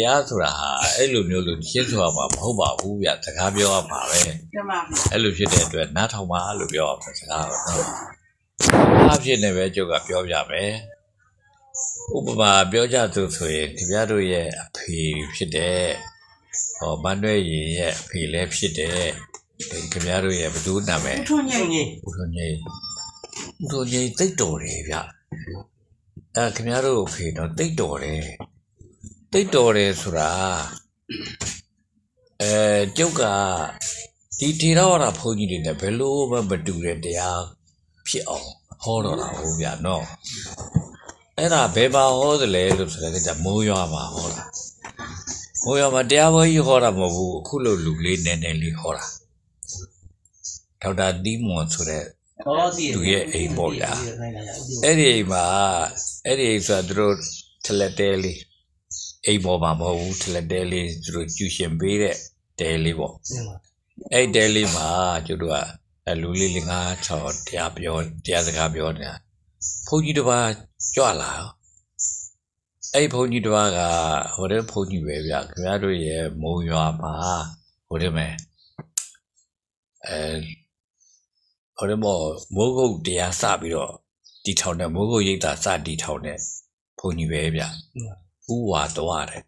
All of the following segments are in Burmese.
တရားဆိုတာဟာအဲ့လိုမျိုးလို့ရှင်းဆိုရမှာမဟုတ်ပါဘူးဗျစကားပြောရမှာပဲကျမအဲ့လိုဖြစ်တဲ့အတွက်နားထောင်ပါလို့ပြောရမှာစကားတော့နော်အားဖြင့်လည်းပဲကျုပ်ကပြောပြမယ်ဥပမာပြောကြသူဆိုရင်ခင်ဗျားတို့ရဲ့အဖေဖြစ်တဲ့ဟောမန်းရွေရင်ရဲ့အဖေလည်းဖြစ်တဲ့ခင်ဗျားတို့ရဲ့ဘသူနာမည်ထွန်းညိတ်ဦးထွန်းကြီးဦးထွန်းကြီးတိတ်တော်တယ်ဗျအဲခင်ဗျားတို့အဖေတော့တိတ်တော်တယ် တိတ်တော်တယ်ဆိုတာအဲကျုပ်ကဒီထေရဝါဒဘုန်းကြီးတွေနဲ့ဘယ်လို့မှမတူတဲ့တရားဖြစ်အောင်ဟောတော့တာဟုတ်ဗျာနော်အဲ့ဒါဘယ်ပါဟောသလဲလို့ဆိုတဲ့ကမိုးရွာမှာဟောတာမိုးရွာမှာတရားဘောကြီးဟောတာမဟုတ်ဘူးအခုလိုလူလေးနည်းနည်းလေးဟောတာဒေါက်တာတီးမွန်ဆိုတဲ့ဟောစီသူရဲ့အိမ်ပေါ့ဗျာအဲ့ဒီအိမ်မှာအဲ့ဒီအိမ်ဆိုတာသူတို့ထလက်တဲလေး အိမ်ပေါ်မှာမဟုတ်ဘူးထလက်တဲလေးသူတို့ကျူရှင်ပေးတဲ့တဲလေးပေါ့အဲ့ဒီတဲလေးမှာကျတို့ကအလူလေးလေးငါး6တရားပြောတရားစကားပြောနေတာဘုန်းကြီးတစ်ပါးကြွလာအဲ့ဒီဘုန်းကြီးတစ်ပါးကဟိုတဲ့ဘုန်းကြီးပဲဗျခင်ဗျားတို့ရဲ့မုံရွာမှာဟိုတဲ့မယ်အဲဟိုတဲ့မောမိုးကုတ်တရားစပြီးတော့တီထောင်တဲ့မိုးကုတ်ရိပ်သာစတီထောင်တဲ့ဘုန်းကြီးပဲဗျ ဥဝါတော်တယ်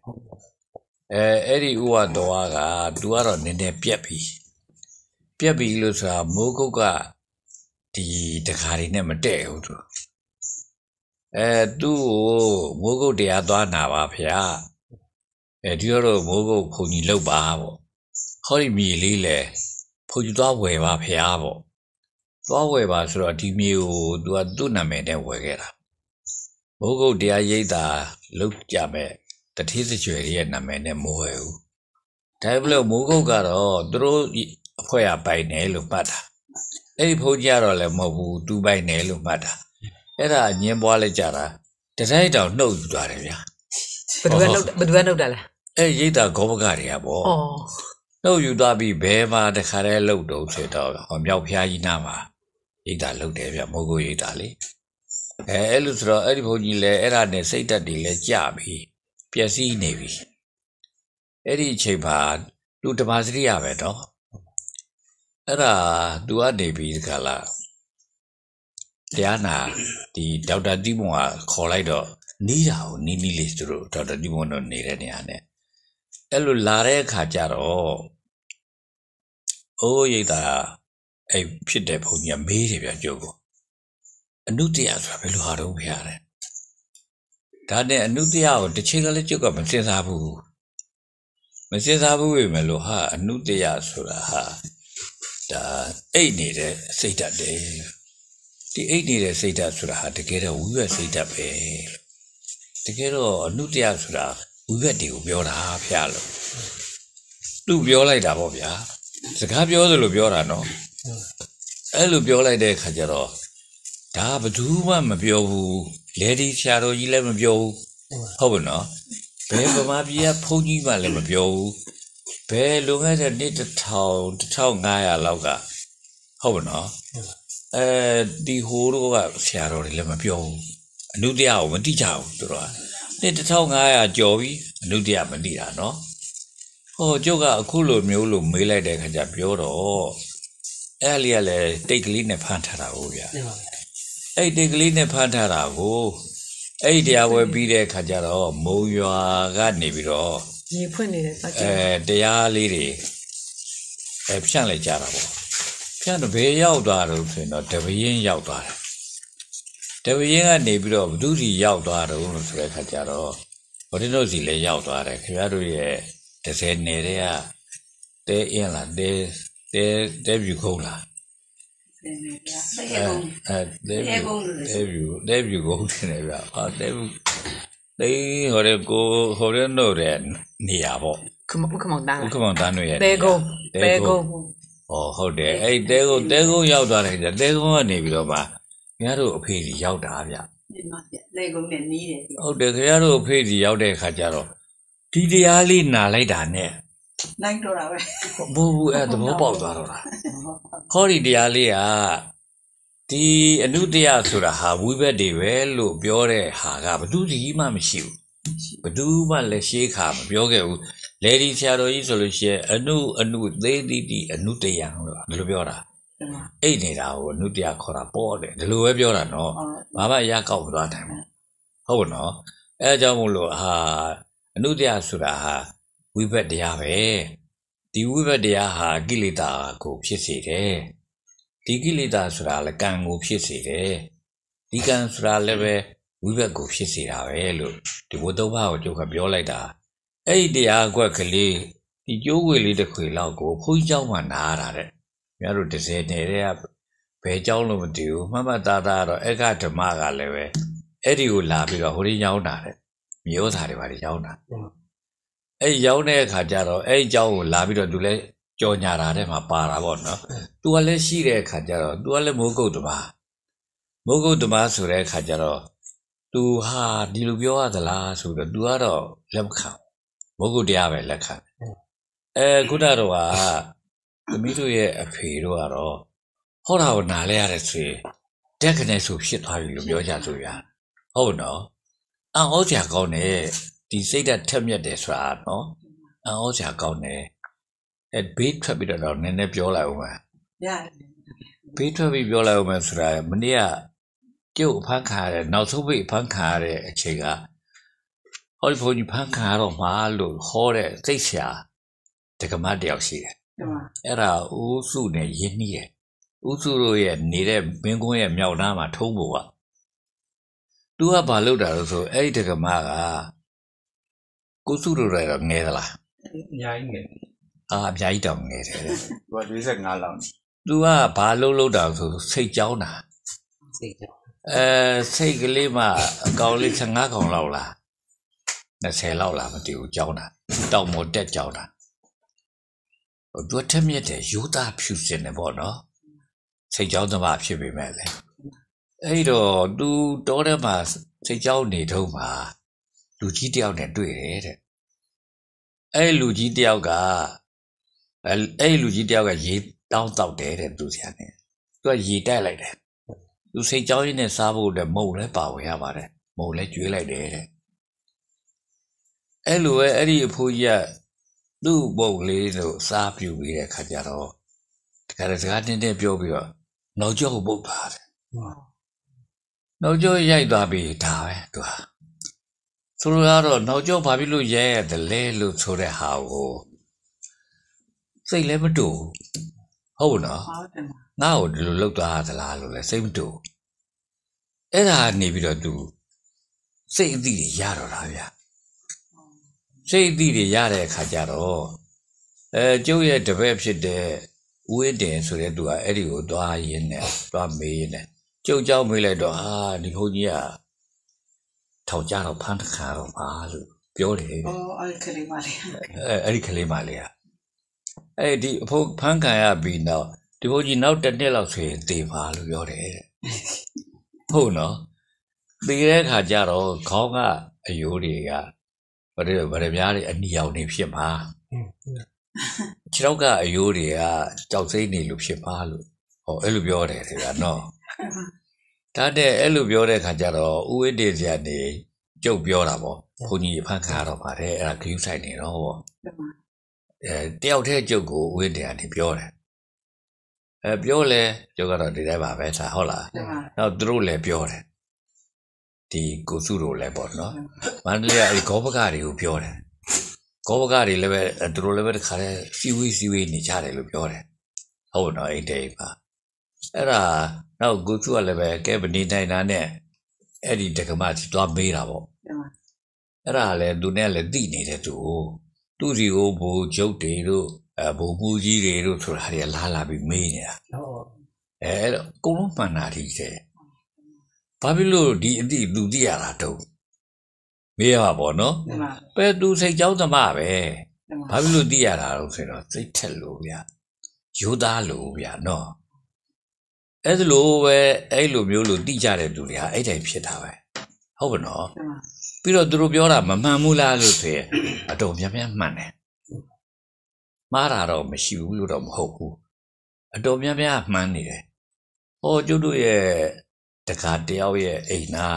အဲအဲ့ဒီဥဝါတော်ကသူကတော့နည်းနည်းပြက်ပြီပြက်ပြီလို့ဆိုတာမိုးကုတ်ကဒီတခါတွေနဲ့မတည့်ဘူးသူအဲသူ့ကိုမိုးကုတ်တရားသွားနာပါဗျာအဲဒီတော့မိုးကုတ်ဘုန်းကြီးလောက်ပါပေါ့ဟောဒီမြေလေးလေဘုန်းကြီးသွားဝယ်ပါဗျာပေါ့သွားဝယ်ပါဆိုတော့ဒီမြေကိုသူကသူ့နာမည်နဲ့ဝယ်ခဲ့တာ မိုးကုတ်တရားရိပ်သာလုတ်ကြမဲ့တတိစကြွယ်ရဲ့နာမည်နဲ့မဝယ်ဘူးဒါပေမဲ့မိုးကုတ်ကတော့သူတို့အဖွဲ့ကပိုင်တယ်လို့မှတ်တာအဲ့ဒီဘုန်းကြီးကတော့လည်းမဟုတ်ဘူးသူပိုင်တယ်လို့မှတ်တာအဲ့ဒါညင်းပွားလိုက်ကြတာတတိုက်တောင်နှုတ်ယူသွားတယ်ဗျာဘယ်သူကနှုတ်ဘယ်သူကနှုတ်တာလဲအဲ့ရိပ်သာဂောဘကတွေကပေါ့ဩနှုတ်ယူသွားပြီးဘဲမှာတခါတည်းလှုပ်တော့ဆိုတော့ဟောမြောက်ဖျားကြီးနားမှာရိတ်တာလှုပ်တယ်ဗျမဟုတ်ကိုရိတ်တာလေ အဲအဲ့လိုဆိုတော့အဲ့ဒီဘုန်းကြီးလည်းအဲ့ဒါနဲ့စိတ်တက်တွေလည်းကြပြီပျက်စီးနေပြီအဲ့ဒီအချိန်မှာသူဓမ္မစရိယပဲတော့အဲ့ဒါသူကနေပြီးဒီကလာတရားနာဒီဒေါက်တာတိမွန်ကခေါ်လိုက်တော့နီးတာကိုနီးနီးလေးသူတို့ဒေါက်တာတိမွန်တို့နေတဲ့နေရာနဲ့အဲ့လိုလာတဲ့အခါကျတော့အိုးရိတ်တာအဲ့ဖြစ်တဲ့ဘုန်းကြီးကမေးတယ်ဗျကျုပ်ကို အနုတ္တရာဆိုတာဘယ်လိုဟာတော့ဖရားတယ်ဒါနဲ့အနုတ္တရာကိုတစ်ချိန်ကလေးကျုပ်ကမစင်စားဘူးမစင်စားဘူးပဲမလို့ဟာအနုတ္တရာဆိုတာဟာဒါအိတ်နေတဲ့စိတ်ဓာတ်တယ်ဒီအိတ်နေတဲ့စိတ်ဓာတ်ဆိုတာဟာတကယ်တော့ဝိဝက်စိတ်ဓာတ်ပဲတကယ်တော့အနုတ္တရာဆိုတာဝိဝက်တွေကိုပြောတာဖရားလို့သူပြောလိုက်တာပေါ့ဗျာစကားပြောသလိုပြောတာနော်အဲ့လိုပြောလိုက်တဲ့အခါကျတော့ ဒါဘယ်သူမှမပြောဘူးလေဒီဆရာတော်ကြီးလည်းမပြောဘူးဟုတ်ပါနော်ဘယ်ဗမာပြည်ကဘုန်းကြီးမှလည်းမပြောဘူးဘယ်လွန်ခဲ့တဲ့နှစ်1000 1500လောက်ကဟုတ်ပါနော်အဲဒီဟိုတို့ကဆရာတော်တွေလည်းမပြောဘူးအနုတရားကိုမတိကြဘူးသူတို့ကနှစ်1500ကျော်ပြီအနုတရားမတိတာနော်ဟောကျုပ်ကအခုလိုမျိုးလို့မေးလိုက်တဲ့အခါကျပြောတော့အဲ့လေးကလည်းတိတ်ကလေးနဲ့ဖမ်းထားတာဟုတ်ဗျာ အဲ့တိတ်ကလေးနဲ့ဖမ်းထားတာကိုအဲ့ဒီတရားပွဲပြီးတဲ့အခါကျတော့မုံရွာကနေပြီးတော့ညီဖွင့်နေတယ်စကြအဲတရားလေးတွေအဲဖြန့်လိုက်ကြတာပေါ့ဖြန့်တော့ဘယ်ရောက်သွားတော့ဆိုရင်တော့တပင်းရောက်သွားတယ်တပင်းကနေပြီးတော့ဘသူစီရောက်သွားတော့လို့ဆိုတဲ့အခါကျတော့ဘုရင်တို့စီလည်းရောက်သွားတယ်ခင်ဗျားတို့ရဲ့30နယ်တဲ့ကတဲအင်းလားတဲတဲတဲပြူခုံးလား ဆေးရုံအဲတဲပြူတဲပြူတဲပြူခုံးတယ်ဗျာဟာတဲပြူတဲဟိုရဲကိုဟိုရဲနို့တဲ့နေရာပေါ့ခမခမောင်တန်းဥက္ကမတန်းတို့ရဲ့တဲကုန်းတဲကုန်းဩဟုတ်တယ်အဲ့တဲကုန်းတဲကုန်းရောက်သွားတယ်ကြတဲကုန်းကနေပြီးတော့မှခင်ဗျားတို့အဖေကြီးရောက်တာဗျဒီမှာလေကုန်နဲ့နီးတယ်ဟုတ်တယ်ခင်ဗျားတို့အဖေကြီးရောက်တဲ့အခါကျတော့ဒီတရားလေးနာလိုက်တာနဲ့ နိုင်တော့တာပဲဘိုးဘူးအဲ့သဘောပေါက်သွားတော့တာဟောဒီတရားလေးကဒီအနုတ္တယဆိုတာဟာဝိဘက်တွေပဲလို့ပြောတဲ့ဟာကဘယ်သူစီမှမရှိဘူးဘယ်သူမှလည်းရှေးခါမပြောခဲ့ဘူးလေဒီဆရာတော်ကြီးဆိုလို့ရှိရင်အနုအနုသေးတိတိအနုတယံလို့ဒီလိုပြောတာဒီမှာအိတ်နေတာကိုအနုတယခေါ်တာပေါ့တယ်ဒီလိုပဲပြောတာနော်အော်ဘာမှရကောက်မသွားနိုင်ဘူးဟုတ်ပါနော်အဲအကြောင်းမို့လို့ဟာအနုတယဆိုတာဟာ ဝိဘတ်တရားပဲဒီဝိဘတ်တရားဟာကိလေသာကိုဖြစ်စေတယ်ဒီကိလေသာဆိုတာလည်းကံကိုဖြစ်စေတယ်ဒီကံဆိုတာလည်းပဲဝိဘတ်ကိုဖြစ်စေတာပဲလို့ဒီဘုဒ္ဓဘာကိုကျုပ်ကပြောလိုက်တာအဲ့ဒီတရားကွက်ကလေးဒီကျိုးွေလေးတစ်ခွေလောက်ကိုဘုန်းကြီးเจ้าမှနားရတာတဲ့မြတ်တို့တစ်စဲနေတဲ့က ဘယ်เจ้าလို့မသိဘူးမှတ်မှတ်သားသားတော့အက္ခဓမ္မကလည်းပဲအဲ့ဒီကိုလာပြီးတော့ဟိုရင်းရောက်တာတဲ့မျိုးသားတွေပါတွေရောက်တာ အဲ့ရောက်တဲ့အခါကျတော့အဲ့အကြောင်းကိုလာပြီးတော့သူလည်းကြော်ညာတာထဲမှာပါတာပေါ့နော်။ तू ကလည်းရှိတဲ့အခါကျတော့ तू ကလည်းမိုးကုတ်တပါ။မိုးကုတ်တပါဆိုတဲ့အခါကျတော့ तू ဟာဒီလိုပြောရသလားဆိုတော့ तू ကတော့လက်ခံမိုးကုတ်တရားပဲလက်ခံ။အဲခုနတော့ကသမီးတို့ရဲ့အဖေတို့ကတော့ဟောတာကိုနားလဲရတယ်ဆိုရင်တက်ခနဲ့ဆိုဖြစ်သွားပြီလို့ပြောကြဆိုရ။ဟုတ်နော်။အော်ဩစရာကောင်းတယ် ဒီစိတ်ဓာတ်ထက်မြက်တယ်ဆိုတာနော်အံ့ဩစရာကောင်းတယ်အဲဘေးထွက်ပြီးတော့တော့နည်းနည်းပြောလိုက်ဦးမယ်ရတယ်ဘေးထွက်ပြီးပြောလိုက်ဦးမယ်ဆိုတာမနေ့ကကျုပ်အဖမ်းခါရတဲ့နောက်ဆုံးပိတ်အဖမ်းခါရတဲ့အချိန်ကဟောဒီဘုန်းကြီးဖမ်းခါရတော့မှာလို့ဟောတဲ့စိတ်ဆရာတက္ကမတယောက်ရှိတယ်ဒီမှာအဲ့ဒါဦးစုနဲ့ရင်းနှီးတယ်ဦးစုတို့ရဲ့နေတဲ့မင်းကုန်းရဲ့မြောက်နားမှာထုံးဖို့ကသူကဘာလုပ်တာလို့ဆိုအဲ့ဒီတက္ကမက ကိုစုတို့လည်းတော့ငဲသလားအများကြီးငယ်အာအများကြီးတောင်ငဲတယ်တဲ့သူက45လောက်နေသူကဘာလုပ်လို့တာဆိုစိတ်ကြောင်းတာစိတ်ကြောင့်အဲစိတ်ကလေးမှအကောင်လေး15ကောင်လောက်လား20လောက်လားမသိဘူးကြောင်းတာတောင်မော်တက်ကြောင်းတာဟိုသူကထက်မြက်တယ်ယူသားဖြူစင်တယ်ပေါ့နော်စိတ်ကြောင်းသမားဖြစ်ပေမဲ့လေအဲ့တော့သူတောထဲမှာစိတ်ကြောင်းနေတော့မှာ လူကြီးတယောက်နဲ့တွေ့တယ်တဲ့အဲ့လူကြီးတယောက်ကအဲ့အဲ့လူကြီးတယောက်ကရေတောင်းတောက်တယ်တဲ့သူဆရာနဲ့သူကရေတိုက်လိုက်တယ်သူစိတ်ကြောင်းရင်းနဲ့စားဖို့အတွက်မုံလည်းပါဝင်ရပါတယ်မုံလည်းကျွေးလိုက်တယ်တဲ့အဲ့လိုပဲအဲ့ဒီအဖိုးကြီးကသူ့ဘုံလေးတို့စားပြူပြီးတဲ့ခါကျတော့တခါတည်းစကားတင်းတင်းပြောပြီးတော့နောက်ကျောကိုပုတ်သွားတယ်နောက်ကျောရိုက်သွားပြီးဒါပဲသူဟာ ဆိုလိုရတော့နောက်ကျောဘာဖြစ်လို့ရဲရတယ်လဲလို့ဆိုတဲ့ဟာကိုစိတ်လည်းမတူဘူးဟုတ်နော် ဟုတ်တယ်မှာ ငါ့ကိုဒီလိုလောက်သွားသလားလို့လဲစိတ်မတူဘူးအဲ့ဒါနေပြီးတော့ तू စိတ်အသည့်တွေရတော့တာဗျာစိတ်အသည့်တွေရတဲ့အခါကျတော့အဲကျုပ်ရဲ့တပည့်ဖြစ်တဲ့ဦးဝင်းတင်ဆိုတဲ့သူကအဲ့ဒီကိုသွားရင်းနဲ့သွားမေးရင်းနဲ့ကျုပ်เจ้าမေးလိုက်တော့ဟာဒီဘုန်းကြီးက ထောင်ကြတော့ဖမ်းတခါတော့ပါလို့ပြောတယ်အော်အဲ့ကလေးပါလေအဲအဲ့ဒီကလေးမလေးอ่ะအဲ့ဒီအဖို့ဖန်းခံရပြီးတော့ဒီဘုန်းကြီးနောက်တစ်နှစ်လောက်ဆိုရင်တေပါလို့ပြောတယ်တဲ့ဟုတ်နော်တေတဲ့အခါကျတော့ခေါင်းကအယိုးတွေကဗရဗရပြားတွေအနီရောင်နေဖြစ်မှာခြေထောက်ကအယိုးတွေကကြောက်စိမ့်နေလို့ဖြစ်ပါလို့ဟောအဲ့လိုပြောတယ်ဒီကနော် ဒါတဲ့အဲ့လိုပြောတဲ့အခါကျတော့ဥဝိတေဇာနေကျုပ်ပြောတာပေါ့ဘုန်းကြီးဖန်းခံရတော့ပါတယ်အဲ့ဒါခရူးဆိုင်နေတော့ပေါ့ဒီမှာအဲတယောက်တည်းကျုပ်ကိုဝိတ္တရားနေပြောတယ်အဲပြောလဲကျုပ်ကတော့ဒီတိုင်းပါပဲသာဟုတ်လားဒီမှာနောက်သူတို့လည်းပြောတယ်ဒီကိုစုတို့လည်းပေါ့နော်မန္တလေးကအဲဒီဂောဘကတွေကိုပြောတယ်ဂောဘကတွေလည်းပဲအဲသူတို့လည်းပဲတခါတည်းစီဝေးစီဝေးနေကြတယ်လို့ပြောတယ်ဟုတ်နော်အိတ်တေးပါအဲ့ဒါ နောက်ကိုစုကလည်းပဲကဲဗနေနိုင်တာနဲ့အဲ့ဒီတက္ကမကြီးသွားမေးတာပေါ့ဒီမှာအဲ့ဒါလည်းသူနဲ့လည်းသိနေတဲ့သူကိုသူစီကိုဘူကျုပ်တွေတို့အဲဘူမူကြီးတွေတို့ဆိုတာတွေလာလာပြီးမေးနေတာဟုတ်အဲအဲ့တော့အကုန်လုံးမှန်တာဒီတဲ့ဘာဖြစ်လို့ဒီအတိသူသိရတာတုံးမေးရပါပေါ့နော်ဒီမှာပဲသူစိတ်ကြောင်းသမားပဲဒီမှာဘာဖြစ်လို့သိရတာလို့ဆိုတော့စိတ်ထက်လို့ဗျာယူသားလို့ဗျာနော် အဲ့ဒါလိုပဲအဲ့လိုမျိုးလို့သိကြတဲ့သူတွေဟာအဲ့တိုင်ဖြစ်တာပဲဟုတ်ပါနော်ဒီမှာပြီးတော့သူတို့ပြောတာမမှန်ဘူးလားလို့ဆိုရင်အတော်များများမှန်တယ်မှားတာတော့မရှိဘူးလို့တော့မဟုတ်ဘူးအတော်များများမှန်နေတယ်ဟောကျုပ်တို့ရဲ့တက္ကတယောက်ရဲ့အိမ်နာ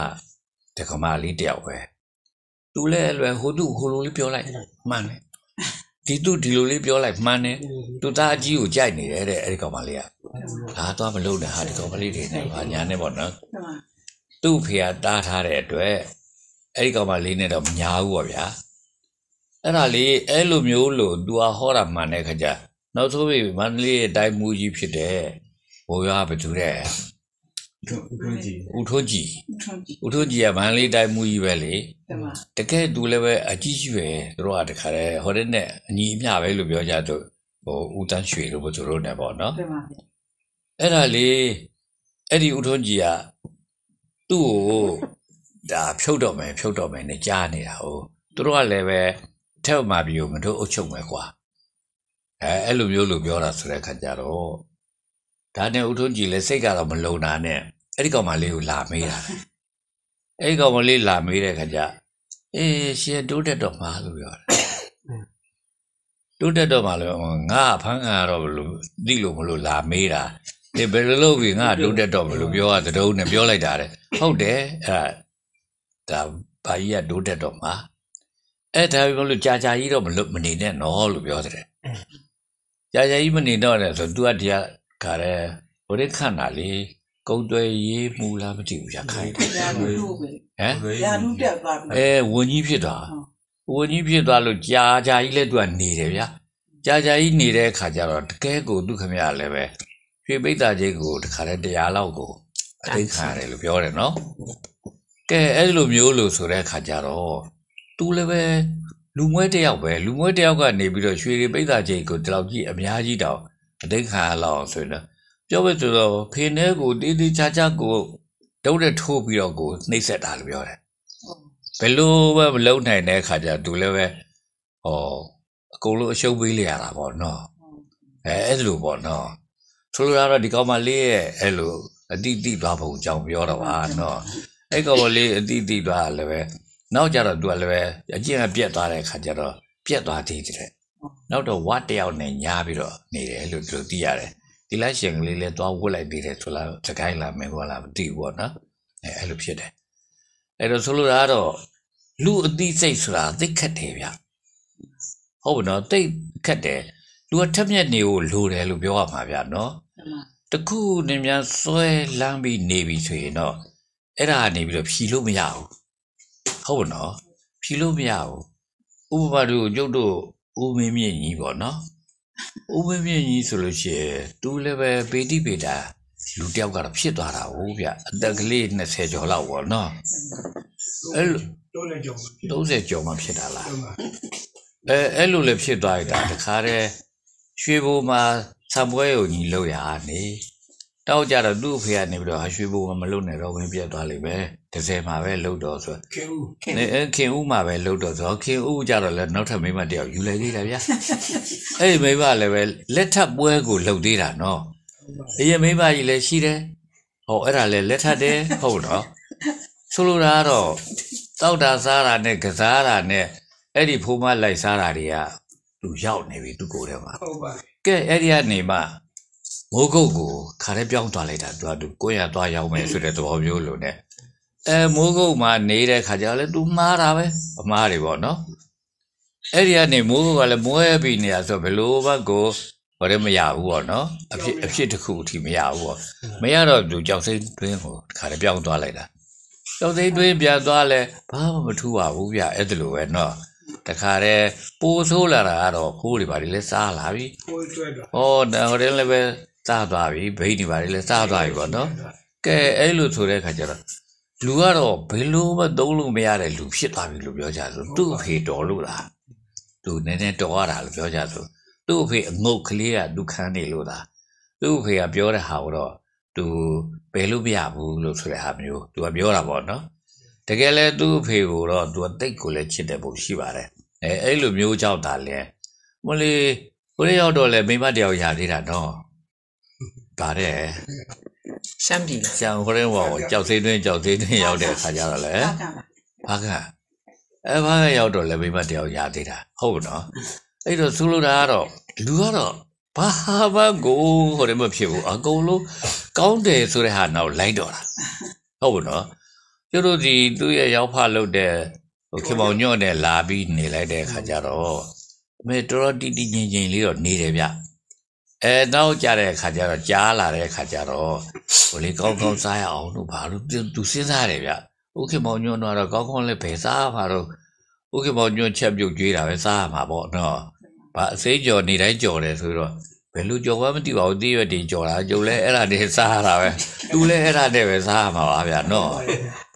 တက္ကမလေးတယောက်ပဲသူသူလည်းလွယ်ဟိုသူဟိုလိုလေးပြောလိုက်မှန်တယ် ဒီသူဒီလိုလေးပြောလိုက်မှန်တယ်သူသားအကြီးကိုကြိုက်နေတယ်တဲ့အဲ့ဒီကောင်မလေးကဒါသွားမလုပ်နဲ့ဟာဒီကောင်မလေးတွေနဲ့ဘာညာနဲ့ပေါ့နော်တမန်သူ့ဖေကတားထားတဲ့အတွက်အဲ့ဒီကောင်မလေးနဲ့တော့မညာဘူးပေါ့ဗျာအဲ့ဒါလေးအဲ့လိုမျိုးလို့သူကဟောတာမှန်တဲ့ခါကျနောက်ဆုံးပြီမန္တလေးရဲ့တိုင်းမူကြီးဖြစ်တဲ့ဘိုးရွာဘသူတဲ့ ထွန်းကြည့်ဦးထွန်းကြည်ထွန်းကြည့်ဦးထွန်းကြည်ကမန္တလေးတိုင်းမူကြီးပဲလေတမန်တကယ်သူလည်းပဲအကြီးကြီးပဲသူတို့ကတခါတည်းဟိုတဲ့နဲ့အညီအမျှပဲလို့ပြောကြသူဟိုဦးတန်းရွှေလို့ဘသူတို့နဲ့ပေါ့နော်တမန်အဲ့ဒါလေးအဲ့ဒီဦးထွန်းကြည်ကသူ့ကိုဒါဖြုတ်တော့မယ်ဖြုတ်တော့မယ်နဲ့ကြားနေတာဟိုသူတို့ကလည်းပဲထက်မှပြီးမတို့အုပ်ချုပ်မယ်ကွာအဲအဲ့လိုမျိုးလို့ပြောတာဆိုတဲ့ခါကျတော့ဒါနဲ့ဦးထွန်းကြည်လည်းစိတ်ကတော့မလုံတာနဲ့ အဲ့ဒီကောင်မလေးကိုလာမေးတာအဲ့ဒီကောင်မလေးလာမေးတဲ့ခါကျအေးရှင်တိုးတက်တော့မှာလို့ပြောတယ်တိုးတက်တော့မှာလို့ငါဖန်းကန်ကတော့ဘလို့သိလို့မလို့လာမေးတာဒီဘယ်လိုလုပ်ပြီးငါတိုးတက်တော့မလို့ပြောရတဲ့တုံးနဲ့ပြောလိုက်တာတဲ့ဟုတ်တယ်အဲ့ဒါဒါဘာကြီးကတိုးတက်တော့မှာအဲ့ဒါဘယ်လိုကြာကြာကြီးတော့မလို့မနေနဲ့နော်လို့ပြောတယ်ကြာကြာကြီးမနေတော့တယ်ဆို तू ကဒီကခါရဲဟိုရခန့်တာလေ ကုံတွေရေးမူလားမသိဘူးရခိုင်တယ်ရာလူတို့ပဲဟမ်ရာလူတက်သွားပြီအဲဝင်ကြီးဖြစ်သွားဝင်ကြီးဖြစ်သွားလို့ကြာကြာကြီးလဲသူကနေတယ်ဗျာကြာကြာကြီးနေတဲ့အခါကျတော့တကယ်ကိုသူခမရလည်းပဲရွှေပိတ်တာချင်းကိုတခါတည်းတရားလောက်ကိုအသိခံရတယ်လို့ပြောတယ်နော်ကဲအဲ့လိုမျိုးလို့ဆိုတဲ့အခါကျတော့သူလည်းပဲလူမွဲတစ်ယောက်ပဲလူမွဲတစ်ယောက်ကနေပြီးတော့ရွှေရိပိတ်တာချင်းကိုဒီလောက်ကြီးအများကြီးတောင်အသိခံရလောက်အောင်ဆိုရင်တော့ ပြောပဲဆိုတော့ဖေနေကိုတေးသေးချာချာကိုတုံးတဲ့ထိုးပြီးတော့ကိုနှိမ့်ဆက်တာလို့ပြောတယ်ဘယ်လိုပဲမလုံနိုင်တဲ့အခါကျသူလည်းပဲဟောအကုန်လုံးအရှုံးပေးလိုက်ရတာပေါ့နော်အဲအဲ့လိုပေါ့နော်ဆိုလိုတာတော့ဒီကောင်မလေးရဲ့အဲ့လိုအတိအတိသွားဖို့အကြောင်းပြောတော့ပါနော်အဲ့ကောင်မလေးအတိအတိသွားလည်းပဲနောက်ကြတော့သူကလည်းပဲအကျင့်အပြက်သွားတဲ့အခါကျတော့ပြက်သွားသေးတယ်နောက်တော့ဝတ်တယောက်နဲ့ညားပြီးတော့နေတယ်လို့သူတို့သိရတယ် ဒီလိုက်ရှင်ကလေးလည်းသွားဝတ်လိုက်သေးတယ်ဆိုလားစကိုင်းလာမင်းကလာမသိဘူးပေါ့နော်အဲအဲ့လိုဖြစ်တယ်အဲ့တော့ဆိုလိုတာကတော့လူအသိစိတ်ဆိုတာသိခတ်တယ်ဗျဟုတ်ပါတော့သိခတ်တယ်လူကထက်မြက်နေကိုလိုတယ်လို့ပြောရမှာဗျနော်တမန်တခုနေများစွဲလမ်းပြီးနေပြီဆိုရင်တော့အဲ့ဒါကနေပြီးတော့ဖြီလို့မရဘူးဟုတ်ပါနော်ဖြီလို့မရဘူးဥပမာတို့ကျုပ်တို့ဦးမင်းမြင့်ကြီးပေါ့နော် ဦးမင်းမြင့်ကြီးဆိုလို့ရှိရင်သူလည်းပဲပေတိပေတာလူတစ်ယောက်ကတော့ဖြစ်သွားတာဟုတ်ဗျအသက်ကလေး20ကျော်လောက်ပေါ့နော်အဲ့လိုတော့လည်းကြောင်ဖြစ်30ကျော်မှဖြစ်တာလားတော့မှာအဲအဲ့လိုလည်းဖြစ်သွားရတာတခါတည်းရွှေဘိုမှာဆံပွဲကိုညီလို့ရနေ တောက်ကြတော့သူ့အဖေကနေပြီးတော့ဟာရွှေဘိုမှာမလုပ်နဲ့တော့ဝင်ပြတ်သွားလိမ့်မယ်တစ်စဲမှာပဲလုပ်တော့ဆိုခင်ဦးနေအဲခင်ဦးမှာပဲလုပ်တော့ဆိုခင်ဦးကြတော့လည်းနောက်ထပ်မိန်းမတစ်ယောက်ယူလိုက်သေးတာဗျာအဲ့ဒီမိန်းမလည်းပဲလက်ထပ်ပွဲကိုလုပ်သေးတာနော်အရင်မိန်းမကြီးလည်းရှိတယ်ဟောအဲ့ဒါလည်းလက်ထပ်တယ်ဟုတ်တော့ဆိုလိုတာကတော့တောက်တာစားတာနဲ့ကစားတာနဲ့အဲ့ဒီဖိုးမလိုက်စားတာတွေကသူရောက်နေပြီသူကိုယ်ထဲမှာဟုတ်ပါကဲအဲ့ဒီကနေမှ မိုးကုတ်ကိုခါရဲပြောင်းသွားလိုက်တာသူကသူကိုယ့်ရသွားရောက်မယ်ဆိုတဲ့သဘောမျိုးလို့ ਨੇ အဲမိုးကုတ်မှာနေတဲ့ခါကျတော့လေသူမှားတာပဲအမှားတွေပေါ့နော်အဲ့ဒီကနေမိုးကုတ်ကလည်းမွဲပြီးနေတာဆိုတော့ဘယ်လိုမှကိုဘာလည်းမရဘူးပေါ့နော်အဖြစ်အဖြစ်တစ်ခုအထိမရဘူးပေါ့မရတော့သူကြောက်စိမ့်တွင်းကိုခါရဲပြောင်းသွားလိုက်တာကြောက်စိမ့်တွင်းပြန်သွားလဲဘာမှမထူပါဘူးဗျအဲ့ဒါလိုပဲနော်တခါတည်းပိုးဆိုးလာတာကတော့ဖိုးတွေပါလေလဲစားလာပြီကိုယ်တွေ့တော့။အော်ဒါဟိုတယ်လည်းပဲ စားသွားပြီဘိန်းနေပါလေလည်းစားသွားပြီပေါ့နော်။ကဲအဲ့လိုဆိုတဲ့အခါကျတော့လူကတော့ဘယ်လိုမှသုံးလို့မရတဲ့လူဖြစ်သွားပြီလို့ပြောကြဆိုသူ့အဖေတော်လို့လား။သူနည်းနည်းတော်ရတာလို့ပြောကြဆိုသူ့အဖေအငုတ်ကလေးကသူခံနေလို့လား။သူ့အဖေကပြောတဲ့ဟာကိုတော့သူဘယ်လို့မရဘူးလို့ဆိုတဲ့ဟာမျိုးသူကပြောတာပေါ့နော်။တကယ်လဲသူ့အဖေကိုတော့သူကတိတ်ကိုလည်းချစ်တယ်ဖို့ရှိပါတယ်။အဲအဲ့လိုမျိုးကြောက်တာလဲမလေးကိုလေးရောက်တော့လဲမိမတယောက်ရသေးတာနော်။ ဒါတဲ့ရှမ်းပြည်လားကျန်ခရင်ဘောကိုကြောက်သေးတွင်းကြောက်သေးတွင်းရောက်တဲ့အခါကျတော့လေတာကပါဘာကအဲဘာကရောက်တော့လဲမိမတယောက်ရသေးတာဟုတ်နော်အဲ့တော့ဆိုလိုတာကတော့လူကတော့ဘာမှကိုဟိုတယ်မဖြစ်ဘူးအကုန်လုံးကောင်းတယ်ဆိုတဲ့ဟာနောက်လိုက်တော့တာဟုတ်ဘူးနော်ကျတို့ဒီသူ့ရဲ့ရောက်ဖလုပ်တဲ့ဟိုခင်မောင်ညွန့်နဲ့လာပြီးနေလိုက်တဲ့ခါကျတော့အမေတော်တော်တီတီငင်ငင်လေးတော့နေတယ်ဗျ အဲနောက်ကြတဲ့ခါကျတော့ကြားလာတဲ့ခါကျတော့ဟိုလေကောင်းကောင်းစားရအောင်လို့ဘာလို့သူသူစဉ်းစားတယ်ဗျဥခင်မောင်ညွန့်တော့ကောင်းကောင်းလေးပဲစားမှာတော့ဥခင်မောင်ညွန့်ချက်ပြုတ်ကြွေးတာပဲစားရမှာပေါ့နော်ဘာအစိမ်းကြော်နေတိုင်းကြော်တယ်ဆိုတော့ဘယ်လိုကြော်မှမသိပါဘူးတိရွက်တင်ကြော်တာကျုပ်လည်းအဲ့ဒါနဲ့စားရတာပဲသူလည်းအဲ့ဒါနဲ့ပဲစားရမှာပါဗျနော်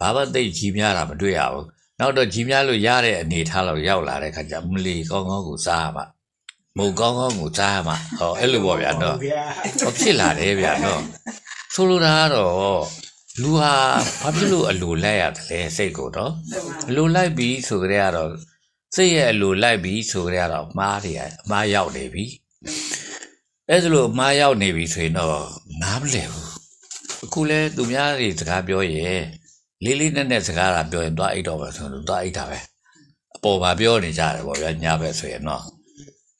ဘာမှသိကြီးများတာမတွေ့ရဘူးနောက်တော့ကြီးများလို့ရတဲ့အနေထားလောက်ရောက်လာတဲ့ခါကျမလီကောင်းကောင်းကိုစားရမှာ မုံကောင်းကောင်းကိုစားရမှာဟောအဲ့လိုပေါ့ဗျာနော်ဟောဖြစ်လာတယ်ဗျာနော်ဆိုလိုတာကတော့လူဟာဘာဖြစ်လို့အလိုလိုက်ရတယ်လဲစိတ်ကိုတော့တမန်အလိုလိုက်ပြီဆိုကြရတော့စိတ်ရဲ့အလိုလိုက်ပြီဆိုကြရတော့အမှားတွေအမှားရောက်နေပြီအဲဒါလို့အမှားရောက်နေပြီဆိုရင်တော့နားမလဲဘူးအခုလဲသူများတွေစကားပြောရင်လေးလေးနက်နက်စကားလာပြောရင်သွားအိတ်တော့ပဲဆိုတော့သွားအိတ်တာပဲအပေါ်မှာပြောနေကြတယ်ပေါ့ဗျာညာပဲဆိုရင်တော့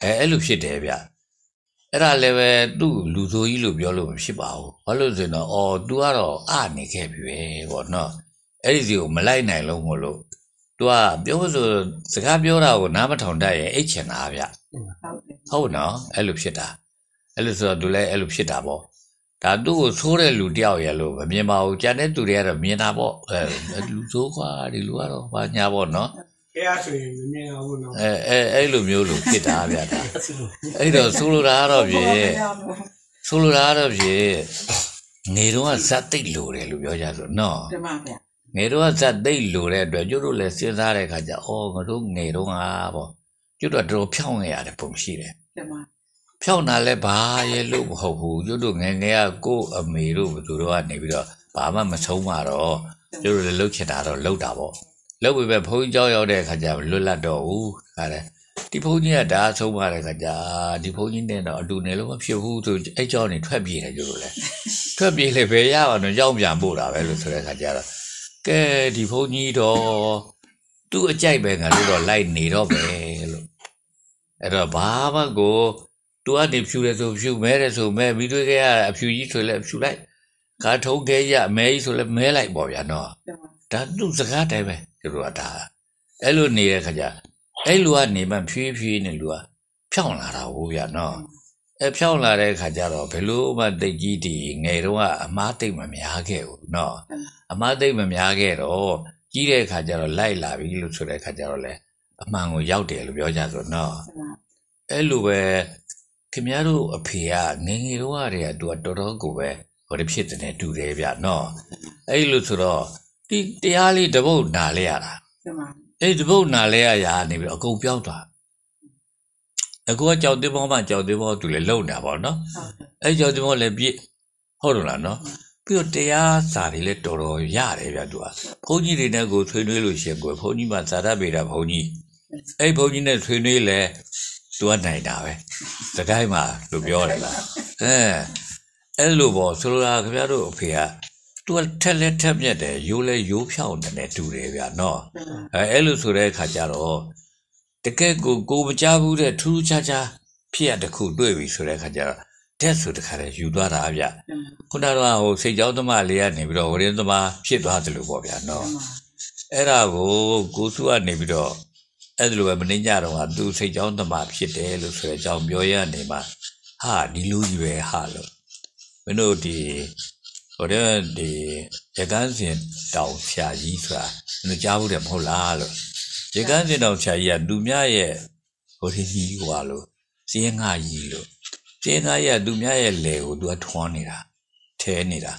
အဲအဲ့လိုဖြစ်တယ်ဗျ အဲ့ဒါလည်းပဲသူ့လူဆိုကြီးလို့ပြောလို့မဖြစ်ပါဘူးဘာလို့လဲဆိုတော့အော် तू ကတော့အနေခဲ့ပြီပဲပေါ့နော်အဲ့ဒီစီကိုမလိုက်နိုင်လို့မို့လို့ तू ကပြောဆိုစကားပြောတာကိုနားမထောင်တတ်ရင်အိတ်ချင်တာဗျ ဟုတ်တယ် ဟုတ်နော်အဲ့လိုဖြစ်တာအဲ့လိုဆိုတော့ तू လည်းအဲ့လိုဖြစ်တာပေါ့ဒါသူ့ကိုဆိုးတဲ့လူတယောက်ရဲ့လို့မမြင်ပါဘူးကြံတဲ့သူတွေကတော့မြင်တာပေါ့အဲလူဆိုးခွာဒီလူကတော့ဘာညာပေါ့နော် အဲအားဆိုရင်မမြင်အောင်ဘူးနော်အဲအဲအဲ့လိုမျိုးလို့ဖြစ်တာဗျဒါအဲ့တော့ဆိုလိုတာကတော့ဖြင့်ဆိုလိုတာကတော့ဖြင့်ငယ်တော့ကဇက်သိတ်လိုတယ်လို့ပြောကြဆိုနော်တမန်ဗျငယ်တော့ကဇက်သိတ်လိုတဲ့အတွက်ကျတို့လည်းစဉ်းစားတဲ့အခါကျအော်ငါတို့ငယ်တော့ကပေါ့ကျတို့ကတော်တော်ဖြောင်းနေရတယ်ပုံရှိတယ်တမန်ဖြောင်းတာလည်းဘာရဲ့လို့မဟုတ်ဘူးကျတို့ငယ်ငယ်ကကိုယ့်အမေတို့ဘသူတို့ကနေပြီးတော့ဘာမှမဆုံးပါတော့ကျတို့လည်းလှုပ်ချင်တာတော့လှုပ်တာပေါ့ လောက်ပဲဘုန်းကြီးကြောက်ရောက်တဲ့အခါကျလွတ်လပ်တော့ဘူးခါတယ်ဒီဘုန်းကြီးကဒါဆုံးပါတဲ့ခါကျဒီဘုန်းကြီးနဲ့တော့အတူနေလို့မဖြစ်ဘူးဆိုအဲ့ကြောင့်နေထွက်ပြေးတယ်ကျတို့လဲထွက်ပြေးလေပဲရပါတော့ရောက်ပြန်ပို့တာပဲလို့ဆိုတဲ့ခါကျတော့ကဲဒီဘုန်းကြီးတော့သူ့အကြိုက်ပဲငါတို့တော့လိုက်နေတော့ပဲလို့အဲ့တော့ဘာမှကိုသူကနေဖြူတယ်ဆိုဖြူမဲတယ်ဆိုမဲပြီးတွေ့ခဲ့ရအဖြူကြီးဆိုလဲဖြူလိုက်ကာထုံးခဲ့ရမဲကြီးဆိုလဲမဲလိုက်ပေါ့ဗျာနော် ဒါသူ့စကားတိုင်းပဲသူတို့ကဒါအဲ့လိုနေတဲ့ခါကျအဲ့လူကနေမှဖြည်းဖြည်းနဲ့လူကဖြောင်းလာတာဟုတ်ရနော်အဲ့ဖြောင်းလာတဲ့ခါကျတော့ဘယ်လိုမှတိတ်ကြီးတည်ငယ်တော့အမားတိတ်မများခဲ့ဘူးနော်အမားတိတ်မများခဲ့တော့ကြီးတဲ့ခါကျတော့လိုက်လာပြီလို့ဆိုတဲ့ခါကျတော့လေအမှန်ကိုရောက်တယ်လို့ပြောကြဆိုနော်အဲ့လိုပဲခင်ဗျားတို့အဖေကငငယ်တော့တည်းကသူကတော်တော်ကိုပဲဟိုတဖြစ်တဲ့တူတယ်ဗျနော်အဲ့လိုဆိုတော့ ဒီတရားလေးတပုတ်နာလဲရတာတမန်အဲ့ဒီတပုတ်နာလဲရရာနေပြီးတော့အကုန်ပြောင်းသွားအခုကကြောက်သေးဘောမှကြောက်သေးဘောသူလည်းလုံတာပေါ့နော်ဟုတ်တယ်အဲ့ကြောင့်ဒီမောလည်းပြည့်ဟုတ်တယ်လားနော်ပြီးတော့တရားစာတွေလည်းတော်တော်ရတယ်ဗျသူကဘုန်းကြီးတွေနဲ့ကိုဆွေးနွေးလို့ရှိရင်ကိုဘုန်းကြီးမှသာရပေတာဘုန်းကြီးအဲ့ဘုန်းကြီးနဲ့ဆွေးနွေးလဲသူကနိုင်တာပဲစကိုင်းမှာလို့ပြောတယ်လားအဲအဲ့လိုပေါ့ဆိုလိုတာခင်ဗျားတို့အဖေက သူကထက်လက်ထက်မြက်တယ်ရိုးလဲရိုးဖြောင်းတယ်နဲ့တူတယ်ဗျနော်တမန်အဲအဲ့လိုဆိုတဲ့အခါကျတော့တကယ်ကိုကိုမကြဘူးတဲ့ထူးထူးခြားခြားဖြစ်ရတစ်ခုတွေ့ပြီဆိုတဲ့အခါကျတော့တက်ဆိုတခါတည်းယူသွားတာဗျတမန်ခုနကတော့ဟိုစိတ်ကြောင်းသမားလေးကနေပြီးတော့ဝရင်းသမားဖြစ်သွားတယ်လို့ပေါ့ဗျာတနော်မန်အဲ့ဒါကိုကိုစုကနေပြီးတော့အဲ့ဒါလိုပဲမင်းညတော့ကသူစိတ်ကြောင်းသမားဖြစ်တယ်လို့ဆိုတဲ့အကြောင်းပြောရနေမှာဟာဒီလူကြီးပဲဟာလို့မင်းတို့ဒီ ဟိုတဲ့ဒီရကန်းစင်တောင်ဖြာကြီးဆိုတာမင်းတို့ကြားဘူးတယ်မဟုတ်လားလို့ရကန်းစင်တောင်ဖြာကြီးကသူများရဲ့ဟိုဒီကြီးဟွာလို့စင်းငါကြီးလို့စင်းငါကြီးကသူများရဲ့လေကိုသူကထွန်းနေတာထဲနေတာ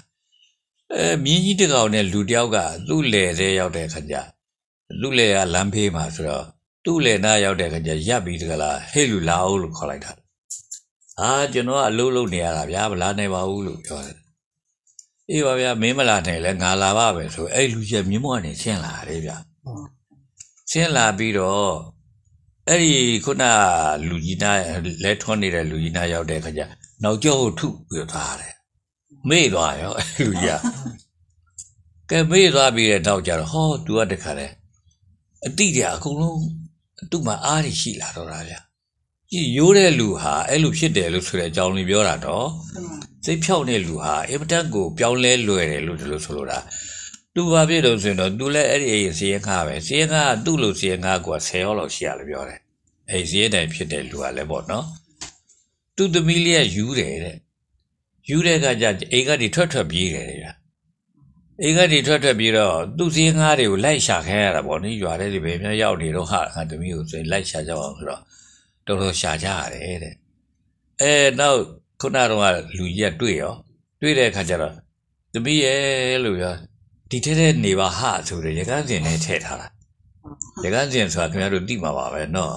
အဲမြင်းကြီးတစ်ကောင်နဲ့လူတစ်ယောက်ကသူ့လေသေးရောက်တဲ့ခါကျသူ့လေကလမ်းဖေးမှာဆိုတော့သူ့လေနားရောက်တဲ့ခါကျရပ်ပြီးတကလားဟေ့လူလာအောင်လို့ခေါ်လိုက်တာအာကျွန်တော်ကအလုပ်လုပ်နေရတာဗျာမလာနိုင်ပါဘူးလို့ပြောတယ် အေးပါဗျာမင်းမလာနိုင်လဲငါလာပါပဲဆိုအဲ့လူကြီးကမြင်းမောကနေဆင်းလာတယ်ဗျာဆင်းလာပြီးတော့အဲ့ဒီခုနလူကြီးနားလဲထွန်းနေတဲ့လူကြီးနားရောက်တဲ့ခါကျနောက်ကျောကိုထုပြီးတော့ထားတယ်မေ့သွားရောအဲ့လူကြီးကကဲမေ့သွားပြီးတဲ့နောက်ကျတော့ဟော तू ကတခါလဲအတိတွေအကုန်လုံးသူ့မှာအားရရှိလာတော့တာဗျကြည့် ရိုးတဲ့လူဟာအဲ့လိုဖြစ်တယ်လို့ဆိုတဲ့အကြောင်းလေးပြောတာတော့တမန်စိတ်ဖြောက်တဲ့လူဟာအင်မတန်ကိုပြောင်းလဲလွယ်တယ်လို့ဒီလိုဆိုလိုတာသူဘာဖြစ်လို့ဆိုရင်တော့သူလည်းအဲ့ဒီအစီရင်ခါပဲစီရင်ခါကသူ့လိုစီရင်ခါက10ရောက်လောက်ရှိရလို့ပြောတယ်အဲ့စီရင်တိုင်ဖြစ်တဲ့လူကလည်းပေါ့နော်သူသမီးလေးကယူတယ်တဲ့ယူတဲ့ကကြအိမ်ကနေထွက်ထွက်ပြေးတယ်ဗျာအိမ်ကနေထွက်ထွက်ပြေးတော့သူစီရင်ခါတွေကိုလိုက်ရှာခဲရတာပေါ့နိရွာတဲ့ဒီပဲများရောက်နေတော့ဟာငါသမီးကိုဆိုရင်လိုက်ရှာကြအောင်ဆိုတော့ တော်တော်ရှာကြရတယ်တဲ့အဲနောက်ခုနကတော့လူကြီးကတွေ့ရောတွေ့တဲ့အခါကျတော့သမီးရဲ့လို့ပြောဒီထဲထဲနေပါဟာဆိုတဲ့ရကန်းစင်နဲ့ထည့်ထားတာရကန်းစင်ဆိုတာခင်ဗျားတို့သိမှာပါပဲเนาะ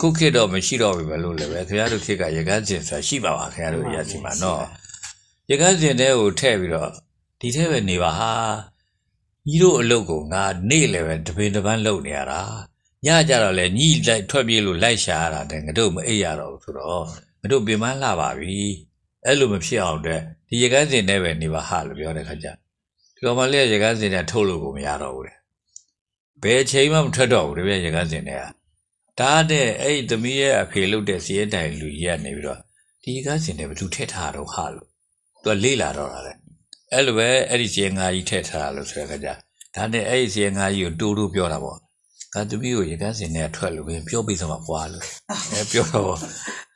ခုခေတ်တော့မရှိတော့ပြီပဲလို့လည်းပဲခင်ဗျားတို့ခေတ်ကရကန်းစင်ဆိုတာရှိပါပါခင်ဗျားတို့ရရှိမှာเนาะရကန်းစင်တဲ့ကိုထည့်ပြီးတော့ဒီထဲပဲနေပါဟာညီတို့အလုပ်ကိုငါနေ့လည်းပဲတပင်တပန်းလုပ်နေရတာ ညကြတော့လေညီလိုက်ထွက်ပြေးလို့လိုက်ရှာရတာတဲ့ငါတို့မအိပ်ရတော့ဘူးဆိုတော့ငါတို့ပြင်ပန်းလှပါပြီအဲ့လိုမဖြစ်အောင်တဲ့ဒီရကန်းစင်တဲ့ပဲနေပါဟာလို့ပြောတဲ့ခါကျဒီကောင်မလေးကရကန်းစင်နဲ့ထုတ်လို့ကိုမရတော့ဘူးတဲ့ဘယ်ချိန်မှမထွက်တော့ဘူးတပြည့်ရကန်းစင်နဲ့ကဒါတဲ့အဲ့ဒီသမီးရဲ့အဖေလုပ်တဲ့စီးရဲတိုင်လူကြီးကနေပြီးတော့ဒီရကန်းစင်နဲ့ဘယ်သူထည့်ထားတော့ဟာလို့သူကလေးလာတော့တာလေအဲ့လိုပဲအဲ့ဒီစီးရဲငါကြီးထည့်ထားလို့ဆိုတဲ့ခါကျဒါနဲ့အဲ့ဒီစီးရဲငါကြီးကိုတိုးတိုးပြောတာပေါ့ ကသမီးကိုရကန်းစင်နဲ့ထွက်လို့ပဲပြောပြီးစမှာပွားလို့အဲပြောတော့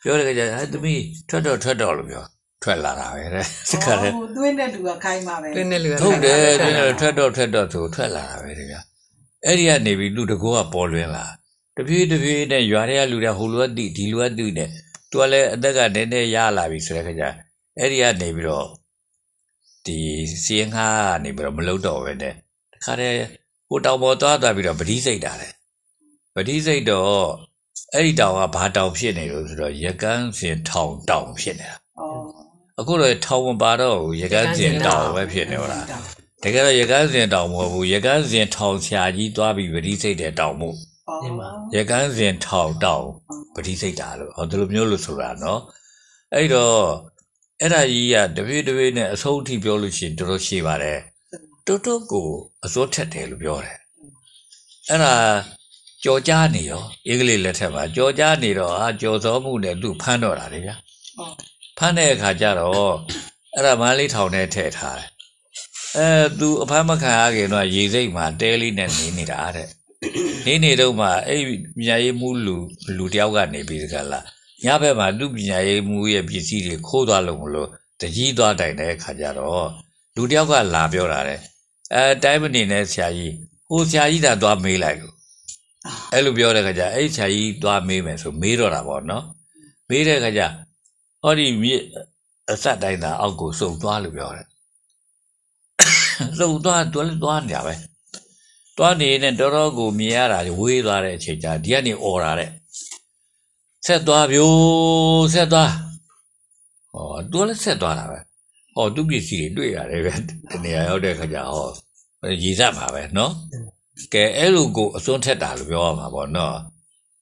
ပြောတဲ့ခါကျအဲသမီးထွက်တော့ထွက်တော့လို့ပြောထွက်လာတာပဲတဲ့စကားလေဟိုတွင်းတဲ့လူကခိုင်းပါပဲတွင်းတဲ့လူကဟုတ်တယ်ခိုင်းတာထွက်တော့ထွက်တော့ဆိုထွက်လာတာပဲတကယ်အဲ့ဒီကနေပြီးလူတကောကပေါ်လွင်လာတပြေးတပြေးနဲ့ရွာထဲကလူတွေဟိုလူကတိဒီလူကတိနဲ့သူကလည်းအသက်ကနည်းနည်းရလာပြီဆိုတဲ့ခါကျအဲ့ဒီကနေပြီးတော့ဒီစီရင်ခါကနေပြီးတော့မလုံတော့ပဲနဲ့တခါတည်း ဟိုတောင်ပေါ်သွားသွားပြီးတော့ပတိစိတ်တာလေပတိစိတ်တော့အဲ့ဒီတောင်ကဘာတောင်ဖြစ်နေလို့ဆိုတော့ရကန်းစင်ထောင်တောင်ဖြစ်နေတာဩအခုတော့ထောင်မပါတော့ဘူးရကန်းစင်တောင်ပဲဖြစ်နေလားတကယ်တော့ရကန်းစင်တောင်မဟုတ်ဘူးရကန်းစင်ထောင်ဆရာကြီးသွားပြီးပတိစိတ်တဲ့တောင်မို့ဩရကန်းစင်ထောင်တောင်ပတိစိတ်တာလို့ဟောဒီလိုမျိုးလို့ဆိုတာနော်အဲ့တော့အဲ့ဒါကြီးကတပြေးတပြေးနဲ့အဆုံးအထိပြောလို့ရှိရင်တော်တော်ရှိပါတယ် တော်တော်ကိုအစိုးထက်တယ်လို့ပြောတယ်အဲ့ဒါကြော်ကြားနေရောအင်္ဂလိပ်လက်ထက်မှာကြော်ကြားနေတော့အာကြော်စောမှုနဲ့သူ့ဖမ်းတော့တာလေဗျာဩဖမ်းတဲ့အခါကျတော့အဲ့ဒါမန်းလေးထောင်ထဲထည့်ထားတယ်အဲသူအဖမ်းမခံရခင်တော့ရေစိတ်မှာတဲလေးနဲ့နေနေတာတဲ့နေနေတော့မှအဲ့ပညာရေးမှုလူလူတယောက်ကနေပြီးတကလားညဘက်မှာသူပညာရေးမှုရဲ့ပစ္စည်းတွေခိုးသွားလို့မလို့တကြီးသွားတိုင်တဲ့အခါကျတော့လူတယောက်ကလာပြောတာတဲ့ အဲတိုင်းမနေနဲ့ဆရာကြီးဟိုဆရာကြီးသာသွားမေးလိုက်လို့အဲ့လိုပြောတဲ့အခါကျအဲ့ဆရာကြီးသွားမေးမယ်ဆိုမေးတော့တာပေါ့နော်မေးတဲ့အခါကျဟောဒီမြစ်အဆက်တိုင်းသာအောက်ကိုစုံသွားလို့ပြောတယ်စုံသွားတွလည်းသွားနေရပဲသွားနေနဲ့တော်တော်ကိုမြင်ရတာဝေးသွားတဲ့အချိန်ကျဒီကနေអော်တာတဲ့ဆက်သွားပြိုးဆက်သွားဟောတွလည်းဆက်သွားတာပဲ ဟောသူပစ္စည်းတွေတွေ့ရတယ်ဗျတနေရာရောက်တဲ့ခါကျဟောရည်စပ်ပါပဲနော်ကဲအဲ့လိုကိုအစွန်းထက်တာလို့ပြောရမှာပေါ့နော်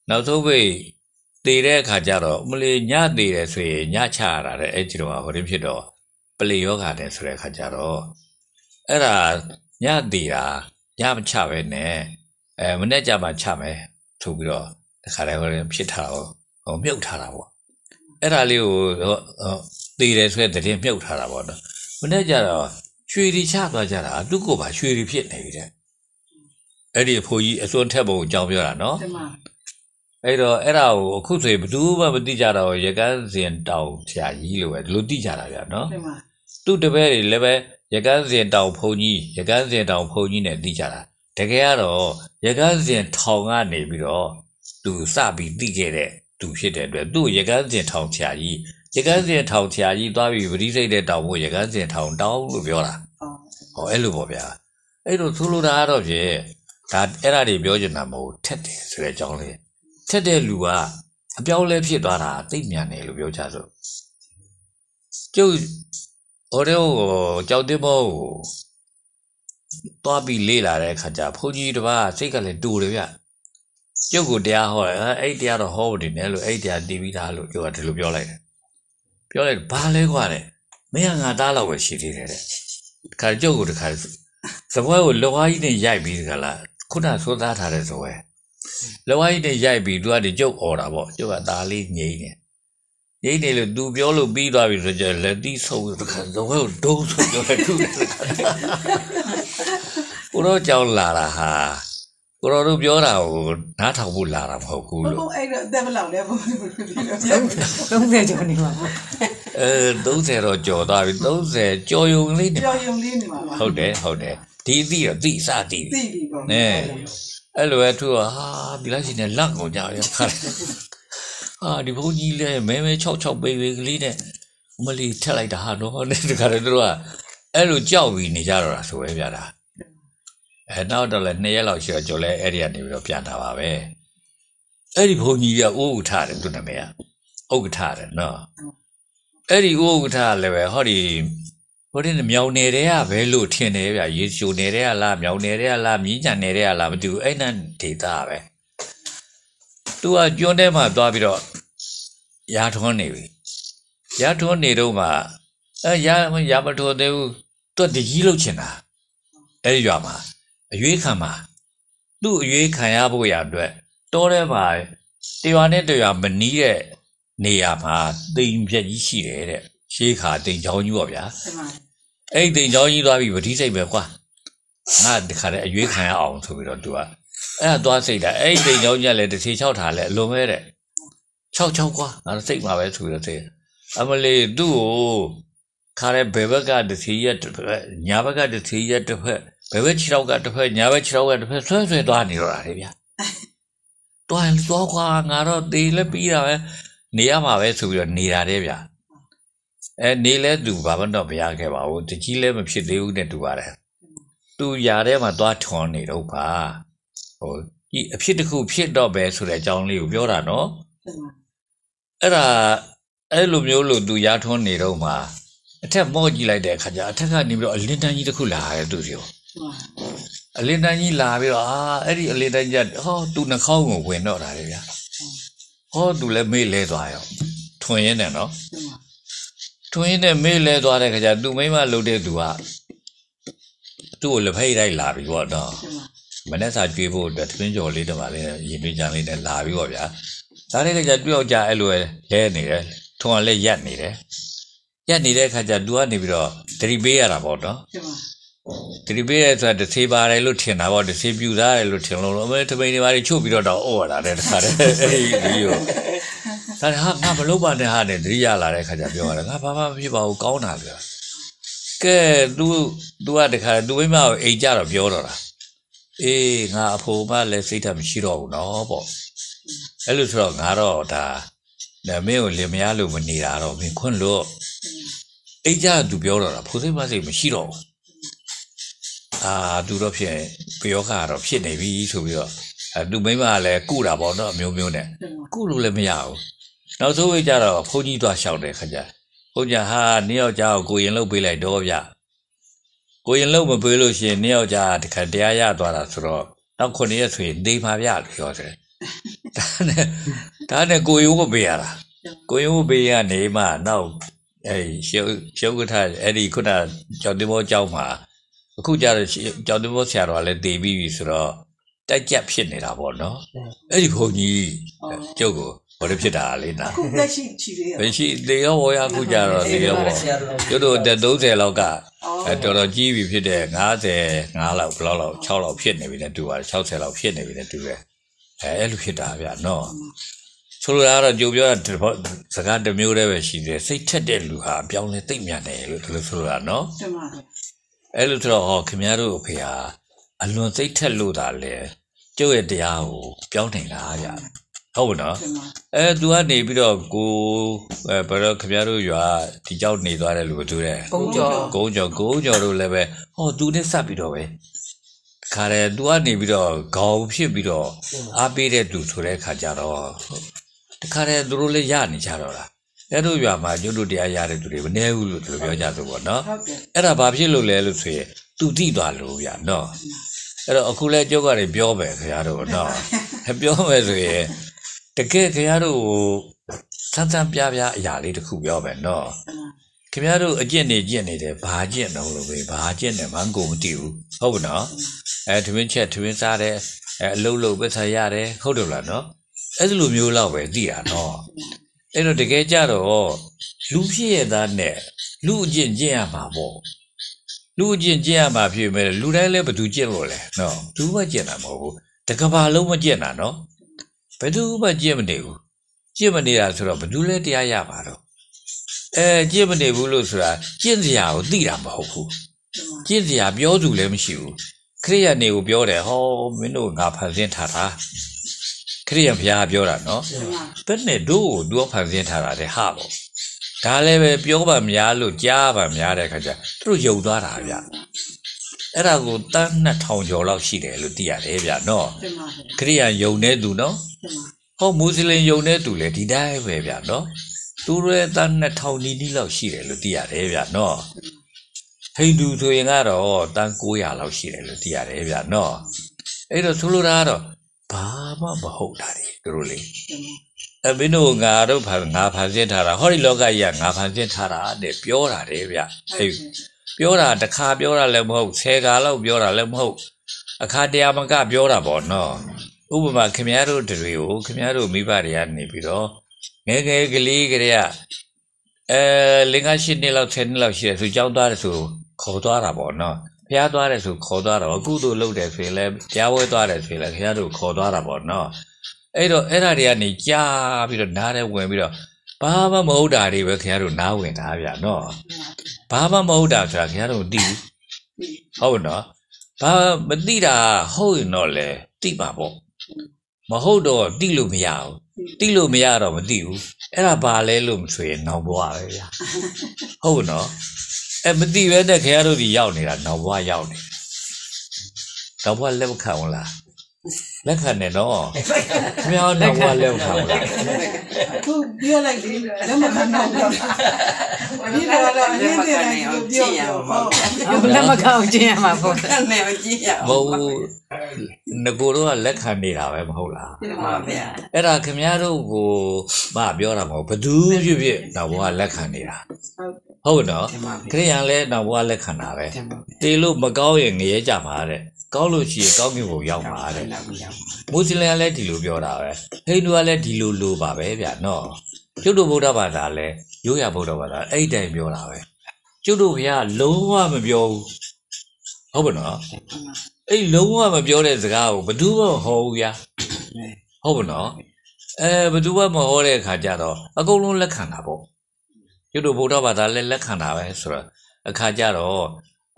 နောက်ဆုံးပိတ်တည်တဲ့အခါကျတော့မလေးညတည်တယ်ဆိုရင်ညချရတာတဲ့အဲ့ဒီတော့ဟိုရင်ဖြစ်တော့ပလေယောဂါတယ်ဆိုတဲ့အခါကျတော့အဲ့ဒါညတည်တာညမချပဲနဲ့အဲမနေ့ကျမှချမယ်ဆိုပြီးတော့တခါတည်းဟိုရင်ဖြစ်တာဟောမြုပ်ထားတာပေါ့အဲ့ဒါလေးကို ဟိုတည်တယ်ဆိုတဲ့တည်မြုပ်ထားတာပေါ့နော်မနေ့ကျတော့ရွှေရီချသွားကြတာသူ့ကိုပါရွှေရီဖြစ်နေပြီတဲ့အဲ့ဒီအဖိုးကြီးအစွန်းထက်ပုံကိုကြောင်းပြောတာနော်ဒီမှာအဲ့တော့အဲ့ဒါကိုအခုဆိုရင်ဘယ်သူမှမသိကြတော့ရကန်းစင်တောင်ဆရာကြီးလို့ပဲဒီလိုသိကြတာဗျာနော်ဒီမှာသူ့တပည့်တွေလည်းပဲရကန်းစင်တောင်ဖုန်ကြီးရကန်းစင်တောင်ဖုန်ကြီးနဲ့သိကြတာတကယ်ကတော့ရကန်းစင်ထောင်ကနေပြီးတော့သူစပြီးသိခဲ့တဲ့သူဖြစ်တဲ့အတွက်သူ့ရကန်းစင်ထောင်ဆရာကြီး ရကန်းစင်ထောင်ဆရာကြီးသွားပြီးပရိစိတ်တဲ့တောင်မို့ရကန်းစင်ထောင်တောင်လို့ပြောတာဩဟောအဲ့လိုပေါ့ဗျာအဲ့လိုဆိုလိုတာကတော့ဖြင့်ဒါအဲ့ဒါတွေပြောချင်တာမဟုတ်ထက်တယ်ဆိုတဲ့အကြောင်းလေးထက်တဲ့လူကအပြောင်းလဲဖြစ်သွားတာသိပ်မြန်တယ်လို့ပြောကြဆိုကျုပ်ဟိုတော့ကြောက်တဲ့ဘောကိုသွားပြီးလေးလာတဲ့အခါကျဘုန်းကြီးတစ်ပါးစိတ်ကလည်းတူတယ်ဗျကျုပ်ကိုတရားဟောတယ်အဲအဲ့တရားတော့ဟောဖို့တင်တယ်လို့အဲ့တရားတီးပြီးသားလို့ကျုပ်ကဒီလိုပြောလိုက်တယ် ပြောလိုက်ဘာလဲကွာတဲ့မင်းကငါသားလောက်ပဲရှိသေးတယ်တဲ့တခါကြုတ်ကိုတခါစပွဲကိုလောဝါးကြီးနဲ့ရိုက်ပြီးတခါလားခုနသိုးသားထားတဲ့စပွဲလောဝါးကြီးနဲ့ရိုက်ပြီးသူကဒီကြုတ်អော်တာပေါ့ကြုတ်ကသားလေးငိမ့်နေငိမ့်နေလို့သူပြောလို့ပြီးသွားပြီဆိုကြလက်တီးဆုံးတခါစပွဲကိုဒုံးဆိုပြောလိုက်သူတခါကိုတော့ကြောင်းလာတာဟာ ကိုတော်တို့ပြောတာကိုနားထောင်ဖို့လာတာမဟုတ်ဘူးဘုလို့ဘအဲ့တော့အသက်ဘယ်လောက်လဲဘုဘ30ကျော်နေပါဘူးအဲ30တော့ကြော်သွားပြီ30ကြော်ယုံလေးနေကြော်ယုံလေးနေမှာပါဟုတ်တယ်ဟုတ်တယ်ဒီအသိတော့သိစသိပြီသိပြီပေါ့နဲအဲ့လိုပဲသူကဟာဒီလိုက်ရှင်နဲ့လက်ကုန်ကြရခါတယ်ဟာဒီဘုန်းကြီးလဲမဲမဲ66ပေပေကလေးနဲ့မလီထက်လိုက်တာဟာတော့တဲ့ခါတယ်သူတို့ကအဲ့လိုကြောက်ပြီးနေကြတော့တာဆိုပဲဗျာဒါ အဲနောက်တော့လဲ2ရက်လောက်ရှိတော့ကျော်လဲအဲ့ဒီကနေပြီးတော့ပြန်တာပါပဲအဲ့ဒီဘုန်းကြီးကဥဥထားတယ်သူနာမည်ကဥက္ကထားတယ်နော်အဲ့ဒီဥက္ကထားလည်းပဲဟောဒီဟိုဒီမြောင်နယ်တဲ့ကဘဲလို့ထင်တယ်ဗျရေချိုနယ်တဲ့ကလားမြောင်နယ်တဲ့ကလားမြင်းကြံနယ်တဲ့ကလားမသိဘူးအဲ့นั่นဒေတာပဲသူကကျွန်းထဲမှာသွားပြီးတော့ရာထွန်းနေပြီရာထွန်းနေတော့မှအဲရာရာမထွန်းသေးဘူးသူတကြီးလောက်ချင်တာအဲ့ဒီရွာမှာ အရွေးခံမှာသူ့အရွေးခံရဖို့ရအတွက်တောထဲမှာတရွာနဲ့တရွာမနီးတဲ့နေရာမှာတိမ်ပြက်ကြီးရှိတယ်တဲ့ရှေးခါတိမ်ချောင်းကြီးပေါ့ဗျာဒီမှာအဲ့ဒီတိမ်ချောင်းကြီးသွားပြီးဗတိစိတ်ပဲကွာငါဒီခါတည်းအရွေးခံရအောင်ဆိုပြီးတော့သူကအဲ့ဒါသွားစိတ်တာအဲ့ဒီတိမ်ချောင်းကြီးကလည်းတစ်ချေ6ထားလဲအလွန်ပဲတဲ့6 6ကွာငါစိတ်မှာပဲဆိုပြီးတော့စိတ်အမလေးသူ့ကိုခါရဲဘယ်ဘက်ကတစ်ချေရက်တစ်ဖက်ညာဘက်ကတစ်ချေရက်တစ်ဖက် ဘယ်ဘက်ခြေထောက်ကတစ်ဖက်ညာဘက်ခြေထောက်ကတစ်ဖက်ဆွဲဆွဲသွားနေတော့တာလေဗျာတွားသွားကွာငါတော့တေးလည်းပြီးတာပဲနေရမှာပဲဆိုပြီးတော့နေတာတဲ့ဗျာအဲနေလဲသူဘာမှတော့မရခဲ့ပါဘူးတကြီးလည်းမဖြစ်သေးဘူးနဲ့တူပါတယ်သူຢာထဲမှာသွားထွန်နေတော့ပါဟိုဒီအဖြစ်တစ်ခုဖြစ်တော့ပဲဆိုတဲ့အကြောင်းလေးကိုပြောတာနော်ဒီမှာအဲ့ဒါအဲ့လိုမျိုးလို့သူຢာထွန်နေတော့မှာအထက်မော့ကြည့်လိုက်တဲ့အခါကျအထက်ကနေပြီးတော့အလင်းတန်းကြီးတစ်ခုလာတယ်သူစီကိုဒီမှာ အလင်းတန်းကြီးလာပြီးတော့အာအဲ့ဒီအလင်းတန်းကြီးကဟောသူနှာခေါင်းကိုဝင်တော့တာလေဗျာဟောသူလည်းမေ့လဲသွားရောထွန်ရင်းတယ်နော်ဒီမှာထွင်းနဲ့မေးလဲသွားတဲ့ခါကျသူမိမလှုပ်တဲ့သူကသူ့ကိုလက်ဖိတ်လိုက်လာပြီပေါ့နော်ဒီမှာမနေ့စာကြွေးဖို့အတွက်ထွင်းကြော်လေးတပါလေးရင်သွင်းကြလေးနဲ့လာပြီပေါ့ဗျာဒါတဲ့ခါကျတွေ့အောင်ကြအဲ့လိုလဲနေတယ်ထွန်းကလည်းရက်နေတယ်ရက်နေတဲ့ခါကျသူကနေပြီးတော့တတိပေးရတာပေါ့နော် ဒီမှာ တတိပေးရဆိုတာတစ်သေးပါတယ်လို့ထင်တာပေါ့တစ်သေးပြူသားတယ်လို့ထင်လို့အမေတပိန်တွေပါချုပ်ပြီးတော့တော့အော်ရတာတဲ့တခါတည်းအဲ့ဒီဒီကို ဒါဟာငါမလုပ်ပါနဲ့ဟာနဲ့တတိယလာတဲ့ခါကျပြောရတယ်ငါဘာမှမဖြစ်ပါဘူးကောင်းတာပြောကဲ तू तू ကတခါ तू မိမကိုအိမ်ကြတော့ပြောတော့တာအေးငါအဖိုးမလည်းစိတ်ဓာတ်မရှိတော့ဘူးနော်ပေါ့အဲ့လိုဆိုတော့ငါတော့ဒါဒါမင်းကိုလင်မယားလို့မနေတာတော့မင်းခွန်းလို့အိမ်ကြ तू ပြောတော့တာဖိုးစိတ်မစိတ်မရှိတော့ဘူး အာ तू တော့ဖြစ်ပြောခါတော့ဖြစ်နေပြီဆိုပြီးတော့အဲ तू မိမကလည်းကုတာပေါ့နော်အမျိုးမျိုးနဲ့ဒီမှာကုလို့လည်းမရဘူးနောက်ဆုံးဝေးကြတော့ဘုန်းကြီးသွားလျှောက်တယ်ခကြဘုန်းကြီးဟာနှစ်ယောက်ကြောက်ကိုရင်လုတ်ပေးလိုက်တော့ဗျကိုရင်လုတ်မပေးလို့ရှိရင်နှစ်ယောက်ကြာတခါတရားရသွားတာဆိုတော့နောက်ခုနှစ်ရက်ဆိုရင်နေပါဗျလို့ပြောတယ်ဒါနဲ့ဒါနဲ့ကိုရင်ကိုပေးရတာကိုရင်ကိုပေးရနေမှနောက်အဲရှုပ်ရှုပ်ကထအဲ့ဒီခုနကြောက်တင်ဘောကြောက်မှာ အခုကြတော့ကြောက်တင်ဘောဆရာတော်ကလည်းတည်ပြီးပြီဆိုတော့တိုက်ကြက်ဖြစ်နေတာပေါ့နော်အဲ့ဒီဘုန်းကြီးကျုပ်ကိုဘာလို့ဖြစ်တာလဲနာအခုတက်ရှိချီသေးရမရှိတေရောဝရခုကြတော့တေရောဘောကျုပ်တို့အသက်30လောက်ကအဲတော်တော်ကြီးပြီဖြစ်တဲ့55လောက်ဘယ်လောက်လောက်6လောက်ဖြစ်နေပြီနဲ့တူပါတယ်60လောက်ဖြစ်နေပြီနဲ့တူတယ်အဲအဲ့လိုဖြစ်တာဗျာနော်ဆိုလိုတာကတော့ကြုံပြောတာစကားတစ်မျိုးတည်းပဲရှိတယ်စိတ်ထက်တဲ့လူဟာအပြောင်းလဲသိမ့်မြန်တယ်လို့ဒီလိုဆိုလိုတာနော်ဒီမှာ အဲ့လိုဆိုတော့ဟောခင်ဗျားတို့အဖေဟာအလွန်စိတ်ထက်လို့တာလေကျုပ်ရဲ့တရားကိုပြောင်းနိုင်တာဗျာဟုတ်ဘူးနော်ဒီမှာအဲသူကနေပြီးတော့ကိုအဲဘယ်တော့ခင်ဗျားတို့ရွာဒီကြောက်နေသွားတယ်လို့ပြောတယ်ကုန်းကျော်ကိုကျော်ကိုကျော်တို့လည်းပဲဟောသူနဲ့ဆက်ပြီးတော့ပဲခါတယ်သူကနေပြီးတော့ခေါင်းဖြစ်ပြီးတော့အားပေးတဲ့သူဆိုတဲ့ခါကျတော့တခါတည်းသူတို့လည်းရနေကြတော့လား အဲ့တို့ရွာမှာကျွတ်တို့တရားရတဲ့သူတွေမနေဘူးလို့သူတို့ပြောကြသူပေါ့နော်ဟုတ်တယ်အဲ့ဒါဘာဖြစ်လို့လဲလို့ဆိုရင်သူတိသွားလို့ဗျာနော်အဲ့တော့အခုလဲကျုပ်ကနေပြောမယ်ခင်ဗျားတို့နော်ပြောမယ်ဆိုရင်တကယ်ခင်ဗျားတို့ကိုစမ်းစမ်းပြပြအရာလေးတစ်ခုပြောမယ်နော်ဒီမှာခင်ဗျားတို့အကျင့်နေကျင့်နေတယ်ဘာကျင့်တော့လို့ပဲဘာကျင့်တယ်မှကိုမသိဘူးဟုတ်ဘူးနော်အဲထမင်းချက်ထမင်းစားတယ်အဲအလုံးလုံးပဲစားရတယ်ဟုတ်တယ်လားနော်အဲ့ဒီလိုမျိုးလောက်ပဲသိတာနော် အဲ့တော့တကယ်ကြတော့လူဖြစ်ရသားနဲ့လူအကျင့်ကျင့်ရမှာပေါ့လူအကျင့်ကျင့်ရမှာဖြစ်မယ်လူတိုင်းလည်းဘယ်သူကျင့်လို့လဲနော်ဘယ်သူမှကျင့်တာမဟုတ်ဘူးတကဘာလုံးမကျင့်တာနော်ဘယ်သူမှကျင့်မနေဘူးကျင့်မနေတာဆိုတော့ဘယ်သူလဲတရားရပါတော့အဲကျင့်မနေဘူးလို့ဆိုတာကျင့်စရာကိုသိတာမဟုတ်ဘူးကျင့်စရာပြောသူလည်းမရှိဘူးခရိယန်တွေကိုပြောတယ်ဟောမင်းတို့ငါဖန်ဆင်းထားတာ ခရိယန်ဘုရားပြောတာနော်ဘယ်နဲ့တို့ကိုသူကဖန်ဆင်းထားတာတဲ့ဟာပေါ့ဒါလည်းပဲပြောပါများလို့ကြားပါများတဲ့ခါကျသူတို့ယုံသွားတာဗျအဲ့ဒါကိုတန်း2000ကျော်လောက်ရှိတယ်လို့သိရတယ်ဗျနော်တင်ပါဗျာခရိယန်ယုံနေသူနော်တင်ပါဟောမွတ်စလင်ယုံနေသူလည်းဒီတိုင်းပဲဗျနော်သူတို့ရဲ့တန်း2000နီးနီးလောက်ရှိတယ်လို့သိရတယ်ဗျနော်ဟိန္ဒူဆိုရင်ကတော့တန်း900လောက်ရှိတယ်လို့သိရတယ်ဗျနော်အဲ့တော့ဆိုလိုတာကတော့ ဘာမှမဟုတ်တာတွေသူတို့လေတင်ပါအမင်းတို့ငါတို့ဖန်ငါဖန်ဆင်းထားတာဟောဒီလောကကြီးကငါဖန်ဆင်းထားတာတဲ့ပြောတာတယ်ဗျအဲပြောတာတစ်ခါပြောတာလည်းမဟုတ်ဆယ်ခါလောက်ပြောတာလည်းမဟုတ်အခါတရားမကပြောတာပေါ့နော်ဥပမာခင်ဗျားတို့တွေကိုခင်ဗျားတို့မိဘတွေကနေပြီးတော့ငယ်ငယ်ကလေးကလေးကအဲလင်္ကာရှစ်နှစ်လောက်ဆယ်နှစ်လောက်ရှိတယ်ဆိုကြောင်းသွားတယ်ဆိုခေါ်သွားတာပေါ့နော် ဖះသွားတယ်ဆိုခေါ်သွားတော့အခုတို့လုပ်တယ်ဆိုရင်လည်းတရားဝဲသွားတယ်ဆိုရင်လည်းခင်ဗျားတို့ခေါ်သွားတာပေါ့နော်အဲ့တော့အဲ့ဒါတွေကနေကြားပြီးတော့နားထဲဝင်ပြီးတော့ဘာမှမဟုတ်တာတွေပဲခင်ဗျားတို့နားဝင်တာဗျာနော်ဘာမှမဟုတ်တာဆိုတာခင်ဗျားတို့မသိဘူးဟုတ်နော်ဘာမသိတာဟုတ်ရင်တော့လေသိပါပေါ့မဟုတ်တော့သိလို့မရဘူးသိလို့မရတော့မသိဘူးအဲ့ဒါဘာလဲလို့မဆိုရင်နောက်ဘဝပဲဗျာဟုတ်နော် အဲ့မသိပဲတဲ့ခင်ဗျားတို့ဒီရောက်နေတာနောက်ဘဝရောက်နေနောက်ဘဝလက်မခံဘူးလားလက်ခံတယ်နော်မြောင်းတော့ဝါလောက်ထားဘူးလားခုပြောလိုက်လေလက်မခံတော့ဘူးဒီတော့တော့အရင်တည်းကပြောပြောဟောလက်မကောက်ခြင်းရမှာပေါ့နဲ့မကြည့်ရမဟုတ်ဘူးငကိုတော့ကလက်ခံနေတာပဲမဟုတ်လားပါဗျာအဲ့ဒါခင်ဗျားတို့ကိုမပြောတာမဟုတ်ဘသူဖြစ်ဖြစ်တော့ဘဝလက်ခံနေတာဟုတ် နော်တင်ပါခရိယန်လည်းတော့ဘဝလက်ခံတာပဲတင်ပါတေလို့မကောင်းရင်ငရဲကြမှာတဲ့ကောင်းလို့ရှိရင်ကောင်းကင်ဘုံရောက်မှာတဲ့လောက်ပြီးရောက်မွတ်စလင်ကလည်းဒီလိုပြောတာပဲဟိန္ဒူကလည်းဒီလိုလိုပါပဲဗျာနော်ကျုပ်တို့ဗုဒ္ဓဘာသာလည်းရိုးရဗုဒ္ဓဘာသာအဲ့ဒီတိုင်ပြောတာပဲကျုပ်တို့ဘုရားလုံးဝမပြောဘူးဟုတ်ပါနော်အဲ့လုံးဝမပြောတဲ့စကားကိုဘယ်သူမှမဟောဘူးဗျာဟုတ်ပါနော်အဲဘယ်သူမှမဟောတဲ့အခါကျတော့အကုန်လုံးလက်ခံတာပေါ့ ကျုပ်တို့ဗုဒ္ဓဘာသာလည်းလက်ခံတာပဲဆိုတော့အခါကျတော့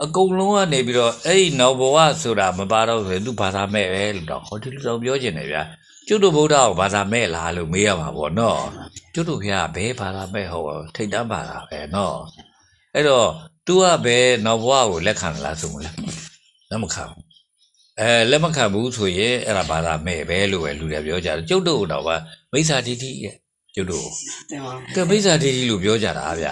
အကုန်လုံးကနေပြီးတော့အဲ့ဒီနောက်ဘဝဆိုတာမပါတော့ဆိုရင်သူဘာသာမဲ့ပဲလို့တော့ဟောဒီလိုတော့ပြောချင်တယ်ဗျာကျွတ်တို့ဗုဒ္ဓကိုဘာသာမဲ့လားလို့မေးရမှာပေါ့နော်ကျွတ်တို့ခင်ဗျာဘဲဘာသာမဲ့ဟောထိတ်တန်းဘာသာပဲနော်အဲ့တော့ तू ကဘဲနောက်ဘဝကိုလက်ခံလားဆိုမလဲလက်မခံဘူးအဲလက်မခံဘူးဆိုရင်အဲ့ဒါဘာသာမဲ့ပဲလို့ပဲလူတွေပြောကြတယ်ကျွတ်တို့တော့ဗာမိစ္ဆာတိတိရဲ့ ကျွတ်တို့တင်ပါကဲမိစ္ဆာတိတိလို့ပြောကြတာဗျာ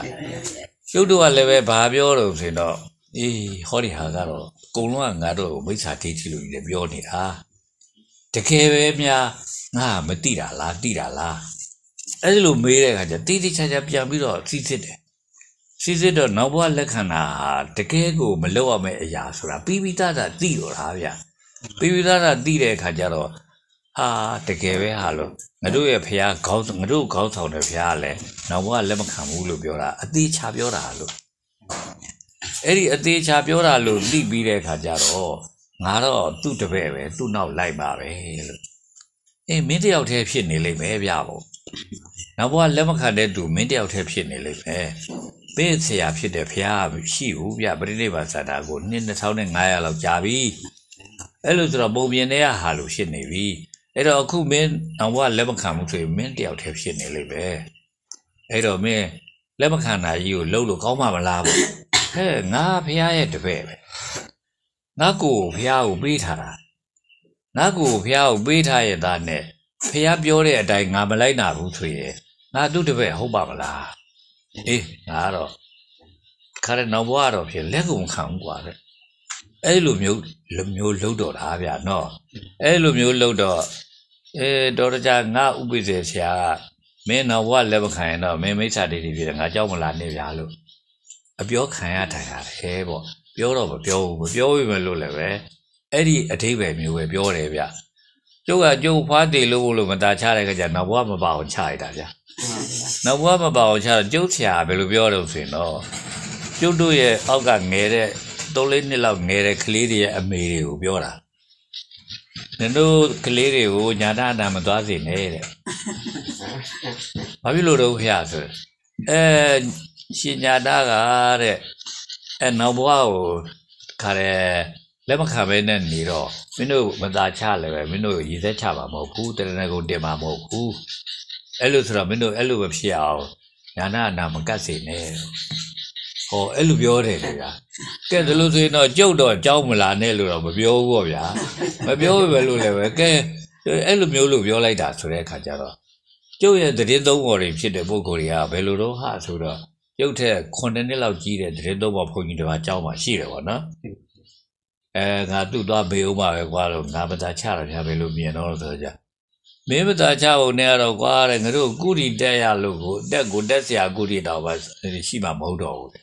ကျုပ်တို့ကလည်းပဲဘာပြောလို့ဆိုရင်တော့အေးဟောဒီဟာကတော့အကုန်လုံးကငါတို့ကိုမိစ္ဆာဒိဋ္ဌိလို့လည်းပြောနေတာတကယ်ပဲများငါမသိတာလားသိတာလားအဲ့ဒီလိုမေးတဲ့အခါကျတိတိကျကျပြန်ပြီးတော့စီစစ်တယ်စီစစ်တော့နောက်ဘဝလက်ခံတာဟာတကယ်ကိုမလောက်ရမယ့်အရာဆိုတာပြီးပြီးသားသားသိတော့တာဗျပြီးပြီးသားသားသိတဲ့အခါကျတော့ ဟာတကယ်ပဲဟာလို့ငါတို့ရဲ့ဖះခေါင်းငါတို့ခေါင်းဆောင်တဲ့ဖះကလည်းနောက်ဘဝလက်မခံဘူးလို့ပြောတာအသေးချပြောတာလို့အဲ့ဒီအသေးချာပြောတာလို့သိပြီးတဲ့အခါကျတော့ငါတော့သူ့တပည့်ပဲသူ့နောက်လိုက်ပါပဲလို့အေးမင်းတယောက်တည်းဖြစ်နေလိမ့်မယ်ဗျပေါ့နောက်ဘဝလက်မခံတဲ့သူမင်းတယောက်တည်းဖြစ်နေလိမ့်မယ်ဘေးဆရာဖြစ်တဲ့ဖះရှိဘူးဗျပရိနိဗ္ဗာန်စတာကိုနှစ်2500လောက်ကြာပြီအဲ့လိုဆိုတော့ပုံပြင်တဲ့ဟာလို့ဖြစ်နေပြီ အဲ့တော့အခုမင်းနောက်ဘဝလက်မခံဘူးဆိုရင်မင်းတယောက်တည်းဖြစ်နေလိမ့်မယ်အဲ့တော့မင်းလက်မခံတာကြီးကိုလှုပ်လို့ကောင်းမှမလားပေါ့ဟဲ့ငါဖះရဲ့တပည့်ပဲငါကိုဖះကိုပေးထားတာငါကိုဖះကိုပေးထားရဲ့သားနဲ့ဖះပြောတဲ့အတိုင်းငါမလိုက်နာဘူးဆိုရင်ငါသူ့တပည့်ဟုတ်ပါမလားအေးငါကတော့ခါရနောက်ဘွားတော့ဖြစ်လက်ကုန်ခံဘူးကွာတဲ့ အဲ့လိုမျိုးလိုမျိုးလှုပ်တော့တာဗျာနော်အဲ့လိုမျိုးလှုပ်တော့အဲတော်တကြငါဥပိ္ပဇေဆရာကမင်းနောက်ဘွားလက်မခံရင်တော့မင်းမိစ္ဆာဒိဋ္ဌိဖြစ်တယ်ငါကြောက်မလားနေဗျာလို့အပြောခံရထိုင်ရတယ်ပေါ့ပြောတော့မပြောဘူးမပြောဘူးပဲလို့လည်းပဲအဲ့ဒီအထိပ္ပယ်မျိုးပဲပြောတယ်ဗျကျုပ်ကကျုပ်ဖွားတည်လို့လို့မตาချတဲ့ခါကျနောက်ဘဝမပါအောင်ချရတာဗျနောက်ဘဝမပါအောင်ချတော့ကျုပ်ဆရာဘယ်လိုပြောတော့ဆိုရင်တော့ကျုပ်တို့ရဲ့အောက်ကငယ်တဲ့ 3လေးနှစ်လောက်ငယ်တဲ့ကလေးတွေရဲ့အမေတွေကိုပြောတာနင်တို့ကလေးတွေကိုညာတအနာမသွားစေနဲ့တဲ့ဘာဖြစ်လို့တော့ဖျားဆိုအဲရှင်ညာတကတဲ့အဲနောက်ဘဝကိုခါရဲလက်မခံဘဲနဲ့နေတော့မင်းတို့မသာချလည်းပဲမင်းတို့ရည်သက်ချမှာမဟုတ်ဘူးတရဏဂုံတင်မှာမဟုတ်ဘူးအဲ့လိုဆိုတော့မင်းတို့အဲ့လိုပဲဖြစ်အောင်ညာနာအနာမကတ်စေနဲ့ ဟောအဲ့လိုပြောတယ်လေဗျာကဲဒါလို့ဆိုရင်တော့ကျုပ်တော့ကြောက်မလာနဲ့လို့တော့မပြောဘူးပေါ့ဗျာမပြောပဲလို့လည်းပဲကဲအဲ့လိုမျိုးလို့ပြောလိုက်တာဆိုတဲ့အခါကျတော့ကျုပ်ရဲ့တရေသုံးပေါ်တွေဖြစ်တဲ့ပုံကိုယ်တွေကဘယ်လိုတော့ဟာဆိုတော့ကျုပ်ထက်9နှစ်လောက်ကြီးတဲ့တရေသုံးပေါ်ဘုန်းကြီးတွေမှာကြောက်မှရှိတယ်ပေါ့နော်အဲငါသူ့သွားဘေးဦးမှာပဲကွာလို့ငါမသာချတာဗျာဘယ်လိုမြင်တော့ဆိုကြမင်းမသာချဖို့နဲ့ကတော့ကွာတဲ့ငါတို့ကုရီတက်ရလို့ကိုတက်ကိုတက်စရာကုရီတော့ပါရှိမှမဟုတ်တော့ဘူး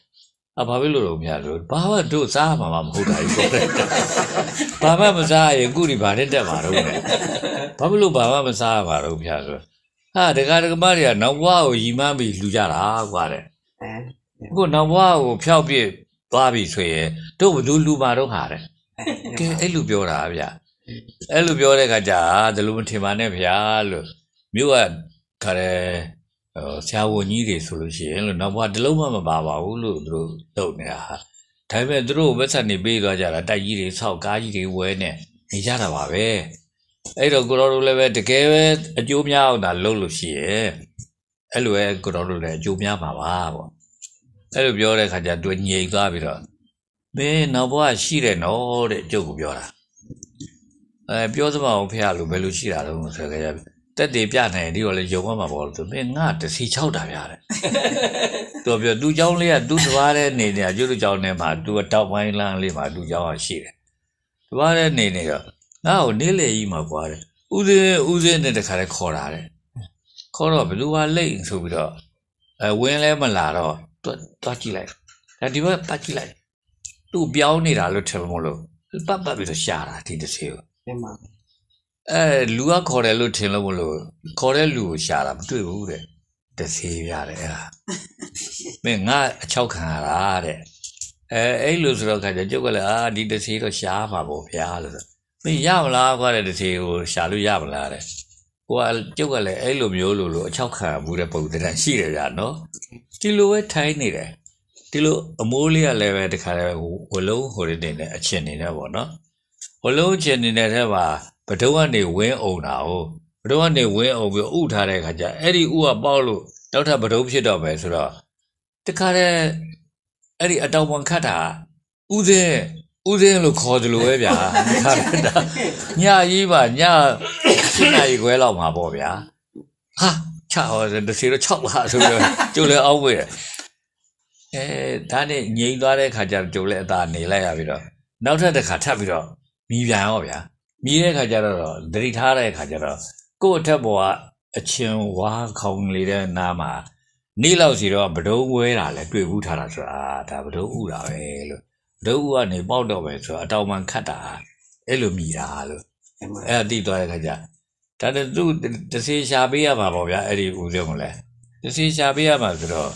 အဘာဖြစ်လို့တော့မြတ်လို့ဘာမှတို့စားမှာမဟုတ်တာကြီးပေါ့ဘာမှမစားရင်ကုရီဘာနဲ့တက်မှာတော့ဘာဖြစ်လို့ဘာမှမစားမှာတော့မြတ်ဆိုဟာဒကာဒကမတွေကနောက်ဘွားကိုရီမန်းပြီးလူကြတာကွာတဲ့အခုနောက်ဘွားကိုဖျောက်ပြစ်သွားပြီဆိုရင်တို့ဘသူလူပါတော့ဟာတဲ့ကဲအဲ့လိုပြောတာဗျအဲ့လိုပြောတဲ့ခါကျဒါလိုမထင်ပါနဲ့ဗျာလို့မြို့ကခါရဲ ဆရာဝန်ကြီးတွေဆိုလို့ရှိရင်လို့နောက်ဘွားတလုံးမှမပါပါဘူးလို့သူတို့လုပ်နေတာဟာဒါပေမဲ့သူတို့ဝက်ဆက်နေပေးသွားကြတာတိုက်ကြီးတွေဆောက်ကားကြီးတွေဝဲနေနေကြတာပါပဲအဲ့တော့ကိုတော်တို့လည်းပဲတကယ်ပဲအကျိုးများအောင်သာလုပ်လို့ရှိရဲ့အဲ့လိုပဲကိုတော်တို့လည်းအကျိုးများပါပါပေါ့အဲ့လိုပြောတဲ့ခါကျသူညိတ်သွားပြီးတော့မင်းနောက်ဘဝရှိတယ်နော်တဲ့ကျုပ်ကပြောတာအဲပြောစမအောင်ဖះလို့ဘယ်လိုရှိတာလဲဆိုကြရ တက်တေပြနိုင်ဒီတော့လေယုံမှာပေါ့လို့သူမင်းငါတစီ6တာဗျာတဲ့သူပြောသူเจ้าလေးကသူတဘာတဲ့နေနေကျုပ်တို့เจ้าနဲ့မှာသူတောက်ပိုင်းလမ်းလေးမှာသူเจ้าရှိတယ်တဘာတဲ့နေနေတော့ငါ့ကိုနေလေကြီးမှာကွာတဲ့ဥစဉ်ဥစဉ်နဲ့တခါလဲခေါ်တာတဲ့ခေါ်တော့ဘလူကလိတ်ဆိုပြီးတော့အဲဝင်းလဲမလာတော့တွတ်တွတ်ကြည့်လိုက်ဒါဒီဘက်ပတ်ကြည့်လိုက်သူ့ပြောင်းနေတာလို့ထင်မလို့ပတ်ပတ်ပြီးတော့ရှာတာဒီတစ်စီကို တင်ပါ အဲလူကခေါ်တယ်လို့ထင်လို့မလို့ခေါ်တဲ့လူကိုရှာတာမတွေ့ဘူးတဲ့တစီရတယ်အဲ့ဒါမင်းငါအချောက်ခံရတာတဲ့အဲအဲ့လိုဆိုတော့ခါကျကျုပ်ကလည်းအာဒီတစီတော့ရှားမှာပေါ့ဗျာလို့ဆိုမင်းရမလားကွာတဲ့တစီကိုရှာလို့ရမလားတဲ့ကိုကကျုပ်ကလည်းအဲ့လိုမျိုးလို့လို့အချောက်ခံမှုတဲ့ပုံတည်းရှိတယ်ဗျာနော်ဒီလိုပဲထိုင်းနေတယ်ဒီလိုအမိုးလေးကလည်းပဲတခါလဲဝလုံးဟိုနေနေအချင်းနေတယ်ပေါ့နော်ဝလုံးအချင်းနေတဲ့ထဲမှာ ဘဒုံကနေဝင်းအောင်တာ哦ဘဒုံကနေဝင်းအောင်ပြီးဥထားတဲ့ခါကျအဲ့ဒီဥကပေါက်လို့နောက်ထပ်ဘဒုံဖြစ်တော့မယ်ဆိုတော့တခါတည်းအဲ့ဒီအတောင်ပံခတ်တာဥစဉ်ဥစဉ်လို့ခေါ်တယ်လို့ပဲဗျာတခါတည်းဒါညကြီးပါည7နာရီခွဲလောက်မှာပေါ့ဗျာဟာချဟောတစီတော့6ပါဆိုတော့ကျုပ်လည်းအောက်ဝေးတယ်အဲဒါနဲ့ငြိမ်သွားတဲ့ခါကျတော့ကျုပ်လည်းအသာနေလိုက်ရပြီးတော့နောက်ထပ်တစ်ခါထပ်ပြီးတော့မြည်ပြန်ရောဗျာ မြည်တဲ့ခါကျတော့ဒတိထားတဲ့ခါကျတော့ကိုယ့်အထက်ပေါ်ကအချင်းဝါခေါင်လေးတဲ့နားမှာနေ့လောက်စီတော့ဘဒုံဝဲတာလဲတွေ့ဘူးထားတာဆိုတာအာဒါဘဒုံဥတာပဲလို့ဘဒုံဥကနေပေါက်တော့ပဲဆိုတော့အတောင်မှန်ခတ်တာအဲ့လိုမြည်တာလို့အဲ့ဒါတိသွားတဲ့ခါကျဒါနဲ့သူတစီရှာပေးရမှာပေါ့ဗျာအဲ့ဒီဥစဉ်ကိုလဲတစီရှာပေးရမှာဆိုတော့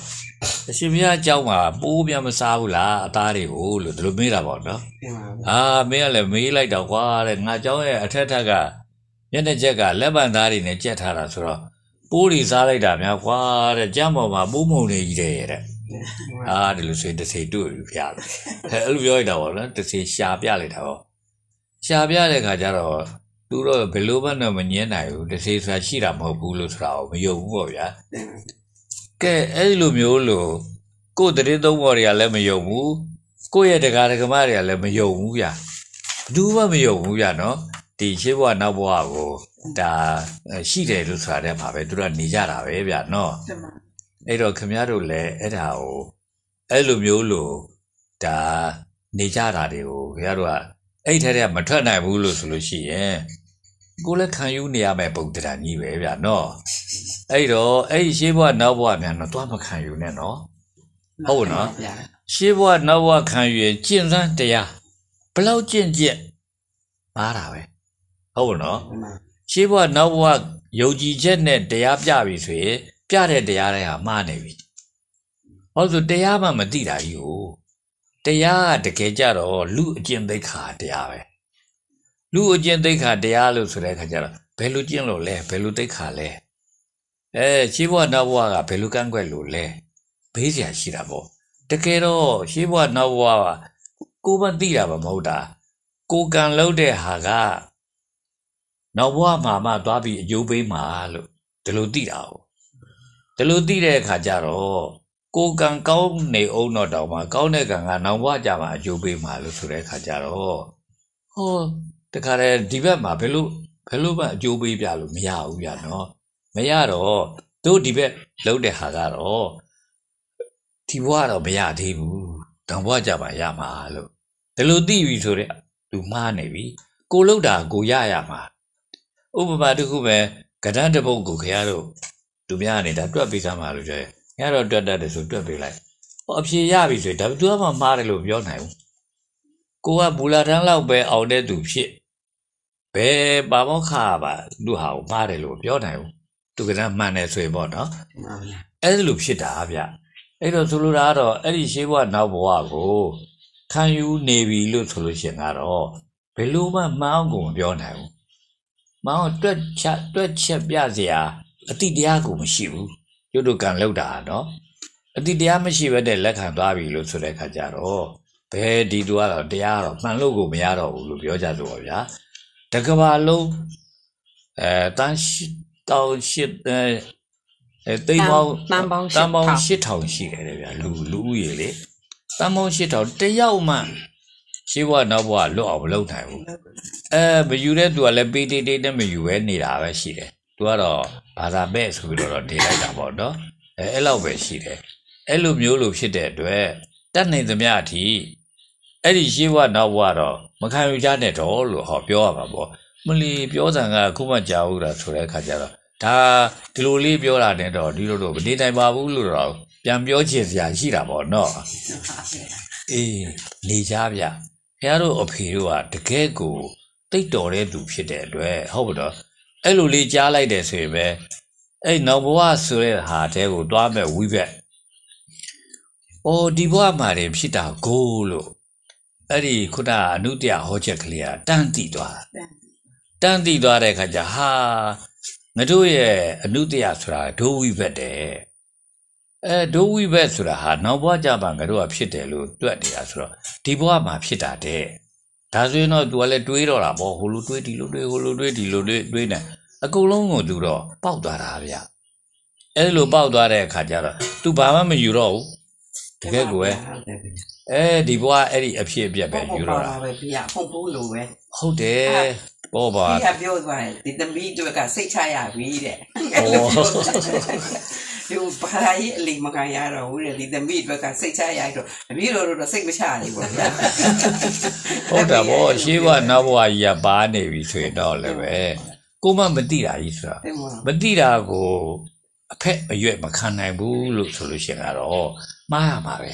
အရှင်မြတ်အကြောင်းမှာပိုးပြန်မစားဘူးလားအသားတွေကိုလို့ဒီလိုမေးတာပေါ့နော်အာမင်းကလည်းမေးလိုက်တော့ကွာတဲ့ငါအကြောင်းရဲ့အထက်ထက်ကညနေချက်ကလက်ပံသားတွေနဲ့ကြက်ထားတာဆိုတော့ပိုးတွေစားလိုက်တာများကွာတဲ့ကြမ်းပေါ်မှာပိုးမုံတွေကြီးတယ်တဲ့အာဒီလိုဆိုတစ်စိတွေ့ပြီဖျားတယ်အဲ့လိုပြောလိုက်တာပေါ့နော်တစ်စိရှာပြလိုက်တာပေါ့ရှာပြတဲ့ခါကျတော့သူတော့ဘယ်လိုမှတော့မငင်းနိုင်ဘူးတစ်စိဆိုတာရှိတာမဟုတ်ဘူးလို့ဆိုတာကိုမယုံဘူးပေါ့ဗျာ ကဲအဲ့ဒီလိုမျိုးလို့ကိုယ်တရေသုံးဘော်တွေကလည်းမယုံဘူးကိုယ့်ရဲ့တရားဓမ္မတွေကလည်းမယုံဘူးဗျာဘယ်သူမှမယုံဘူးဗျာနော်ဒီရှေးဘဝနောက်ဘဝကိုဒါရှိတယ်လို့ဆိုတာတဲ့မှာပဲသူတို့ကနေကြတာပဲဗျာနော်တင်ပါအဲ့တော့ခမရတို့လည်းအဲ့ဒါကိုအဲ့လိုမျိုးလို့ဒါနေကြတာတွေကိုခမရတို့ကအဲ့ထဲထဲမထွက်နိုင်ဘူးလို့ဆိုလို့ရှိရင် ကိုယ်လည်းခံယူနေရမယ်ပုံတရံကြီးပဲဗျာနော်အဲ့တော့အဲ့ဒီရှေးဘဝနောက်ဘဝမြန်တော့သွားမခံယူနဲ့နော်ဟုတ်နော်ဗျာရှေးဘဝနောက်ဘဝခံယူရင်ကျင့်စမ်းတရားဘယ်လောက်ကျင့်ကျင့်ပါတာပဲဟုတ်နော်တင်ပါရှေးဘဝနောက်ဘဝယုံကြည်ချက်နဲ့တရားပြပြီဆိုရင်ပြတဲ့တရားတွေဟာမှားနေပြီ။ဟောဆိုတရားမှမသိတာကြီးကိုတရားကတကယ်ကြတော့လူအကျင့်သိက္ခာတရားပဲ လူအကျင့်သိက္ခာတရားလို့ဆိုတဲ့အခါကျတော့ဘယ်လိုကျင့်လို့လဲဘယ်လိုသိက္ခာလဲအဲရှင်းဘဝနောက်ဘဝကဘယ်လိုကန့်ကွက်လို့လဲဘေးစရာရှိတာပေါ့တကယ်တော့ရှင်းဘဝနောက်ဘဝကကိုယ်မသိတာမဟုတ်တာကိုယ်ကံလုံးတဲ့ဟာကနောက်ဘဝမှာမှသွားပြီးအကျိုးပေးမှာလို့ဒီလိုသိတာဟုတ်ဒီလိုသိတဲ့အခါကျတော့ကိုယ်ကံကောင်းနေအောင်တော့တောင်မှကောင်းတဲ့ကံကနောက်ဘဝကြမှာအကျိုးပေးမှာလို့ဆိုတဲ့အခါကျတော့ဟော တခါတည်းဒီဘက်မှာဘယ်လိုဘယ်လိုမှအကျိုးပေးပြလို့မရဘူးဗျာနော်မရတော့တို့ဒီဘက်လုံးတဲ့ဟာကတော့ဒီဘဝတော့မရသေးဘူးတောင်ဘဝကြမှာရမှာလို့ဒီလိုသိပြီဆိုတဲ့သူမှားနေပြီကိုလှုပ်တာကိုရရမှာဥပမာတစ်ခုပဲကဒန်းတစ်ပုတ်ကိုခရတို့သူများနေတာတွက်ပေးသားမှာလို့ပြောရင်ခရတော့တွက်တတ်တယ်ဆိုတွက်ပေးလိုက်ဟောအဖြေရပြီဆိုရင်ဒါသူကမှမှားတယ်လို့ပြောနိုင်ဘူးကိုကဘူလာတန်းလောက်ပဲအောင်တဲ့သူဖြစ် ဘယ်ပါမောခါပါသူ့ဟာကိုမှားတယ်လို့ပြောနိုင်ဘူးသူကလည်းမှန်တယ်ဆိုရင်ပေါ့နော်မှန်ပါဗျာအဲ့လိုဖြစ်တာဗျအဲ့တော့ဆိုလိုတာကတော့အဲ့ဒီရှေးဘဝနောက်ဘဝကိုခံယူနေပြီလို့ဆိုလို့ရှိရင်ကတော့ဘယ်လိုမှမှန်းကိုမပြောနိုင်ဘူးမှန်းတွက်ချက်တွက်ချက်ပြစရာအတိတရားကိုမရှိဘူးရုပ်တုကံလောက်တာနော်အတိတရားမရှိဘဲတဲ့လက်ခံသွားပြီလို့ဆိုတဲ့အခါကျတော့ဘယ်ဒီတူကတော့တရားတော့မှန်လို့ကိုမရတော့ဘူးလို့ပြောကြဆိုပါဗျာ တကဘာလုံးအဲတန်းရှိတောင်ရှိအဲအဲတိမ်ပေါင်းတန်ပေါင်းတန်ပေါင်း8000 8000ရှိတယ်လေဗျာလူလူဦးရေလေတန်ပေါင်း8000တယောက်မှရှေးဘဝနောက်ဘဝလွတ်အောင်မလုပ်နိုင်ဘူးအဲမယူတဲ့သူကလည်းပေးတေးတေးနဲ့မယူပဲနေတာပဲရှိတယ်သူကတော့ဘာသာမဲ့ဆိုပြီးတော့နေလိုက်တာပေါ့နော်အဲအဲ့လောက်ပဲရှိတယ်အဲ့လိုမျိုးလိုဖြစ်တဲ့အတွက်တတ်နိုင်သမျှအထိအဲ့ဒီရှေးဘဝနောက်ဘဝတော့ မခံယူကြနဲ့တော့လို့ဟောပြောရမှာပေါ့မလီပြောစံကအခုမှကြာဘူးတာဆိုတဲ့အခါကျတော့ဒါဒီလိုလေးပြောတာနဲ့တော့ဒီလိုတော့မနေနိုင်ပါဘူးလို့တော့ပြန်ပြောချင်စရာရှိတာပေါ့နော်အေးနေကြဗျခင်ဗျားတို့အဖေတို့ကတကယ်ကိုတိတ်တော်တဲ့သူဖြစ်တဲ့အတွက်ဟုတ်ပါတော့အဲ့လိုလေးကြားလိုက်တယ်ဆိုရင်ပဲအဲ့နောက်ဘဝဆိုတဲ့ဟာတဲကိုတွားမဲ့ဝိဘက်။အော်ဒီဘဝမှာတင်ဖြစ်တာကိုလို့ အဲ့ဒီခုနကအနုတ္တရဟောချက်ကလေးကတန်းတိသွားတာတန်းတိသွားတဲ့အခါကျဟာငါတို့ရဲ့အနုတ္တရဆိုတာဒိုးဝိဘက်တဲ့ အဲဒိုးဝိဘက်ဆိုတာဟာနောက်ဘဝကြပါငါတို့ကဖြစ်တယ်လို့တွက်နေတာဆိုတော့ဒီဘဝမှာဖြစ်တာတဲ့ဒါဆိုရင်တော့ तू ကလည်းတွေးတော့တာပေါ့ဟိုလိုတွေးဒီလိုတွေးဟိုလိုတွေးဒီလိုတွေးတွေးနေအကုန်လုံးကို तू တော့ပေါက်သွားတာဗျအဲလိုပေါက်သွားတဲ့အခါကျတော့ तू ဘာမှမယူတော့ဘူးတကယ်ကိုပဲ အဲဒီဘဝအဲ့ဒီအဖြစ်အပျက်ပဲယူတော့တာပဲပြရဖုန်ဖိုးလိုပဲဟုတ်တယ်ပေါ်ပါပြရပြောသွားတယ်ဒီသမီးတို့ကစိတ်ချရပြီတဲ့ဒီဘာသာရေးအလိမ်မကန်ရတော့ဘူးတဲ့ဒီသမီးတို့ကစိတ်ချရတော့အမေတို့တော့စိတ်မချနိုင်ဘူးဗျာဟုတ်တာဗောရှေးဘဝနောက်ဘဝကြီးကပါနေပြီဆိုရင်တော့လည်းပဲကိုမမသိတာကြီးဆိုတာတဲ့မမတိတာကိုအဖက်အရွက်မခံနိုင်ဘူးလို့ဆိုလို့ရှိရင်ကတော့မှားရမှာပဲ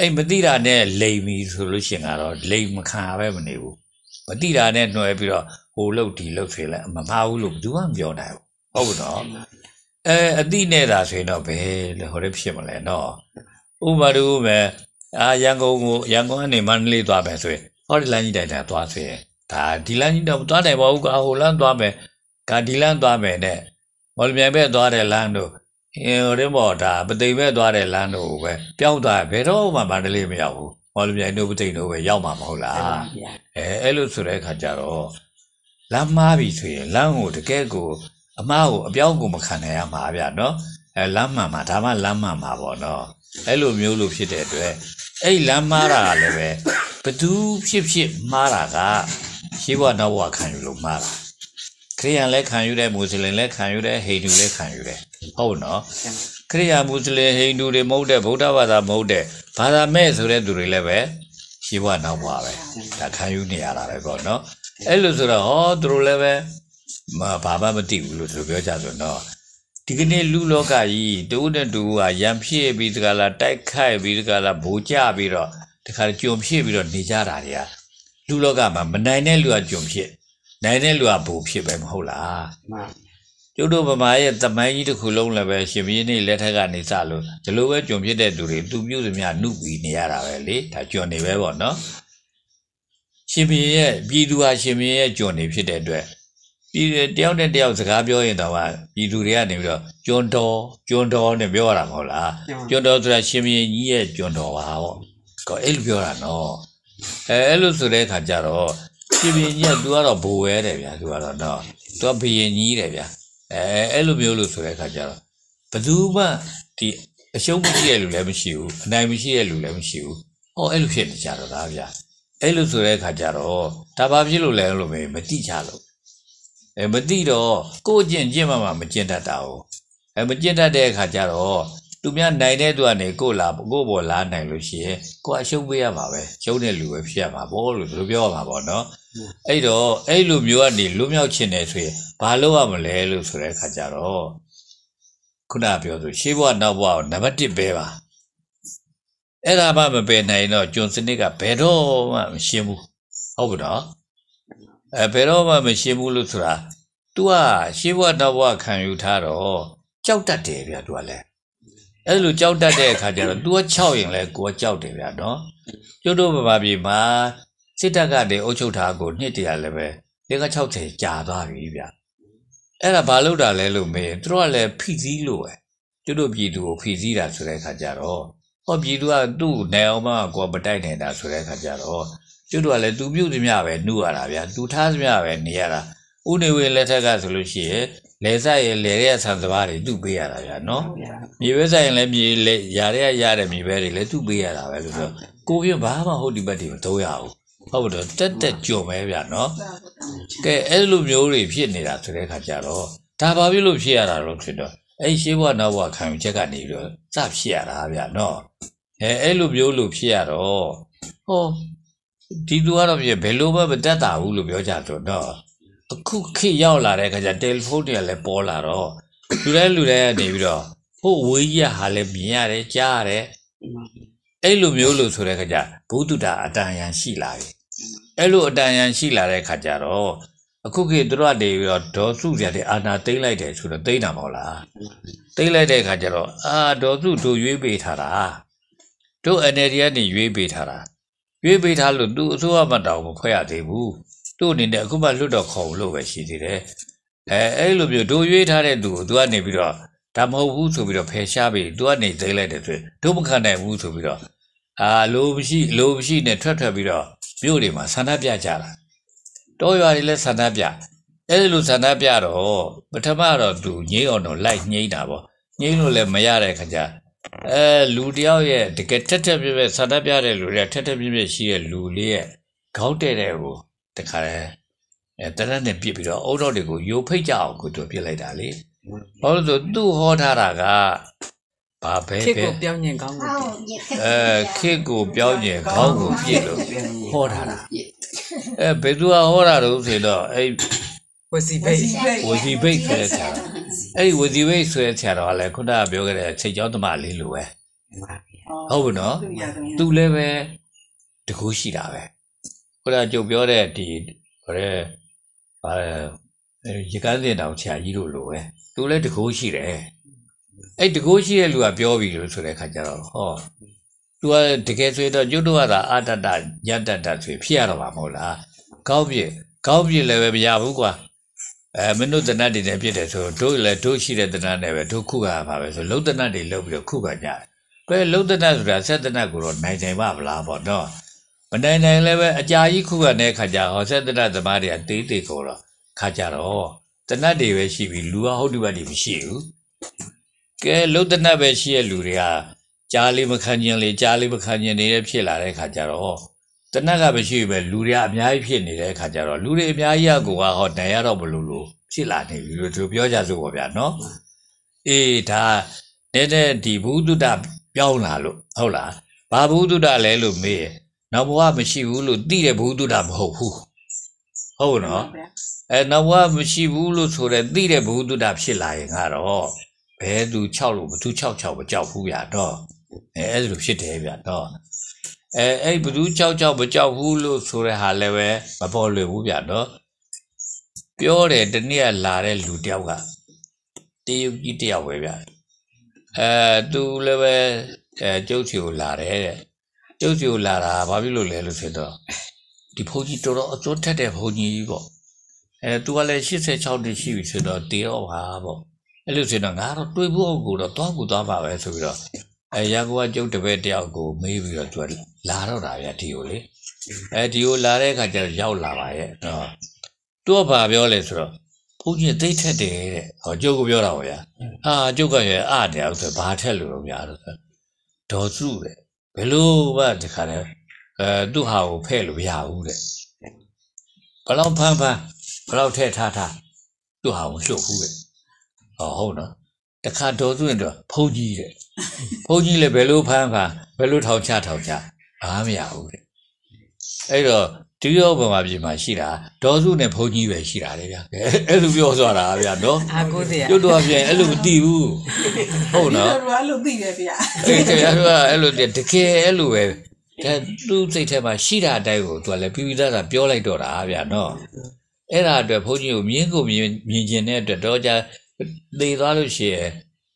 အဲ့မတိတာနဲ့လိမ်ပြီဆိုလို့ရှိရင်ကတော့လိမ်မခံရပဲမနေဘူးမတိတာနဲ့နှွယ်ပြီးတော့ဟိုလုတ်ဒီလုတ်ဆိုရင်လည်းမမှားဘူးလို့ဘယ်သူမှမပြောနိုင်ဘူးဟုတ်ဘူးနော်အဲအတိနဲ့တာဆိုရင်တော့ဘယ်လေဟိုလည်းဖြစ်မလဲနော်ဥပမာတူပဲအာရန်ကုန်ကိုရန်ကုန်ကနေမန္တလေးသွားမယ်ဆိုရင်ဟောဒီလမ်းကြီးတိုင်တိုင်သွားဆိုရင်ဒါဒီလမ်းကြီးတော့သွားတယ်ပေါ့ကဟိုလမ်းသွားမယ်ကဒီလမ်းသွားမယ်နဲ့မော်လမြိုင်ဘက်သွားတဲ့လမ်းတို့ အင်းဟိုတဲ့ပေါ့ဒါပသိမ်ဘက်သွားတဲ့လမ်းတို့ပဲပြောင်းသွားဘယ်တော့မှမန္တလေးမရောက်ဘူးမော်လမြိုင်တို့ပသိမ်တို့ပဲရောက်မှာမဟုတ်လားအဲအဲ့လိုဆိုတဲ့အခါကျတော့လမ်းမားပြီဆိုရင်လမ်းကိုတကယ်ကိုအမားကိုအပြောင်းကိုမခံနိုင်ရမှာဗျနော်အဲလမ်းမှန်မှာဒါမှလမ်းမှန်မှာပေါ့နော်အဲ့လိုမျိုးလို့ဖြစ်တဲ့အတွက်အဲ့လမ်းမားတာကလည်းပဲဘသူဖြစ်ဖြစ်မှားတာကရှင်းဘဝနောက်ဘဝခံယူလို့မှားတာခရိယန်လည်းခံယူတယ်မွတ်စလင်လည်းခံယူတယ်ဟိန္ဒူလည်းခံယူတယ် ဟုတ်နော်ခရိယာမွတ်စလင်ဟိန္ဒူတွေမဟုတ်တဲ့ဗုဒ္ဓဘာသာမဟုတ်တဲ့ဘာသာမဲ့ဆိုတဲ့သူတွေလည်းပဲရှိဘဝနောက်ဘဝပဲဒါခံယူနေရတာပဲပေါ့နော်အဲ့လိုဆိုတော့ဟောသူတို့လည်းပဲမဘာမှမသိဘူးလို့သူပြောကြဆိုတော့ဒီကနေ့လူလောကကြီးတူနဲ့တူကရံဖြစ်ပြီးတကလားတိုက်ခိုက်ပြီးတကလားဘူကြပြီးတော့တခါကြုံဖြစ်ပြီးတော့နေကြတာတွေကလူလောကမှာမနိုင်တဲ့လူကကြုံဖြစ်နိုင်တဲ့လူကဘူဖြစ်ပဲမဟုတ်လားမှန် ကျ ကျုပ်တို့ဗမာရဲ့တမိုင်းကြီးတစ်ခုလုံးလည်းပဲရှင်မင်းနေလက်ထက်ကနေစလို့ဒီလိုပဲကြုံဖြစ်တဲ့သူတွေသူပြုသမျှနှုတ်ပြီးနေရတာပဲလေဒါကြွနေပဲပေါ့နော်ရှင်မင်းရဲ့ပြည်သူဟာရှင်မင်းရဲ့ကြွနေဖြစ်တဲ့အတွက်ပြည်တယောက်နဲ့တယောက်စကားပြောရင်တော့ပြည်သူတွေကနေပြီးတော့ကျွန်းတော်ကျွန်းတော်နဲ့ပြောရတာမဟုတ်လားကျွန်းတော်ဆိုတာရှင်မင်းကြီးရဲ့ကျွန်းတော်ပါပေါ့ကောအဲ့လိုပြောတာနော်အဲအဲ့လိုဆိုတဲ့အခါကျတော့ရှင်မင်းကြီးက तू ကတော့ဘိုးဝဲတယ်ဗျာ तू ကတော့နော် तू ကဘယင်ကြီးတယ်ဗျာ အဲအဲ့လိုမျိုးလို့ဆိုတဲ့အခါကျတော့ဘယ်သူမှဒီအရှုံးမရှိတဲ့လူလည်းမရှိဘူးအနိုင်မရှိတဲ့လူလည်းမရှိဘူးဟောအဲ့လိုဖြစ်နေကြတော့ဒါဗျာအဲ့လိုဆိုတဲ့အခါကျတော့ဒါဘာဖြစ်လို့လဲလို့မသိချလို့အဲမသိတော့ကိုယ်ကျင့်ကျင့်မှမှမကျင့်တတ်တာ哦အဲမကျင့်တတ်တဲ့အခါကျတော့သူများနိုင်တဲ့သူကနေကိုယ်လာကိုယ်ပေါ်လာနိုင်လို့ရှိရင်ကိုယ်အရှုံးပေးရမှာပဲရှုံးတဲ့လူပဲဖြစ်ရမှာပေါ့လို့သူပြောရမှာပေါ့နော် အဲ့တော့အဲ့လိုမျိုးကနေလွတ်မြောက်ခြင်းတယ်ဆိုရင်ဘာလုပ်ရမလဲလို့ဆိုတဲ့အခါကျတော့ခုနပြောဆိုရှေးဘဝနောက်ဘဝကိုနံပါတ်1ပဲပါအဲ့ဒါမှမပယ်နိုင်တော့ကျွန်စနစ်ကဘယ်တော့မှမရှင်းဘူးဟုတ်ပြီနော်အဲဘယ်တော့မှမရှင်းဘူးလို့ဆိုတာ तू ကရှေးဘဝနောက်ဘဝခံယူထားတော့ကြောက်တတ်တယ်ဗျာ तू ကလည်းအဲ့လိုကြောက်တတ်တဲ့အခါကျတော့ तू က6ရင်လဲကိုကကြောက်တယ်ဗျာနော်ကျွတ်တို့ဗမာပြည်မှာ စစ်တပ်ကတည်းအုပ်ချုပ်ထားကိုနှစ်တရာလည်းပဲ160ကြာသွားပြီဗျအဲ့ဒါဘာလို့တာလဲလို့မေးသူတို့ကလည်းဖိစည်းလို့ပဲကျွတ်တို့ပြည်သူကိုဖိစည်းတာဆိုတဲ့အခါကျတော့ဟောပြည်သူကသူ့နိုင်အောင်မှကိုမတိုက်နိုင်တာဆိုတဲ့အခါကျတော့ကျွတ်တို့ကလည်းသူပြုတ်သမျှပဲနှုတ်ရတာဗျာသူထားသမျှပဲနေရတာဥနေဝေလက်ထက်ကဆိုလို့ရှိရင်လေဆက်ရလေရဲဆန်စပါးတွေသူ့ပေးရတာဗျာနော်မြေပဲဆိုင်ရင်လည်းမြေလေရာရဲရတဲ့မြေပဲတွေလည်းသူ့ပေးရတာပဲလို့ဆိုကိုပြဘာမှဟုတ်ဒီဘက်တွေမသုံးရဘူး ဟုတ်တော့တက်တက်ကြုံပဲဗျာနော်ကဲအဲ့လိုမျိုးတွေဖြစ်နေတာဆိုတဲ့အခါကျတော့ဒါဘာဖြစ်လို့ဖြစ်ရတာလို့ဖြစ်တော့အဲ့ရှေးဘဝနောက်ဘဝခံယူချက်ကနေပြီးတော့စဖြစ်ရတာဗျာနော်အဲအဲ့လိုမျိုးလို့ဖြစ်ရတော့ဟောဒီသူကတော့ပြဘယ်လိုမှမတက်တာဘူးလို့ပြောကြတော့တော့အခုခေတ်ရောက်လာတဲ့အခါကျတယ်လီဖုန်းတွေကလည်းပေါ်လာတော့လူတိုင်းလူတိုင်းကနေပြီးတော့ဟိုဝေးကြီးဟာလည်းမြင်ရတယ်ကြားရတယ်အဲ့လိုမျိုးလို့ဆိုတဲ့အခါကျဘုဒ္ဓတာအတန်ရန်ရှိလာပြီ အဲ့လိုအတန်ရန်ရှိလာတဲ့အခါကျတော့အခုခေတ်တို့ကနေပြီးတော့ဒေါ်စုစရာတွေအာနာသိမ့်လိုက်တယ်ဆိုတော့သိမ့်တာမဟုတ်လားသိမ့်လိုက်တဲ့အခါကျတော့အာဒေါ်စုတို့ရွေးပေးထားတာတို့ NLD ကနေရွေးပေးထားတာရွေးပေးထားလို့သူအစိုးရမတောင်မခွဲရသေးဘူးသူ့အနေနဲ့အခုမှလွတ်တော့ခေါ်လို့ပဲရှိသေးတယ်အဲအဲ့လိုမျိုးတို့ရွေးထားတဲ့သူကိုသူကနေပြီးတော့ဒါမဟုတ်ဘူးဆိုပြီးတော့ဖယ်ရှားပြီးသူကနေသိလိုက်တယ်ဆိုရင်တို့မခံနိုင်ဘူးဆိုပြီးတော့အာလိုမရှိလိုမရှိနဲ့ထွက်ထွက်ပြီးတော့ မြို့တွေမှာဆန္ဒပြကြတာတောရွာတွေလည်းဆန္ဒပြအဲ့လိုဆန္ဒပြတော့ပထမတော့သူငိမ့်အောင်တော့လိုက်ငိမ့်တာပေါ့ငိမ့်လို့လည်းမရတဲ့ခါကျအဲလူတယောက်ရဲ့တကယ်ထက်ထက်ပြည့်ပြည့်ဆန္ဒပြတဲ့လူတွေကထက်ထက်ပြည့်ပြည့်ရှိတဲ့လူလေးရဲ့ခေါင်းတဲ့တဲ့ကိုတခါလဲအဲတရက်နဲ့ပြစ်ပြီးတော့အုတ်တော်တွေကိုယိုဖိတ်ကြအောင်ကိုသူပြစ်လိုက်တာလေဘာလို့ဆိုသူ့ဟောထားတာက ဘာပဲခေတ်ပဲကိုပြောင်းညင်ကောင်းကိုပြအဲခေတ်ကိုပြောင်းကျင်ခေါင်းကိုပြစ်လို့ဟောထားတာအဲဘယ်သူကဟောတာလို့ဆိုတော့အဲဝစီပိတ်ဝစီဘိတ်ဆိုတဲ့ဆရာတော်အဲ့ဒီဝစီဘိတ်ဆိုတဲ့ဆရာတော်ကလည်းခုနကပြောခဲ့တဲ့စိတ်ကြောင်းသမားလေးလိုပဲဟုတ်ဘူးနော်သူလည်းပဲတကူရှိတာပဲခုနကကြုံပြောတဲ့ဒီဘာလဲဘာလဲရေကန်းစင်တောင်ဆရာကြီးတို့လိုပဲသူလည်းတကူရှိတယ် အဲ့တကူရှိတဲ့လူကပြောပြီလို့ဆိုတဲ့ခါကျတော့ဟောသူကတကယ်ဆိုတော့ကျွတ်တော့ကအာတတညတတဆိုဖြစ်ရတော့မှာမဟုတ်လားကောင်းပြည့်ကောင်းပြည့်လည်းပဲမရဘူးကွာအဲမင်းတို့တနတ်တွေနဲ့ပြစ်တယ်ဆိုတို့လည်းတို့ရှိတဲ့တနတ်နဲ့ပဲတို့ခုခံပါပဲဆိုလုံတနတ်တွေလုပ်ပြီးတော့ခုခံကြတယ်။ဘယ်လုံတနတ်ဆိုတာဆက်တနတ်ကိုတော့နိုင်နိုင်ပါမလားပေါ့နော်။မနိုင်နိုင်လည်းပဲအကြာကြီးခုခံတဲ့ခါကျဟောဆက်တနတ်သမားတွေကတေးတေးကိုတော့ခါကြတော့တနတ်တွေပဲရှိပြီးလူကဟုတ်ဒီဘက်တွေမရှိဘူး။ ကဲလုံတနတ်ပဲရှိတဲ့လူတွေကကြားလေးမခံကျင်လေကြားလေးမခံကျင်နေတဲ့ဖြစ်လာတဲ့ခါကျတော့တနတ်ကမရှိပဲလူတွေကအများကြီးဖြစ်နေတဲ့အခါကျတော့လူတွေအများကြီးကကိုကဟောနိုင်ရတော့ဘလို့လို့ဖြစ်လာနေပြီလို့သူပြောကြစို့ပေါ့ဗျာနော်အေးဒါတဲ့တဲ့ဒီဘုဒ္ဓတပြောင်းလာလို့ဟုတ်လားဘာဘုဒ္ဓတလဲလို့မေးရနောက်ဘဝမရှိဘူးလို့သိတဲ့ဘုဒ္ဓတမဟုတ်ဘူးဟုတ်နော်အဲနောက်ဘဝမရှိဘူးလို့ဆိုတဲ့သိတဲ့ဘုဒ္ဓတဖြစ်လာရင်ကတော့ ဘဲသူ6လို့ဘသူ6 6မကြောက်ဘူးဗျာတော့အဲအဲ့လိုဖြစ်တယ်ဗျာတော့အဲအဲ့ဘသူကြောက်ကြောက်မကြောက်ဘူးလို့ဆိုတဲ့ဟာလည်းပဲမပေါ်လွယ်ဘူးဗျာနော်ပြောတယ်တနေ့ကလာတဲ့လူတယောက်ကတရုတ်ကြီးတယောက်ပဲဗျအဲသူလည်းပဲအဲကျုပ်စီကိုလာတယ်တဲ့ကျုပ်စီကိုလာတာဘာဖြစ်လို့လဲလို့ဆိုတော့ဒီဘုန်းကြီးတော်တော်အစိုးထက်တဲ့ဘုန်းကြီးပေါ့အဲသူကလည်း86နှစ်ရှိပြီဆိုတော့တေတော့ပါပေါ့ အဲ့လိုဆိုတော့ငါတော့တွေးဖို့ကိုတော့သွားကူသွားပါပဲဆိုပြီးတော့အဲရကူကကျုပ်တပည့်တယောက်ကိုမေးပြီးတော့သူကလာတော့တာဗျဒီကိုလေအဲဒီကိုလာတဲ့အခါကျတော့ရောက်လာပါရဲ့နော်သူကဘာပြောလဲဆိုတော့ဘုန်းကြီးသိထက်တယ်တဲ့ဟောကျုပ်ကပြောတာပေါ့ဗျာဟာကျုပ်ကရအတရားဆိုဘာထက်လို့တော့ဗျာလို့ဆိုဒေါ်စုတဲ့ဘယ်လို့မှဒီခါလဲအဲသူ့ဟာကိုဖဲ့လို့မရဘူးတဲ့ဘလောက်ဖမ်းဖမ်းဘလောက်ထဲထားထားသူ့ဟာကိုလှုပ်ဘူးတဲ့ ဟောဟုတ်နော်တခါဒေါ်စုရင်တော့ဖုန်းကြီးတဲ့ဖုန်းကြီးလည်းဘယ်လို့ဖမ်းဖမ်းဘယ်လို့ထောင်ချထောင်ချဘာမရဘူးတဲ့အဲ့တော့ဒီရောဘုံမှာပြည်မှာရှိတာဒေါ်စုနဲ့ဘုန်းကြီးပဲရှိတာလေဗျာအဲ့လိုပြောသွားတာဗျာနော်အာကိုစရာကျွတ်တော့ပြင်အဲ့လိုမသိဘူးဟုတ်နော်တို့အဲ့လိုသိတယ်ဗျာအဲ့ကရကအဲ့လိုတကယ်အဲ့လိုပဲဒါသူ့စိတ်ထဲမှာရှိတာအတိုင်းကိုသူကလည်းပြီးပြီးသားသားပြောလိုက်တော့တာဗျာနော်အဲ့ဒါအတွက်ဘုန်းကြီးကိုမြင်းကိုမြင်မြင်ကျင်တဲ့အတွက်တော့ကြ သေသွားလို့ရှိရင်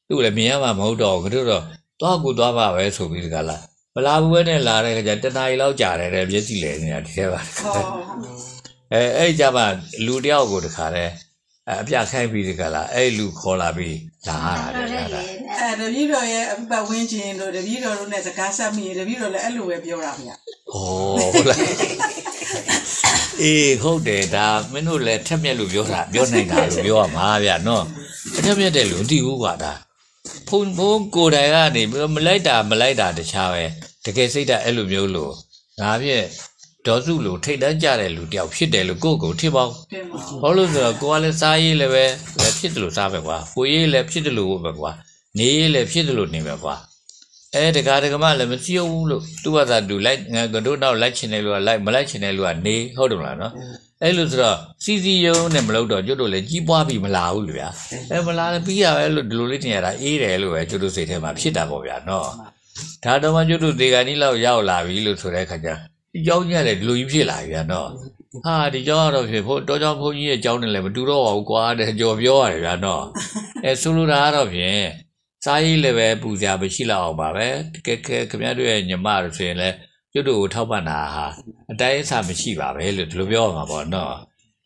သူ့လည်းမြင်ရမှာမဟုတ်တော့ဘူးတို့တော့သွားကူသွားပါပဲဆိုပြီးဒီကလာမလာဘူးပဲနဲ့လာတဲ့ခါကျတနားရီလောက်ကြာတယ်တဲ့မျက်စိလဲနေတာဒီထဲပါဟောအဲအဲ့ကြမှာလူတယောက်ကိုတခါလဲအပြခိုင်းပြီးဒီကလာအဲ့လူခေါ်လာပြီးလာရတာလေဗျာအဲတပည့်တော်ရဲ့ပတ်ဝန်းကျင်တို့တပည့်တော်တို့နဲ့စကားဆက်မိရင်တပည့်တော်လည်းအဲ့လိုပဲပြောတာဗျာ။ဩဟုတ်လား။အေးဟုတ်တယ်ဒါမင်းတို့လည်းထက်မြက်လို့ပြောတာပြောနိုင်တာလို့ပြောရမှာဗျာနော်။ အထက်မြက်တယ်လို့မသိဘူးကွာဒါ။ဖုန်းဖုန်းကိုယ်တိုင်ကနေပြီးတော့မလိုက်တာမလိုက်တာတခြားပဲတကယ်စိတ်ဓာတ်အဲ့လိုမျိုးလို့ဒါဖြင့်ဒေါ်စုလို့ထိတ်တန်းကြတဲ့လူတယောက်ဖြစ်တယ်လို့ကိုယ့်ကိုယ်ထင်ပါဦးပြန်ပါ။ဘာလို့လဲဆိုတော့ကိုကလည်းစားရေးလည်းပဲလည်းဖြစ်တယ်လို့စားပဲကွာ။ကိုရေးလည်းဖြစ်တယ်လို့ပဲကွာ။နေရေးလည်းဖြစ်တယ်လို့နေပဲကွာ။ အဲတကားတကမလည်းမစီဘူးလို့သူ့ဘာသာသူလိုက်ငါတို့တော့လိုက်ချင်တယ်လို့ကလိုက်မလိုက်ချင်တယ်လို့ကနေဟုတ်တယ်မလားနော်။အဲလိုဆိုတော့စီစီယုံနဲ့မလုပ်တော့ကျွတ်တို့လည်းကြီးပွားပြီးမလာဘူးလေဗျာ။အဲမလာလည်းပြီးရပဲလို့ဒီလိုလေးတင်ရတာအေးတယ်လို့ပဲကျွတ်တို့စိတ်ထဲမှာဖြစ်တာပေါ့ဗျာနော်။ဒါတော့မှကျွတ်တို့ဒီကနေ့လောက်ရောက်လာပြီလို့ဆိုတဲ့အခါကျဒီကြောင်းကြီးကလည်းဒီလိုကြီးဖြစ်လာပြီဗျာနော်။ဟာဒီကြောင်းကတော့ဖြစ်ဖို့တောကြောင်းဘုန်းကြီးရဲ့ကြောင်းနဲ့လည်းမတူတော့ပါဘူးကွာတဲ့ကြော်ပြောရတယ်ဗျာနော်အဲဆိုလိုတာကတော့ဖြင့် စားရေးလည်းပဲပူစရာမရှိတော့အောင်ပါပဲတကယ်ကဲခင်ဗျားတို့ရဲ့ညီမတို့ဆိုရင်လည်းကျွတ်တို့ကိုထောက်ပံ့တာဟာအတိုင်းအဆမရှိပါပဲလို့ဒီလိုပြောရမှာပေါ့နော်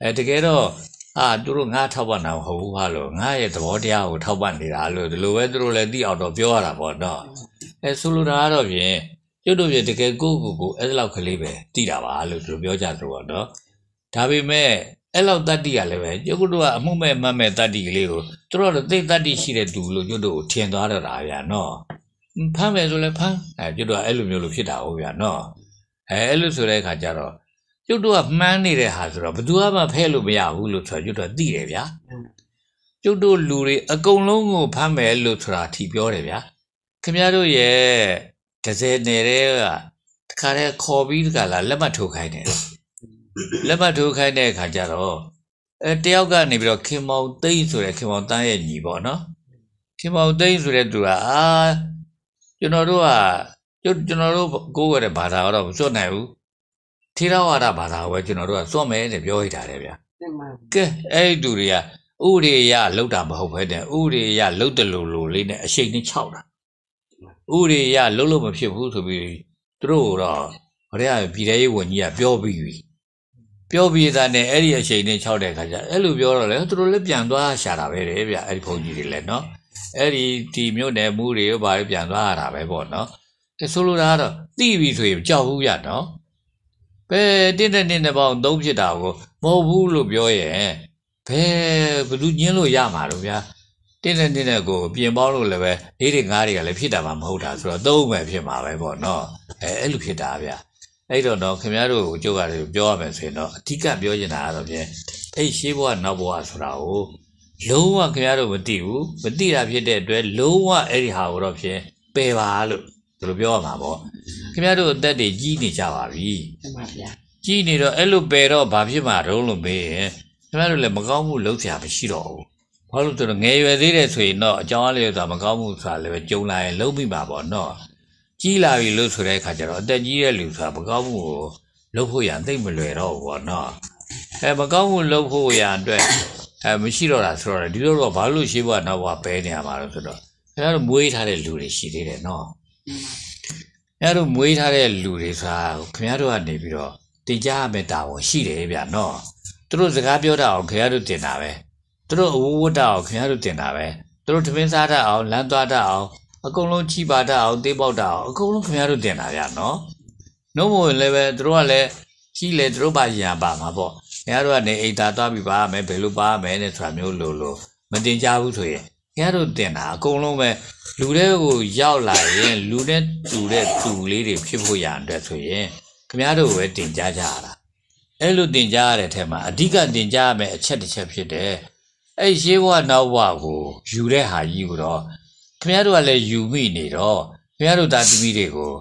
အဲတကယ်တော့အာသူတို့ငါထောက်ပံ့တာမဟုတ်ဘူးဟာလို့ငါရဲ့သဘောတရားကိုထောက်ပံ့နေတာလို့ဒီလိုပဲသူတို့လည်းသိအောင်တော့ပြောရတာပေါ့နော်အဲဆိုလိုတာကတော့ဖြင့်ကျွတ်တို့ဖြင့်တကယ်ကိုယ့်ကိုယ်ကိုအဲ့လောက်ကလေးပဲသိတာပါလို့ဒီလိုပြောကြသလိုပေါ့နော်ဒါပေမဲ့ အဲ့လောက်တတ္တိကလည်းပဲကျုပ်တို့ကအမှုမဲ့မတ်မဲ့တတ္တိကလေးကိုသူတို့ကတော့သိတတ္တိရှိတဲ့သူလို့ကျုပ်တို့ကိုထင်သွားတော့တာဗျာနော်ဖမ်းမယ်ဆိုလဲဖမ်းအဲကျုပ်တို့ကအဲ့လိုမျိုးလို့ဖြစ်တာဟုတ်ဗျာနော်အဲအဲ့လိုဆိုတဲ့အခါကျတော့ကျုပ်တို့ကမှန်းနေတဲ့ဟာဆိုတော့ဘယ်သူမှဖဲလို့မရဘူးလို့ဆိုတော့ကျုပ်တို့ကသိတယ်ဗျာကျုပ်တို့လူတွေအကုန်လုံးကိုဖမ်းမယ်လို့ဆိုတာထီပြောတယ်ဗျာခင်ဗျားတို့ရဲ့ဒဇယ်နယ်တဲ့ကတခါတည်းခေါ်ပြီးတခါလာလက်မှတ်ထိုးခိုင်းတယ် လက်မှတ်ထိုးခိုင်းတဲ့အခါကျတော့အဲတယောက်ကနေပြီးတော့ခင်မောင်သိန်းဆိုတဲ့ခင်မောင်တန်းရဲ့ညီပေါ့နော်ခင်မောင်သိန်းဆိုတဲ့သူကအာကျွန်တော်တို့ကကျွန်ကျွန်တော်တို့ကိုးရတဲ့ဘာသာကတော့မစွတ်နိုင်ဘူးထေရဝါဒဘာသာကိုပဲကျွန်တော်တို့ကစွတ်မယ်တဲ့ပြောရတာတယ်ဗျာကဲအဲ့ဒီသူတွေကဥရိယလောက်တာမဟုတ်ဘဲတဲ့ဥရိယလောက်တယ်လို့လို့လေးနဲ့အရှိန်နဲ့ခြောက်တာဥရိယလောက်လို့မဖြစ်ဘူးဆိုပြီးသူတို့ကတော့ဘယ်ရပြည်ထောင်ရေးဝန်ကြီးကပြောပြီးပြီ ပြောပြီးသားနဲ့အဲ့ဒီအချိန်နဲ့6တဲ့ခါကျအဲ့လိုပြောတော့လေသူတို့လည်းပြန်သွားရှာတာပဲတဲ့ဗျအဲ့ဒီဘုန်းကြီးတွေလည်းနော်အဲ့ဒီဒီမြို့နယ်မူတွေဘာတွေပြန်သွားရတာပဲပေါ့နော်အဲဆိုလိုတာကတော့တိပြီဆိုရင်ကြောက်ဘူးရနော်ဘယ်တင်းတဲ့တင်းတဲ့ပေါင်းသုံးဖြစ်တာကိုမဟုတ်ဘူးလို့ပြောရင်ဘယ်ဘယ်သူညင်းလို့ရမှာလို့ဗျာတင်းတဲ့တင်းတဲ့ကိုပြင်ပေါင်းလို့လည်းပဲလေးတွေငါးတွေကလည်းဖြစ်တာမှမဟုတ်တာဆိုတော့သုံးမယ်ဖြစ်မှာပဲပေါ့နော်အဲအဲ့လိုဖြစ်တာဗျာ အဲ့တော့တော့ခင်ဗျားတို့ကိုကျုပ်ကလည်းပြောရမယ်ဆိုရင်တော့အဓိကပြောချင်တာကတော့ပြင်အဲ့ရှေးဘဝနောက်ဘဝဆိုတာကိုလုံးဝခင်ဗျားတို့မသိဘူးမသိတာဖြစ်တဲ့အတွက်လုံးဝအဲ့ဒီဟာကိုတော့ဖြင့်ပယ်ပါလို့သူတို့ပြောရမှာပေါ့ခင်ဗျားတို့အသက်တွေကြီးနေကြပါပြီမှန်ပါဗျာကြီးနေတော့အဲ့လိုပယ်တော့ဘာဖြစ်မှာတုံးလို့မေးရင်ခင်ဗျားတို့လည်းမကောင်းမှုလုပ်စရာမရှိတော့ဘူးဘာလို့ဆိုတော့ငယ်ရွယ်သေးတယ်ဆိုရင်တော့အကြောင်းအလျော်ဆိုတာမကောင်းမှုဆိုတာလည်းပဲကြုံလာရင်လုံးမိပါပေါ့နော် ကြီးလာပြီလို့ဆိုတဲ့အခါကျတော့အသက်ကြီးတဲ့လူဆိုတာမကောင်းမှုကိုလုပ်ဖို့ရန်သိမ့်မလွယ်တော့ဘူးပေါ့နော်အဲမကောင်းမှုလုပ်ဖို့ရန်အတွက်အဲမရှိတော့တာဆိုတော့ဒီလိုတော့ဘာလို့ရှိဘွားနောက်ဘွားပဲနေရမှာလို့ဆိုတော့ခင်ဗျားတို့မွေးထားတဲ့လူတွေရှိသေးတယ်နော်ခင်ဗျားတို့မွေးထားတဲ့လူတွေဆိုတာခင်ဗျားတို့ကနေပြီးတော့တင်ကြရမယ့်တာဝန်ရှိတယ်ဗျနော်သူတို့စကားပြောတာအောင်ခင်ဗျားတို့တင်တာပဲသူတို့အဝဝတ်တာအောင်ခင်ဗျားတို့တင်တာပဲသူတို့ထမင်းစားတတ်အောင်လမ်းသွားတတ်အောင် အကုန်လုံးချိပါတတ်အောင်တေးပေါက်တတ်အောင်အကုန်လုံးခင်ဗျားတို့တင်တာဗျနော်နှုတ်မဝင်လည်းပဲသူတို့ကလည်းကြီးလေသူတို့ပါရံပါမှာပေါ့ခင်ဗျားတို့ကနေအိမ်သာသွားပြီးပါမယ်ဘယ်လိုပါမယ်နဲ့ဆိုတာမျိုးလို့လို့မတင်ကြဘူးဆိုရင်ခင်ဗျားတို့တင်တာအကုန်လုံးပဲလူတွေကိုရောက်လာရင်လူနဲ့တူတဲ့တူလေးတွေဖြစ်ဖို့ရတဲ့ဆိုရင်ခင်ဗျားတို့ပဲတင်ကြကြရတာအဲ့လိုတင်ကြရတဲ့ထဲမှာအဓိကတင်ကြရမယ့်အချက်တစ်ချက်ဖြစ်တယ်အဲ့ရှေးဘဝနောက်ဘဝကိုယူတဲ့ဟာကြီးကိုတော့ ခင်ဗျားတို့ကလည်းယူမိနေတော့ခင်ဗျားတို့တာသမီတွေကို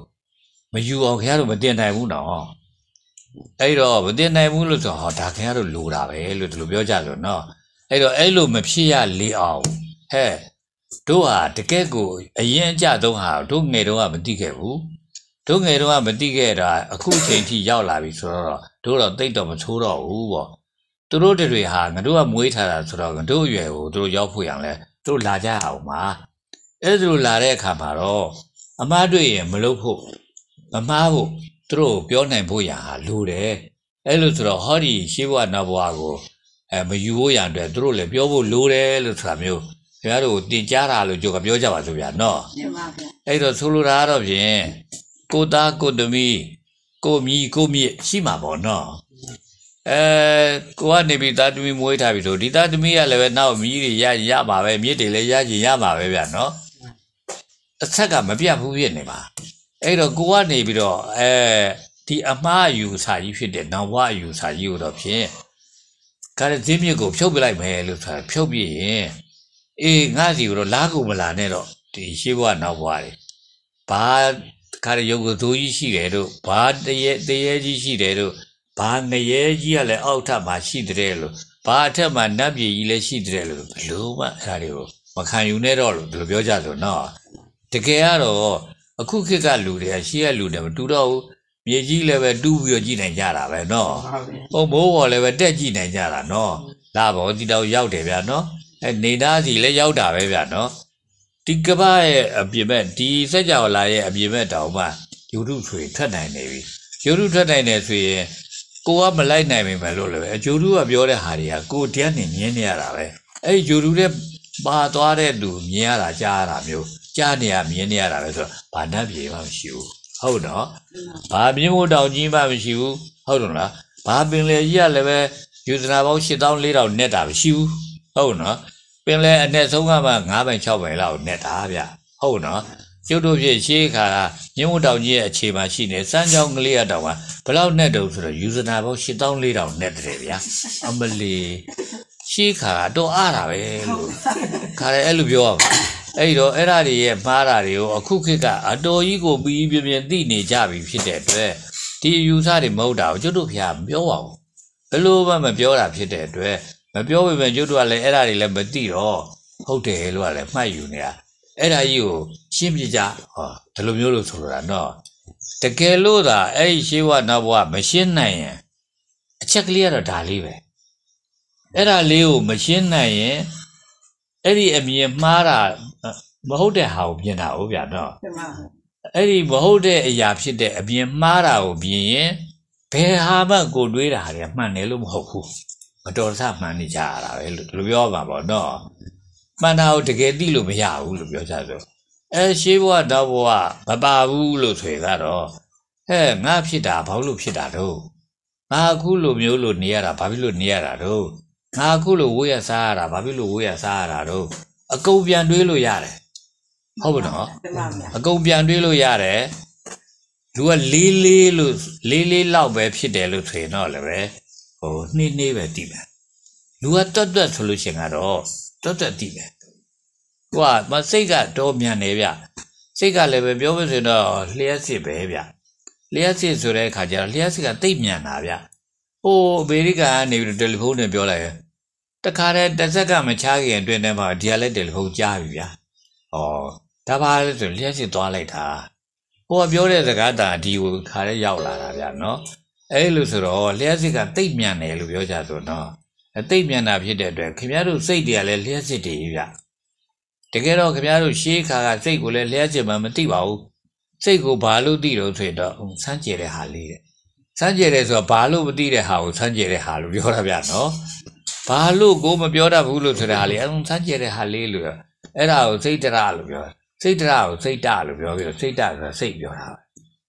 မယူအောင်ခင်ဗျားတို့မတင်နိုင်ဘူးနော်အဲ့တော့မတင်နိုင်ဘူးလို့ဆိုတော့ဟောဒါခင်ဗျားတို့လိုတာပဲလို့ဒီလိုပြောကြလို့နော်အဲ့တော့အဲ့လိုမဖြစ်ရလေအောင်ဟဲ့တို့ဟာတကယ်ကိုအရင်အကြဆုံးဟာတို့ငယ်တုန်းကမသိခဲ့ဘူးတို့ငယ်တုန်းကမသိခဲ့တာအခုချိန်ထိရောက်လာပြီဆိုတော့တို့တော့တိတ်တော့မချိုးတော့ဘူးပေါ့သူတို့တွေဟာငါတို့ကမွေးထားတာဆိုတော့ငါတို့အရွယ်ကိုသူတို့ရောက်ဖို့ရန်လဲသူတို့လာကြအောင်ပါ အဲ့ဒါလိုလာတဲ့အခါမှာတော့အမားတွေ့ရင်မလုပ်ဖို့မမားဖို့သူတို့ပြောနိုင်ဖို့ရန်ဟာလိုတယ်အဲ့လိုဆိုတော့ဟောဒီရှေးဘဝနောက်ဘဝကိုအဲမယူဖို့ရန်အတွက်သူတို့လည်းပြောဖို့လိုတယ်လို့ဆိုတာမျိုးခင်ဗျားတို့တင်ကြားတာလို့ကြိုကပြောကြပါစို့ဗျာနော်ပြန်ပါဗျာအဲ့တော့ဆိုလိုတာကတော့ဖြင့်ကိုသားကိုသမီးကိုမြီကိုမြစ်ရှိမှာပေါ့နော်အဲကိုကနေပြီးသားသမီးမွေးထားပြီဆိုဒီသားသမီးကလည်းပဲနောက်မြီးတွေရရပါပဲမြစ်တွေလည်းရကြရပါပဲဗျာနော် အဆက်ကမပြတ်ဘူးဖြစ်နေပါအဲ့တော့ကိုကနေပြီးတော့အဲဒီအမားအယူစာကြီးဖြစ်တဲ့နောက်ဘဝအယူစာကြီးကိုတော့ဖြင့်ကာရသင်းမြစ်ကိုဖြုတ်ပြလိုက်မယ်လို့ဆိုတာဖြုတ်ပြရင်အေးငါစီကိုတော့လားကုန်မလာနဲ့တော့ဒီရှေးဘဝနောက်ဘဝတွေဘာခါရရုပ်ကိုသိုးကြီးရှိတယ်တို့ဘာတရေတရေကြီးရှိတယ်တို့ဘာငရဲကြီးကလည်းအောက်ထပ်မှာရှိတယ်လို့ဘာအထက်မှာနတ်ပြည်ကြီးလည်းရှိတယ်လို့ဘလို့မှအဲ့ဒါတွေကိုမခံယူနဲ့တော့လို့ဒီလိုပြောကြဆိုနော် တကယ်ကတော့အခုခေတ်ကလူတွေကရှေ့ကလူတွေမတူတော့ဘူးမြေကြီးလည်းပဲတူးပြီးတော့ကြည့်နိုင်ကြတာပဲနော်ဟုတ်ပြီဟုတ်မိုးပေါ်လည်းပဲတက်ကြည့်နိုင်ကြတာနော်လာဘောဒီတော့ရောက်တယ်ဗျာနော်အဲနေသားစီလည်းရောက်တာပဲဗျာနော်ဒီကပ္ပရဲ့အပြင်ဘက်ဒီစက်ကြောလာရဲ့အပြင်ဘက်တောင်မှယူထုထွေထွက်နိုင်နေပြီယူထုထွက်နိုင်တယ်ဆိုရင်ကိုကမလိုက်နိုင်မိမယ်လို့လည်းပဲအကျိုးထုကပြောတဲ့ဟာတွေကကိုတရားနဲ့ညင်းနေရတာပဲအဲ့ဒီယူထုတဲ့ပါသွားတဲ့လူမြင်ရတာကြားရတာမျိုး ကြားနေရမြင်နေရတာပဲဆိုတော့ဘာနှက်ပြေမှမရှိဘူးဟုတ်နော်ဘာမြင်းမို့တောင်ကြီးမှမရှိဘူးဟုတ်တယ်လားဘာပင်လေကြီးကလည်းပဲယူဇနာပေါင်း8400နဲ့တာမရှိဘူးဟုတ်နော်ပင်လေအနဲ့ဆုံးကမှ9ပိုင်6ပိုင်လောက်နဲ့တာဗျဟုတ်နော်ကျုပ်တို့ဖြစ်ရှေးခါမြင်းမို့တောင်ကြီးရဲ့အခြေမှာရှိနေစမ်းကြောင်းကလေးရတောင်မှာဘယ်လောက်နဲ့တုံဆိုတော့ယူဇနာပေါင်း8400နဲ့တယ်ဗျာအမလီရှေးခါကတော့အားတာပဲလို့ခါရဲအဲ့လိုပြောရမှာ အဲ့တော့အဲ့ဓာတွေရဲ့မှားတာတွေကိုအခုခေတ်ကအတော်ကြီးကိုပြီးပြင်းပြင်းသိနေကြပြီဖြစ်တဲ့အတွက်ဒီယူဆတွေမဟုတ်တာကိုကျွတ်တို့ဖျားမပြောပါဘူးဘယ်လိုမှမပြောတာဖြစ်တဲ့အတွက်မပြောပေမဲ့ကျွတ်တို့ကလည်းအဲ့ဓာတွေလည်းမသိတော့ဟုတ်တယ်လို့ကလည်းမှတ်ယူနေတာအဲ့ဓာကြီးကိုရှင်းပြကြဟောဒီလိုမျိုးလို့ဆိုလိုတာနော်တကယ်လို့သာအဲ့ဒီရှေးဝနောက်ဘဝမရှင်းနိုင်ရင်အချက်ကလေးကတော့ဒါလေးပဲအဲ့ဒါလေးကိုမရှင်းနိုင်ရင်အဲ့ဒီအမြင်မှားတာ မဟုတ်တဲ့ဟာကိုမြင်တာဟုတ်ဗျာနော်ပြန်ပါအဲ့ဒီမဟုတ်တဲ့အရာဖြစ်တဲ့အပြင်မှားတာကိုမြင်ရင်ဘယ်ဟာမှကိုတွေးတာတွေမှန်တယ်လို့မဟုတ်ဘူးမတော်တဆမှန်နေကြရတာပဲလို့ဒီလိုပြောပါပေါ့နော်မှန်တာကိုတကယ်သိလို့မရဘူးလို့ပြောကြဆိုအဲရှေးဘဝတောက်ဘဝမပါဘူးလို့ဆိုရတော့ဟဲ့ငါဖြစ်တာဘာလို့ဖြစ်တာတော့ငါအခုလိုမျိုးလို့နေရတာဘာဖြစ်လို့နေရတာတော့ငါအခုလိုဝေးရစားရတာဘာဖြစ်လို့ဝေးရစားရတာတော့အကုန်ပြန်တွေးလို့ရတယ် ဟုတ်ပါတော့ပြန်ပါဗျာအကုန်ပြန်တွေးလို့ရတယ်လူကလေးလေးလို့လေးလေးလောက်ပဲဖြစ်တယ်လို့ဆိုရင်တော့လည်းပဲဟိုနှိမ့်နှိမ့်ပဲတည်မယ်လူကတွတ်တွတ်ဆိုလို့ရှိရင်ကတော့တွတ်တွတ်တည်မယ်ဟိုကမစိတ်ကတော့မြန်နေဗျစိတ်ကလည်းပဲပြောလို့ဆိုရင်တော့လျှက်စစ်ပဲဗျလျှက်စစ်ဆိုတဲ့အခါကျတော့လျှက်စစ်ကတိတ်မြန်တာဗျဟိုအမေရိကန်ကနေပြီးတယ်လီဖုန်းနဲ့ပြောလိုက်ရင်တခါတည်းတစ်စက်ကမချခင်အတွင်းထဲမှာဒီကလည်းတယ်လီဖုန်းကြားပြီဗျာဩ ဒါပါလဲဆိုလျှက်စစ်သွားလိုက်တာဟိုကပြောတဲ့စကားတာဒီကိုခါရဲရောက်လာတာဗျာနော်အဲ့လိုဆိုတော့လျှက်စစ်ကတိတ်မြန်တယ်လို့ပြောကြဆိုတော့အဲအသိဉာဏ်တာဖြစ်တဲ့အတွက်ခင်ဗျားတို့စိတ်တွေကလည်းလျှက်စစ်တွေကြီးဗျတကယ်တော့ခင်ဗျားတို့ရှေးခါကစိတ်ကိုလည်းလျှက်စစ်မှမသိပါဘူးစိတ်ကိုဘာလို့သိလို့ဆိုရင်တော့စမ်းကြဲတဲ့ဟာလေးတဲ့စမ်းကြဲတယ်ဆိုတော့ဘာလို့မသိတဲ့ဟာကိုစမ်းကြဲတဲ့ဟာလို့ပြောတာဗျနော်ဘာလို့ကိုမပြောတတ်ဘူးလို့ဆိုတဲ့ဟာလေးအဲစမ်းကြဲတဲ့ဟာလေးလို့အဲ့ဒါကိုစိတ်တရလို့ပြော စိတ်တရကိုစိတ်တလို့ပြောပြီးတော့စိတ်တဆိုတာစိတ်ပြောတာပဲ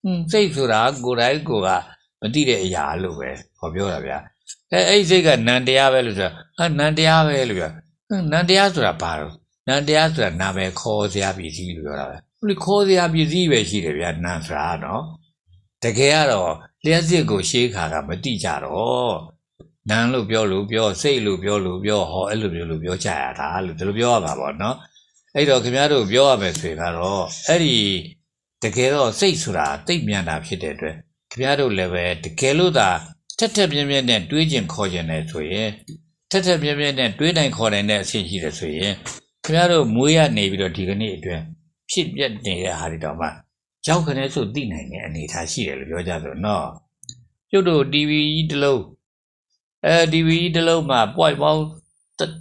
ဟွန်းစိတ်ဆိုတာကိုယ်တိုင်ကိုယ်ကမသိတဲ့အရာလို့ပဲဟောပြောတာဗျအဲအဲ့ဒီစိတ်ကနံတရားပဲလို့ဆိုတာဟာနံတရားပဲလို့ပြောဟွန်းနံတရားဆိုတာဘာလို့နံတရားဆိုတာနာမည်ခေါ်စရာပစ္စည်းလို့ပြောတာပဲဘယ်ခေါ်စရာပစ္စည်းပဲရှိတယ်ဗျနံဆိုတာနော်တကယ်ကတော့လျှက်စစ်ကိုရှေးခါကမတိကြတော့နံလို့ပြောလို့ပြောစိတ်လို့ပြောလို့ပြောဟောအဲ့လိုမျိုးလို့ပြောကြရတာလို့ဒီလိုပြောရမှာပေါ့နော် အဲ့တော့ခင်ဗျားတို့ပြောရမယ်ဆိုရင်ကတော့အဲ့ဒီတကယ်တော့စိတ်ဆိုတာတိတ်မြန်တာဖြစ်တဲ့အတွက်ခင်ဗျားတို့လည်းပဲတကယ်လို့သာထက်ထက်ပြင်းပြင်းနဲ့တွေးကျင်ခေါ်ကျင်တယ်ဆိုရင်ထက်ထက်ပြင်းပြင်းနဲ့တွေးတိုင်းခေါ်တိုင်းတဲ့အဆင့်ရှိတယ်ဆိုရင်ခင်ဗျားတို့မွေးရနေပြီးတော့ဒီကနေ့အတွင်းဖြစ်ပြနေတဲ့ဟာတွေတော့မှရောက်ခနဲ့ဆိုသိနိုင်တဲ့အနေအထားရှိတယ်လို့ပြောကြဆိုတော့ကျုပ်တို့ TV ကြီးတစ်လုံးအဲ TV ကြီးတစ်လုံးမှာ point ပေါင်း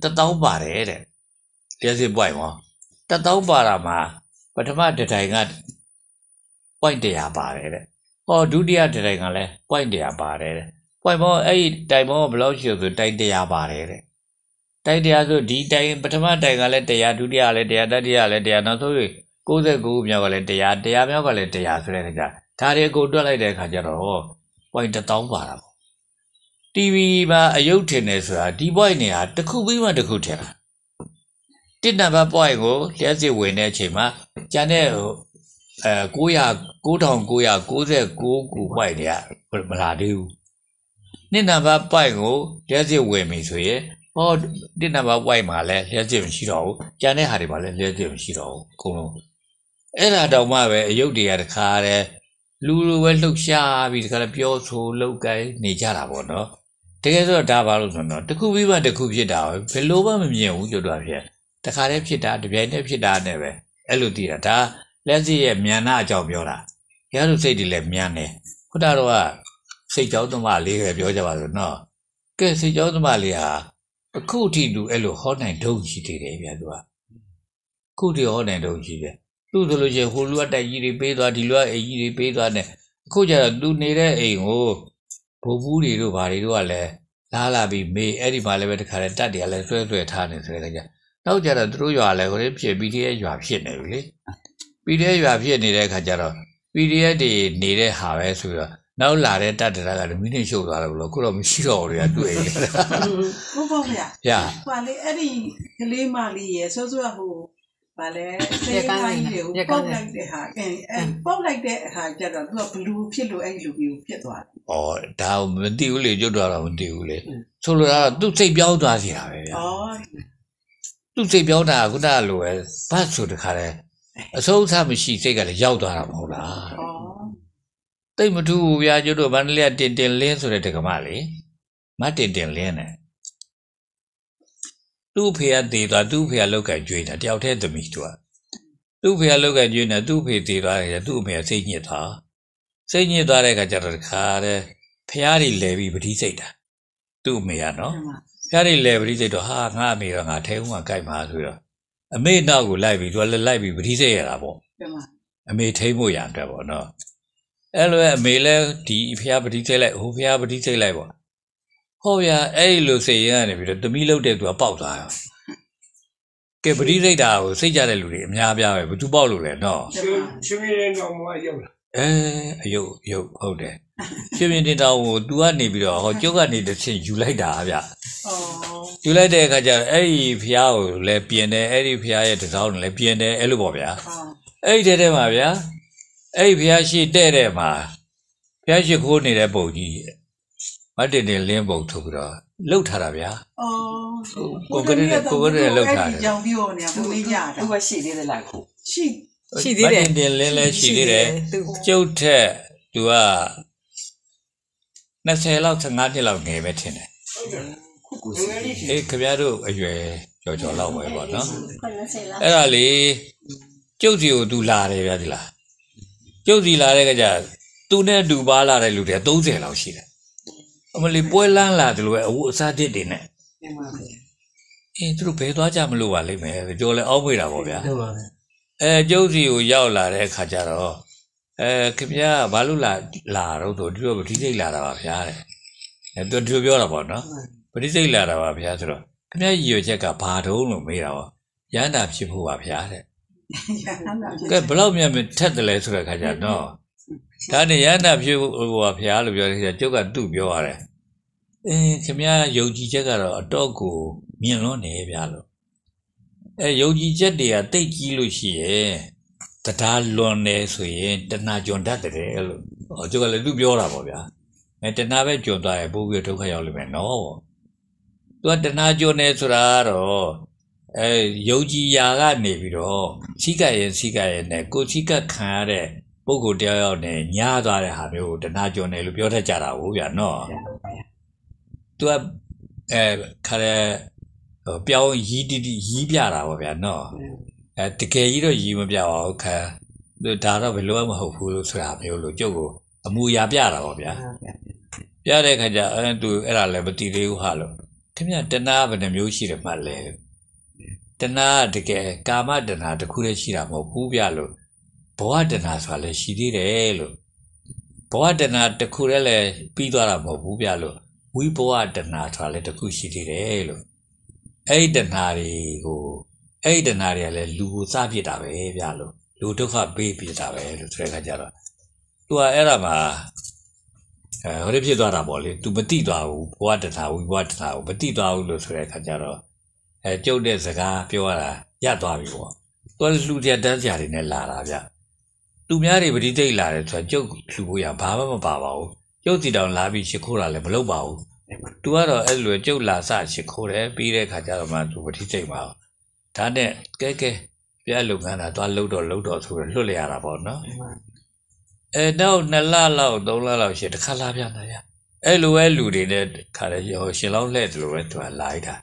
တတောင်းပါတယ်တဲ့လျှက်စစ် point ပေါင်း တတောင်းပါတာမှာပထမတစ်တိုင်က point 100ပါတယ်တဲ့ဟောဒုတိယတစ်တိုင်ကလည်း point 100ပါတယ်တဲ့ point ပေါင်းအဲ့ဒီတိုင်ပေါင်းဘယ်လောက်ရှိလို့ဆိုတိုင်100ပါတယ်တဲ့တိုင်100ဆိုဒီတိုင်ပထမတိုင်ကလည်း100ဒုတိယကလည်း100တတိယကလည်း100နောက်ဆုံး69မြောက်ကလည်း100 100မြောက်ကလည်း100ဆိုတဲ့အခါဒါတွေကိုတွက်လိုက်တဲ့အခါကျတော့ point 1000ပါတာပေါ့ TV မှာအယုတ်ထင်တယ်ဆိုတာဒီ point နေဟာတစ်ခုပြီးမှတစ်ခုထင်တာ တစ်နံပါတ် point ကိုလျှက်စစ်ဝင်တဲ့အချိန်မှာကျန်တဲ့ဟိုအဲ900 9999ကူ point တွေကမလာသေးဘူးနှစ်နံပါတ် point ကိုလျှက်စစ်ဝင်ပြီဆိုရင်ဟောတစ်နံပါတ် point မှာလည်းလျှက်စစ်မရှိတော့ဘူးကျန်တဲ့ဟာတွေမှာလည်းလျှက်စစ်မရှိတော့ဘူးအကုန်လုံးအဲ့ဒါတောင်မှပဲအယုတ်တွေကတခါတည်းလူလူပဲလှုပ်ရှားပြီးတခါတည်းပြောဆိုလှုပ်ကိုင်းနေကြတာပေါ့နော်တကယ်ဆိုတော့ဒါပါလို့ဆိုတော့တခုပြီးမှတခုဖြစ်တာပဲဘယ်လိုမှမမြင်ဘူးကျွတ်တော့ဖြစ် တခါတည်းဖြစ်တာတပြိုင်တည်းဖြစ်တာနဲ့ပဲအဲ့လိုတည်တာဒါလက်စီရဲ့မြန်နာအကြောင်းပြောတာရတို့စိတ်တွေလည်းမြန်တယ်ခုတတော့ကစိတ်ကြောင်းသမလေးပဲပြောကြပါစို့နော်ကဲစိတ်ကြောင်းသမလေးဟာအခုထိလူအဲ့လိုဟောနိုင်တုံးရှိသေးတယ်ဗျာသူကခုထိဟောနိုင်တုံးရှိတယ်သူဆိုလို့ရှိရင်ဟိုလူကတိုက်ကြီးတွေပေးသွားဒီလူကအိမ်ကြီးတွေပေးသွားတယ်အခုကျတော့သူနေတဲ့အိမ်ကိုဘိုးဘူးတွေတို့ဘာတွေတို့ကလည်းလာလာပြီးမေးအဲ့ဒီမှာလည်းပဲတခါလဲတတ်တယ်လည်းဆွဲဆွဲထားနေဆိုတဲ့ခါကျ နောက်ကျတော့သူတို့ရွာလည်းဟိုလေးဖြစ် PDF ရွာဖြစ်နေပြီလေ PDF ရွာဖြစ်နေတဲ့ခါကျတော့ PDF တွေနေတဲ့ဟာပဲဆိုတော့နောက်လာတဲ့တတ်တရကလည်းမိနစ်ရှုပ်သွားတယ်ဘလို့ခုတော့မရှိတော့ဘူးတွေကတွေ့နေတာဟုတ်ပါဗျာဗျာဟိုလေအဲ့ဒီကလေးမလေးရယ်ဆောဆောဟိုဗာလဲစေးကိုင်းတွေကိုပေါက်လိုက်တဲ့ဟာအဲအဲပေါက်လိုက်တဲ့အခါကျတော့သူကဘလူးဖြစ်လို့အဲ့ဒီလူမျိုးဖြစ်သွားတယ်။ဩဒါကိုမသိဘူးလေကျွတ်တော့တော့မသိဘူးလေ။ဆိုလိုတာကသူ့စိတ်ပြောင်းသွားစီတာပဲဗျာ။အော်။ သူ့စိတ်ပြောင်းတာကခုနကလိုပဲဘတ်ဆိုတခါလဲအဆုံးအစမရှိစိတ်ကလည်းရောက်သွားတာမဟုတ်လားအော်။တိတ်မထူးဘူးဗျာကျွတ်တို့ဗန္ဒလီကတင်တင်လင်းဆိုတဲ့တက္ကမလေ။မတင်တင်လင်းနဲ့သူ့ဖေကတည်သွားသူ့ဖေကလောက်ကကျွေးတာတယောက်တည်းသမီးသူကသူ့ဖေကလောက်ကကျွေးနေသူ့ဖေတည်သွားတယ်သူ့အမေကစိတ်ညစ်သွားစိတ်ညစ်သွားတဲ့အခါကျတော့တခါတဲ့ဖះတွေလဲပြီးပတိစိတ်တာသူ့အမေကနော်ဒီမှာ ဖះတွေလဲပတိစိတ်တော့ဟာငါအမေကငါထဲဦးမှာကြိုက်မှာဆိုတော့အမေနောက်ကိုလိုက်ပြီးသူကလည်းလိုက်ပြီးပတိစိတ်ရတာပေါ့ဒီမှာအမေထိမ့်ဖို့ရအတွက်ပေါ့နော်အဲ့လိုပဲအမေလည်းဒီဖះပတိစိတ်လိုက်ဟိုဖះပတိစိတ်လိုက်ပေါ့ဟောဗျာအဲ့ဒီလိုစိတ်ရနေပြီးတော့တမိလုတ်တဲ့သူကပေါက်သွားရောကဲပတိစိတ်တာကိုစိတ်ကြတဲ့လူတွေအများပြားပဲဘသူပေါက်လို့လဲနော်ဒီရှင်မှာရှင်ရင်းတော်မှာရောက်လာအဲအယုတ်အယုတ်ဟုတ်တယ် ရှင်ပြင်းတင်တောင်ကို तू ကနေပြီးတော့ဟောကျုပ်ကနေတစ်ချင်းယူလိုက်တာဗျအော်ယူလိုက်တဲ့အခါကျတော့အဲ့ဒီဖျားကိုလည်းပြင်တယ်အဲ့ဒီဖျားရဲ့တစောင်းကိုလည်းပြင်တယ်အဲ့လိုပေါ့ဗျာအော်အဲ့ဒီတဲ့ထဲမှာဗျာအဲ့ဒီဖျားရှိတဲ့တဲ့မှာဖျားရှိခိုးနေတဲ့ပုံကြီးမတ်တင်တင်လင်းပုံထုတ်ပြီးတော့လှုပ်ထားတာဗျာအော်ကိုကရက်နဲ့ကိုကရက်နဲ့လှုပ်ထားတယ်အဲ့ဒီကြောင်ပြောနေတာဘုလေးကြတာသူကရှိသေးတယ်လားခုရှိရှိသေးတယ်မတ်တင်တင်လင်းလည်းရှိသေးတယ်သူကျုပ်ထက် तू က 20လောက်15နှစ်လောက်ငယ်ပဲထင်တယ်ဟုတ်တယ်ခုခုငရှိယ်ငယ်လေးရှိအေးခင်ဗျားတို့အရွယ်ကြော်ကြော်လောက်ပဲပေါ့နော်80လားအဲ့ဒါလေကျုပ်စီကို तू လာတယ်ဗျာဒီလားကျုပ်စီလာတဲ့ကကြသူနဲ့တူပါလာတဲ့လူတွေ30လောက်ရှိတယ်အမလီပွဲလန်းလာတယ်လို့ပဲအဝတ်အစားတစ်တွေနဲ့မှန်ပါဗျာအေးသူတို့ဘယ်သွားကြမလို့ပါလိမ့်မယ်ကြော်လဲအောက်မေးတာပေါ့ဗျာဟုတ်ပါဘူးအဲကျုပ်စီကိုရောက်လာတဲ့အခါကျတော့ အဲခင်ဗျားဘာလို့လာလာတော့ဆိုဒီလိုပဋိစိတ်လာတာပါဗျာတဲ့အဲသူဒီလိုပြောတာပေါ့နော်ပဋိစိတ်လာတာပါဗျာဆိုတော့ခင်ဗျားရည်ရွယ်ချက်ကဘာတုံးလို့မေးတာပေါ့ရန်တာဖြစ်ဖို့ပါဗျာတဲ့ရဟန္တာဖြစ်ကဲဘလောက်မြန်ထက်တယ်လဲဆိုတဲ့အခါကျတော့ဒါနဲ့ရန်တာဖြစ်ဖို့ပါဗျာလို့ပြောတဲ့အခါကျကျုပ်ကသူ့ပြောရတယ်အင်းခင်ဗျားယုံကြည်ချက်ကတော့အတော့ကိုမြင်လွန်းနေဗျာလို့အဲယုံကြည်ချက်တွေကတိတ်ကြီးလို့ရှိရဲ့ တရားလွန်နေဆိုရင်တဏှာကြွန်တတ်တယ်လို့ဟောကျုပ်ကလည်းသူပြောတာပေါ့ဗျာအဲတဏှာပဲကြွန်သွားရင်ပို့ပြီးဒုက္ခရောက်လိမ့်မယ်နော်သူကတဏှာကြွန်နေဆိုတာကတော့အဲယုံကြည်ရာကနေပြီးတော့စိကရင်စိကရင်နဲ့ကိုစိကခံရတဲ့ပုဂ္ဂိုလ်တရားရောက်နေညားသွားတဲ့ဟာမျိုးကိုတဏှာကြွန်နေလို့ပြောတတ်ကြတာဟုတ်ဗျာနော်သူကအဲခါရဲဟိုပြောင်းရီးတီတီရီးပြတာပေါ့ဗျာနော် အဲတကယ်ကြီးတော့ရီးမပြပါဘူးခါသူဒါတော့ဘယ်လိုမှမဟုတ်ဘူးလို့ဆိုတာမျိုးလို့ကျုပ်ကိုအမူအရာပြတာပေါ့ဗျာပြတဲ့ခါကျအဲသူအဲ့ဒါလည်းမတည်သေးဘူးဟာလို့ခင်ဗျတဏှာဘယ်နှမျိုးရှိတယ်မှတ်လဲတဏှာကတကယ်ကာမတဏှာတစ်ခုတည်းရှိတာမဟုတ်ဘူးဗျလို့ဘဝတဏှာဆိုတာလည်းရှိသေးတယ်လို့ဘဝတဏှာတစ်ခုတည်းလည်းပြီးသွားတာမဟုတ်ဘူးဗျလို့ဝိဘဝတဏှာဆိုတာလည်းတစ်ခုရှိသေးတယ်လို့အဲ့ဒီတဏှာတွေကို အဲ့ဒီတဏှာတွေကလည်းလူကိုစပြစ်တာပဲဗျာလို့လူဒုက္ခပေးပြစ်တာပဲလို့ဆိုတဲ့အခါကျတော့ तू ကအဲ့ဒါမှာအဲဟိုရဖြစ်သွားတာပေါ့လေ तू မတိသွားဘူးဘဝတဏှာဝိဘဝတဏှာကိုမတိသွားဘူးလို့ဆိုတဲ့အခါကျတော့အဲကြုတ်တဲ့စကားပြောရတာရသွားပြီပေါ့ तू ကလူကြတန်းကြတွေနဲ့လာတာဗျသူများတွေပဋိသိက်လာတယ်ဆိုတော့ကျုပ်လူကိုရဘာမှမပါပါဘူး ကျုပ်စီတောင်လာပြီးရှ िख ိုးတာလည်းမလုပ်ပါဘူး तू ကတော့အဲ့လိုကျုပ်လာစရှ िख ိုးတယ်ပြီးတဲ့ခါကျတော့မှ तू ပတိစိတ်ပါ ဒါနဲ့ကဲကဲပြက်လုပ်ငန်းတာသွားလှုပ်တော့လှုပ်တော့ဆိုတော့လွတ်လိုက်ရတာပေါ့နော်အဲတော့နှစ်လလောက်သုံးလလောက်ရှိတခါလာပြန်တာရအဲ့လိုပဲလူတွေနဲ့ခါတယ်ရောရှင်လောင်းလှဲ့တယ်လို့ပဲ तू ကလာလိုက်တာ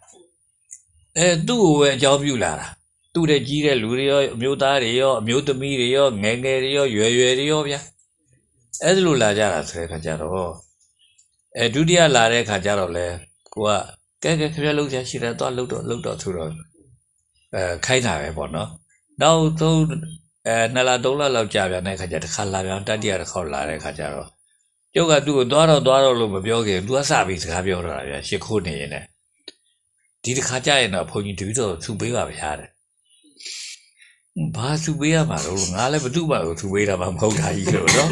အဲသူ့ကိုပဲအကြောင်းပြုလာတာသူ့တဲ့ကြီးတဲ့လူတွေရောအမျိုးသားတွေရောအမျိုးသမီးတွေရောငယ်ငယ်တွေရောရွယ်ရွယ်တွေရောဗျာအဲ့ဒါလိုလာကြတာဆိုတဲ့ခါကျတော့အဲဒုတိယလာတဲ့ခါကျတော့လေကိုကကဲကဲခပြလုံးချရှိတယ်သွားလှုပ်တော့လှုပ်တော့ဆိုတော့ အဲခိုင်းတာပဲပေါ့နော်နောက်သုံးအဲနှစ်လသုံးလလောက်ကြာပြန်တဲ့ခါကျတစ်ခါလာပြန်တတိယတစ်ခေါက်လာတဲ့ခါကျတော့ကျုပ်ကသူ့ကိုသွားတော့သွားတော့လို့မပြောခင်သူကစပြီးစကားပြောတော့တာဗျာရှ िख ိုးနေရင်လည်းဒီတစ်ခါကြာရင်တော့ဘုန်းကြီးတပည့်တော်သူ့ပေးပါဗျာတဲ့ဘာသူ့ပေးရမှာလို့ငါလည်းဘသူ့ဘာကိုသူ့ပေးတာမှမဟုတ်တာကြီးလို့နော်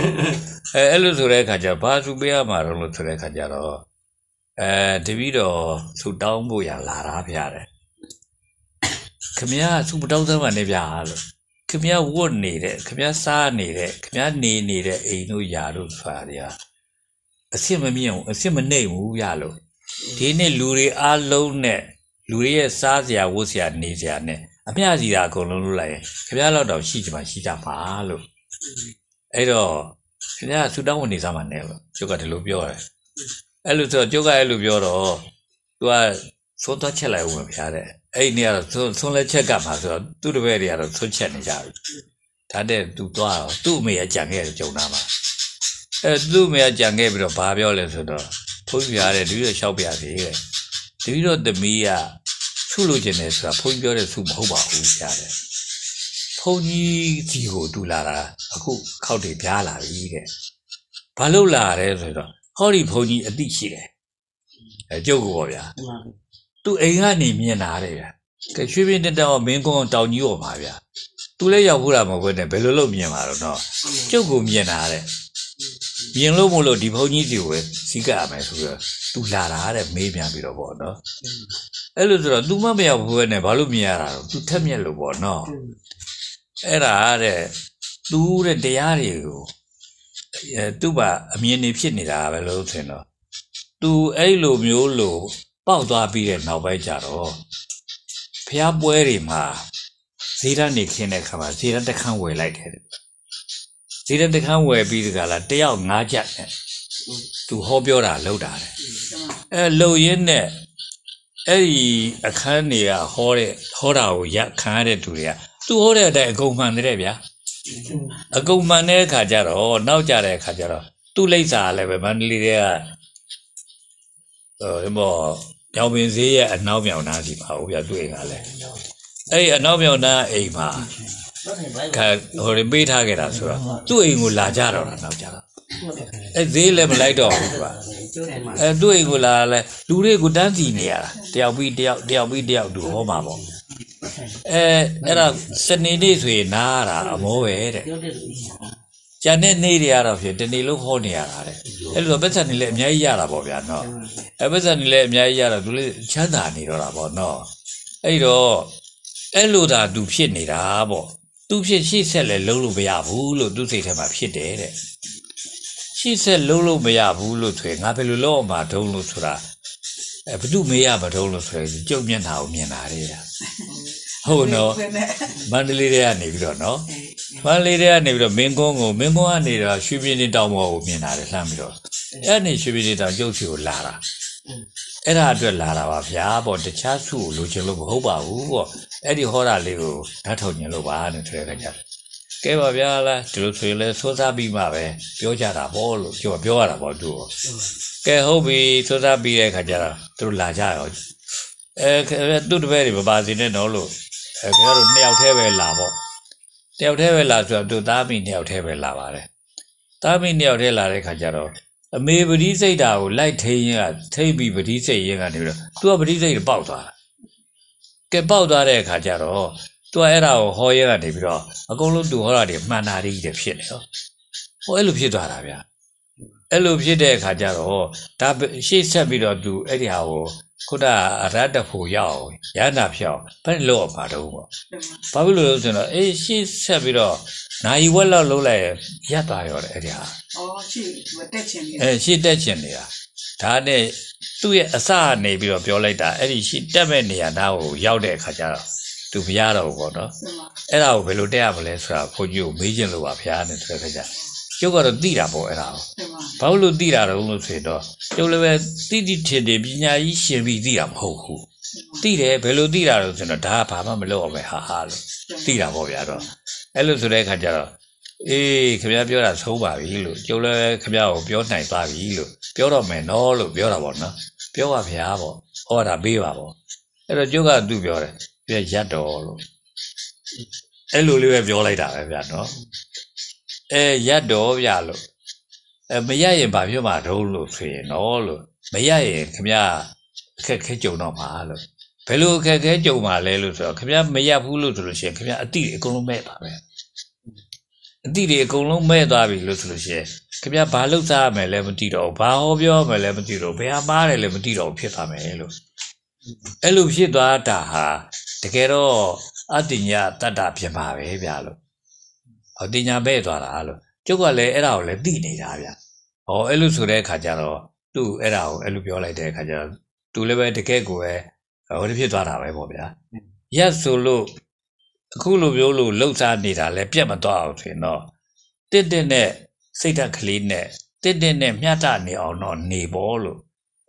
အဲအဲ့လိုဆိုတဲ့အခါကျဘာသူပေးရမှာတော့လို့ဆိုတဲ့အခါကျတော့အဲတပည့်တော်သူတောင်းဖို့ရလာတာဖရားတယ် ခမရသူမတောင်းစမ်းပါနဲ့ဗျာလို့ခမရဝတ်နေတဲ့ခမရစားနေတဲ့ခမရနေနေတဲ့အိမ်တို့ယာတို့ဆိုတာတွေဟာအစ်စ်မမြင့်ဘူးအစ်စ်မနှိမ့်ဘူးရလို့ဒီနေ့လူတွေအားလုံးနဲ့လူတွေရဲ့စားစရာဝတ်စရာနေစရာနဲ့အမျှစီတာအကုန်လုံးလုပ်လိုက်ရင်ခမရတော့တော့ရှိကြမှာရှိကြပါလို့အဲ့တော့ခင်ဗျားဆူတောင်းဝင်နေစားမှနဲ့လို့ကျုပ်ကဒီလိုပြောတယ်အဲ့လိုဆိုတော့ကျုပ်ကအဲ့လိုပြောတော့ तू ကသုံးသွားချက်လိုက်ဦးမယ်ဖျားတဲ့ အဲ့ဒီနေ့ကတော့သုံးသုံးလက်ချက်ကမှာဆိုတော့သူ့တပည့်တွေကတော့သုံးချက်နေကြပြီဒါတဲ့ तू သွားတော့သူ့အမေကကြံခဲ့တယ်ကြုံတာမှာအဲ့သူ့အမေကကြံခဲ့ပြီးတော့ဘာပြောလဲဆိုတော့ဘုန်းကြီးဖျားတဲ့တပည့်တော်လျှောက်ပြစီတဲ့တပည့်တော်သမီးကဆုလို့ခြင်းတယ်ဆိုတာဘုန်းကြီးပြောတဲ့ဆုမဟုတ်ပါဘူးဖျားတဲ့ဘုန်းကြီးစီကိုတူလာတာအခုခောက်တွေပြားလာပြီတဲ့ဘာလို့လာရဲဆိုတော့ဟောဒီဘုန်းကြီးအတိရှိတယ်အဲကျုပ်ကပေါ့ဗျာ သူအိမ်ကနေမြင်လာတယ်ဗျာကဲရွှေပြင်းတက်တော့မင်းကုန်းတောင်ကြီးပေါ်မှာဗျာသူလည်းရောက်ဘူးလားမဟုတ်ဘူးနဲ့ဘယ်လိုလုပ်မြင်မှာတော့နော်ကျုပ်ကိုမြင်လာတဲ့မြင်လို့မို့လို့ဒီဘုန်းကြီးစီကိုပဲစီးကပ်ရမယ်ဆိုပြီးတော့သူလာတာတဲ့မေးပြန်ပြီးတော့ပေါ့နော်အဲ့လိုဆိုတော့ तू မမရောက်ဘူးနဲ့ဘာလို့မြင်ရတာတော့ तू ထက်မြက်လို့ပေါ့နော်အဲ့ဒါတဲ့သူတဲ့တရားတွေကိုအဲသူ့ဘာအမြင်နေဖြစ်နေတာပဲလို့ထင်တော့သူအဲ့လိုမျိုးလို့ ပေါက်သွားပြီးတဲ့နောက်ပိုင်းကျတော့ဖျားပွဲတွေမှာဇေရနေခင်းတဲ့ခါမှာဇေရတစ်ခန်းဝယ်လိုက်တယ်ဇေရတစ်ခန်းဝယ်ပြီးဒီကလာတယောက်၅ချက်နဲ့သူဟောပြောတာလောက်တာတဲ့အဲလုံရင်းနဲ့အဲ့ဒီအခန်းတွေကဟောတဲ့ဟောတာကိုရခံရတဲ့သူတွေကသူဟောတဲ့အတိုင်းအကုန်မှန်တဲ့ဗျာအကုန်မှန်တဲ့အခါကျတော့နောက်ကြတဲ့အခါကျတော့သူ့လိပ်စာလည်းပဲမန္တလေးတွေကဟိုဒီမော ညောင်ပင်ဈေးရဲ့အနောက်မြောင်နားစီပါဦးဗျာတွေ့ကလည်းအဲ့ဒီအနောက်မြောင်နားအိမ်မှာခါဟိုရပေးထားခဲ့တာဆိုတော့သူ့အိမ်ကိုလာကြတော့တာနောက်ကြတော့အဲ့ဈေးလည်းမလိုက်တော့ဘူးကွာအဲသူ့အိမ်ကိုလာလဲလူတွေကိုတန်းစီနေရတာတယောက်ပြီးတယောက်တယောက်ပြီးတယောက်သူဟောမှာပေါ့အဲအဲ့ဒါစနေနေ့ဆိုရင်နားရတာအမောပဲတဲ့ ကျန်တဲ့နေ့တွေကတော့ဖြစ်တနေ့လုံးဟောနေရတာတဲ့အဲ့လိုပတ်စံနေလည်းအများကြီးရတာပေါ့ဗျာနော်အဲပတ်စံနေလည်းအများကြီးရတော့သူလည်းချမ်းသာနေတော့တာပေါ့နော်အဲ့တော့အဲ့လိုသာသူဖြစ်နေတာပေါ့သူဖြစ်ရှေ့ဆက်လည်းလုံးလို့မရဘူးလို့သူစိတ်ထဲမှာဖြစ်တယ်တဲ့ရှေ့ဆက်လုံးလို့မရဘူးလို့ဆိုရင်ငါဘယ်လိုလုပ်အောင်မထုံးလို့ဆိုတာအဲဘသူမေးရမထုံးလို့ဆိုရင်ကြုံမျက်နှာကိုမြင်လာတယ်ဟုတ်နော်မန္တလေးထဲကနေပြီးတော့နော် မန္တလေးထဲကနေပြီးတော့မင်းကုန်းကိုမင်းကုန်းကနေတော့ရွှေပြည်နေတောင်ပေါ်ကိုမြင်လာတယ်လှမ်းပြီးတော့အဲ့ဒီရွှေပြည်နေတောင်ကျုပ်စီကိုလာတာအဲ့ဒါအတွက်လာတာပါဗျာပေါ့တခြားစုကိုလိုချင်လို့မဟုတ်ပါဘူးပေါ့အဲ့ဒီဟောတာလေးကိုဓာတ်ထုံညင်လို့ပါနဲ့ဆိုတဲ့ခါကျတယ်ကဲပါဗျာလားဒီလိုဆိုရင်လဲစိုးစားပြီးမှပဲပြောကြတာပေါ့လို့ပြောပြောရတာပေါ့သူကကဲဟုတ်ပြီစိုးစားပြီးတဲ့ခါကျတော့သူတို့လာကြရောအဲသူ့တပည့်တွေမပါစေနဲ့တော့လို့အဲခင်ဗျားတို့နှစ်ယောက်တည်းပဲလာပေါ့တ ယောက်တည်းပဲလာဆိုတော့သူသားမိနှစ်ယောက်တည်းပဲလာပါတယ်သားမိနှစ်ယောက်တည်းလာတဲ့ခါကျတော့အမေပတိစိတ်တာကိုလိုက်ထိန်ရင်ကထိတ်ပြီးပတိစိတ်ရင်ကနေပြီးတော့သူကပတိစိတ်ပေါက်သွားတာကဲပေါက်သွားတဲ့အခါကျတော့သူကအဲ့ဒါကိုဟောရဲကနေပြီးတော့အကုန်လုံးသူဟောတာတွေမှန်တာတွေကြီးဖြစ်နေတော့ဟောအဲ့လိုဖြစ်သွားတာဗျာအဲ့လိုဖြစ်တဲ့အခါကျတော့ဒါရှေ့ဆက်ပြီးတော့သူအဲ့ဒီဟာကို ခုနအရတ္တဖို့ရအောင်ရဟနာဖြောင်းဘယ်လိုလုပ်အောင်ပါတော့ပေါ့ဘာဖြစ်လို့လဲဆိုတော့အေးရှေ့ဆက်ပြီးတော့နိုင်ဝက်လောက်လုံးလိုက်ရက်သွားရောတယ်အဲ့ဒီဟာအော်ရှိမတက်ချင်နေအဲရှေ့တက်ချင်နေတာဒါနဲ့သူ့ရဲ့အစကနေပြီးတော့ပြောလိုက်တာအဲ့ဒီရှေ့တက်မဲ့နေရာသားကိုရောက်တဲ့အခါကျတော့သူမရတော့ဘူးပေါ့နော်စမအဲ့ဒါကိုဘယ်လိုတက်ရမလဲဆိုတာခွန်ကြီးကိုမေးချင်လို့ပါဗျာနဲ့ဆိုတဲ့ခါကျ ကျုပ်ကတော့သိတာပေါ့အဲ့ဒါကိုစမဘာလို့သိတာတော့လို့ဆိုတော့ကျုပ်လည်းပဲသိသိထင်ထင်ပညာကြီးရှင်ပြီးသိတာမဟုတ်ဘူးသိတယ်ဘယ်လိုသိတာတော့ဆိုတော့ဒါကဘာမှမလုပ်အောင်ပဲဟာဟာလို့သိတာပေါ့ဗျာတော့အဲ့လိုဆိုတဲ့အခါကျတော့အေးခင်ဗျားပြောတာသုံးပါပြီလို့ကျုပ်လည်းခင်ဗျားကိုပြောနိုင်သွားပြီလို့ပြောတော့မယ်နော်လို့ပြောတာပေါ့နော်ပြောပါဗျာပေါ့ဟောတာပေးပါပေါ့အဲ့တော့ကျုပ်ကသူ့ပြောတယ်ပြရက်တော်လို့အဲ့လိုလေးပဲပြောလိုက်တာပဲဗျာနော် အဲရက်တော်ဗျာလို့အဲမရရင်ဘာဖြစ်မှာတုံးလို့ဆိုရင်တော့လို့မရရင်ခမရအခက်ခဲကြုံတော့မှာလို့ဘယ်လိုအခက်ခဲကြုံမှာလဲလို့ဆိုတော့ခမရမရဘူးလို့ဆိုလို့ရှိရင်ခမရအတိတွေအကုန်လုံးမဲ့ပါပဲအတိတွေအကုန်လုံးမဲ့သွားပြီလို့ဆိုလို့ရှိရင်ခမရဘာလုပ်စားရမယ်လဲမသိတော့ဘူးဘာဟောပြောရမယ်လဲမသိတော့ဘူးဘယ်ဟာမားတယ်လဲမသိတော့ဘူးဖြစ်သွားမယ်လို့အဲ့လိုဖြစ်သွားတာဟာတကယ်တော့အတ္တညာတတ္တာဖြစ်မှာပဲဗျာလို့ ဟောတင်ညာပဲ့သွားတာလို့ကျုပ်ကလည်းအဲ့ဒါကိုလည်းသိနေတာဗျာ။ဟောအဲ့လိုဆိုတဲ့အခါကျတော့သူ့အဲ့ဒါကိုအဲ့လိုပြောလိုက်တဲ့အခါကျတော့သူလည်းပဲတကယ်ကိုပဲဟိုတဖြစ်သွားတာပဲပေါ့ဗျာ။ရက်ဆိုလို့အခုလိုမျိုးလို့လှုပ်ရှားနေတာလဲပြတ်မသွားအောင်ဆိုရင်တော့တစ်တစ်နဲ့စိတ်ဓာတ်ကလေးနဲ့တစ်တစ်နဲ့မျှတနေအောင်တော့နေပေါ်လို့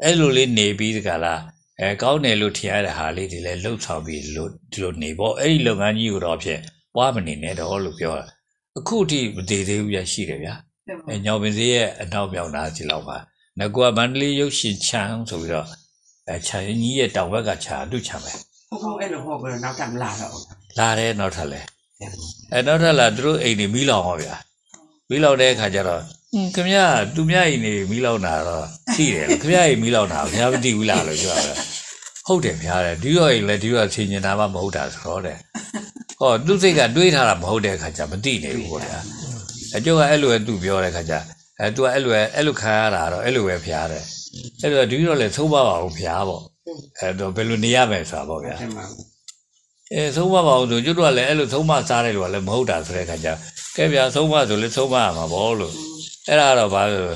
အဲ့လိုလေးနေပြီးဒီကလားအဲကောင်းတယ်လို့ထင်ရတဲ့ဟာလေးတွေလည်းလှုပ်ဆောင်ပြီးလို့ဒီလိုနေပေါ်အဲ့ဒီလုပ်ငန်းကြီးကိုတော့ဖြစ်ပွားမနေနဲ့တော့လို့ပြောတာ အခုထိမတည်သေးဘူးရရှိတယ်ဗျာစမအဲညောင်ပင်စည်းရဲ့အနောက်မြောက်နားစီလောက်ပါငကွာမန္တလေးရုပ်ရှင်ချမ်းဆိုပြီးတော့အဲချမ်းကြီးရဲ့တောင်ဘက်ကချာသူ့ချမ်းပဲဟုတ်ဟုတ်အဲ့လိုဟောကတော့နောက်ထပ်မလာတော့ဘူးလာတယ်နောက်ထပ်လဲအဲနောက်ထပ်လာသူတို့အိမ်နေမီးလောင်ဟောဗျာမီးလောင်တဲ့အခါကျတော့ဟင်းခင်ဗျာသူမြအိမ်နေမီးလောင်တာတော့သိတယ်လေခင်ဗျာအိမ်မီးလောင်တာခင်ဗျာမသိဘူးလားလို့ပြောတာဟုတ်တယ်ဗျာတဲ့ဒီရောအိမ်လည်းဒီရောဆင်ញင်တာမှမဟုတ်တာဆိုတော့တဲ့ ဟောသူစိတ်ကတွေးထားတာမဟုတ်တဲ့အခါကျမသိနေဘူးပေါ့ဗျာအကျိုးကအဲ့လိုပဲသူပြောတဲ့ခါကျအဲ तू ကအဲ့လိုပဲအဲ့လိုခံရတာတော့အဲ့လိုပဲဖျားတယ်အဲ့လိုဒီတော့လေသုံးပါပါအောင်ဖျားပေါ့အဲ့တော့ဘယ်လိုနေရမယ်ဆိုတာပေါ့ဗျာအဲ့မှာအဲသုံးပါပါအောင်ဆိုကျွတ်တော့လည်းအဲ့လိုသုံးပါစားတယ်လို့ကလည်းမဟုတ်တာဆိုတဲ့ခါကျကဲဗျာသုံးပါဆိုလည်းသုံးပါရမှာပေါ့လို့အဲ့ဒါတော့ဘာလို့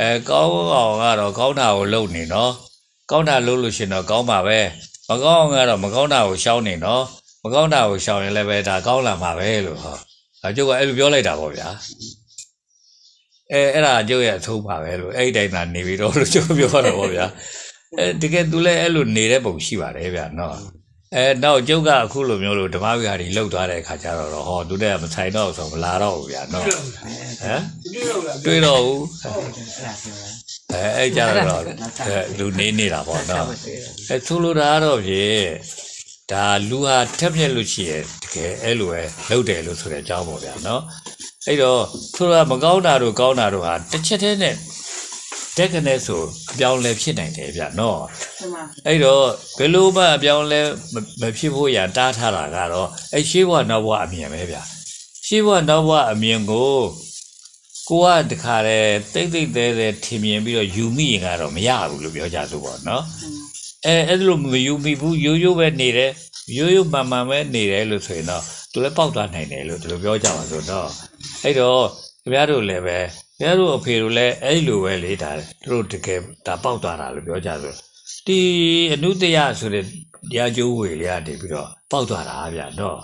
အဲကောင်းအောင်ကတော့ကောင်းတာကိုလုပ်နေနော်ကောင်းတာလုပ်လို့ရှင်တော့ကောင်းပါပဲမကောင်းအောင်ကတော့မကောင်းတာကိုရှောင်းနေနော် မကောင်းတာကိုရှောင်းရင်လည်းပဲဒါကောင်းလာမှာပဲလို့ဟောအကျုပ်ကအဲ့လိုပြောလိုက်တာပေါ့ဗျာအဲအဲ့ဒါကျုပ်ရဲ့အထုံးပါပဲလို့အဲ့ဒီတိုင်းသာနေပြီးတော့လို့ကျုပ်ပြောတော့ဗောဗျာအဲတကယ်သူလည်းအဲ့လိုနေတဲ့ပုံရှိပါတယ်ဗျာနော်အဲတော့ကျုပ်ကအခုလိုမျိုးလို့ဓမ္မဝိဟာရီလောက်သွားတဲ့အခါကျတော့ဟောသူတည်းကမဆိုင်တော့ဆိုမလာတော့ဘူးဗျာနော်ဟမ်ဒီလိုလားတွေ့တော့ဘူးအဲ့ဒါပြောတာအဲအဲ့ကြတော့အဲလူနေနေတာပေါ့နော်အဲဆိုလိုတာကတော့ဖြင့် ဒါလူဟာထက်မြက်လို့ရှိရင်တကယ်အဲ့လိုပဲလုပ်တယ်လို့ဆိုတဲ့အကြောင်းပေါ့ဗျာနော်အဲ့တော့ဆိုတော့မကောင်းတာတို့ကောင်းတာတို့ဟာတစ်ချက်တည်းနဲ့တက်ကနေဆိုအပြောင်းလဲဖြစ်နိုင်တယ်ဗျာနော်ဒီမှာအဲ့တော့ဘယ်လိုမှအပြောင်းလဲမမဖြစ်ဖို့ရန်တားထားတာကတော့အဲ့ရှေးဘဝနောက်ဘဝအမြင်ပဲဗျာရှေးဘဝနောက်ဘဝအမြင်ကိုကိုကတခါတည်းတိတ်တိတ်သေးသေးထင်မြင်ပြီးတော့ယူမိရင်ကတော့မရဘူးလို့ပြောကြဆိုပေါ့နော် အဲအဲ့ဒါလိုမယူမိဘူးရိုးရိုးပဲနေတယ်ရိုးရိုးမှန်မှန်ပဲနေတယ်လို့ဆိုရင်တော့သူလည်းပေါက်သွားနိုင်တယ်လို့ဒီလိုပြောကြပါဆိုတော့အဲ့တော့ခင်ဗျားတို့လည်းပဲခင်ဗျားတို့အဖေတို့လည်းအဲ့လိုပဲလေဒါသူတို့တကယ်ဒါပေါက်သွားတာလို့ပြောကြဆိုဒီအနုတ္တယဆိုတဲ့တရားကျိုးဝေလေးကနေပြီးတော့ပေါက်သွားတာဗျာနော်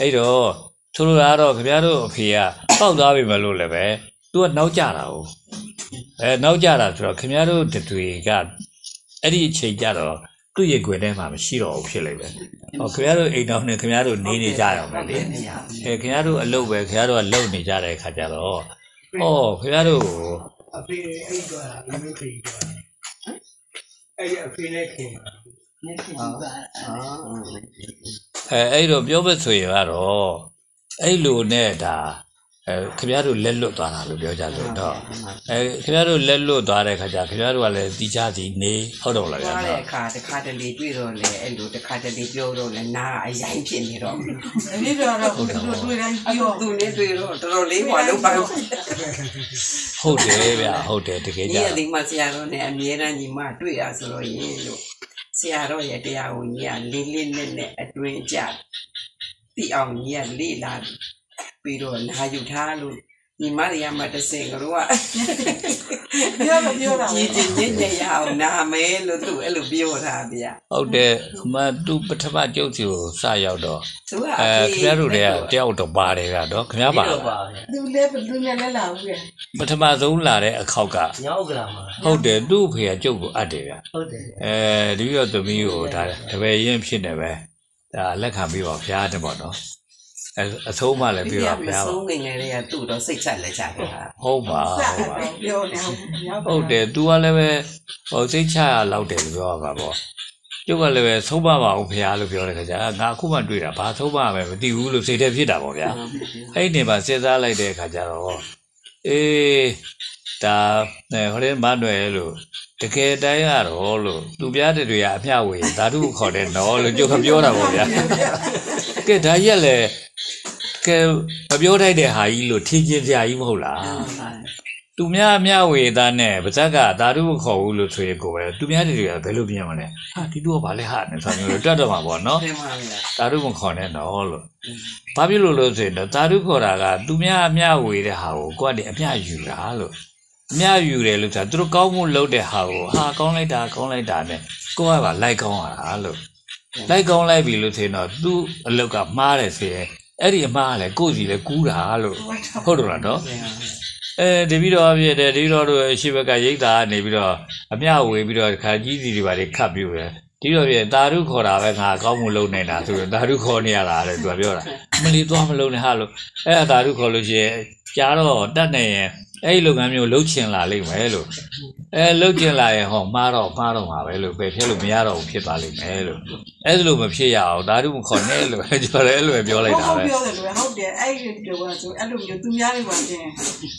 အဲ့တော့ဆိုလိုတာကတော့ခင်ဗျားတို့အဖေကပေါက်သွားပြီမလို့လည်းပဲသူကနောက်ကျတာ哦အဲနောက်ကျတာဆိုတော့ခင်ဗျားတို့တတွေက အဲ့ဒီအချိန်ကျတော့သူ့ရဲ့ွယ်ထဲမှာမရှိတော့ဘူးဖြစ်လိမ့်မယ်ဟောခင်ဗျားတို့အိမ်တော်နဲ့ခင်ဗျားတို့နေနေကြရအောင်ပဲလေအဲခင်ဗျားတို့အလုပ်ပဲခင်ဗျားတို့ကလုပ်နေကြတဲ့အခါကျတော့ဩခင်ဗျားတို့အဖေအိတ်သွားတာမင်းဖေးသွားတာအဲ့ဒီအဖေနဲ့ခင်တာမျက်စိကြည့်ပါအဲအဲ့တော့ပြောမဲ့ဆိုရင်ကတော့အဲ့လိုနဲ့ဒါ အဲခင်ဗျားတို့လက်လွတ်သွားတာလို့ပြောကြလို့တော့အဲခင်ဗျားတို့လက်လွတ်သွားတဲ့ခါကျခင်ဗျားတို့ကလည်းတီးခြားစီနေဟုတ်တော့လားဗျာသွားတဲ့နော်အခါတခါတလေတွေ့တော့လေအဲ့လိုတခါတလေပြောတော့လေနာအရင်ဖြစ်နေတော့ဒီတော့တော့သူတို့တွေ့တိုင်းအဲ့ပြောသူနဲ့တွေ့တော့တော်တော်လေးဟွာလုံးပါလို့ဟုတ်တယ်ဗျာဟုတ်တယ်တကယ်ဒီကြရဒီမှာဆရာတော်နဲ့အမြဲတမ်းညီမတွေ့ရဆိုလို့ရင်လို့ဆရာတော်ရဲ့တရားကိုညီကလေးလေးနဲ့နဲ့အတွင်းကြတိအောင်ညီကလေးလာ ပြီးတော့နာယူထားလို့ညီမတွေကမှတစင်ကတို့ကပြောတော့ပြောတာကြည်ကြည်ညစ်ညစ်ရအောင်နာမယ်လို့သူအဲ့လိုပြောထားဗျာဟုတ်တယ်အမသူပထမကျုပ်စီကိုစရောက်တော့သူကအဲခင်ဗျားတို့တွေကတယောက်တော့ပါတယ်ကတော့ခင်ဗျားပါလားသူလည်းသူလည်းလည်းလာဘူးရဲ့ပထမဆုံးလာတဲ့အခောက်ကညောက်ကလာမှာဟုတ်တယ်သူ့အဖေကကျုပ်ကိုအပ်တယ်ဗျာဟုတ်တယ်အဲဒီတော့သမီးကိုဒါတပည့်ရင်ဖြစ်နေပဲဒါလက်ခံပြီးပါဘုရားတဲ့ပေါ့နော် အဲအဆုံးမှလည်းပြပြီးရပါဘုမရားပါဆုံးငယ်ငယ်လေးကသူ့တော့စိတ်ချက်လက်ချတာဟုတ်ပါစဟုတ်ပါပြောနေအောင်ဟုတ်တယ် तू ကလည်းပဲဟိုစိတ်ချရလောက်တယ်လို့ပြောရမှာပေါ့ကျုပ်ကလည်းပဲဆုံးမပါအောင်ဘုရားလို့ပြောတဲ့ခါကျအာငါအခုမှတွေ့တာဘာဆုံးမပဲမသိဘူးလို့စိတ်ထဲဖြစ်တာပေါ့ဗျာအဲ့ဒီနေမှာစဉ်းစားလိုက်တဲ့အခါကျတော့အေးဒါအဲဟိုတဲ့မနွယ်လို့တကယ်တိုင်းရတော့လို့သူပြတဲ့တွေကအမျှဝေဓာတုခေါ်တဲ့နော်လို့ကျုပ်ကပြောတာပေါ့ဗျာ ကဲဒါရက်လေကဲမပြောထိုက်တဲ့ဟာကြီးလို့ထင်ကျင်စရာကြီးမဟုတ်လားသူများအမျှဝေသားနဲ့ဗဇက်ကသာဓုမခေါ်ဘူးလို့ဆိုရင်ကိုပဲသူများတွေကဘယ်လိုပြင်မလဲဟာဒီတို့ကဘာလဲဟာနဲ့ဆိုမျိုးတွတ်တော့မှာပေါ့နော်တယ်မှာဗျာသာဓုမခေါ်နဲ့တော့လို့ဘာဖြစ်လို့လို့ဆိုရင်တော့သာဓုခေါ်တာကသူများအမျှဝေတဲ့ဟာကိုကိုကတည်းအမျှယူတာလို့အမျှယူတယ်လို့ဆိုတာသူတို့ကောင်းမှုလုပ်တဲ့ဟာကိုဟာကောင်းလိုက်တာကောင်းလိုက်တာနဲ့ကိုကပါလိုက်ကောင်းရတာလို့ လိုက်ကောင်းလိုက်ပြီလို့ဆိုရင်တော့သူ့အလုပ်ကမှားတယ်ဆိုရင်အဲ့ဒီအမှားကလည်းကိုယ့်စီလည်းကူးတာလို့ဟုတ်တော့လားနော်အဲတပီတော်အဖြစ်တယ်တပီတော်တို့အရှိဘက်ကရိတ်တာကနေပြီးတော့အမျှဝေပြီးတော့ခါကြီးစီတွေပါလေခတ်ပြူတယ်ဒီတော့ပြတာရုခေါ်တာပဲငါအကောင်းမှုလုပ်နေတာဆိုတော့တာရုခေါ်နေရတာလေသူကပြောတာမလီသွားမလုပ်နဲ့ဟာလို့အဲအတာရုခေါ်လို့ရှိရင်ကြားတော့တတ်နေရင် အဲ့ဒီလုပ်ငန်းမျိုးလုပ်ချင်လာလိမ့်မယ်လို့အဲလုပ်ချင်လာရင်ဟောမှားတော့မှားတော့မှာပဲလို့ပဲဖြစ်လို့မရတော့ဘူးဖြစ်သွားလိမ့်မယ်လို့အဲ့ဒါလို့မဖြစ်ရအောင်တာရုမခေါ်နဲ့လို့ပြောတယ်အဲ့လိုပဲပြောလိုက်တာဟုတ်ပဲပြောတယ်လို့ဟုတ်တယ်အဲ့ဒီပြောကဆိုအဲ့လိုမျိုးသူများတွေပါချင်း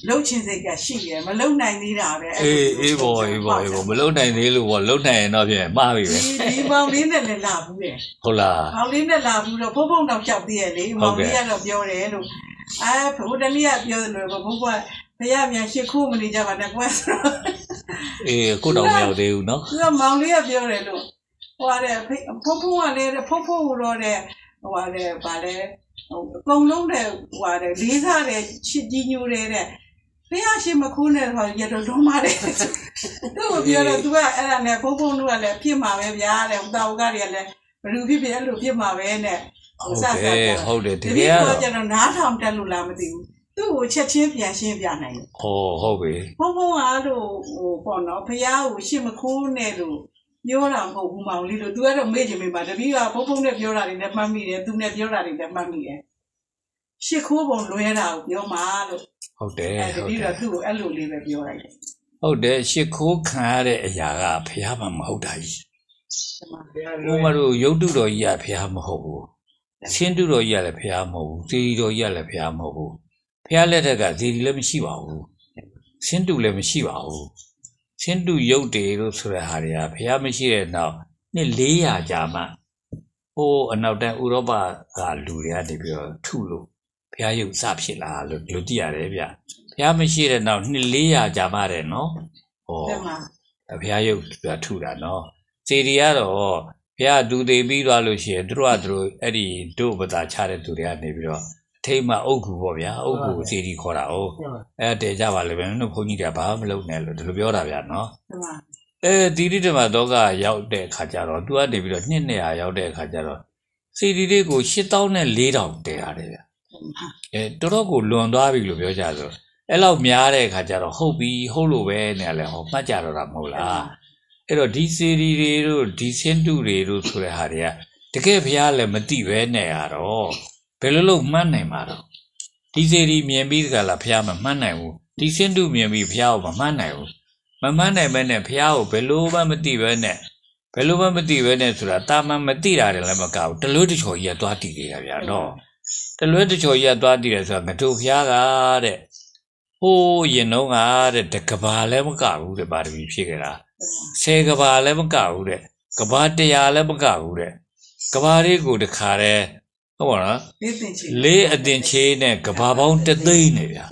လှုပ်ချင်စိတ်ကရှိရမလုံနိုင်သေးတာပဲအေးအေးဘောအေးဘောအေးဘောမလုံနိုင်သေးလို့ဘောလုံနိုင်ရင်တော့ပြင်မှားပြီပဲဒီဒီမောင်လေးနဲ့လည်းလာဘူးရဲ့ဟုတ်လားမောင်လေးနဲ့လာဘူးတော့ဘုံဘုံတော့ကြောက်သေးရဲ့လေမောင်လေးကတော့ပြောတယ်လို့အဲဘုဒ္ဓနည်းကပြောတယ်လို့ဘုံဘုံက ဘုရားမြန်ရှိခိုးမနေကြပါနဲ့ကွာဆိုတော့အေးကိုတော့မရောက်သေးဘူးနော်သူကမောင်လေးကပြောတယ်လို့ဟိုရဲဖုံဖုံကလည်းဖုံဖုံတော့တဲ့ဟိုရဲဗာလဲဟိုအကုန်လုံးတဲ့ဟိုရဲလေးစားတဲ့ချစ်ကြီးညိုတဲ့တဲ့ဘုရားရှင်မခိုးနဲ့တော့ရတော့လုံးပါတယ်သူကပြောတော့သူကအဲ့ဒါနဲ့ဖုံဖုံတို့ကလည်းဖြစ်မှာပဲဗျာတဲ့ဥတာဥကတွေကလည်းဘယ်လိုဖြစ်ဖြစ်အဲ့လိုဖြစ်မှာပဲနဲ့ဟုတ်တယ်ဟုတ်တယ်တကယ်ကတော့ကျွန်တော်နားထောင်တက်လို့လားမသိဘူး သူ့ကိုချက်ချင်းပြန်ရှင်းပြနိုင်တယ်ဟောဟုတ်ပြီဖုံဖုံအားလို့ဟိုပေါ့နော်ဖះကိုရှစ်မခိုးနဲ့လို့ပြောတာမဟုတ်ဘူးမောင်လေးလို့ तू ကတော့မေ့ချင်မေ့ပါတပီးကဖုံဖုံနဲ့ပြောတာတွေနဲ့မှတ်မိတယ်သူနဲ့ပြောတာတွေနဲ့မှတ်မိတယ်ရှစ်ခိုးပုံလွဲတာကိုပြောမှာလို့ဟုတ်တယ်အဲတဟုတ်ပီးတယ်တော့သူ့ကိုအဲ့လိုလေးပဲပြောလိုက်တယ်ဟဟုတ်တယ်ရှ िख ိုးခံရတဲ့အရာကဘုရားမှမဟုတ်တာကြီးဒီမှာဥပမာတို့ရုပ်တုတော်ကြီးကဘုရားမဟုတ်ဘူးဆင်းတုတော်ကြီးကလည်းဘုရားမဟုတ်ဘူးသေရီတော်ကြီးကလည်းဘုရားမဟုတ်ဘူး ဘုရားလက်ထက်ကသေရီလည်းမရှိပါဘူးဆင်းတုလည်းမရှိပါဘူးဆင်းတုရုပ်တွေလို့ဆိုတဲ့ဟာတွေကဘုရားမရှိတဲ့နောက်နှစ်400ကြာမှဟိုးအနောက်တန်းဥရောပကလူတွေကနေပြီးတော့ထုလို့ဘုရားရုပ်စဖြစ်လာလို့လူသိရတယ်ဗျဘုရားမရှိတဲ့နောက်နှစ်400ကြာမှတယ်နော်ဟောဒီမှာဘုရားရုပ်ကထူတာနော်စေတီကတော့ဘုရားဒူသေးပြီးသွားလို့ရှိရင်သူတို့ကသူတို့အဲ့ဒီဒုပတာချတဲ့သူတွေကနေပြီးတော့အ ထိတ်မှအုတ်ကူပေါ့ဗျာအုတ်ကူစေတီခေါ်တာ哦အဲ့တဲကြပါလေပဲတို့ဘုန်းကြီးတွေကဘာမှမလုပ်နဲ့လို့ဒီလိုပြောတာဗျာနော်ဒီမှာအဲဒီတိတမတော့ကရောက်တဲ့ခါကျတော့သူကနေပြီးတော့နှစ်နှစ်ရာရောက်တဲ့ခါကျတော့စေတီတွေကို8000နဲ့4000တဲရတယ်ဗျာအဲတော်တော်ကိုလွန်သွားပြီလို့ပြောကြဆိုအဲ့လောက်များတဲ့ခါကျတော့ဟုတ်ပြီဟုတ်လို့ပဲနဲ့လည်းဟောမှတ်ကြတော့တာမဟုတ်လားအဲ့တော့ဒီစီရီတွေတို့ဒီစင်တုတွေတို့ဆိုတဲ့ဟာတွေကတကယ်ဘုရားလည်းမသိပဲနဲ့ရတော့ ဘယ်လိုလုပ်မှန်းနိုင်မှာတော့ဒီစီရီမြင်ပြီးတကလားဘုရားမမှန်းနိုင်ဘူးဒီစင်တုမြင်ပြီးဘုရားကိုမမှန်းနိုင်ဘူးမမှန်းနိုင်ပဲနဲ့ဘုရားကိုဘယ်လိုမှမသိပဲနဲ့ဘယ်လိုမှမသိပဲနဲ့ဆိုတာတာမန်မသိတာတယ်လည်းမကဘူးတလွတ်တချော်ကြီးကသွားတည်နေတာဗျာနော်တလွတ်တချော်ကြီးကသွားတည်တယ်ဆိုတာငတူဘုရားကတဲ့ဟိုးရင်တော့ကတဲ့တကဘာလည်းမကဘူးတဲ့ပါရမီဖြစ်ခဲ့တာဆယ်ကဘာလည်းမကဘူးတဲ့ကဘာတရားလည်းမကဘူးတဲ့ကဘာလေးကိုတခါတည်း ဟုတ်ပါနော်ဒီသင်ချီလေးအတင်ချေးနဲ့ကဘာပေါင်းတစ်သိန်းနေဗျာ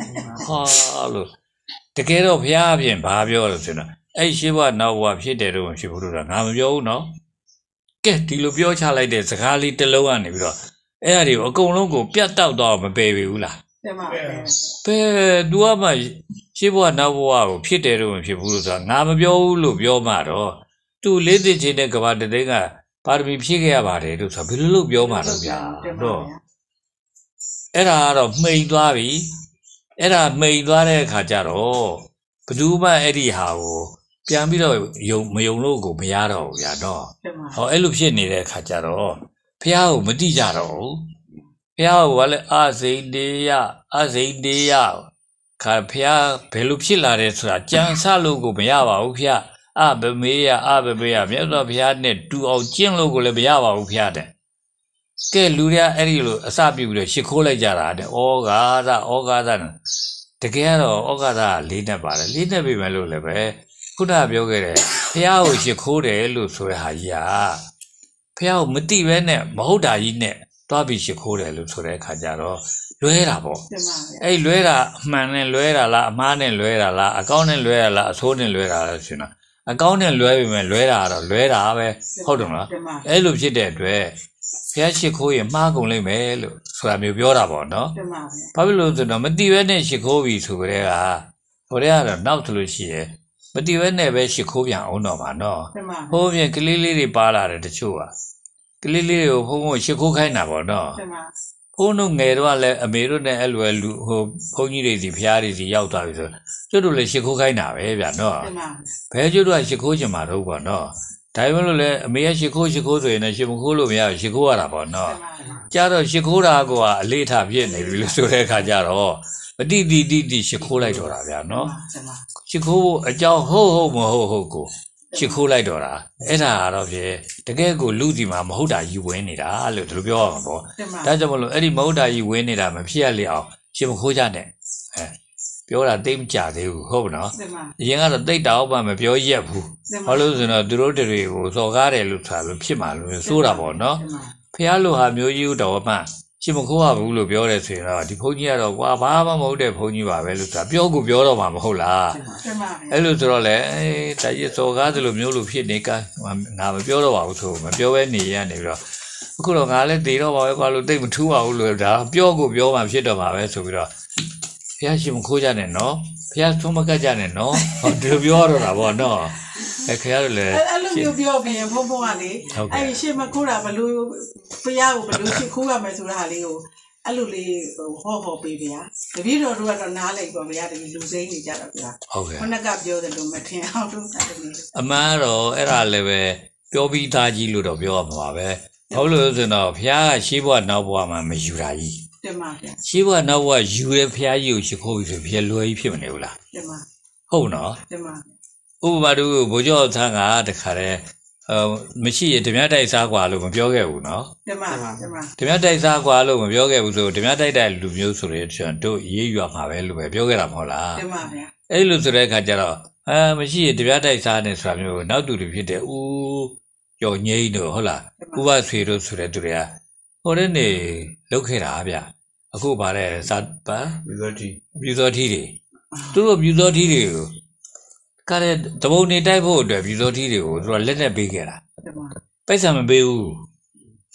ဟာလို့တကယ်တော့ဘုရားအပြင်ဘာပြောလို့ဆိုတော့အဲ့ရှိဘနောက်ဘဝဖြစ်တယ်တော့ဖြစ်ဘူးလို့တော့ငါမပြောဘူးနော်ကဲဒီလိုပြောချလိုက်တဲ့စကားလေးတစ်လုံးကနေပြီးတော့အဲ့အရာတွေကိုအကုန်လုံးကိုပြတ်တောက်တော့မပယ်ပြီဘူးလားဒီမှာဘယ် तू ကမှရှေ့ဘဝနောက်ဘဝကိုဖြစ်တယ်လို့မဖြစ်ဘူးလို့ဆိုတာငါမပြောဘူးလို့ပြောမှတော့ तू လေးသိချင်းတဲ့ကဘာတသိန်းက ပါရမီဖြည့်ခဲ့ရပါတယ်လို့ဆိုတာဘယ်လိုလုပ်ပြောမှတော့ဗျာတော့အဲ့ဒါကတော့မှိန်သွားပြီအဲ့ဒါမှိန်သွားတဲ့အခါကျတော့ဘယ်သူမှအဲ့ဒီဟာကိုပြန်ပြီးတော့ယုံမယုံလို့ကိုမရတော့ဘူးဗျာတော့ဒီမှာဟောအဲ့လိုဖြစ်နေတဲ့အခါကျတော့ဖះကိုမတိကြတော့ဘူးဖះကိုကလည်းအစိန်တေယအစိန်တေယခါဖះဘယ်လိုဖြစ်လာတယ်ဆိုတာကြံစလို့ကိုမရပါဘူးဖះ အဘမေယအဘမေယမြတ်စွာဘုရားနဲ့တူအောင်ကျင့်လို့ကိုလည်းမရပါဘူးဖះတဲ့ကဲလူတွေကအဲ့ဒီလိုအစပြုပြီးတော့ရှ िख ိုးလိုက်ကြတာတဲ့ဩဃာသဩဃာသနဲ့တကယ်ကတော့ဩဃာသကလေးနဲ့ပါတယ်လေးနဲ့ပြီမဲ့လို့လည်းပဲခုနကပြောခဲ့တယ်ဖះကိုရှ िख ိုးတယ်လို့ဆိုတဲ့ဟာကြီးက ဖះကိုမတိပဲနဲ့မဟုတ်တာကြီးနဲ့တွားပြီးရှ िख ိုးတယ်လို့ဆိုတဲ့အခါကျတော့လွဲတာပေါ့ ဒီမှာ အဲ့လွဲတာအမှန်နဲ့လွဲတာလားအမှားနဲ့လွဲတာလားအကောင်းနဲ့လွဲတာလားအဆိုးနဲ့လွဲတာလားဆိုရင်တော့ အကောင်းနဲ့လွဲပေမဲ့လွဲတာကတော့လွဲတာပဲဟုတ်တယ်မလားအဲ့လိုဖြစ်တဲ့အတွက်ဖျက်ရှိခိုးရင်မှားကုန်လိမ့်မယ်လို့ဆိုတာမျိုးပြောတာပေါ့နော်ဘာဖြစ်လို့ဆိုတော့မတိဘဲနဲ့ရှိခိုးပြီဆိုကြတဲ့ကဟိုတည်းကတော့နောက်ထလို့ရှိရယ်မတိဘဲနဲ့ပဲရှိခိုးပြန်အောင်တော့မှာနော်ဟိုးပြင်ကလေးလေးတွေပါလာတယ်တချို့ကကလေးလေးတွေကိုဘုံဘုံရှိခိုးခိုင်းတာပေါ့နော် ဖုန်းတို့ငယ်တော့လည်းအမေတို့နဲ့အဲ့လိုပဲလူဟိုဘုန်းကြီးတွေစီဖျားတွေစီရောက်သွားပြီဆိုကျွတ်တို့လည်းရှ िख ိုးခိုင်းတာပဲဗျာနော် ဒီမှာ ဘယ်ကျွတ်တို့ကရှ िख ိုးချင်မှာတော့ပေါ့နော်ဒါပေမဲ့လို့လည်းအမေကရှ िख ိုးရှ िख ိုးဆိုရင်လည်းရှ िख ိုးလို့မရဘူးရှ िख ိုးရတာပေါ့နော် ဒီမှာ ကြတော့ရှ िख ိုးတာကအလေးထားဖြစ်နေပြီလို့ဆိုတဲ့အခါကျတော့မတိတိတိတိရှ िख ိုးလိုက်တော့တာဗျာနော် ဒီမှာ ရှ िख ိုးဖို့အကြောင်းဟုတ်ဟုတ်မဟုတ်ဟုတ်ကို ရှ िख ိုးလိုက်တော့တာအဲ့ဒါကတော့ဖြင့်တကယ်ကိုလူစီမှာမဟုတ်တာယူဝင်နေတာလို့ဒီလိုပြောရမှာပေါ့ဒီမှာဒါကြောင့်မလို့အဲ့ဒီမဟုတ်တာယူဝင်နေတာမဖြစ်ရလေအောင်ရှင်မခိုးကြနဲ့အဲပြောတာတိတ်မကြသေးဘူးဟုတ်ပါနော်ဒီမှာအရင်ကတော့တိတ်တောက်မှမပြောရက်ဘူးဒီမှာဘာလို့လဲဆိုတော့သူတို့တွေကိုစော်ကားတယ်လို့ဆိုတာလို့ဖြစ်မှာလို့စိုးတာပေါ့နော်ဒီမှာဖះလိုဟာမျိုးကြီးတော့မှ ရှင်မခိုးရဘူးလို့ပြောတယ်ဆိုရင်တော့ဒီဘုန်းကြီးကတော့ကွာဘာမှမဟုတ်တဲ့ဘုန်းကြီးပါပဲလို့ဆိုတာပြောကိုပြောတော့မှာမဟုတ်လားဒီမှာအဲ့လိုဆိုတော့လေအေးတာကြီးစော်ကားသလိုမျိုးလို့ဖြစ်နေကငါမပြောတော့ပါဘူးဆိုမပြောဘဲနေရနေပြီးတော့အခုတော့ငါလည်းတည်တော့ပါပဲကွာလို့တိတ်မထူးပါဘူးလို့ဒါပြောကိုပြောမှဖြစ်တော့မှာပဲဆိုပြီးတော့ဖះရှင်မခိုးကြနဲ့နော် ဖះသုံးမကတ်ကြနဲ့နော်ဟောဒီလိုပြောရတော့တာပေါ့နော်အဲခင်ဗျားတို့လည်းအဲ့လိုမျိုးပြောပြီးရင်ဘုံဘုံကလေဟုတ်ကဲ့အဲ့ရှေ့မခိုးတာဘလို့ဖျားကိုဘလို့ရှေ့ခိုးရမယ်ဆိုတာလေးကိုအဲ့လိုလေးဟိုဟောဟောပေးဗျာတပည့်တော်တို့ကတော့နားလိုက်ပါဗျာတပည့်လူစိမ့်နေကြတော့ဗျာဟုတ်ကဲ့ခုနကပြောတယ်လို့မထင်အောင်လို့ဆက်တယ်အမှန်တော့အဲ့ဒါလည်းပဲပြောပြီးသားကြီးလို့တော့ပြောရမှာပါပဲဟုတ်လို့ဆိုတော့ဖះကရှေးဘဝနောက်ဘဝမှာမယူတာကြီး တင်ပါဗျာ ရှေးဘဝနောက်ဘဝယူတဲ့ဖះကြီးကိုရှိခိုးပြီးဆိုဖះလွယ်ကြီးဖြစ်မနေဘူးလား တင်ပါ ဟ ဟုတ်နော် ဒီမှာ ဥပမာတူဘိုးကျော်ဆန်းကတခါတည်းဟိုမရှိရင်ဓမြတိုက်စားกว่าလို့မပြောခဲ့ဘူးနော် ဒီမှာဒီမှာ ဓမြတိုက်စားกว่าလို့မပြောခဲ့ဘူးဆိုဓမြတိုက်တဲ့လူမျိုးဆိုရင်ကျွန်တော်တို့ရေးရွာမှာပဲလို့ပဲပြောခဲ့တာမဟုတ်လား ဒီမှာဗျာ အဲ့လိုဆိုတဲ့အခါကျတော့အာမရှိရင်ဓမြတိုက်စားနေဆိုတာမျိုးနောက်တူတွေဖြစ်တဲ့ဦးကျော်ငိမ့်တို့ဟုတ်လားဥပဆွေတို့ဆိုတဲ့သူတွေက ဟိုတဲ့နေလောက်ခဲ့တာဗျအခုဗါတဲ့စာပါဒီလိုတီပြူစောထီးတွေသူတို့ပြူစောထီးတွေကိုကတဲ့တဘုံနေတိုက်ဖို့အတွက်ပြူစောထီးတွေကိုသူကလက်နဲ့ပေးခဲ့တာဒီမှာပိုက်ဆံမပေးဘူး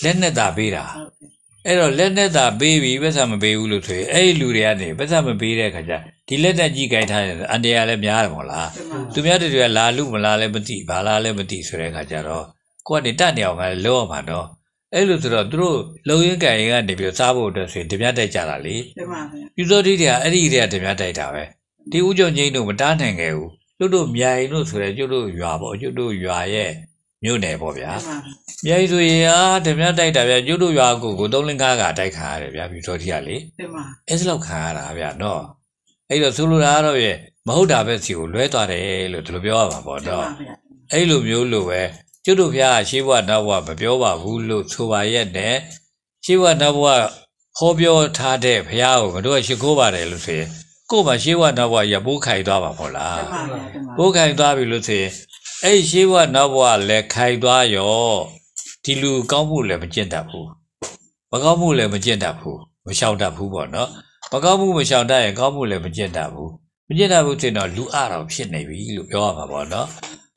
လက်နဲ့သာပေးတာဟုတ်ကဲ့အဲ့တော့လက်နဲ့သာပေးပြီးပိုက်ဆံမပေးဘူးလို့ဆိုရင်အဲ့ဒီလူတွေကနေပိုက်ဆံမပေးတဲ့ခါကျဒီလက်နဲ့ကြီးကြိုက်ထားရင်အန်တရာလည်းများတယ်မို့လားဒီမှာသူများတွေကလာလူမလားလည်းမသိဘာလားလည်းမသိဆိုတဲ့ခါကျတော့ကိုကနေတတ်နေအောင်ကလည်းလောရမှာတော့ အဲ့လိုဆိုတော့သူတို့လုံရင်ကန်ရင်ကနေပြီးတော့စားဖို့အတွက်ဆိုရင်ဓမြတိုက်ကြတာလေဒီမှာဗျာပြူစောတိတွေကအဲ့ဒီတွေကဓမြတိုက်တာပဲဒီဥကြုံချင်းတို့မတားနိုင်ခဲ့ဘူးကျွတ်တို့မြိုင်တို့ဆိုရဲကျွတ်တို့ရွာပေါ့ကျွတ်တို့ရွာရဲ့မြို့နယ်ပေါ့ဗျာဒီမှာမြိုင်ဆိုရင်အာဓမြတိုက်တာဗျာကျွတ်တို့ရွာကိုကိုသုံးလင်းကားကတိုက်ခါရတယ်ဗျာပြူစောတိကလေဒီမှာအဲ့စလောက်ခံရတာဗျာနော်အဲ့တော့ဆိုလိုတာကတော့ရဲ့မဟုတ်တာပဲစီကိုလွဲသွားတယ်လို့ဒီလိုပြောရမှာပေါ့ဒီနော်မှာဗျာအဲ့လိုမျိုးလို့ပဲ ကျွတ်တို့ဖျားရှေးဘဝနောက်ဘဝမပြောပါဘူးလို့ဆိုပါရဲ့နဲ့ရှေးဘဝနောက်ဘဝဟောပြောထားတဲ့ဖျားကိုငါတို့ကရှိခိုးပါတယ်လို့ဆိုရင်ကို့မှာရှေးဘဝနောက်ဘဝရပိုးခိုင်သွားပါမဟုတ်လားဒီမှာဗျာဒီမှာပိုးခိုင်သွားပြီလို့ဆိုရင်အဲ့ရှေးဘဝနောက်ဘဝလည်းခိုင်သွားရောဒီလူကောင်းမှုလည်းမကျင့်တတ်ဘူးမကောင်းမှုလည်းမကျင့်တတ်ဘူးမရှောင်တတ်ဘူးပေါ့နော်မကောင်းမှုမရှောင်တတ်ရင်ကောင်းမှုလည်းမကျင့်တတ်ဘူးမကျင့်တတ်ဘူးဆိုရင်တော့လူအတော်ဖြစ်နေပြီလို့ပြောရမှာပေါ့နော်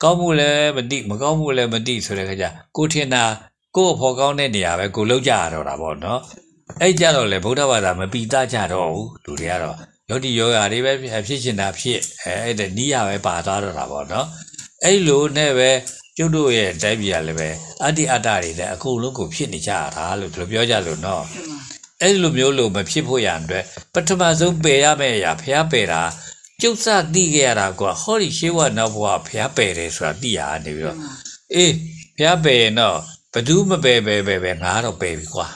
ကောင်းမှုလည်းမသိမကောင်းမှုလည်းမသိဆိုတဲ့ခါကျကိုထင်တာကိုယ့်အဖို့ကောင်းတဲ့နေရာပဲကိုလောက်ကြရတော့တာပေါ့နော်အဲ့ကြတော့လေဗုဒ္ဓဘာသာမပီတကြတော့ဘူးလူတွေကတော့ယောတိယောဂါတွေပဲဖြစ်ရှင်တာဖြစ်အဲအဲ့ဒါနီးရပဲပါသွားတော့တာပေါ့နော်အဲ့လိုနဲ့ပဲကျုပ်တို့ရဲ့တိုင်းပြည်ကလည်းပဲအတ္တိအတ္တတွေနဲ့အကုန်လုံးကိုဖြစ်နေကြရတာလို့ဒီလိုပြောကြလို့နော်ဒီမှာအဲ့လိုမျိုးလို့မဖြစ်ဖို့ရန်အတွက်ပထမဆုံးပယ်ရမယ့်အရာဖျားပယ်တာ ကျုပ်စသိခဲ့ရတာကွာဟောဒီရှေးဝနောက်ဘဝဖျားပယ်တယ်ဆိုတာသိရနေပြီးတော့အေးဖျားပယ်ရင်တော့ဘသူမပယ်ပယ်ပယ်ပယ်ငါတော့ပယ်ပြီကွာ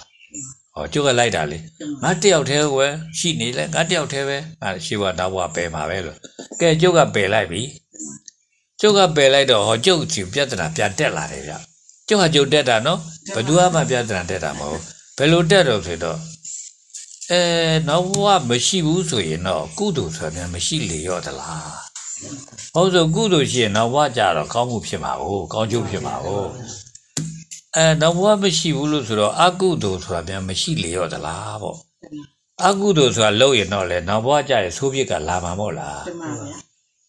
ဟောကျုပ်ကလိုက်တာလေငါတယောက်တည်းကွယ်ရှိနေလဲငါတယောက်တည်းပဲငါရှေးဝနောက်ဘဝပယ်မှာပဲလို့ကဲကျုပ်ကပယ်လိုက်ပြီကျုပ်ကပယ်လိုက်တော့ဟောကျုပ်စီပြဿနာပြန်တက်လာတယ်ဗျကျုပ်ဟာကျုပ်တက်တာနော်ဘသူမှပြဿနာတက်တာမဟုတ်ဘယ်လိုတက်တော့ဆိုတော့ အဲနောက်ဘဝမရှိဘူးဆိုရင်တော့ကုသိုလ်ဆိုတာများမရှိလေရောသလားဟုတ်ဆိုကုသိုလ်ရှိရင်နောက်ဘဝကြတော့ကောင်းမှုဖြစ်မှာ哦ကောင်းကျိုးဖြစ်မှာ哦အဲနောက်ဘဝမရှိဘူးလို့ဆိုတော့အကုသိုလ်ဆိုတာများမရှိလေရောသလားပေါ့အကုသိုလ်ဆိုတာလုပ်ရင်တော့လေနောက်ဘဝကြရင်ဆိုးပြစ်ကလာမှာမို့လားဒီမှာဗျာ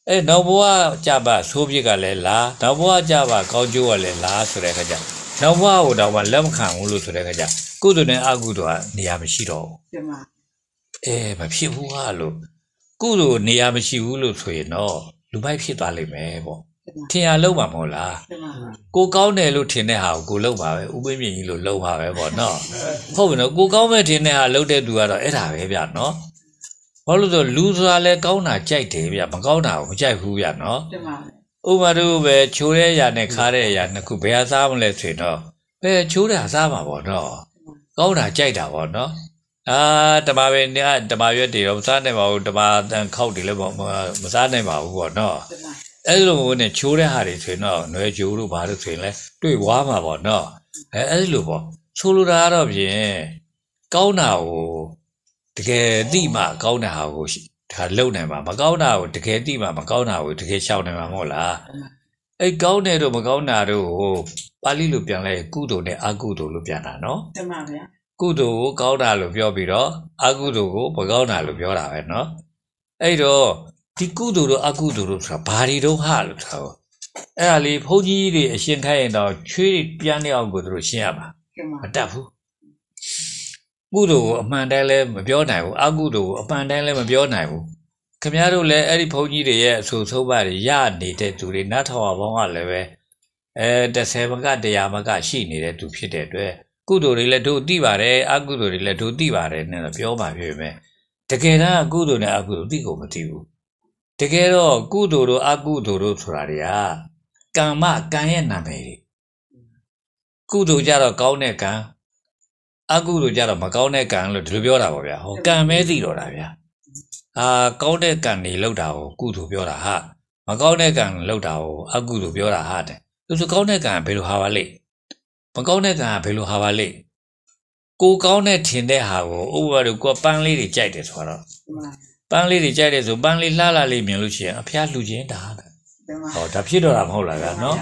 အဲနောက်ဘဝကြပါဆိုးပြစ်ကလည်းလာနောက်ဘဝကြပါကောင်းကျိုးကလည်းလာဆိုတဲ့ခါကျ နောက်ဘဝကိုတော့မှလက်မခံဘူးလို့ဆိုတဲ့ခါကျကုသိုလ်နဲ့အကုသိုလ်ကနေရာမရှိတော့ဘူးဒီမှာအဲမဖြစ်ဘူးဟာလို့ကုသိုလ်နေရာမရှိဘူးလို့ဆိုရင်တော့လူမိုက်ဖြစ်သွားလိမ့်မယ်ပေါ့ဒီမှာထင်ရလုံးမှာမဟုတ်လားဒီမှာကိုကောင်းတယ်လို့ထင်တဲ့ဟာကိုကိုလုံးပါပဲဥပိ္ပင်ကြီးလို့လုံးပါပဲပေါ့နော်ဟုတ်ပြီနော်ကိုကောင်းမဲ့ထင်တဲ့ဟာလုံးတဲ့သူကတော့အဲ့ဒါပဲဗျနော်ဘာလို့လဲဆိုလူဆိုတာလဲကောင်းတာကြိုက်တယ်ဗျမကောင်းတာကိုမကြိုက်ဘူးဗျနော်ဒီမှာ ဥပမာတို့ပဲချိုးတဲ့အရာနဲ့ခါတဲ့အရာနှစ်ခုဘယ်ဟာစားမလဲဆိုရင်တော့ဘယ်ချိုးတဲ့ဟာစားမှာပေါ့နော်ကောင်းတာကြိုက်တာပေါ့နော်အာတမပဲနေတမရွက်တွေတော့မစားနိုင်ပါဘူးတမတန်ခောက်တွေလည်းမမစားနိုင်ပါဘူးပေါ့နော်ဒီမှာအဲ့လိုမျိုးနဲ့ချိုးတဲ့ဟာတွေဆိုရင်တော့ຫນွယ်ဂျိုးတို့ဘာလို့ဆိုရင်လဲတွေ့ွားမှာပေါ့နော်အဲအဲ့လိုပေါ့ဆိုလိုတာကတော့ဖြင့်ကောင်းတာကိုတကယ်သိမှကောင်းတဲ့ဟာကို ဒါလုံနိုင်မှာမကောင်းတာကိုတကယ်တိမှာမကောင်းတာကိုတကယ်ရှောင်နိုင်မှာမဟုတ်လားအဲ့ကောင်းတဲ့တို့မကောင်းတာတို့ကိုပါဠိလိုပြန်လိုက်ကုသိုလ်နဲ့အကုသိုလ်လို့ပြန်တာနော်တမပါဗျာကုသိုလ်ကိုကောင်းတာလို့ပြောပြီးတော့အကုသိုလ်ကိုမကောင်းတာလို့ပြောတာပဲနော်အဲ့တော့ဒီကုသိုလ်တို့အကုသိုလ်တို့ဆိုတာဘာတွေတော့ဟာလို့ထားတော့အဲ့ဒါလေးဘုန်းကြီးတွေအရှင်ခိုင်းရင်တော့ချွေးတွေပြန်တဲ့အောင်ကိုတို့ရှင်းရပါမတတ်ဘူး ကုသိုလ်ကိုအမှန်တိုင်းလည်းမပြောနိုင်ဘူးအကုသိုလ်ကိုအမှန်တိုင်းလည်းမပြောနိုင်ဘူးခင်ဗျားတို့လည်းအဲ့ဒီဘုန်းကြီးတွေရဲ့အဆိုဆုံးပါတွေရနေတဲ့သူတွေနတ်ထောင်ဘောင်းကလည်းပဲအဲ30မက100မကရှိနေတဲ့သူဖြစ်တဲ့အတွက်ကုသိုလ်တွေလည်းတို့သိပါတယ်အကုသိုလ်တွေလည်းတို့သိပါတယ်နဲ့တော့ပြောမှာဖြစ်ပေမဲ့တကယ်တမ်းကုသိုလ်နဲ့အကုသိုလ်သိကိုမသိဘူးတကယ်တော့ကုသိုလ်တို့အကုသိုလ်တို့ဆိုတာတွေကကမ္မကံရဲ့နာမည်တွေကုသိုလ်ကြတော့ကောင်းတဲ့ကံ အကုသိုလ်ကြတော့မကောင်းတဲ့ကံလို့ဒီလိုပြောတာပေါ့ဗျာဟောကံမဲသိတော့တာဗျာအာကောင်းတဲ့ကံတွေလောက်တာကိုကုသိုလ်ပြောတာဟာမကောင်းတဲ့ကံလောက်တာကိုအကုသိုလ်ပြောတာဟာတဲ့သူဆိုကောင်းတဲ့ကံကဘယ်လိုဟာပါလိမ့်မကောင်းတဲ့ကံကဘယ်လိုဟာပါလိမ့်ကိုကောင်းတဲ့ထင်တဲ့ဟာကိုဥပမာတို့ကိုပန်းလေးတွေကြိုက်တယ်ဆိုတော့ပန်းလေးတွေကြိုက်တယ်ဆိုပန်းလေးလှလှလေးမြင်လို့ရှိရင်အဖျားလှူခြင်းတာတဲ့ဒီမှာဟောဒါဖြစ်တော့တာမဟုတ်လားကနော်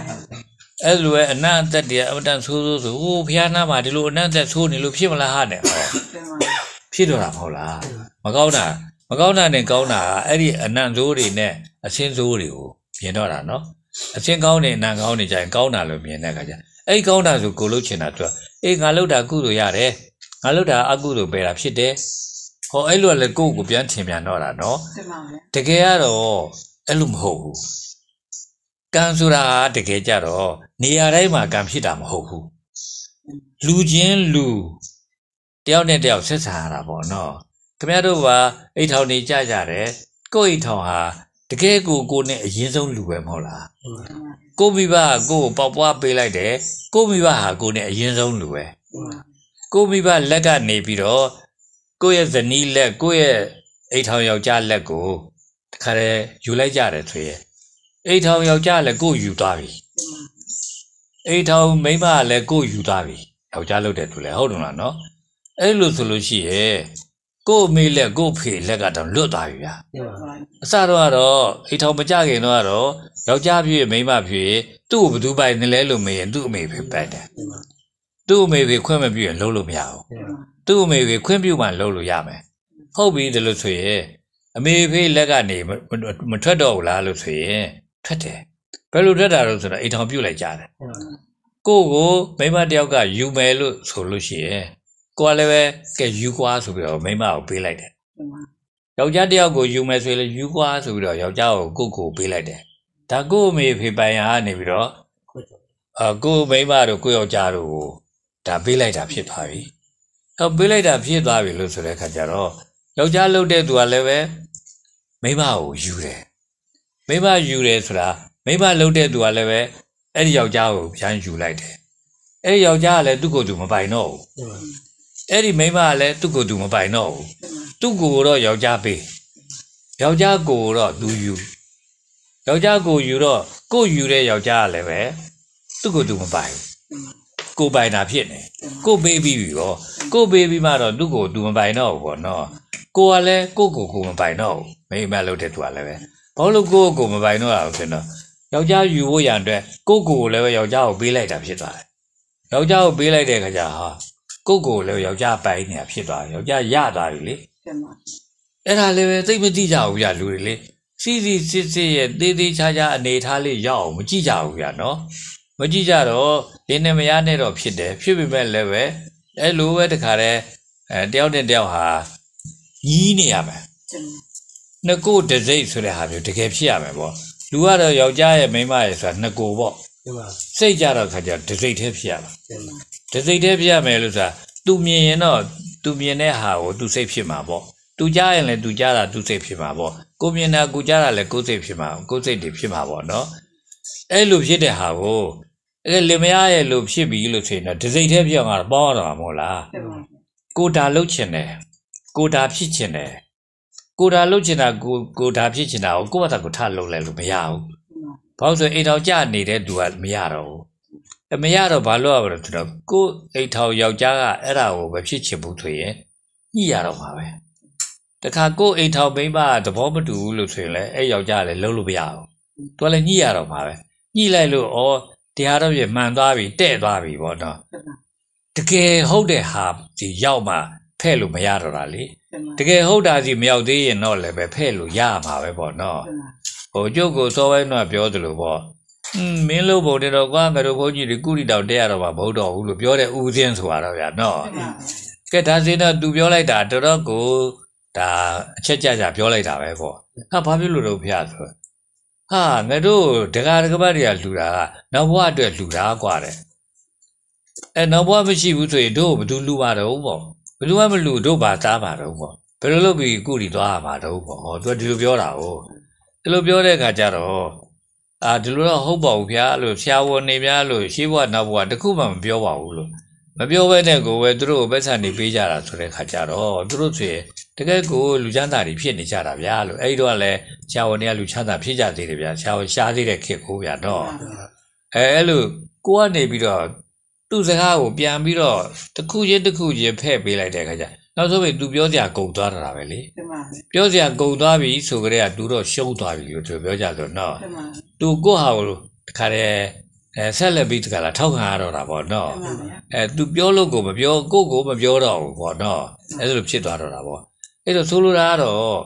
အဲ့လိုပဲအနတ်အသက်တည်းအမတန်ဆိုးဆိုးဆိုဟိုဖျားနာမှာဒီလိုအနတ်အသက်ဆိုးနေလို့ဖြစ်မလားဟာတဲ့ဟောဒီမှာဖြစ်တော့တာမဟုတ်လားမကောင်းတာမကောင်းတာနဲ့ကောင်းတာကအဲ့ဒီအနံ့ဆိုးတွေနဲ့အစင်းဆိုးတွေကိုမြင်တော့တာနော်အစင်းကောင်းနေအနံ့ကောင်းနေကြရင်ကောင်းတာလို့မြင်တဲ့အခါကျအဲ့ဒီကောင်းတာဆိုကိုလို့ချင်တာသူကအေးငါလောက်တာကုသိုလ်ရတယ်ငါလောက်တာအကုသိုလ်ပဲတာဖြစ်တယ်ဟောအဲ့လိုကလည်းကိုယ့်ကိုပြန်ထင်ပြန်တော့တာနော်ဒီမှာလေတကယ်ကတော့အဲ့လိုမဟုတ်ဘူး ကံဆိုတာကတကယ်ကြတော့နေရာတိုင်းမှာကံဖြစ်တာမဟုတ်ဘူးလူချင်းလူတယောက်နဲ့တယောက်ဆက်ဆံရတာပေါ့နော်ခင်ဗျားတို့ကအိတ်ထောင်နေကြကြတယ်ကိုယ့်အိတ်ထောင်ဟာတကယ်ကိုကိုယ်နဲ့အရင်ဆုံးလူပဲမဟုတ်လားကိုမိဘကကိုယ့်ကိုပေါက်ပွားပေးလိုက်တယ်ကိုမိဘဟာကိုယ်နဲ့အရင်ဆုံးလူပဲကိုမိဘလက်ကနေပြီးတော့ကိုယ့်ရဲ့ဇနီးလက်ကိုယ့်ရဲ့အိတ်ထောင်ယောက်ျားလက်ကိုတခါတည်းယူလိုက်ကြတယ်ဆိုရင် အိတ်ထောင်ယောက်ျားလည်းကိုယ်ယူသွားပြီအိတ်ထောင်မိန်းမကလည်းကိုယ်ယူသွားပြီယောက်ျားလုပ်တဲ့သူလည်းဟုတ်တယ်လားနော်အဲ့လိုဆိုလို့ရှိရဲ့ကို့အမေလက်ကို့ဖေလက်ကတော့လွတ်သွားပြီဗျာအစတော့ကတော့အိတ်ထောင်မကြခင်တော့ကတော့ယောက်ျားဖြစ်မိန်းမဖြစ်သူ့ကိုဘယ်သူပိုင်နေလဲလို့မေးရင်သူ့အမေဖေပိုက်တယ်သူ့အမေဖေခွင့်မပြုရင်လုံးလို့မရဘူးသူ့အမေဖေခွင့်ပြုမှလုံးလို့ရမယ်ဟုတ်ပြီဒါလို့ဆိုရင်အမေဖေးလက်ကနေမမမထွက်တော့ဘူးလားလို့ဆိုရင် ထွက်တယ်ဘယ်လိုထွက်တာလို့ဆိုတော့အိမ်ထောင်ပြုတ်လိုက်ကြတယ်ကိုယ့်ကိုမိမတယောက်ကယူမယ်လို့ဆိုလို့ရှိရင်ကိုကလည်းပဲကဲယူကွာဆိုပြီးတော့မိမကိုပေးလိုက်တယ်ဒီမှာယောက်ျားတယောက်ကိုယူမယ်ဆိုရင်လည်းယူကွာဆိုပြီးတော့ယောက်ျားကိုကိုယ့်ကိုပေးလိုက်တယ်ဒါကိုယ့်အမေဖေးပိုင်ရာကနေပြီးတော့အကိုယ့်မိမတို့ကိုယ့်ယောက်ျားတို့ကိုဒါပေးလိုက်တာဖြစ်သွားပြီတော့ပေးလိုက်တာဖြစ်သွားပြီလို့ဆိုတဲ့အခါကျတော့ယောက်ျားလှုပ်တဲ့သူကလည်းပဲမိမကိုယူတယ် မိမယူတယ်ဆိုတာမိမလှုပ်တဲ့သူကလည်းပဲအဲ့ဒီယောက်ျားကိုပြန်ယူလိုက်တယ်အဲ့ဒီယောက်ျားကလည်းသူ့ကိုယ်သူမပိုင်တော့ဘူးအဲ့ဒီမိမကလည်းသူ့ကိုယ်သူမပိုင်တော့ဘူးသူ့ကိုယ်ကိုတော့ယောက်ျားပေးယောက်ျားကိုယ်ကိုတော့သူယူယောက်ျားကိုယ်ယူတော့ကိုယ်ယူတဲ့ယောက်ျားကလည်းပဲသူ့ကိုယ်သူမပိုင်ဘူးကိုယ်ပိုင်တာဖြစ်နေကိုယ်ပေးပြီးပြီရောကိုယ်ပေးပြီးမှတော့သူ့ကိုယ်သူမပိုင်တော့ဘူးပေါ့နော်ကိုကလည်းကိုကိုကိုမပိုင်တော့ဘူးမိမလုပ်တဲ့သူကလည်းပဲ ဘာလို့ကိုကိုမပိုင်တော့တာလို့ဖြစ်တော့ယောက်ျားယူဖို့ရန်အတွက်ကိုကိုကိုလည်းပဲယောက်ျားကိုပေးလိုက်တာဖြစ်သွားတယ်ယောက်ျားကိုပေးလိုက်တဲ့ခါကျဟာကိုကိုလည်းယောက်ျားပိုင်နေတာဖြစ်သွားတယ်ယောက်ျားရသွားပြီလေဒီမှာအဲ့ဒါလည်းပဲသိမသိကြဘူးဗျလူတွေလေစီစီစစ်စစ်ရဲ့သေးသေးချာချာအနေထားလေးရအောင်မကြည့်ကြဘူးဗျနော်မကြည့်ကြတော့ဒီနဲ့မရနဲ့တော့ဖြစ်တယ်ဖြစ်ပေမဲ့လည်းပဲအဲ့လိုပဲတခါတည်းအဲတယောက်နဲ့တယောက်ဟာညီးနေရမယ်ဒီမှာ နှစ်ကိုတစိမ့်ဆိုတဲ့ဟာမျိုးတကယ်ဖြစ်ရမယ်ပေါ့လူကတော့ယောက်ျားရဲ့မိန်းမရဲ့ဆိုတာနှစ်ကိုပေါ့ဒီမှာစိတ်ကြတော့ခါကျတစိမ့်သေးဖြစ်ရမှာဒီမှာတစိမ့်သေးဖြစ်ရမယ်လို့ဆိုတာသူမြင်ရင်တော့သူမြင်တဲ့ဟာကိုသူစိတ်ဖြစ်မှာပေါ့သူကြားရင်လည်းသူကြားတာသူစိတ်ဖြစ်မှာပေါ့ကိုမြင်တာကိုကြားတာလည်းကိုယ်စိတ်ဖြစ်မှာကိုယ်စိတ်တွေဖြစ်မှာပေါ့နော်အဲ့လိုဖြစ်တဲ့ဟာကိုအဲ့လင်မယားရဲ့လို့ဖြစ်ပြီလို့ဆိုရင်တော့တစိမ့်သေးဖြစ်အောင်ကတော့ပေါင်းရတော့မှာမဟုတ်လားဒီမှာကိုတာလှုပ်ချင်တယ်ကိုတာဖြစ်ချင်တယ် ကိုတာလှုပ်ချင်တာကိုကိုတာဖြစ်ချင်တာကိုကိုယ့်ဘာသာကိုထလှုပ်လိုက်လို့မရဘူးဘာလို့ဆိုအိမ်ထောင်ကြနေတဲ့သူကမရတော့ဘူးအဲမရတော့ဘာလို့ရမလဲဆိုတော့ကိုယ်အိမ်ထောင်ယောက်ျားကအဲ့ဒါကိုမဖြစ်ချင်ဘူးဆိုရင်ညှိရတော့မှာပဲတခါကိုယ်အိမ်ထောင်မိန်းမကသဘောမတူဘူးလို့ဆိုရင်လည်းအဲ့ယောက်ျားကလည်းလှုပ်လို့မရဘူးသူကလည်းညှိရတော့မှာပဲညှိလိုက်လို့ဩတရားတော့ပြမှန်သွားပြီတဲ့သွားပြီပေါ့နော်တကယ်ဟုတ်တဲ့ဟာဒီရောက်မှဖဲ့လို့မရတော့တာလေဒီမှာ တကယ်ဟုတ်တာစီမရောက်သေးရင်တော့လည်းပဲဖဲ့လို့ရမှာပဲပေါ့နော် ဒီမှာ ဟိုကျုပ်ကိုစောပိုင်းတော့ပြောသလိုပေါ့อืมမင်းလို့ဘုံတဲ့တော့ကွာငါတို့ဘုန်းကြီးတွေကုရီတောင်တက်ရတော့မှာမဟုတ်တော့ဘူးလို့ပြောတဲ့ဦးစင်းဆိုရတော့ဗျာနော် ဒီမှာ ကဲဒါစင်းတော့ तू ပြောလိုက်တာတော်တော်ကိုဒါအချက်ကြကြပြောလိုက်တာပဲပေါ့ဟာဘာဖြစ်လို့တော့ဖျားဆိုဟာငါတို့ဒကာဒကပတ်တွေကလှူတာကနောက်ဘဝအတွက်လှူတာกว่าတဲ့အဲနောက်ဘဝမရှိဘူးဆိုရင်တို့ဘယ်သူလှူပါတော့ပေါ့ ဘယ်သူမှမလှူတို့ဘာသားပါတော့ပေါ့ဘယ်လိုလုပ်ပြီးကုရီသွားရမှာတော့ပေါ့ဟော तू ဒီလိုပြောတာ哦ဒီလိုပြောတဲ့အခါကျတော့အာဒီလိုတော့ဟုတ်ပါဘူးဗျာလို့ဆရာဝန်နေများလို့ရှေးဘဝနောက်ဘဝတစ်ခုမှမပြောပါဘူးလို့မပြောဘဲနဲ့ကိုပဲသူတို့ကိုပတ်စံနေပေးကြတာဆိုတဲ့ခါကျတော့သူတို့ဆိုရင်တကယ်ကိုလူချမ်းသာတွေဖြစ်နေကြတာဗျာလို့အဲ့ဒီတော့လည်းဆရာဝန်တွေကလူချမ်းသာဖြစ်ကြသေးတယ်ဗျာဆရာဝန်ရှားသေးတဲ့ခေတ်ကိုဗျာတော့အဲအဲ့လိုကိုကနေပြီးတော့ သူ့စကားကိုပြန်ပြီးတော့တစ်ခုချင်းတစ်ခုချင်းဖဲ့ပေးလိုက်တဲ့ခါကျနောက်ဆုံးပဲသူပြောစရာကုန်သွားတာပဲလေတမန်ပြောစရာကုန်သွားပြီဆိုကြတဲ့ကသူတော့ရှုံးသွားပြီလို့သူပြောကြဆိုတော့တမန်သူကိုဟာကိုတခါတည်းအဲဆက်လက်ပြီးတခါလာထောက်ခံရတော့တာပေါ့နော်တမန်ဗျာအဲသူပြောလို့ကိုမပြောကိုကိုမပြောတော့ဘူးပေါ့နော်အဲဒါလိုဖြစ်သွားတော့တာပေါ့အဲ့တော့ဆိုလိုတာကတော့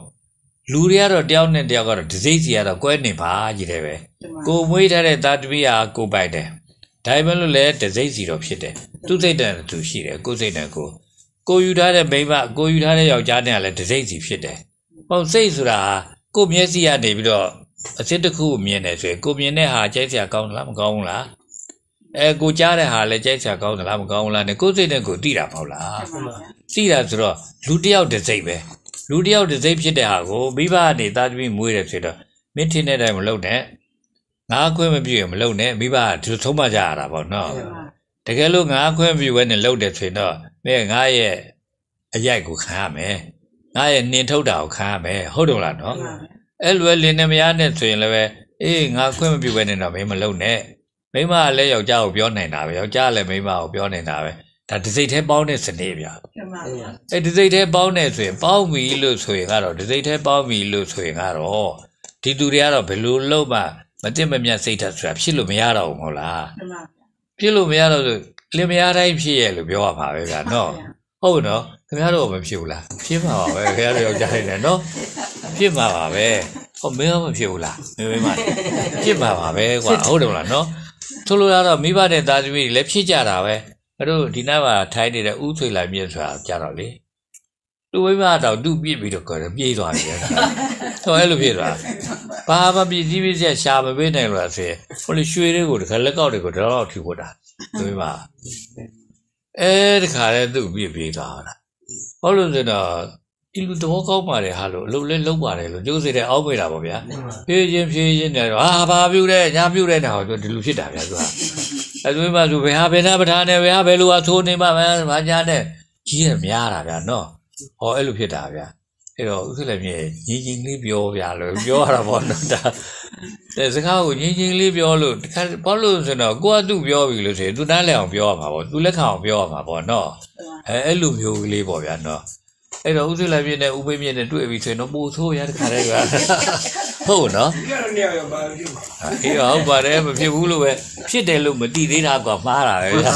လူတွေကတော့တယောက်နဲ့တယောက်ကတော့ဒစိမ့်စီကတော့ကွဲနေပါကြီးတယ်ပဲတမန်ကိုမွေးထားတဲ့တာတမီးဟာကိုပိုက်တယ် ဒါပေမဲ့လို့လည်းဒစိမ့်စီတော့ဖြစ်တယ်သူစိတ်တန်သူရှိတယ်ကိုစိတ်တန်ကိုကိုယူထားတဲ့မိန်းမကိုယူထားတဲ့ယောက်ျားနဲ့ကလည်းဒစိမ့်စီဖြစ်တယ်ဟုတ်စိတ်ဆိုတာကိုမျက်စိကနေပြီးတော့အစစ်တစ်ခုကိုမြင်တယ်ဆိုရင်ကိုမြင်တဲ့ဟာကြိုက်စရာကောင်းသလားမကောင်းဘူးလားအဲကိုကြားတဲ့ဟာလည်းကြိုက်စရာကောင်းသလားမကောင်းဘူးလားနဲ့ကိုစိတ်နဲ့ကိုသိတာမဟုတ်လားတမန်ဗျာသိတာဆိုတော့လူတစ်ယောက်တစ်စိတ်ပဲလူတစ်ယောက်တစ်စိတ်ဖြစ်တဲ့ဟာကိုမိဘကနေသားသမီးမွေးတယ်ဆိုတော့မင်းထင်တဲ့အတိုင်းမလုပ်နဲ့ ငါအခွင့်မပြုရင်မလုပ်နဲ့မိဘကဒီလိုဆုံးမကြရတာပေါ့နော်တမန်တကယ်လို့ငါအခွင့်မပြုဘဲနဲ့လုပ်တယ်ဆိုရင်တော့မင်းငါရဲ့အရိုက်ကိုခံရမယ်ငါရဲ့နှင်ထုတ်တာကိုခံရမယ်ဟုတ်တယ်မလားနော်တမန်အဲ့လိုပဲလင်းနေမရနဲ့ဆိုရင်လည်းပဲအေးငါအခွင့်မပြုဘဲနဲ့တော့မင်းမလုပ်နဲ့မိမကလည်းယောက်ျားကိုပြောနိုင်တာပဲယောက်ျားကလည်းမိမကိုပြောနိုင်တာပဲဒါတစ်စိတ်သေးပေါင်းတဲ့စနေဗျာတမန်ဗျာအဲဒီစိတ်ထဲပေါင်းနေဆိုရင်ပေါင်းပြီလို့ဆိုရင်ကတော့ဒီစိတ်ထဲပေါင်းပြီလို့ဆိုရင်ကတော့ဒီသူတွေကတော့ဘယ်လိုလုပ်မှ မတင်မမြတ်စိတ်ဓာတ်ဆိုတာဖြစ်လို့မရတော့ဘူးမဟုတ်လားတမန်ဖြစ်လို့မရတော့ဆိုလင်မယားတိုင်းဖြစ်ရဲ့လို့ပြောရမှာပဲဗျာနော်ဟုတ်နော်ခင်ဗျားတို့မဖြစ်ဘူးလားဖြစ်မှာပါပဲခင်ဗျားတို့ယောက်ျားနေတယ်နော်ဖြစ်မှာပါပဲဟောမင်းကမဖြစ်ဘူးလားမင်းမင်းမဖြစ်မှာပါပဲကွာဟုတ်တယ်မလားနော်ဆိုလိုတာတော့မိဘတဲ့သားသမီးတွေလည်းဖြစ်ကြတာပဲအဲ့တို့ဒီနားမှာထိုင်းနေတဲ့ဥထွေလာမြင့်ဆိုတာကြားတော့လေ သူ့မိမတော့သူ့ပြစ်ပြီးတော့ခေါ်တယ်ပြေးသွားပြီလေ။ဟောအဲ့လိုပြေးသွား။ဘာမှပြည့်စည်ပြည့်စက်ရှာမပေးနိုင်လို့ဆိုရင်ဟိုလေရွှေတွေကိုတခါလက်ကောက်တွေကိုတော့ထူဖို့တာ။သူ့မိမအဲတခါလဲသူ့ပြစ်ပြေးသွားတာ။ဟောလို့ဆိုတော့ဒီလူတော့ကောက်ပါတယ်ဟာလို့အလုပ်လဲလုပ်ပါတယ်လို့ကျိုးစေတဲ့အောက်မေးတာပေါ့ဗျာ။ဖြည်းချင်းဖြည်းချင်းနေတော့ဟာဘာပြုတ်လဲညာပြုတ်လဲတာဟောဒီလူဖြစ်တာဗျာသူက။အဲသူမိမဆိုဘယ်ဟာဘယ်နာပဌာန်းနဲ့ဘယ်ဟာဘယ်လိုအသိုးနေမှမဘာညာနဲ့ကြီးရများတာဗျာနော်။ ဟောအဲ့လိုဖြစ်တာဗျာအဲ့တော့ဥစ္စာလည်းမြေညီချင်းလေးပြောဗျာလို့ပြောရတာပေါ့နော်ဒါတဲ့စကားကိုညီချင်းလေးပြောလို့တခါဘာလို့ဆိုတော့ကိုကသူ့ပြောပြီလို့ဆိုရင်သူနားလည်အောင်ပြောရမှာပေါ့သူလက်ခံအောင်ပြောရမှာပေါ့နော်အဲအဲ့လိုမျိုးကလေးပေါ့ဗျာနော် အဲ့တော့ဥစ္စာလည်းမြေနဲ့ဥပိမြေနဲ့တွေ့ပြီဆိုရင်တော့ပို့ဆိုးရတခါတည်းကဟုတ်နော်ဒီကတော့နေရာရောပါပြုအေးဟုတ်ပါတယ်မဖြစ်ဘူးလို့ပဲဖြစ်တယ်လို့မသိသေးတာကွာမှားတာပဲဗျာ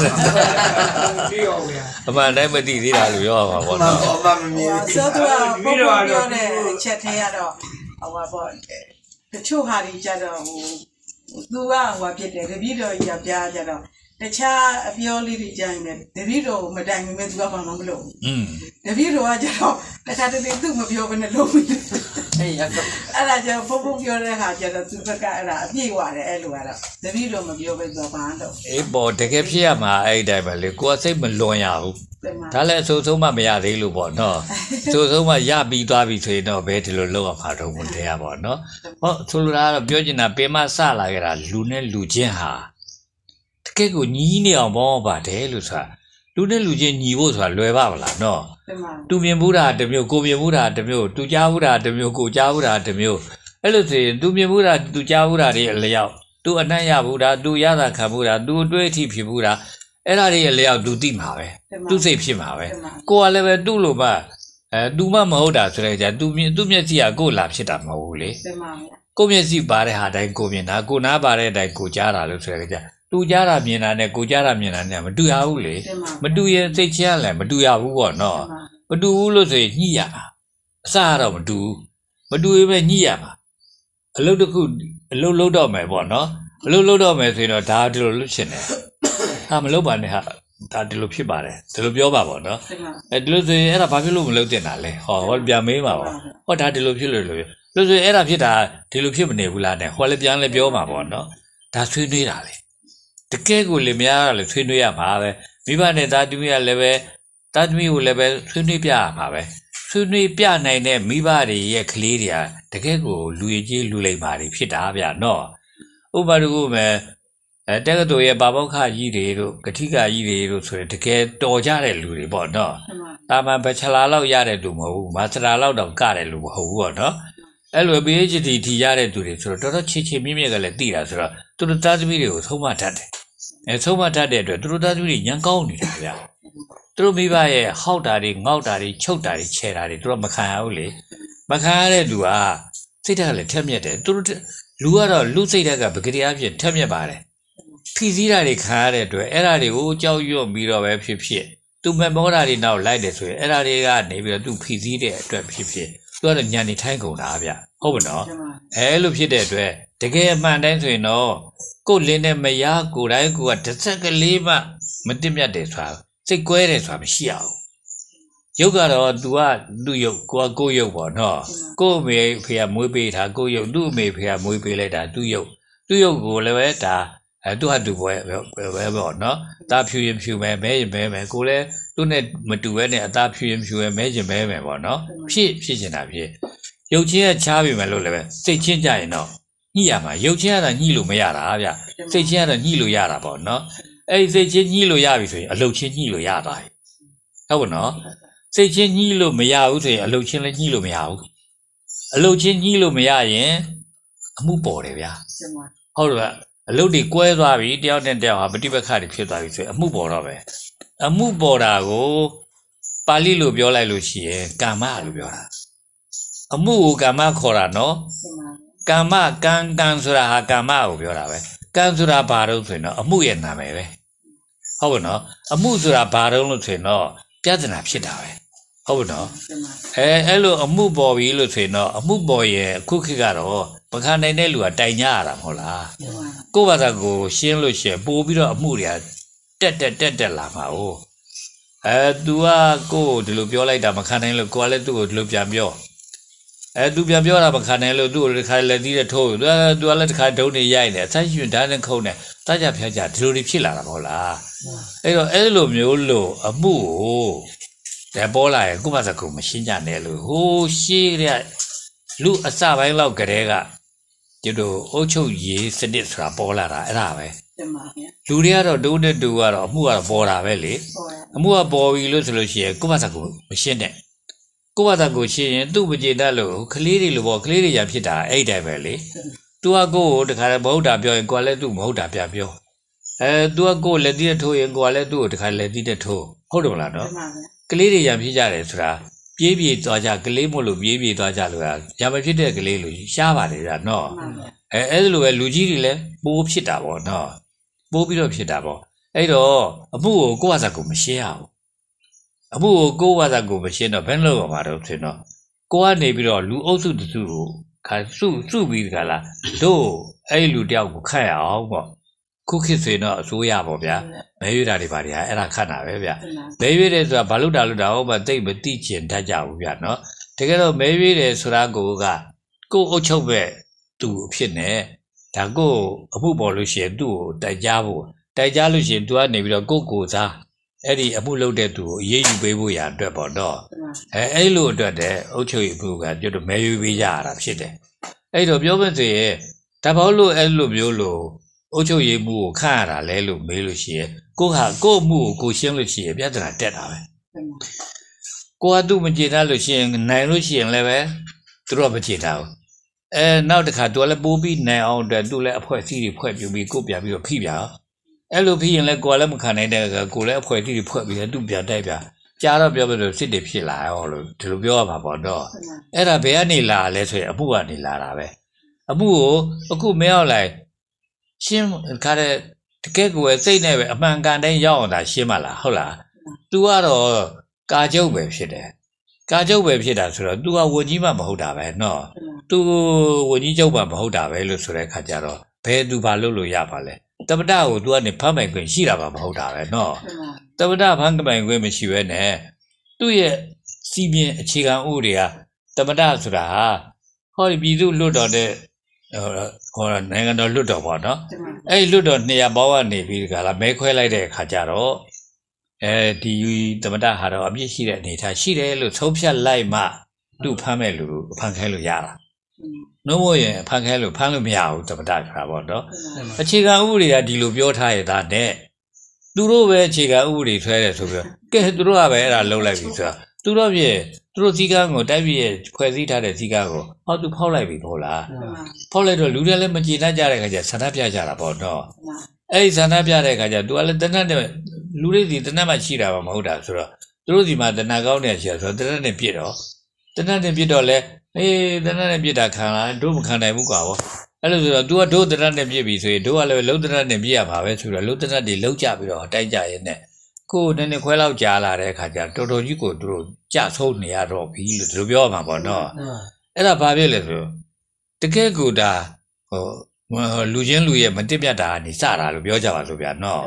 ဒီရောဗျာအမှန်တိုင်းမသိသေးတာလို့ပြောရမှာပေါ့နော်ဘာမှမမြင်ဟိုဆိုတော့ဘုရားပြောတဲ့အချက်သေးရတော့ဟိုပါပေါ့တချို့ဟာတွေကြတော့ဟိုသူကဟိုဖြစ်တယ်တပည့်တော်ကြီးကပြားကြတော့ တခြားအပြောလေးတွေကြရင်လည်းတပည့်တော်မတိုင်မမဲ့သူကမှမလုပ်ဘူးอืมတပည့်တော်ကကြတော့တခြားတည်းသူမပြောဘဲနဲ့လုပ်ဘူးအဲ့ရတော့အဲ့ဒါကြောင့်ဘုဘပြောတဲ့ဟာကျတော့သူဘက်ကအဲ့ဒါအပြည့်ဝတယ်အဲ့လိုကတော့တပည့်တော်မပြောဘဲသူကဘာလို့အေးပေါ်တကယ်ဖြစ်ရမှာအဲ့ဒီတိုင်းပဲလေကိုယ်ကစိတ်မလွန်ရဘူးပြန်မှာဒါလည်းအဆိုးဆုံးမှမရသေးလို့ပေါ့နော်အဆိုးဆုံးမှရပြီးသွားပြီဆိုရင်တော့ဘယ်ဒီလိုလောက်ရမှာတော့မတရားပေါ့နော်ဟောဆိုလိုတာကတော့ပြောချင်တာပင်မစလာခဲ့တာလူနဲ့လူချင်းဟာ တကယ်ကိုညီးနေအောင်ပေါ့ပါတယ်လို့ဆိုတာလူနဲ့လူချင်းညီဖို့ဆိုတာလွယ်ပါမလားနော်ပြန်မှာသူမြင်ဘူးတာတစ်မျိုးကိုမြင်ဘူးတာတစ်မျိုးသူကြားဘူးတာတစ်မျိုးကိုကြားဘူးတာတစ်မျိုးအဲ့လိုဆိုရင်သူမြင်ဘူးတာသူကြားဘူးတာတွေအလျောက်သူအနှံ့ရဘူးတာသူရတာခံဘူးတာသူအတွေ့အထိဖြစ်ဘူးတာအဲ့ဒါတွေအလျောက်သူသိမှာပဲပြန်မှာသူစိတ်ဖြစ်မှာပဲပြန်မှာကိုကလည်းပဲသူ့လိုမှအဲသူမှမဟုတ်တာဆိုတဲ့ကြသူမြင်သူမျက်စိကကိုယ်လာဖြစ်တာမဟုတ်ဘူးလေပြန်မှာကိုမျက်စိပါတဲ့ဟာတိုင်းကိုမြင်တာကိုနားပါတဲ့အတိုင်းကိုကြားတာလို့ဆိုတဲ့ကြ သူကြားတာမြင်တာနဲ့ကိုကြားတာမြင်တာနဲ့မတူရဘူးလေပြန်မှာမတူရင်စိတ်ချင်းကလည်းမတူရဘူးပေါ့နော်ပြန်မှာမတူဘူးလို့ဆိုရင်ညှိရတာအစကတော့မတူဘူးမတူရင်ပဲညှိရမှာအလုပ်တစ်ခုအလုပ်လုပ်တော့မယ်ပေါ့နော်အလုပ်လုပ်တော့မယ်ဆိုရင်တော့ဒါဒီလိုလုပ်ချင်တယ်ဟာမလုပ်ပါနဲ့ဟာဒါဒီလိုဖြစ်ပါတယ်ဒီလိုပြောပါပေါ့နော်ပြန်မှာအဲဒီလိုဆိုရင်အဲ့ဒါဘာဖြစ်လို့မလုပ်တင်တာလဲဟောဟောပြန်မေးပါပေါ့ဟောဒါဒီလိုဖြစ်လို့လို့လို့ဆိုရင်အဲ့ဒါဖြစ်တာဒီလိုဖြစ်မနေဘူးလားတဲ့ဟောလည်းပြန်လည်းပြောမှာပေါ့နော်ဒါဆွေးနွေးတာလေ တကယ်ကိုလေများကလည်းဆွေးနွေးရမှာပဲမိဘနဲ့သားသမီးကလည်းပဲသားသမီးကိုလည်းပဲဆွေးနွေးပြရမှာပဲဆွေးနွေးပြနိုင်တဲ့မိဘတွေရဲ့ကလေးတွေကတကယ်ကိုလူရည်ကြီးလူလိမ္မာတွေဖြစ်တာဗျာနော်ဥပမာတကူမဲ့အဲတက္ကသိုလ်ရဲ့ပါပေါက်ခကြီးတွေတို့ကတိကကြီးတွေတို့ဆိုရင်တကယ်တော်ကြတဲ့လူတွေပေါ့နော်တမန်တာမန်ဘချလာလောက်ရတဲ့လူမဟုတ်ဘူးမာစတာလောက်တော့ကတဲ့လူမဟုတ်ဘူးပေါ့နော်အဲ့လို PhD ထီရတဲ့သူတွေဆိုတော့တော်တော်ချေချေမြင့်မြင့်ကလည်းသိတာဆိုတော့သူတို့သားသမီးတွေကိုသုံးမတတ်တယ် အဲသုံးမတတ်တဲ့အတွက်သူတို့သားသမီးတွေညံကောင်းနေတာဗျာသူတို့မိဘရဲ့ဟောက်တာတွေငေါက်တာတွေချုပ်တာတွေခြေတာတွေသူတို့မခံရဘူးလေမခံရတဲ့လူကစိတ်ဓာတ်လည်းထက်မြက်တယ်သူတို့လူကတော့လူစိတ်ဓာတ်ကပကတိအဖြစ်ထက်မြက်ပါတယ်ဖြီးစည်းတာတွေခံရတဲ့အတွက်အဲ့ဒါတွေကိုကြောက်ရွံ့ပြီးတော့ပဲဖြစ်ဖြစ်သူမမောတာတွေနောက်လိုက်တယ်ဆိုရင်အဲ့ဒါတွေကနေပြီးတော့သူဖြီးစည်းတဲ့အတွက်ဖြစ်ဖြစ် သူကတော့ညံနေထိုင်းကုန်တာဗျဟုတ်မနော်တမန်အဲလိုဖြစ်တဲ့အတွက်တကယ်အမှန်တိုင်းဆိုရင်တော့ကိုယ်လင်းနဲ့မရကိုယ်တိုင်းကိုယ်ကတစ်ဆက်ကလေးမှမတင်မြတ်တယ်ဆိုတာစိတ်ကွဲတယ်ဆိုတာမရှိအောင်ရုပ်ကတော့ तू ကသူ့ရုပ်ကိုကကိုယ်ရုပ်ပေါ့နော်ကိုယ့်အမေဖေကမွေးပေးတာကိုယ့်ရုပ်သူ့အမေဖေကမွေးပေးလိုက်တာသူ့ရုပ်သူ့ရုပ်ကိုလည်းပဲဒါအဲသူ့ဟာသူ့ဘွဲပဲပဲပေါ့နော်တာဖြူရင်ဖြူမယ်မဲရင်မဲမယ်ကိုယ်လည်း သူ့နဲ့မတူဘဲနဲ့အသားဖြူရင်ဖြူရမဲရင်မဲမယ်ပေါ့နော်ဖြစ်ဖြစ်ချင်တာဖြစ်ရုပ်ချင်းကချားပြီမယ်လို့လည်းပဲစိတ်ချင်းကြရင်တော့ညှိရမှာရုပ်ချင်းကတော့ညှိလို့မရတာဗျစိတ်ချင်းကတော့ညှိလို့ရတာပေါ့နော်အဲ့ဒီစိတ်ချင်းညှိလို့ရပြီဆိုရင်အလုတ်ချင်းညှိလို့ရတာဟုတ်ပါနော်စိတ်ချင်းညှိလို့မရဘူးဆိုရင်အလုတ်ချင်းလည်းညှိလို့မရဘူးအလုတ်ချင်းညှိလို့မရရင်အမှုပေါ်တယ်ဗျာတမန်ဟုတ်တယ်ဗျအလုတ်တွေကွဲသွားပြီတယောက်နဲ့တယောက်ဟာပฏิပက္ခတွေဖြစ်သွားပြီဆိုရင်အမှုပေါ်တော့ပဲ အမှုပေါ်တာကိုပါဠိလိုပြောလိုက်လို့ရှိရင်ကာမလို့ပြောတာအမှုကိုကာမခေါ်တာနော်တမန်ကမ္မကံကံဆိုတာဟာကမ္မကိုပြောတာပဲကံဆိုတာဘာလို့ဆိုရင်တော့အမှုရဲ့နာမည်ပဲဟုတ်ပါနော်အမှုဆိုတာဘာလို့လို့ဆိုရင်တော့ပြဿနာဖြစ်တာပဲဟုတ်ပါနော်တမန်အဲအဲ့လိုအမှုပေါ်ပြီလို့ဆိုရင်တော့အမှုပေါ်ရဲ့အခုခေတ်ကတော့ပခါနိုင်တဲ့လူကတိုင်ကြရတာမဟုတ်လားတမန်ကိုယ့်ဘာသာကိုရှင်းလို့ရှရင်ပို့ပြီးတော့အမှုတွေက တက်တက်တက်တက်လာမှာ哦အဲ तू ကကိုယ့်ကိုဒီလိုပြောလိုက်တာမခံနိုင်လို့ကိုကလည်းသူ့ကိုဒီလိုပြန်ပြောအဲ तू ပြန်ပြောတာမခံနိုင်လို့သူ့ကိုတစ်ခါလက်သီးတဲ့ထိုးသူက तू ကလည်းတစ်ခါဒုံနေရိုက်နေအသက်ရှင်ဓာတ်နဲ့ခုံနေတကြဖျက်ကြဒီလိုတွေဖြစ်လာတာမဟုတ်လားအဲ့တော့အဲ့လိုမျိုးလို့အမှုကိုတဲ့ပေါ်လာရင်ကိုယ့်ဘာသာကိုမရှင်းကြနဲ့လို့ဟိုးရှေးတဲ့လူအစပိုင်းလောက်ကတည်းကကျတို့အုတ်ချုပ်ရေးစနစ်ဆိုတာပေါ်လာတာအဲ့ဒါပဲ တမန်ဗျာလူတွေကတော့ဒုနဲ့ဒုကတော့အမှုကတော့ပေါ်တာပဲလေဟောရအမှုကပေါ်ပြီလို့ဆိုလို့ရှိရင်ကိုယ့်ဘာသာကိုမရှင်းနဲ့ကိုယ့်ဘာသာကိုရှင်းရင်သူ့မကျေတတ်လို့ကလေးတွေလိုပေါ့ကလေးတွေရဖြစ်တာအဲ့ဒီတိုင်းပဲလေသူကကိုယ့်ကိုတခါတည်းမဟုတ်တာပြောရင်ကိုယ်ကလည်းသူ့မဟုတ်တာပြပြောအဲသူကကိုယ်လက်သီးနဲ့ထိုးရင်ကိုယ်ကလည်းသူ့ကိုတခါလက်သီးနဲ့ထိုးဟုတ်တယ်မလားတနော်မန်ဗျာကလေးတွေရဖြစ်ကြတယ်ဆိုတာပြေးပြေးသွားကြကလေးမို့လို့ပြေးပြေးသွားကြလို့ရမဖြစ်တဲ့ကလေးလို့ရှားပါတယ်ဗျာနော်တမန်ဗျာအဲအဲ့ဒါလိုပဲလူကြီးတွေလည်းပိုးဖြစ်တာပေါ့နော် ပိုးပြီးတော့ဖြစ်တာပေါ့အဲ့တော့အမှုကိုကိုယ့်ဘာသာကိုမရှင်းရဘူးအမှုကိုကိုယ့်ဘာသာကိုမရှင်းတော့ဘယ်လိုလုပ်ရမှာတော့ဖြစ်တော့ကိုကနေပြီးတော့လူအုပ်စုတစုကိုခါစုစုပြီးကြလားတို့အဲ့ဒီလူတယောက်ကိုခတ်ရအောင်ပေါ့ခုခေတ်ဆိုရင်တော့အစိုးရပေါ့ဗျာမဲရွေးတာတွေပါတွေဟာအဲ့ဒါခတ်တာပဲဗျာတမန်မဲရွေးတယ်ဆိုတာဘာလို့တာလို့တာဟုတ်မှတိတ်မတိကျင်တတ်ကြဘူးဗျာနော်တကယ်တော့မဲရွေးတယ်ဆိုတာကိုကကိုယ်အုပ်ချုပ်ပဲသူအဖြစ်နဲ့ ဒါကိုယ်အမှုပေါ်လို့ရှိရင်သူ့ကိုတိုက်ကြဖို့တိုက်ကြလို့ရှိရင် तू ကနေပြီးတော့ကိုယ့်ကိုယ်စားအဲ့ဒီအမှုလုပ်တဲ့သူကိုအေးအေးယူပေးဖို့ရအတွက်ပေါ့တော့တမန်အဲအဲ့လိုအတွက်တဲ့အုပ်ချုပ်ရေးမှုကကျွတ်တော့မဲရွေးပေးကြရတာဖြစ်တယ်အဲ့တော့ပြောမစရဲ့ဒါဘောလို့အဲ့လိုမျိုးလို့အုပ်ချုပ်ရေးမှုကိုခန့်ရတာလဲလို့မေးလို့ရှိရင်ကိုယ့်ဟာကိုယ့်အမှုကိုကိုယ်ရှင်းလို့ရှိရင်ပြဿနာတက်တာပဲတမန်ကိုကသူ့မကျေတတ်လို့ရှိရင်နိုင်လို့ရှိရင်လည်းပဲသူတို့ကမကျေတတ်ဘူး အဲနောက်တစ်ခါသူကလည်းပိုးပြီးနိုင်အောင်အတွက်သူလည်းအဖွဲ့အစည်းတွေဖွဲ့ပြပြီးကိုပြန်ပြီးတော့ဖိပြအဲ့လိုဖိရင်လည်းကိုကလည်းမခံနိုင်တဲ့အခါကိုလည်းအဖွဲ့အစည်းတွေဖွဲ့ပြီးတော့သူပြန်တိုက်ပြကြားတော့ပြောပြလို့စစ်တွေဖြစ်လာရောလို့ဒီလိုပြောရမှာပေါ့တော့တမန်အဲ့ဒါဘယ်ကနေလာလဲဆိုရင်အမှုကနေလာတာပဲအမှုကိုအခုမရောက်လိုက်ရှင်းခါတဲ့တကယ်ကိုယ်စိတ်နဲ့ပဲအမှန်ကန်တိုင်းရောက်အောင်သာရှင်းမလားဟုတ်လား तू ကတော့ကာကျုပ်ပဲဖြစ်တယ်ကာကျုပ်ပဲဖြစ်တာဆိုတော့ तू ကဝန်ကြီးမှမဟုတ်တာပဲနော် သူဝန်ကြီးချုပ်မှမဟုတ်တာပဲလို့ဆိုတဲ့အခါကျတော့ဘယ်သူဘာလုပ်လို့ရပါလဲတပဒကိုသူကနေဖမ်းပိုင်ခွင့်ရှိတာမှမဟုတ်တာပဲနော်တပဒဖမ်းပိုင်ခွင့်မရှိဘဲနဲ့သူ့ရဲ့စီမင်းအခြေခံဥပဒေဟာတပဒဆိုတာဟာဟောဒီပြည်သူလွတ်တော်တဲ့ဟောနိုင်ငံတော်လွတ်တော်ပေါ့နော်အဲ့ဒီလွတ်တော်နေရာပေါင်းကနေပြီးဒီကလာမဲခွဲလိုက်တဲ့အခါကျတော့အဲဒီတမတဟာတော့အပြစ်ရှိတဲ့အနေထားရှိတယ်လို့သုံးဖြတ်လိုက်မှသူ့ဖမ်းမဲ့လူဖမ်းခဲလို့ရတာ နှုတ်မို့ရင်ဖန်ခဲလို့ဖန်လို့မရဘူးတမတခါပေါ့နော်အခြေခံဥပဒေကဒီလိုပြောထားရတာနဲ့သူတို့ပဲအခြေခံဥပဒေဆွဲတယ်ဆိုပြီးတော့ကဲသူတို့ကပဲအဲ့ဒါလုံးလိုက်ပြီဆိုတာသူတို့ပြည့်သူတို့စီကံကိုတိုက်ပြည့်ဖွဲ့စည်းထားတဲ့စီကံကိုဟောသူဖောက်လိုက်ပြီပေါ့လားဖောက်လိုက်တော့လူတွေလည်းမကြည်တတ်ကြတဲ့ခါကျဆန္ဒပြကြတာပေါ့နော်အဲ့ဒီဆန္ဒပြတဲ့ခါကျသူကလည်းတနတ်နဲ့လူတွေစီတနတ်မှရှိတာမှမဟုတ်တာဆိုတော့သူတို့စီမှာတနတ်ကောင်းတဲ့ရှိရဆိုတော့တနတ်နဲ့ပြည့်တော့တနတ်နဲ့ပြည့်တော့လဲ အေးတနတ်နဲ့ပြည့်တာခံလာတို့မခံနိုင်ဘူးကွာဗောအဲ့လိုဆိုတော့ तू ကတို့တနတ်နဲ့ပြည့်ပြီဆိုရင်တို့ကလည်းလုံးတနတ်နဲ့ပြည့်ရမှာပဲဆိုတော့လုံးတနတ်တွေလုံးကြပြီးတော့တိုက်ကြရဲနဲ့ကိုယ်နည်းနည်းခွဲလောက်ကြာလာတဲ့အခါကျတော်တော်ကြီးကိုသူတို့ကြဆုံးနေရတော့ပြီလို့သူတို့ပြောမှာပေါ့နော်အဲ့ဒါဘာဖြစ်လဲဆိုတကယ်ကိုဒါဟိုလူချင်းလူရဲ့မတစ်ပြတ်တာကနေစတာလို့ပြောကြပါလို့ဗျာနော်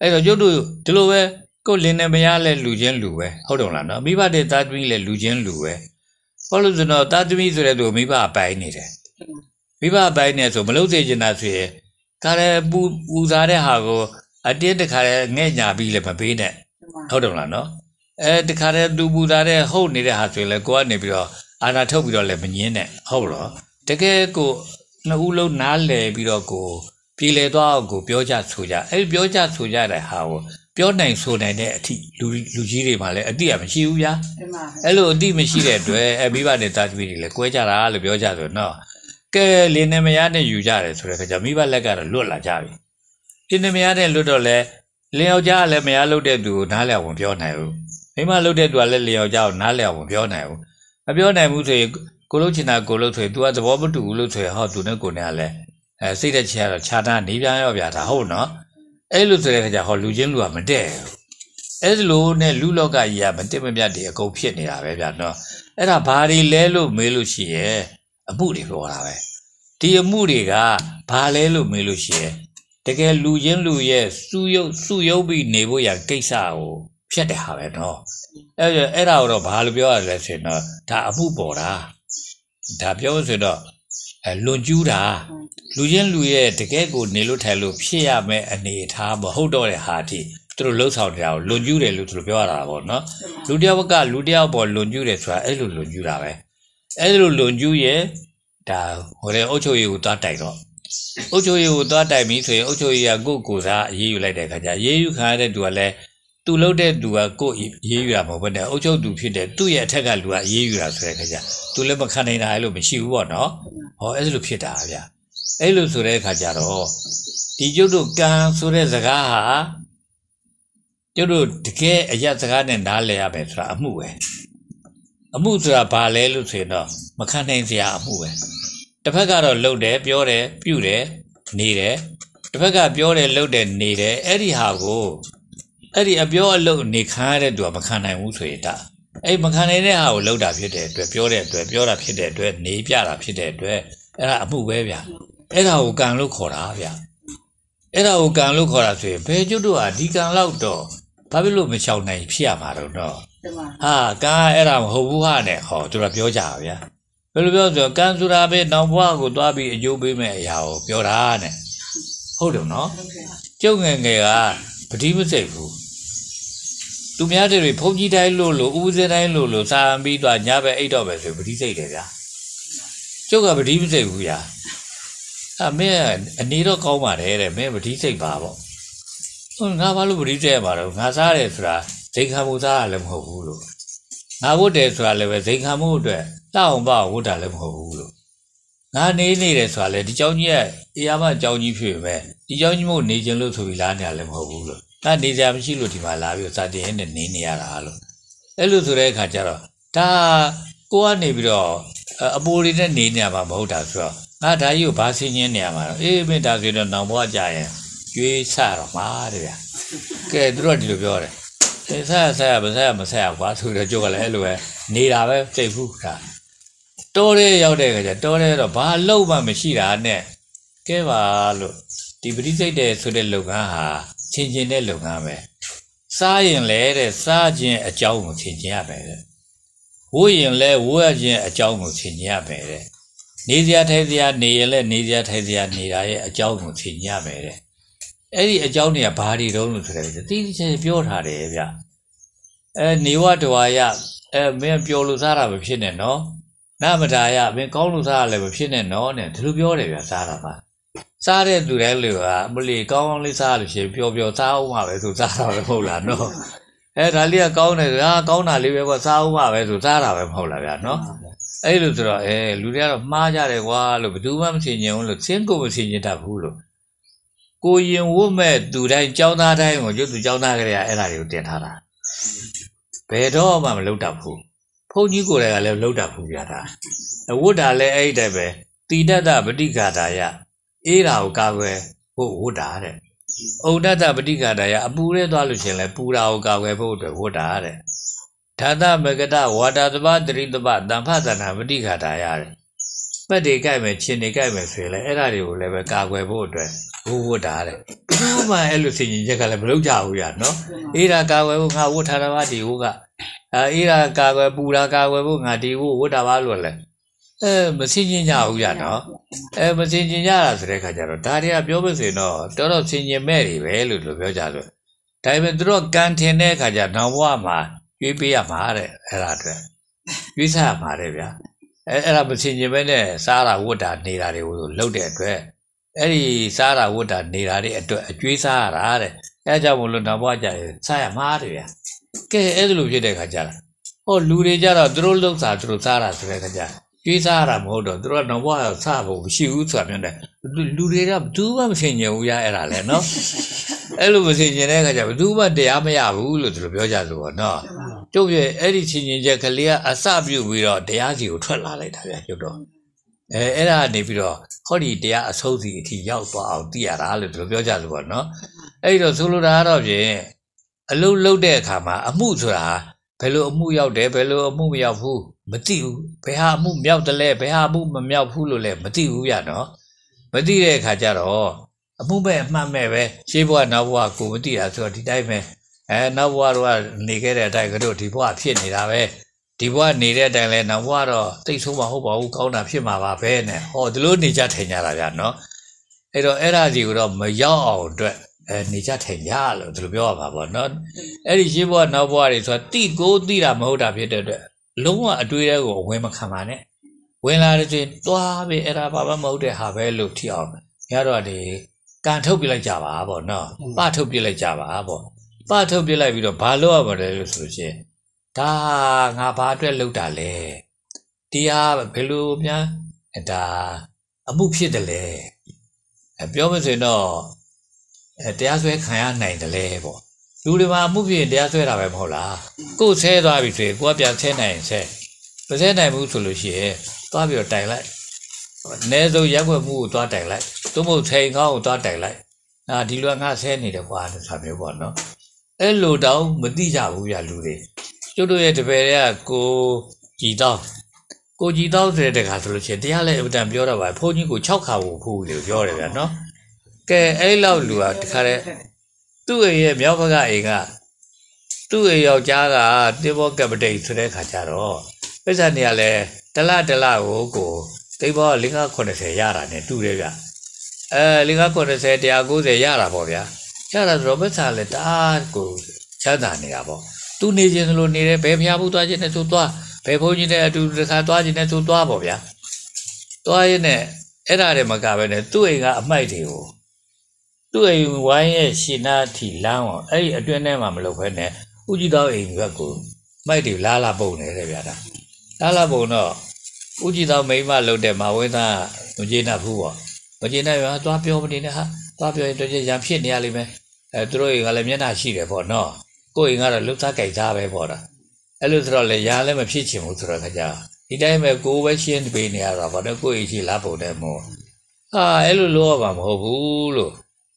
အဲ့တော့ကျုပ်တို့ဒီလိုပဲကိုယ်လင်းနေမရလဲလူချင်းလူပဲဟုတ်တယ်မလားနော်မိဘတဲ့သားသမီးလဲလူချင်းလူပဲ ဘာလို့ဆိုတော့သားသမီးဆိုတဲ့သူမိဘအပိုင်းနေတယ်မိဘအပိုင်းနေဆိုမလို့စေချင်တာဆိုရင်ကားရဲပူပူစားတဲ့ဟာကို အတင်းတခါရဲငဲ့ညာပြီးလည်းမပေးနဲ့ဟုတ်တယ်မလားနော်အဲတခါရဲသူပူစားတဲ့ဟုတ်နေတဲ့ဟာဆိုရင်လည်းကိုကနေပြီးတော့အာနာထုတ်ပြီးတော့လည်းမငင်းနဲ့ဟုတ်လို့တကယ်ကိုနှစ်ဦးလုံးနားလည်ပြီးတော့ကိုပြည်လေသွားအောင်ကိုပြောကြဆိုကြအဲ့ပြောကြဆိုကြတဲ့ဟာကို ပြောနိုင်ဆိုနိုင်တဲ့အထိလူလူကြီးတွေမှလည်းအတိအမရှိဘူးဗျာအဲ့လိုအတိမရှိတဲ့အတွက်အမိဘနဲ့တာသမီတွေလည်းကွဲကြတာလို့ပြောကြဆိုတော့ကဲလင်းနေမရနဲ့ယူကြတယ်ဆိုတဲ့ခါကျမိဘလက်ကတော့လွတ်လာကြပြီလင်းနေမရနဲ့လွတ်တော့လဲလင်းယောက်ျားကလည်းမရလို့တဲ့သူကိုနားလည်အောင်ပြောနိုင်ဘူးမိမလို့တဲ့သူကလည်းလင်းယောက်ျားကိုနားလည်အောင်ပြောနိုင်ဘူးမပြောနိုင်ဘူးဆိုရင်ကိုလို့ချင်တာကိုလို့ဆိုရင် तू ကသဘောမတူဘူးလို့ဆိုရင်ဟော तू နဲ့ကိုနဲ့ကလည်းအဲစိတ်သက်ချရတော့ခြားတာနေပြန်ရောဗျာဒါဟုတ်နော် အဲ့လိုဆိုတဲ့ခါကျဟောလူချင်းလူကမတည့်အဲ့လိုနဲ့လူလောကကြီးကမတက်မပြတ်တွေအကုန်ဖြစ်နေတာပဲဗျာနော်အဲ့ဒါဘာတွေလဲလို့မေးလို့ရှိရဲ့အမှုတွေပြောတာပဲဒီအမှုတွေကဘာလဲလို့မေးလို့ရှိရဲ့တကယ်လူချင်းလူရဲ့စုယုတ်စုယုတ်ပြီးနေဖို့ရကိစ္စကိုဖြတ်တဲ့ဟာပဲနော်အဲ့အဲ့ဒါတော့ဘာလို့ပြောရလဲဆိုရင်တော့ဒါအမှုပေါ်တာဒါပြောဆိုတော့အဲလွန်ကျူးတာ လူချင်းလူရဲ့တကယ်ကိုနေလို့ထိုင်လို့ဖြစ်ရမယ့်အနေအထားမဟုတ်တော့တဲ့ဟာအထိသူတို့လှုပ်ဆောင်နေတာကိုလွန်ကျူးတယ်လို့သူတို့ပြောရတာပေါ့နော်လူတယောက်ကလူတယောက်ပေါ်လွန်ကျူးတယ်ဆိုတာအဲ့လိုလွန်ကျူးတာပဲအဲ့လိုလွန်ကျူးရဲ့ဒါဟိုလေအုတ်ချုပ်ရည်ကိုသွားတိုက်တော့အုတ်ချုပ်ရည်ကိုသွားတိုက်ပြီးဆိုရင်အုတ်ချုပ်ရည်ကကိုယ့်ကိုယ်စားအေးယူလိုက်တဲ့ခါကျအေးယူခံရတဲ့သူကလည်းသူလှုပ်တဲ့သူကကိုယ်အေးယူတာမဟုတ်ဘဲနဲ့အုတ်ချုပ်သူဖြစ်တဲ့သူ့ရဲ့အထက်ကလူကအေးယူတာဆိုတဲ့ခါကျသူလည်းမခံနိုင်တာအဲ့လိုမရှိဘူးပေါ့နော်ဟောအဲ့လိုဖြစ်တာဗျ အဲ့လိုဆိုတဲ့အခါကျတော့ဒီကျုပ်တို့ကံဆိုတဲ့စကားဟာကျုပ်တို့တကယ်အရက်စကားနဲ့နားလည်ရမယ်ဆိုတာအမှုပဲအမှုဆိုတာဘာလဲလို့ဆိုရင်တော့မခံနိုင်စရာအမှုပဲတစ်ဖက်ကတော့လှုပ်တယ်ပြောတယ်ပြုတယ်နေတယ်တစ်ဖက်ကပြောတယ်လှုပ်တယ်နေတယ်အဲ့ဒီဟာကိုအဲ့ဒီအပြောအလုပ်နေခံရတဲ့သူကမခံနိုင်ဘူးဆိုရင်ဒါအဲ့မခံနိုင်တဲ့ဟာကိုလှုပ်တာဖြစ်တဲ့အတွက်ပြောတဲ့အတွက်ပြောတာဖြစ်တဲ့အတွက်နေပြတာဖြစ်တဲ့အတွက်အဲ့ဒါအမှုပဲဗျာ အဲ့ဒါကိုကံလို့ခေါ်တာဗျအဲ့ဒါကိုကံလို့ခေါ်တာဆိုရင်ဘယ်ကျွတ်တို့ဟာဒီကံလောက်တော့ဘာဖြစ်လို့မချောင်နိုင်ဖြစ်ရမှာတော့နော်ဟာကံအဲ့ဒါမဟုတ်ဘူးဟာနဲ့ဟောသူကပြောကြပါဗျာဘယ်လိုပြောဆိုကံဆိုတာပဲနောင်ဘဝကိုသွားပြီးအကျိုးပေးမဲ့အရာကိုပြောတာနဲ့ဟုတ်တယ်နော်ကျုပ်ငယ်ငယ်ကပတိမစိတ်ဘူးသူများတွေဖုန်ကြီးတိုင်းလို့လို့ဦးစင်းတိုင်းလို့လို့စာပြီးတော့ညဘက်အိတ်တော့ပဲဆိုပတိစိတ်တယ်ဗျာကျုပ်ကပတိမစိတ်ဘူးဗျာ အမေအနေတော့ကောင်းပါတယ်တဲ့မင်းပတိစိတ်ပါပေါ့ဟုတ်ငါဘာလို့ပတိစိတ်ရမှာတော့ငါစားတယ်ဆိုတာဇိမ်ခံမှုစားရလည်းမဟုတ်ဘူးလို့ငါဝတ်တယ်ဆိုတာလည်းပဲဇိမ်ခံမှုအတွက်တောက်အောင်ပါဝတ်တာလည်းမဟုတ်ဘူးလို့ငါနေနေတယ်ဆိုတာလည်းဒီเจ้าကြီးရဲ့တရားမเจ้าကြီးဖြစ်ပဲဒီเจ้าကြီးမို့နေခြင်းလို့ဆိုပြီးလားနေရလည်းမဟုတ်ဘူးလို့ငါနေကြမရှိလို့ဒီမှာလာပြီးစာတင်နဲ့နေနေရတာလို့အဲ့လိုဆိုတဲ့အခါကျတော့ဒါကိုကနေပြီးတော့အပိုးလေးနဲ့နေနေရမှာမဟုတ်တာဆိုတော့ ငါဒါကြီးကိုဘာဆင်းင်းနေရမှာတော့အေးမင်းဒါဆိုတော့နောင်ဘွားကြရင်ကျွေးဆတော့မှာတဲ့ဗျာကဲသူတို့ကဒီလိုပြောတယ်အဲဆက်ဆက်မဆက်မဆက်ကွာဆိုတော့ကြိုးကလည်းအဲ့လိုပဲနေတာပဲစိတ်ဖူးတာတောထဲရောက်တဲ့ခါကျတောထဲတော့ဘာလုံးမှမရှိတာနဲ့ကဲပါလို့ဒီပရိစိတ်တဲ့ဆိုတဲ့လုပ်ငန်းဟာချင်းချင်းတဲ့လုပ်ငန်းပဲစားရင်လဲတဲ့စားခြင်းအကြောင်းကိုချင်းချင်းရပဲတဲ့ဝိုးရင်လဲဝိုးရခြင်းအကြောင်းကိုချင်းချင်းရပဲတဲ့ နေစရာထိုင်စရာနေရင်လည်းနေစရာထိုင်စရာနေတာရဲ့အကြောင်းကိုသိညမယ်တဲ့အဲ့ဒီအကြောင်းတွေကဘာတွေတုံးလို့ဆိုတယ်တိတိကျကျပြောထားတယ်ဗျအဲနေဝတဝါယအဲမင်းပြောလို့စားတာမဖြစ်နဲ့နော်နာမတာရမင်းကောင်းလို့စားရလည်းမဖြစ်နဲ့နော်နဲ့ဒီလိုပြောတယ်ဗျာစားတာပါစားတဲ့သူတိုင်းလူကအမလီကောင်းကောင်းလေးစားလို့ရှိရင်ပျော်ပျော်စားအောင်ပါပဲဆိုစားတာပဲမဟုတ်လားနော်အဲဒါလေးကကောင်းတယ်ဟာကောင်းတာလေးပဲကွာစားအောင်ပါပဲဆိုစားတာပဲမဟုတ်လားဗျာနော် အဲ့လိုဆိုတော့အဲလူတွေကတော့မှားကြတယ်ကွာလို့ဘယ်သူမှမထင်ကြဘူးလို့သင်ကိုမထင်ကြတတ်ဘူးလို့ကိုရင်ဝတ်မဲ့သူတိုင်းကြောင်းသားတိုင်းကိုကျွတ်သူကြောင်းသားကလေးကအဲ့ဒါတွေကိုတင်ထားတာဘယ်တော့မှမလုပ်တတ်ဘူးဘုန်းကြီးကိုယ်တိုင်ကလည်းလုပ်တတ်ဘူးဗျာဒါဝတ်တာလည်းအဲ့ဒီတည်းပဲတိတ္တပဋိက္ခာတာယအေးတာကိုကာကွယ်ဖို့ဝတ်တာတဲ့။ဩဒတပဋိက္ခာတာယအပူရဲသွားလို့ရှရင်လဲပူတာကိုကာကွယ်ဖို့အတွက်ဝတ်တာတဲ့။ သာသမဂတဝါတာတပတရိတပတံဖသနာပဋိက္ခာတာယတဲ့။ပတ်တွေကြိုက်မယ်ချင်းတွေကြိုက်မယ်ဆိုရင်လည်းအဲ့ဒါတွေကိုလည်းပဲကာကွယ်ဖို့အတွက်ဝတ်ဝတ်တာတဲ့။ဘူးမှအဲ့လိုစင်ကြီးချက်ကလည်းမလုပ်ကြဘူးရနော်။အေးတာကာကွယ်ဖို့ငါဝတ်ထားတာပါဒီဝတ်ကအဲအေးတာကာကွယ်ပူတာကာကွယ်ဖို့ငါဒီဝတ်ဝတ်တာပါလို့လည်းအဲမစင်ကျင်ကြဘူးရနော်အဲမစင်ကျင်ကြတာဆိုတဲ့ခါကျတော့ဒါတွေကပြောလို့ဆိုရင်တော့တော်တော်စင်ကျင်မဲ့တွေပဲလို့လို့ပြောကြလို့ဒါပေမဲ့သူတို့ကန်ထင်တဲ့ခါကျနောင်ဘဝမှာ ရွေးပေးရမှာတဲ့အဲ့ဒါအတွက်ရွေးစားရမှာတဲ့ဗျာအဲအဲ့ဒါမစင်ကျင်ပဲနဲ့စားတာဝတ်တာနေတာတွေကိုလုပ်တဲ့အတွက်အဲ့ဒီစားတာဝတ်တာနေတာတွေအတွက်အကျွေးစားရတာတဲ့အဲကြောင့်မလို့နောင်ဘဝကျရင်စားရမှာတဲ့ဗျာကဲအဲ့လိုဖြစ်တဲ့ခါကျတော့ဟောလူတွေကြတော့သူတို့လှုပ်စားသူတို့စားတာဆိုတဲ့ခါကျ ကျွေးစားရတာမဟုတ်တော့သူတို့ကတော့ဘွားစားဖို့မရှိဘူးဆိုတာပြောတယ်လူတွေကဘသူမှမဆင်ញင်ဘူးရအဲ့ဒါလဲနော်အဲ့လိုမဆင်ញင်တဲ့အခါကျဘသူမှတရားမရဘူးလို့သူတို့ပြောကြဆိုတော့နော်ကျုပ်ရဲ့အဲ့ဒီဆင်ញင်ချက်ကလေးကအစပြုတ်ပြီးတော့တရားစီကိုထွက်လာလိုက်တာဗျာကျုပ်တော့အဲအဲ့ဒါနေပြီးတော့ဟောဒီတရားအဆုံးစီအထိရောက်သွားအောင်သိရတာလို့သူတို့ပြောကြဆိုတော့နော်အဲ့တော့ဆိုလိုတာကတော့ဖြင့်အလုံးလုံးတဲ့အခါမှာအမှုဆိုတာဘယ်လိုအမှုရောက်တယ်ဘယ်လိုအမှုမရောက်ဘူး မသိဘူးဘယ်ဟာအမှုမြောက်တယ်လဲဘယ်ဟာအမှုမမြောက်ဘူးလို့လည်းမသိဘူးဗျာနော်မသိတဲ့အခါကျတော့အမှုပဲအမှန်မဲ့ပဲရှေးဘဝနောက်ဘဝကိုမသိတာဆိုတော့ဒီတိုင်းပဲအဲနောက်ဘဝတော့နေခဲ့တဲ့အတိုင်းကတော့ဒီဘဝဖြစ်နေတာပဲဒီဘဝနေတဲ့အတိုင်းလဲနောက်ဘဝတော့တိတ်ဆိုးမဟုတ်ပါဘူးကောင်းတာဖြစ်မှာပါပဲနဲ့ဟောဒီလိုနေကြထင်ကြတာဗျာနော်အဲ့တော့အဲ့ဒါကြီးကတော့မရောက်အောင်အတွက်အဲနေကြထင်ကြလို့ဒီလိုပြောရမှာပေါ့နော်အဲ့ဒီရှင်းဘဝနောက်ဘဝတွေဆိုတာတိကိုတိတာမဟုတ်တာဖြစ်တဲ့အတွက် လုံးဝအတွေးရဲကိုဝင်မခံပါနဲ့ဝင်လာတဲ့ချိန်တွားပြီအဲ့ဒါဘာမှမဟုတ်တဲ့ဟာပဲလို့ထီအောင်ရတော့ဒီကန်ထုတ်ပြလိုက်ကြပါပေါ့နော်ပထုတ်ပြလိုက်ကြပါပေါ့ပထုတ်ပြလိုက်ပြီးတော့ဘာလို့ရပါလဲလို့ဆိုရှင်ဒါငါဘာအတွက်လုပ်တာလဲတရားဘယ်လိုများဒါအမှုဖြစ်တယ်လဲပြောမစင်တော့အဲတရားစွဲခံရနိုင်တယ်လေပေါ့ လူတွေမှာအမှုဖြစ်ရင်တရားစွဲတာပဲမဟုတ်လားကိုယ်ဆဲသွားပြီဆိုရင်ကိုကပြန်ဆဲနိုင်ရင်ဆဲမဆဲနိုင်ဘူးဆိုလို့ရှိရင်သွားပြီးတော့တိုင်လိုက်အနည်းဆုံးရက်ွက်မှုကိုသွားတိုင်လိုက်သို့မဟုတ်ထိန်ကောင်းကိုသွားတိုင်လိုက်အာဒီလိုငါဆဲနေတယ်ကွာလို့ဆိုမျိုးပေါ့နော်အဲ့လိုတောင်မသိကြဘူးဗျလူတွေကျုပ်တို့ရဲ့တပည့်တွေကကိုကြည်တော့ကိုကြည်တော့ဆိုတဲ့တခါဆိုလို့ရှိရင်တရားလည်းအမှန်ပြောတော့ပါဘုန်းကြီးကို6ခါဖို့ဖူးလို့ပြောတယ်ဗျာနော်ကဲအဲ့လောက်လူကတခါတည်း သူ့အိမ်ရဲ့မြောက်ဘက်ကအိမ်ကသူ့အိမ်ယောက်ျားကတေဘောကပတိတ်ဆိုတဲ့ခါကျတော့ပိဿနေရလဲတလတလကိုကိုတိဘော580ရတာ ਨੇ တူတယ်ဗျအဲ580 190ရတာပေါ့ဗျာရတာဆိုတော့ပိဿလဲတအားကိုချမ်းသာနေတာပေါ့သူနေခြင်းလို့နေတယ်ဘယ်ဖျားဘူးသွားခြင်းနဲ့သူသွားဘယ်ဘုန်းကြီးနဲ့အတူတခါသွားခြင်းနဲ့သူသွားပေါ့ဗျာသွားရင်နဲ့အဲ့ဒါတွေမကပဲနဲ့သူ့အိမ်ကအမိုက်တွေကို သူ့အိမ်ဝိုင်းရဲ့ရှင်နာထီလမ်းအောင်အဲ့ဒီအတွင်းထဲမှာမလုပ်ဘဲနဲ့ဥကြည်တော်အိမ်ဘက်ကိုမိုက်တွေလာလာပုံနေတယ်ဗျာဒါလာလာပုံတော့ဥကြည်တော်မိမလှုပ်တဲ့မဝင်းသားမကျေနပ်ဘူးပေါ့မကျေနပ်ရောသွားပြောမနေနဲ့ဟာသွားပြောရင်တကြရံဖြစ်နေရလိမ့်မယ်အဲသူတို့အိမ်ကလည်းမျက်နှာရှိတယ်ပေါ့နော်ကိုယ်အိမ်ကတော့လှုပ်သားကြိုက်သားပဲပေါ့တာအဲ့လိုဆိုတော့လေရာလည်းမဖြစ်ချင်ဘူးဆိုတော့ခကြဒီတိုင်းပဲကိုယ်ပဲရှင်းပေးနေရတာပေါ့နော်ကိုယ်အိမ်ရှိလာပုံတယ်မို့ဟာအဲ့လိုလို့ရမှာမဟုတ်ဘူးလို့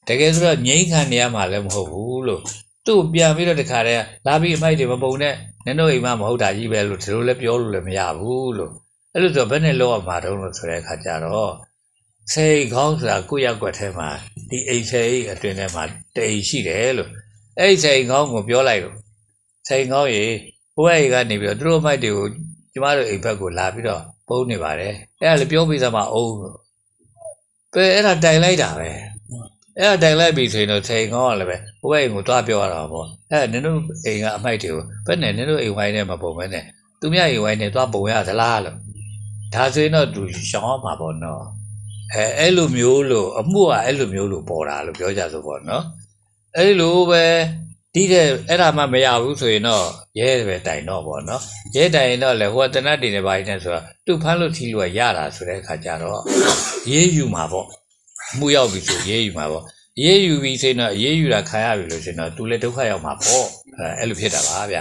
တကယ်ဆိုတော့ငြိမ်းခံနေရမှာလည်းမဟုတ်ဘူးလို့သူ့ပြန်ပြီးတော့တခါတည်းလာပြီးအမိုက်တွေမပုံနဲ့နင်တို့အိမ်မှာမဟုတ်တာကြီးပဲလို့ဒီလိုလည်းပြောလို့လည်းမရဘူးလို့အဲ့လိုဆိုဘယ်နဲ့လောက်ရမှာတုံးလို့ဆိုတဲ့အခါကျတော့စိတ်ခေါင်းဆိုတာကိုယ့်ရက်ွက်ထဲမှာဒီအိမ်စိတ်အတွင်းထဲမှာတိမ်ရှိတယ်လို့အဲ့စိတ်ခေါင်းကိုပြောလိုက်လို့စိတ်ခေါင်းရေဘဝရေကနေပြီးတော့သူတို့မိုက်တွေကိုကျမတို့အိမ်ဘက်ကိုလာပြီးတော့ပုံနေပါတယ်အဲ့ဒါလည်းပြောပြီးသားမှအုံးလို့ပဲအဲ့ဒါတိုင်လိုက်တာပဲ အဲ့ဒါတိုင်လိုက်ပြီဆိုရင်တော့ချိန်ကောင်းလည်းပဲဟိုဘက်အိမ်ကိုသွားပြောရတာပေါ့အဲ့နင်တို့အိမ်ကအမိုက်တွေကိုဘယ်နဲ့နင်တို့အိမ်ဝိုင်းနဲ့မပုံမဲနဲ့သူမြအိမ်ဝိုင်းနဲ့သွားပုံရသလားလို့ဒါဆိုရင်တော့သူရှောင်းအောင်မှာပေါ့နော်အဲအဲ့လိုမျိုးလို့အမှုကအဲ့လိုမျိုးလို့ပေါ်တာလို့ပြောကြဆိုပေါ့နော်အဲ့လိုပဲဒီတဲ့အဲ့ဒါမှမရဘူးဆိုရင်တော့ရဲပဲတိုင်တော့ပေါ့နော်ရဲတိုင်ရင်တော့လေဟိုကတနတ်တင်နေပါနေဆိုတော့သူဖမ်းလို့ထီလို့ရတာဆိုတဲ့အခါကျတော့ရေးယူမှာပေါ့ မှုရောက်ပြီဆိုရေးယူမှာပေါ့ရေးယူပြီဆိုရင်တော့ရေးယူတာခံရပြီလို့ဆိုရင်တော့သူလည်းဒုက္ခရောက်မှာပေါ့အဲအဲ့လိုဖြစ်တာပါဗျ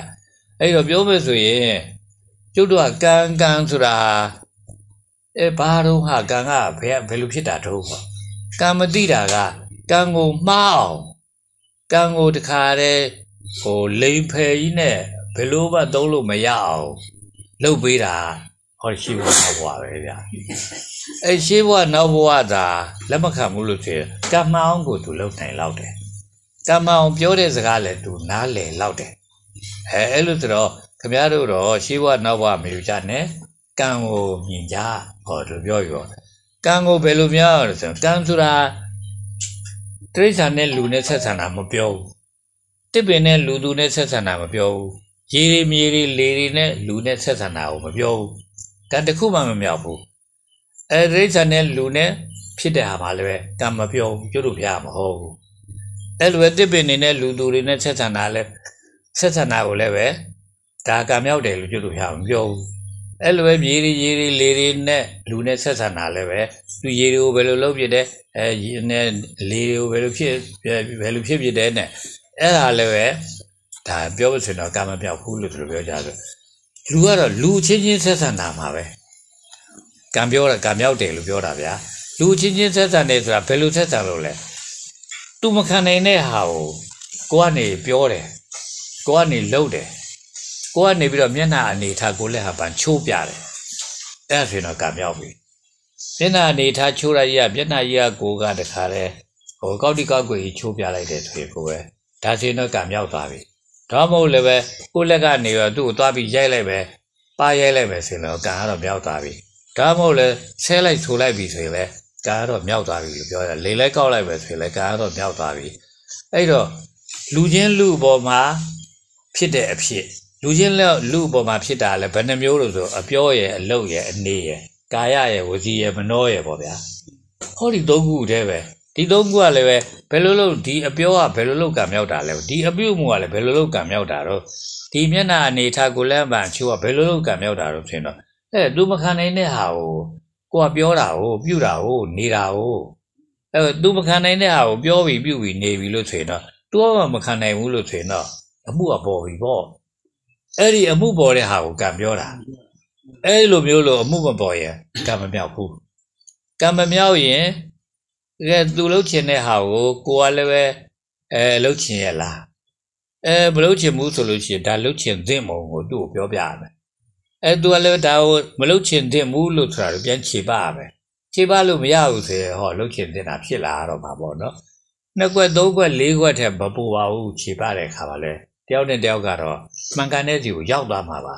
အဲ့တော့ပြောမယ်ဆိုရင်ကျုပ်တို့ကကံကံဆိုတာအဲဘာတော့ဟာကံကဘယ်ဘယ်လိုဖြစ်တာတော့ပေါ့ကံမသိတာကကံကိုမှားအောင်ကံကိုတခါတည်းဟိုလိန်ဖယ်ကြီးနဲ့ဘယ်လိုမှသုံးလို့မရအောင်လုပ်ပေးတာ ဟောရှိဖို့တော့ဘွားပဲဗျအဲရှိဘွားနောက်ဘွားသာလက်မခံဘူးလို့ဆိုရင်ကံမအောင်ကိုသူလုပ်နိုင်လောက်တယ်ကံမအောင်ပြောတဲ့စကားလည်းသူနားလည်လောက်တယ်အဲအဲ့လိုဆိုတော့ခမရတို့တော့ရှိဘွားနောက်ဘွားမယူကြနဲ့ကံကိုမြင်ကြဟောလို့ပြောရောကံကိုဘယ်လိုများရလဲဆိုတော့ကံဆိုတာတိရစ္ဆာန်နဲ့လူနဲ့ဆက်ဆံတာမပြောဘူးတစ်ပင်နဲ့လူသူနဲ့ဆက်ဆံတာမပြောဘူးရေရီမြေရီလေရီနဲ့လူနဲ့ဆက်ဆံတာကိုမပြောဘူး ကံတစ်ခုမှမမြောက်ဘူးအဲတိရစ္ဆာန်နဲ့လူနဲ့ဖြစ်တဲ့ဟာမှလည်းပဲကံမပြောဘူးကျွတ်တို့ဖျားမဟုတ်ဘူးအဲ့လိုပဲတစ်ပင်နေနဲ့လူသူတွေနဲ့ဆက်ဆံတာလည်းဆက်ဆံတာကိုလည်းပဲဒါကံမြောက်တယ်လို့ကျွတ်တို့ဖျားမပြောဘူးအဲ့လိုပဲမြေရီရေရီလေရီနဲ့လူနဲ့ဆက်ဆံတာလည်းပဲသူရေတွေကိုဘယ်လိုလုပ်ဖြစ်တယ်အဲရေနဲ့လေတွေကိုဘယ်လိုဖြစ်ဘယ်လိုဖြစ်ဖြစ်တယ်နဲ့အဲ့ဒါလည်းပဲဒါပြောလို့ဆိုရင်တော့ကာမပြောက်ဘူးလို့သူတို့ပြောကြဆို လူကတော့လူချင်းချင်းဆက်ဆံတာမှာပဲကံပြောတာကံမြောက်တယ်လို့ပြောတာဗျာလူချင်းချင်းဆက်ဆံတယ်ဆိုတာဘယ်လိုဆက်ဆံလို့လဲသူမခံနိုင်တဲ့ဟာကိုကိုကနေပြောတယ်ကိုကနေလှုပ်တယ်ကိုကနေပြီးတော့မျက်နှာအနေထားကိုလက်ဟာပန်ချိုးပြတယ်အဲ့ဒါဆိုရင်တော့ကံမြောက်ပြီမျက်နှာအနေထားချိုးရကြီးကမျက်နှာကြီးကကိုကတခါလဲဟိုကောက်တိကောက်ကွေကြီးချိုးပြလိုက်တယ်ဆိုရင်ကိုပဲဒါဆိုရင်တော့ကံမြောက်သွားပြီ ဒါမှမဟုတ်လည်းပဲကိုလက်ကနေတော့သူ့ကိုသွားပြီးရိုက်လိုက်ပဲပါရိုက်လိုက်ပဲဆိုရင်တော့ကံကတော့မြောက်သွားပြီဒါမှမဟုတ်လည်းဆဲလိုက်ဆိုလိုက်ပြီဆိုရင်လည်းကံကတော့မြောက်သွားပြီလို့ပြောရတယ်လေလိုက်ကောက်လိုက်ပဲဆိုရင်လည်းကံကတော့မြောက်သွားပြီအဲ့တော့လူချင်းလူပေါ်မှာဖြစ်တဲ့အဖြစ်လူချင်းလက်လူပေါ်မှာဖြစ်တာလည်းဘယ်နှမျိုးလို့ဆိုအပြောရဲ့အလုပ်ရဲ့အနေရဲ့ကာယရဲ့ဝစီရဲ့မနှောရဲ့ပေါ့ဗျာဟောဒီသုံးခုတည်းပဲ ဒီသုံးခုကလည်းပဲဘယ်လိုလုပ်ဒီအပြောကဘယ်လိုလုပ်ကံမြောက်တာလဲဒီအပြုတ်မှုကလည်းဘယ်လိုလုပ်ကံမြောက်တာတော့ဒီမျက်နှာအနေထားကိုလည်းပန်ချိုးကဘယ်လိုလုပ်ကံမြောက်တာတော့ဖြစ်တော့အဲသူမခံနိုင်တဲ့ဟာကိုကိုကပြောတာကိုပြုတာကိုနေတာကိုအဲသူမခံနိုင်တဲ့ဟာကိုပြောပြီးပြုပြီးနေပြီးလို့ဆိုရင်တော့သူကမခံနိုင်ဘူးလို့ဆိုရင်တော့အမှုကပေါ်ပြီပေါ့အဲ့ဒီအမှုပေါ်တဲ့ဟာကိုကံပြောတာအဲ့လိုမျိုးလို့အမှုမပေါ်ရင်ကံမမြောက်ဘူးကံမမြောက်ရင် ကဲသူလှုပ်ချင်တဲ့ဟာကိုကိုကလည်းပဲအဲလှုပ်ချင်ရလားအဲမလှုပ်ချင်ဘူးဆိုလို့ရှိရင်ဒါလှုပ်ချင်သင့်မုံကိုသူ့ကိုပြောပြရမယ်အဲသူကလည်းဒါကိုမလှုပ်ချင်သင့်ဘူးလို့ဆိုတာပြန်ခြေပရမယ်ခြေပလို့မရဘူးဆိုရင်ဟောလှုပ်ချင်သင့်တာဖြစ်လာတော့မှာပေါ့နော်နှစ်ကွက်သုံးကွက်လေးကွက်ထက်မပူပါဘူးခြေပတဲ့ခါပါလဲတယောက်နဲ့တယောက်ကတော့မှန်ကန်တဲ့စီကိုရောက်သွားမှာပါ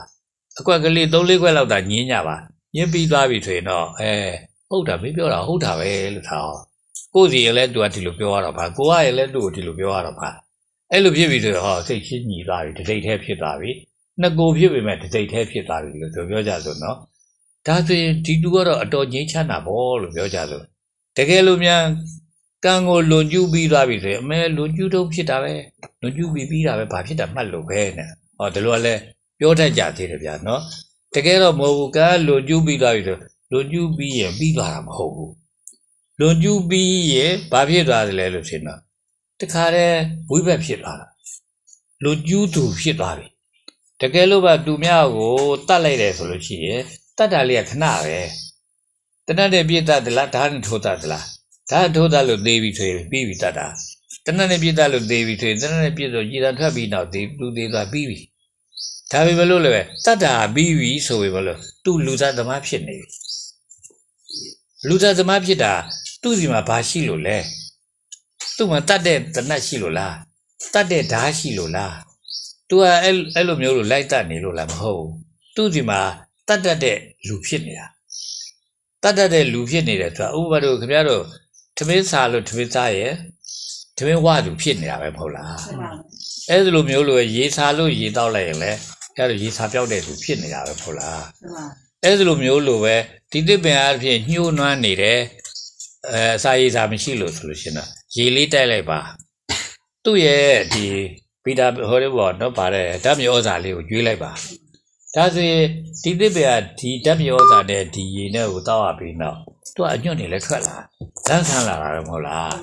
အကွက်ကလေး၃လေးကွက်လောက်သာညင်းကြပါညင်းပြီးသွားပြီဆိုရင်တော့အဲဟုတ်တာမင်းပြောတာဟုတ်တာပဲလို့ထားအောင် ကိုယ်စီရင်လဲသူကဒီလိုပြောရတော့ပါကိုကရင်လဲသူ့ကိုဒီလိုပြောရတော့ပါအဲ့လိုဖြစ်ပြီဆိုတော့ဟောစိတ်ချင်းညီသွားပြီတစိတ်แท้ဖြစ်သွားပြီနှစ်ကိုဖြစ်ပေမဲ့တစိတ်แท้ဖြစ်သွားပြီလို့သူပြောကြဆိုနော်ဒါဆိုရင်ဒီသူကတော့အတော်ငြိမ်းချမ်းတာပေါ့လို့ပြောကြဆိုတကယ်လို့များကံကိုလွန်ကျူးပြီးသွားပြီဆိုရင်အမဲလွန်ကျူးတော့ဖြစ်တာပဲလွန်ကျူးပြီးပြီးတာပဲဘာဖြစ်တာမှတ်လို့ပဲနဲ့ဟောဒီလိုကလည်းပြောတတ်ကြသေးတယ်ဗျာနော်တကယ်တော့မဟုတ်ဘူးကံလွန်ကျူးပြီးသွားပြီဆိုလွန်ကျူးပြီးရင်ပြီးသွားတာမဟုတ်ဘူး လွန်ကျူးပြီးရင်ဘာဖြစ်သွားတယ်လဲလို့ထင်တော့တခါတည်းဝိဘက်ဖြစ်သွားတာလွန်ကျူးသူဖြစ်သွားပြီတကယ်လို့ပါသူများကိုတတ်လိုက်တယ်ဆိုလို့ရှိရင်တတ်တာလေးကခဏပဲတနတ်နဲ့ပြည့်တတ်သလားဓာတ်နဲ့ထိုးတတ်သလားဓာတ်ထိုးတတ်လို့သေးပြီဆိုရင်ပြီးပြီတတ်တာတနတ်နဲ့ပြည့်တတ်လို့သေးပြီဆိုရင်တနတ်နဲ့ပြည့်ဆိုရည်တန်ထွက်ပြီးနောက်သေးလူသေးသွားပြီးပြီဒါပေမဲ့လို့လည်းတတ်တာပြီးပြီဆိုပေမဲ့လို့သူလူသားသမားဖြစ်နေပြီလူသားသမားဖြစ်တာ သူ့စီမှာဘာရှိလို့လဲသူ့မှာတတ်တဲ့တနတ်ရှိလို့လားတတ်တဲ့ဓာတ်ရှိလို့လားသူကအဲ့အဲ့လိုမျိုးလို့လိုက်တတ်နေလို့လားမဟုတ်ဘူးသူ့စီမှာတတ်တတ်တဲ့လူဖြစ်နေတာတတ်တတ်တဲ့လူဖြစ်နေတယ်ဆိုတာဥပမာတို့ခင်ဗျားတို့သမင်းစာလို့သမင်းစားရဲ့သမင်းဝသူဖြစ်နေတာပဲမဟုတ်လားအဲ့ဒီလိုမျိုးလို့ရေစာလို့ရေတောက်လိုက်ရင်လည်းအဲ့လိုရေစာပြောက်တဲ့သူဖြစ်နေတာပဲမဟုတ်လားအဲ့ဒီလိုမျိုးလိုပဲဒီတစ်ပင်အားဖြင့်ညှိုးနွမ်းနေတယ် အဲအစာရည်စာမရှိလို့ဆိုလို့ရှရင်တော့ရေလေးတိုက်လိုက်ပါသူ့ရဲ့ဒီဗီတာဟိုရဘောနော်ဗါတဲ့ဓာတ်မြေဩဇာလေးကိုကျွေးလိုက်ပါဒါဆိုရင်ဒီတစ်ပင်ကဒီဓာတ်မြေဩဇာနဲ့ဒီရေနဲ့ကိုတောက်ရပြီးတော့သူကအညွန့်နေလဲထွက်လာလန်းဆန်းလာတာတော့မဟုတ်လား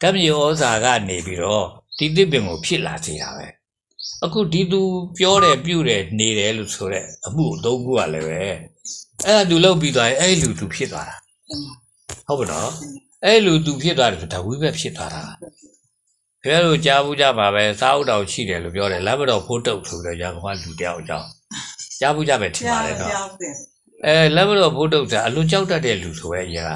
ဓာတ်မြေဩဇာကနေပြီးတော့ဒီတစ်ပင်ကိုဖြစ်လာစေတာပဲအခုဒီသူပြောတယ်ပြုတယ်နေတယ်လို့ဆိုတဲ့အမှုအသုံးခုကလည်းပဲအဲ့ဒါသူလောက်ပြီးသွားရင်အဲ့လူသူဖြစ်သွားတာ ဟုတ်ပါတော့အဲ့လူသူဖြစ်သွားတယ်ဆိုဒါဝိဘက်ဖြစ်သွားတာခင်ဗျားတို့ကြားဘူးကြပါပဲစားဥတော်ရှိတယ်လို့ပြောတယ်လက်မတော်ဖိုးတုတ်ဆိုတော့ရကောင်ကလူတယောက်အကြောင်းကြားဘူးကြပဲထင်ပါလေတော့ကြောက်တယ်အဲလက်မတော်ဖိုးတုတ်ကအလွန်ကြောက်တတ်တဲ့လူဆိုပဲအရာ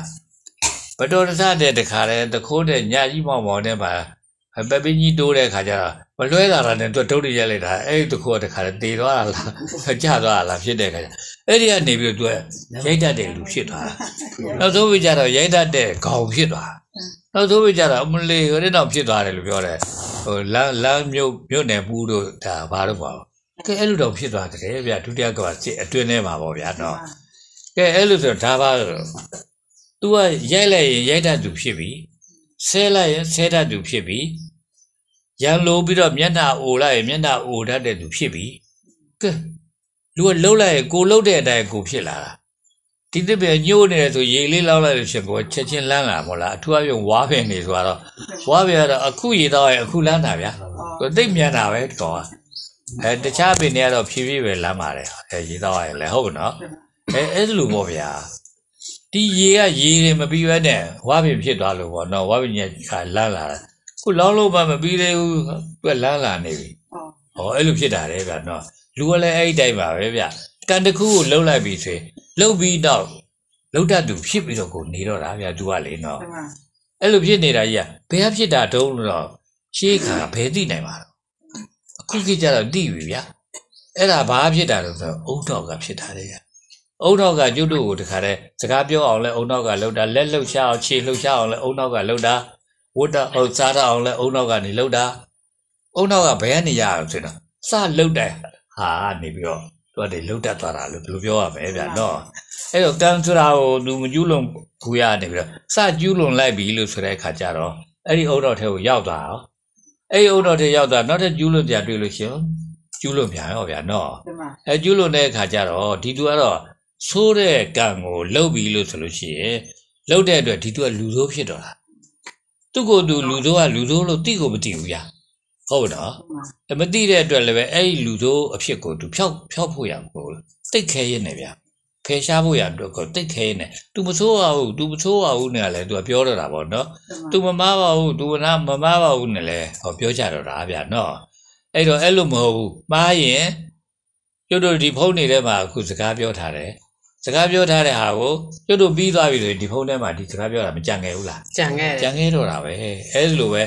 ဘတော်တဆတဲ့တခါတည်းတခိုးတဲ့ညကြီးမောင်မောင်နဲ့ပါပပင်းကြီးတိုးတဲ့ခါကျတော့မလွဲလာတာနဲ့သူတုတ်တရက်လိုက်တာအဲ့ဒီတခိုးကတခါတည်းတေသွားတာလားကြသွားတာလားဖြစ်တဲ့ခါကျ အဲ့ဒီကနေပြီးတော့သူရိုက်တတ်တဲ့လူဖြစ်သွားတာနောက်ဆုံးပြီးကြတော့ရိုက်တတ်တဲ့ခေါင်ဖြစ်သွားနောက်ဆုံးပြီးကြတော့အမလေးဟိုတဲ့တော့ဖြစ်သွားတယ်လို့ပြောတယ်ဟိုလမ်းလမ်းမြို့မြို့နယ်ပူးတို့ဒါဘာလို့ပါကဲအဲ့လိုတော့ဖြစ်သွားတယ်ဗျဒုတိယကကစစ်အတွင်းထဲမှာပေါ့ဗျာနော်ကဲအဲ့လိုဆိုတော့ဒါပါတော့ तू ကရိုက်လိုက်ရင်ရိုက်တတ်သူဖြစ်ပြီဆဲလိုက်ရင်ဆဲတတ်သူဖြစ်ပြီရံလိုပြီးတော့မျက်နှာအိုလိုက်ရင်မျက်နှာအိုတတ်တဲ့သူဖြစ်ပြီကဲ လူကလှုပ်လိုက်ရင်ကိုလှုပ်တဲ့အတိုင်းကိုဖြစ်လာတာဒီတစ်ပဲညှိုးနေတယ်ဆိုရေလေးလောက်လိုက်လို့ရှင်ကိုချက်ချင်းလန်းလာမဟုတ်လားအထူးအပြုံဝါပင်နေဆိုတော့ဝါပင်ကတော့အခုရေတော့ရင်အခုလန်းတာဗျာသူသိပ်မြန်တာပဲကောကအဲတခြားပင်တွေကတော့ဖြည်းဖြည်းပဲလန်းပါတယ်အဲရေတော့ရင်လည်းဟုတ်ကနော်အဲအဲ့လိုပေါ့ဗျာဒီရေကရေတွေမပြီးဘဲနဲ့ဝါပင်ဖြစ်သွားလို့ပေါ့နော်ဝါပင်ကြီးကလန်းလာတာခုလောင်းလို့မှမပြီးသေးဘူးသူကလန်းလာနေပြီ ဟောဟောအဲ့လိုဖြစ်တာလေဗျာနော်လူကလည်းအဲ့ဒီတိုင်းပါပဲဗျာတန်တစ်ခုကိုလှုပ်လိုက်ပြီဆိုရင်လှုပ်ပြီးတော့လှုပ်တတ်သူဖြစ်ပြီးတော့ကိုနေတော့တာဗျာသူကလေနော်ဒီမှာအဲ့လိုဖြစ်နေတာကြီးကဘယ်ကဖြစ်တာတုံးလို့တော့ရှေးခါကဘယ်သိနိုင်မှာတော့အခုခေတ်ကျတော့သိပြီဗျာအဲ့ဒါဘာဖြစ်တာလို့ဆိုတော့အုံတော့ကဖြစ်တာလေဗျာအုံတော့ကကျွတ်တို့ကိုတခါတည်းစကားပြောအောင်လဲအုံတော့ကလှုပ်တာလက်လှုပ်ရှားအောင်ခြေလှုပ်ရှားအောင်လဲအုံတော့ကလှုပ်တာဝတ်တော့ဟုတ်စားတော့အောင်လဲအုံတော့ကနေလှုပ်တာ အုံတော့ကဘယ်ကနေရအောင်ဆိုတော့စလှုပ်တယ်ဟာနေပြီးတော့သူကတည်းလှုပ်တတ်သွားတာလို့ဘယ်လိုပြောရမလဲဗျာနော်အဲ့တော့ကံဆိုတာကိုသူမကျူးလွန်ဘူးရနေပြီးတော့စကျူးလွန်လိုက်ပြီလို့ဆိုတဲ့အခါကျတော့အဲ့ဒီအုတ်တော်ထဲကိုရောက်သွားရောအဲ့ဒီအုတ်တော်ထဲရောက်သွားနောက်ထပ်ကျူးလွန်ပြန်တွေ့လို့ရှိရင်ကျူးလွန်ပြန်ရောဗျာနော်ဒီမှာအဲကျူးလွန်တဲ့အခါကျတော့ဒီသူကတော့ဆိုးတဲ့ကံကိုလှုပ်ပြီလို့ဆိုလို့ရှိရင်လှုပ်တဲ့အတွက်ဒီသူကလူဆိုးဖြစ်တော့တာသူ့ကိုယ်သူလူဆိုးကလူဆိုးလို့တိကိုမတိဘူးဗျာ ဟုတ်တာမသိတဲ့အတွက်လည်းပဲအဲ့ဒီလူတို့အဖြစ်ကိုသူဖြောက်ဖြောက်ဖို့ရကိုတိတ်ခဲရနေဗျဖယ်ရှားဖို့ရအတွက်ကိုတိတ်ခဲရနေသူမဆိုးပါဘူးသူမဆိုးပါဘူးနဲ့လည်းသူကပြောတော့တာပေါ့နော်သူမမပါဘူးသူနာမမပါဘူးနဲ့လည်းဟောပြောကြတော့တာဗျနော်အဲ့တော့အဲ့လိုမဟုတ်ဘူးမှားရင်ကျွတ်တို့ဒီဖုန်းနေထဲမှာအခုစကားပြောထားတယ် စကားပြောထားတဲ့ဟာကိုကျွတ်တို့ပြီးသွားပြီဆိုရင်ဒီဖုန်းထဲမှာဒီစကားပြောတာမကြံခဲ့ဘူးလားကြံခဲ့တယ်ကြံခဲ့တော့တာပဲအဲ့လိုပဲ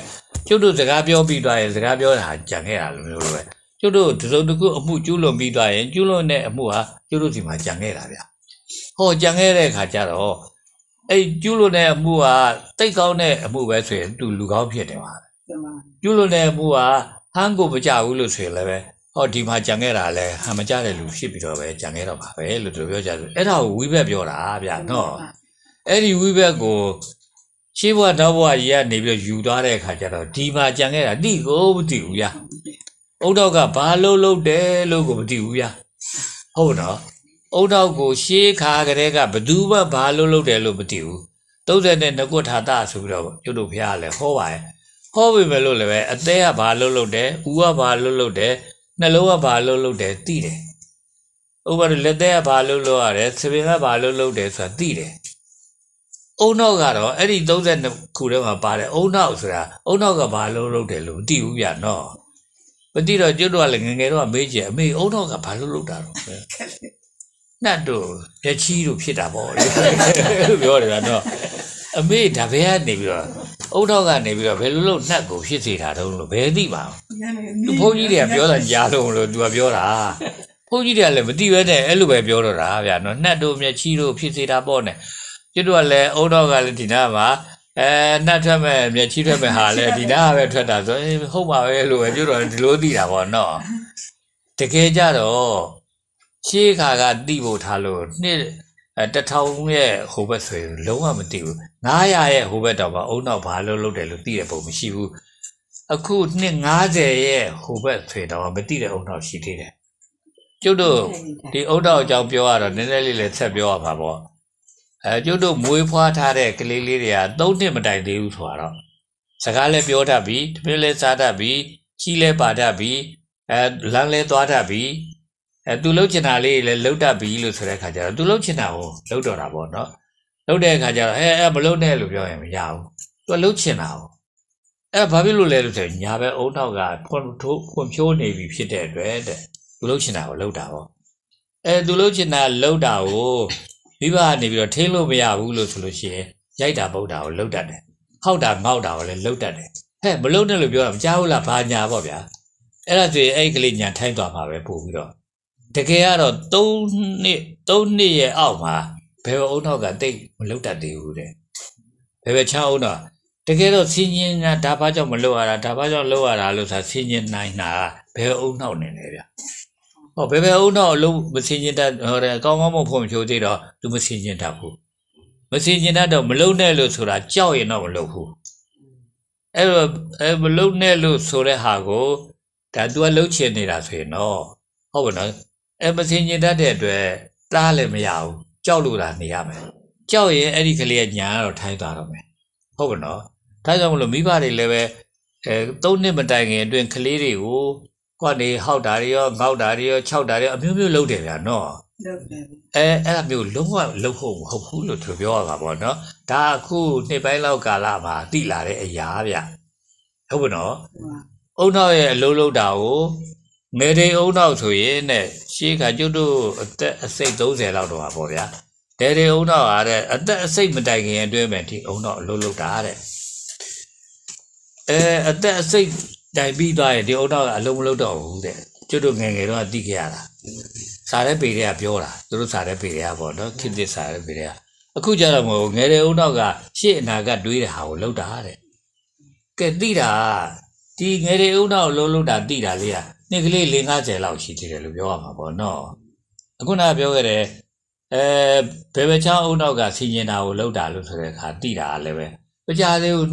ကျွတ်တို့စကားပြောပြီးသွားရင်စကားပြောတာကြံခဲ့တာလိုမျိုးလိုပဲကျွတ်တို့ဒီစုံတစ်ခုအမှုကျူးလွန်ပြီးသွားရင်ကျူးလွန်တဲ့အမှုဟာကျွတ်တို့ဒီမှာကြံခဲ့တာဗျာဟောကြံခဲ့တဲ့အခါကျတော့အဲ့ကျူးလွန်တဲ့အမှုကတိတ်ကောင်းတဲ့အမှုပဲဆိုရင်သူလူကောင်းဖြစ်တယ်ပါဒီမှာကျူးလွန်တဲ့အမှုကဟန်းကိုမကြဘူးလို့ဆိုရင်လည်း ပဲဟောဒီမှာကြံခဲ့တာလဲဟန်မကြတဲ့လူဖြစ်ပြီးတော့ပဲကြံခဲ့တော့ပါပဲလို့သူပြောကြတယ်အဲ့ဒါကိုဝိဘက်ပြောတာဗျာနော်အဲ့ဒီဝိဘက်ကိုရှေးဘဝနောက်ဘဝကြီးကနေပြီးတော့ယူသွားတဲ့အခါကျတော့ဒီမှာကြံခဲ့တာတိကိုမသိဘူးဗျာအုတ်တော့ကဘာလို့လုပ်တယ်လို့ကိုမသိဘူးဗျာဟုတ်နော်အုတ်တော့ကိုရှေးခါကလေးကဘသူမှဘာလို့လုပ်တယ်လို့မသိဘူး30နဲ့ငကုထာတဆိုပြီးတော့ကျွတ်တို့ဖះလည်းဟောပါရဲ့ဟောပြီမဲ့လို့လည်းပဲအသေးကဘာလို့လုပ်တယ်ဦးကဘာလို့လုပ်တယ် နှလုံးကဘာလို့လုပ်တယ်သိတယ်ဥပမာလက်သေးကဘာလို့လုပ်ရတယ်သပင်ကဘာလို့လုပ်တယ်ဆိုတာသိတယ်အုံနောက်ကတော့အဲ့ဒီ32ခုထဲမှာပါတယ်အုံနောက်ဆိုတာအုံနောက်ကဘာလို့လုပ်တယ်လို့မသိဘူးဗျနော်မသိတော့ကျွတ်တို့ကလည်းငယ်ငယ်တော့မေးကြည့်အမေအုံနောက်ကဘာလို့လုပ်တာတော့နှတ်တို့မျက်ချီးတို့ဖြစ်တာပေါ့လေလို့ပြောတယ်ဗျာနော် အမေဒါဘယ်ကနေပြီးတော့အုတ်တော့ကနေပြီးတော့ဘယ်လိုလုပ်နှတ်ကိုဖြစ်စေတာတုံးလို့ဘယ်သိပါ့ညနေသူဘုန်းကြီးတွေကပြောတာကြားလို့လို့သူကပြောတာဘုန်းကြီးတွေကလည်းမသိပဲနဲ့အဲ့လိုပဲပြောတော့တာဗျာနော်နှတ်တို့မျက်ချီးတို့ဖြစ်စေတာပေါ့နဲ့ကျွတ်တို့ကလည်းအုတ်တော့ကလည်းဒီနားမှာအဲနှတ်ထွက်မဲ့မျက်ချီးထွက်မဲ့ဟာလည်းဒီနားကပဲထွက်တာဆိုရင်ဟုတ်ပါပဲလို့ပဲကျွတ်တော့ဒီလိုသိတာပေါ့နော်တကယ်ကြတော့ရှေးခါကတိဖို့ထားလို့နှစ်အဲတစ်ထောင်ရဲ့ဟိုဘက်ဆိုရင်လုံးဝမသိဘူး 900ရဲ့ဟိုဘက်တော့မှအုံနောက်ဘာလို့လုပ်တယ်လို့သိတဲ့ပုံမရှိဘူးအခုနှစ်90ရဲ့ဟိုဘက်ဆိုရင်တော့မသိတဲ့အုံနောက်ရှိသေးတယ်ကျုပ်တို့ဒီအုံနောက်အကြောင်းပြောရတော့နည်းနည်းလေးလည်းဆက်ပြောရပါပေါ့အဲကျုပ်တို့မွေးဖွားထားတဲ့ကလေးလေးတွေက၃နှစ်မတိုင်သေးဘူးဆိုတော့စကားလည်းပြောတတ်ပြီတပည့်လည်းစားတတ်ပြီကြီးလည်းပါတတ်ပြီအဲလမ်းလည်းသွားတတ်ပြီအဲသူလှုပ်ချင်တာလေးလည်းလှုပ်တတ်ပြီလို့ဆိုတဲ့ခါကျတော့သူလှုပ်ချင်တာကိုလှုပ်တော့တာပေါ့နော် လှုပ်တဲ့အခါကျတော့အဲအဲမလှုပ်နဲ့လို့ပြောရင်မရဘူးသူကလှုပ်ချင်တာကိုအဲဘာဖြစ်လို့လဲလို့ဆိုရင်ညာဘက်အုံနောက်ကဖွံ့ထိုးဖွံ့ဖြိုးနေပြီဖြစ်တဲ့အတွက်တဲ့သူလှုပ်ချင်တာကိုလှုပ်တာပေါ့အဲသူလှုပ်ချင်တာလှုပ်တာကိုမိဘကနေပြီးတော့ထိလို့မရဘူးလို့ဆိုလို့ရှိရင်ရိုက်တာပုတ်တာကိုလှုပ်တတ်တယ်ဟောက်တာငေါက်တာကိုလည်းလှုပ်တတ်တယ်ဟဲ့မလှုပ်နဲ့လို့ပြောတာမကြားဘူးလားဘာညာပေါ့ဗျာအဲ့ဒါဆိုရင်အဲ့ဒီကလေးညာထိုင်းသွားမှာပဲပို့ပြီးတော့တကယ်ကတော့3နှစ်3နှစ်ရဲ့အောက်မှာ ဘယ်အုံနောက်ကတိတ်မလှုပ်တတ်သေးဘူးတဲ့ဘယ်ပဲချောင်းအုံတော့တကယ်တော့ဆင်းရင်ကဒါဘာကြောင့်မလှုပ်ရတာဒါဘာကြောင့်လှုပ်ရတာလို့ဆိုဆင်းရင်နိုင်တာဘယ်အုံနောက်နေလဲဗျဟောဘယ်ဘယ်အုံနောက်အလုံးမဆင်းရင်တတ်ဟောတယ်အကောင်းကောင်းမဖို့မချိုးသေးတော့သူမဆင်းရင်တတ်ဘူးမဆင်းရင်တတ်တော့မလှုပ်နဲ့လို့ဆိုတာကြောက်ရင်တော့မလှုပ်ဘူးအဲ့တော့အဲမလှုပ်နဲ့လို့ဆိုတဲ့ဟာကိုဒါ तू ကလှုပ်ချင်နေတာဆိုရင်တော့ဟုတ်ပါနော်အဲမစင်ញင်တတ်တဲ့အတွက်တားလည်းမရဘူး ကြောက်လို့တာနေရမယ်ကြောက်ရင်အဲ့ဒီကလေးကညာတော့ထိုင်းသွားတော့မယ်ဟုတ်ပါနော်ဒါကြောင့်မလို့မိဘတွေလည်းပဲအဲသုံးနှစ်မတိုင်ခင်အတွင်းကလေးတွေကိုကွက်နေဟောက်တာတွေရောငေါက်တာတွေရောခြောက်တာတွေရောအမျိုးမျိုးလုပ်တယ်ဗျာနော်လုပ်တယ်အဲအဲ့ဒါမျိုးလုံးဝလုံးဖို့မဟုတ်ဘူးလို့သူပြောရတာပေါ့နော်ဒါအခုနှစ်ပိုင်းလောက်ကာလမှာတိလာတဲ့အရာဗျဟုတ်ပါနော်အုံနောက်ရဲ့အလုံးလုံးတာကို ငယ်တိန်အုံနောက်ဆိုရင်တဲ့ရှေးခါကျွတ်တို့အသက်အစိတ်30လောက်တော့ပါပေါ့ဗျာဒယ်တိန်အုံနောက်အားတဲ့အသက်အစိတ်မတိုင်ခင်အတွင်းပဲဒီအုံနောက်အလုံးလုံးတာတဲ့အဲအသက်အစိတ်တိုင်ပြီးသွားရင်ဒီအုံနောက်ကအလုံးမလုံးတော့ဘူးတဲ့ကျွတ်တို့ငယ်ငယ်တော့သိခဲ့ရတာစားတဲ့ပေတွေကပြောတာသူတို့စားတဲ့ပေတွေကပေါ့နော်ခေတ်သစ်စားတဲ့ပေတွေကအခုကျတော့မဟုတ်ဘူးငယ်တဲ့အုံနောက်ကရှေ့အနာကတွေးတဲ့ဟာကိုလုံးတာတဲ့ကဲသိတာကဒီငယ်တွေဥနောက်လုံးလုံးတာတိတာလေးอ่ะ နှစ်ကလေး၄50လောက်ရှိသေးတယ်လို့ပြောရမှာပေါ့နော်အခုနကပြောခဲ့တယ်အဲဘယ်ဘချောင်းဥနောက်ကဆင်ញင်တာကိုလောက်တာလို့ဆိုတဲ့အခါတိတာလည်းပဲမကြသေးဘူး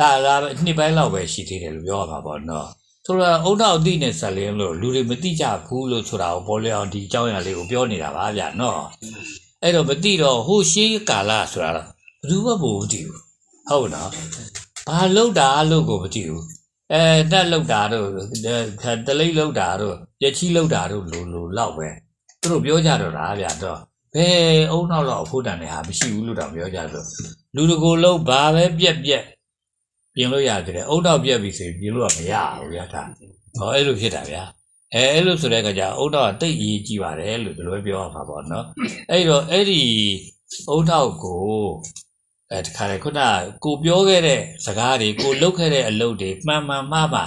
ဒါကနှစ်ပိုင်းလောက်ပဲရှိသေးတယ်လို့ပြောရမှာပေါ့နော်ဆိုတော့ဥနောက်တိနဲ့ဆက်လင်းလို့လူတွေမတိကြဘူးလို့ဆိုတာကိုပေါ်လျောင်းဒီအကြောင်းအရာလေးကိုပြောနေတာပါဗျာနော်အဲ့တော့မတိတော့ဟိုရှိကာလဆိုတာတော့ဘယ်သူမှမဟုတ်ဘူးဟုတ်နော်ဘာလောက်တာလို့ကိုမသိဘူး အဲတက်လောက်တာတို့တလိမ့်လောက်တာတို့ရချီလောက်တာတို့လိုလိုလောက်ပဲသူတို့ပြောကြတော့တာဗျာတော့ဘယ်အုံနောက်တော့အဖို့တန်နေဟာမရှိဘူးလို့တော့ပြောကြဆိုလူတကိုယ်လုံးဘာပဲပြက်ပြက်ပြင်လို့ရတယ်အုံနောက်ပြက်ပြီဆိုရင်ပြင်လို့ကမရဘူးဗျာဒါဟောအဲ့လိုဖြစ်တာဗျာအဲအဲ့လိုဆိုတဲ့အခါကျအုံနောက်ကတိတ်အရေးကြီးပါတယ်လို့ဒီလိုပြောရမှာပေါ့နော်အဲ့တော့အဲ့ဒီအုံနောက်ကို အဲတခါလေခုနကကိုပြောခဲ့တဲ့စကားတွေကိုလုပ်ခဲ့တဲ့အလုပ်တွေမှန်မှန်မှားမှာ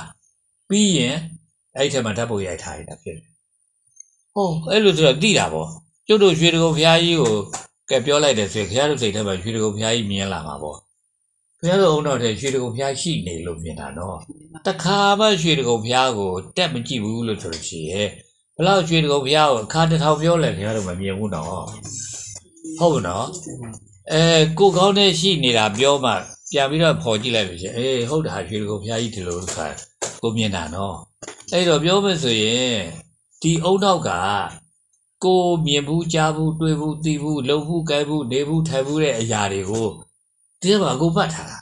ပြီးရင်အဲ့ဒီထက်မှဓာတ်ပုံရိုက်ထားရတာဖြစ်တယ်။ဟောအဲ့လိုဆိုတော့သိတာပေါ့ကျုပ်တို့ရွှေတကုံဘုရားကြီးကိုကဲပြောလိုက်တယ်ဆိုရင်ဘုရားတို့စိတ်ထဲမှာရွှေတကုံဘုရားကြီးမြင်လာမှာပေါ့ဘုရားတို့အုံတော်တဲ့ရွှေတကုံဘုရားရှိနေလို့မြင်တာနော်တခါမှရွှေတကုံဘုရားကိုတက်မကြည့်ဘူးလို့ဆိုလို့ရှိရဲ့ဘလောက်ရွှေတကုံဘုရားကိုအခါတစ်ထောင်ပြောလဲဘုရားတို့မမြင်ဘူးနော်ဟုတ်ကဲ့နော် အဲကိုကောင်းတဲ့ရှိနေတာပြောမှပြန်ပြီးတော့ဖော်ကြည့်လိုက်လို့ရှိရင်အေးဟုတ်တာရွှေကိုဘုရားကြီးဒီလိုဆိုတာကိုမြင်တာနော်အဲ့တော့ပြောမယ်ဆိုရင်ဒီအုံနောက်ကကိုမြင်ဘူးကြားဘူးတွေ့ဘူးသိဘူးလုံဘူးကြိုက်ဘူးနေဘူးထိုင်ဘူးတဲ့အရာတွေကိုဒီမှာကိုမှတ်ထားတာ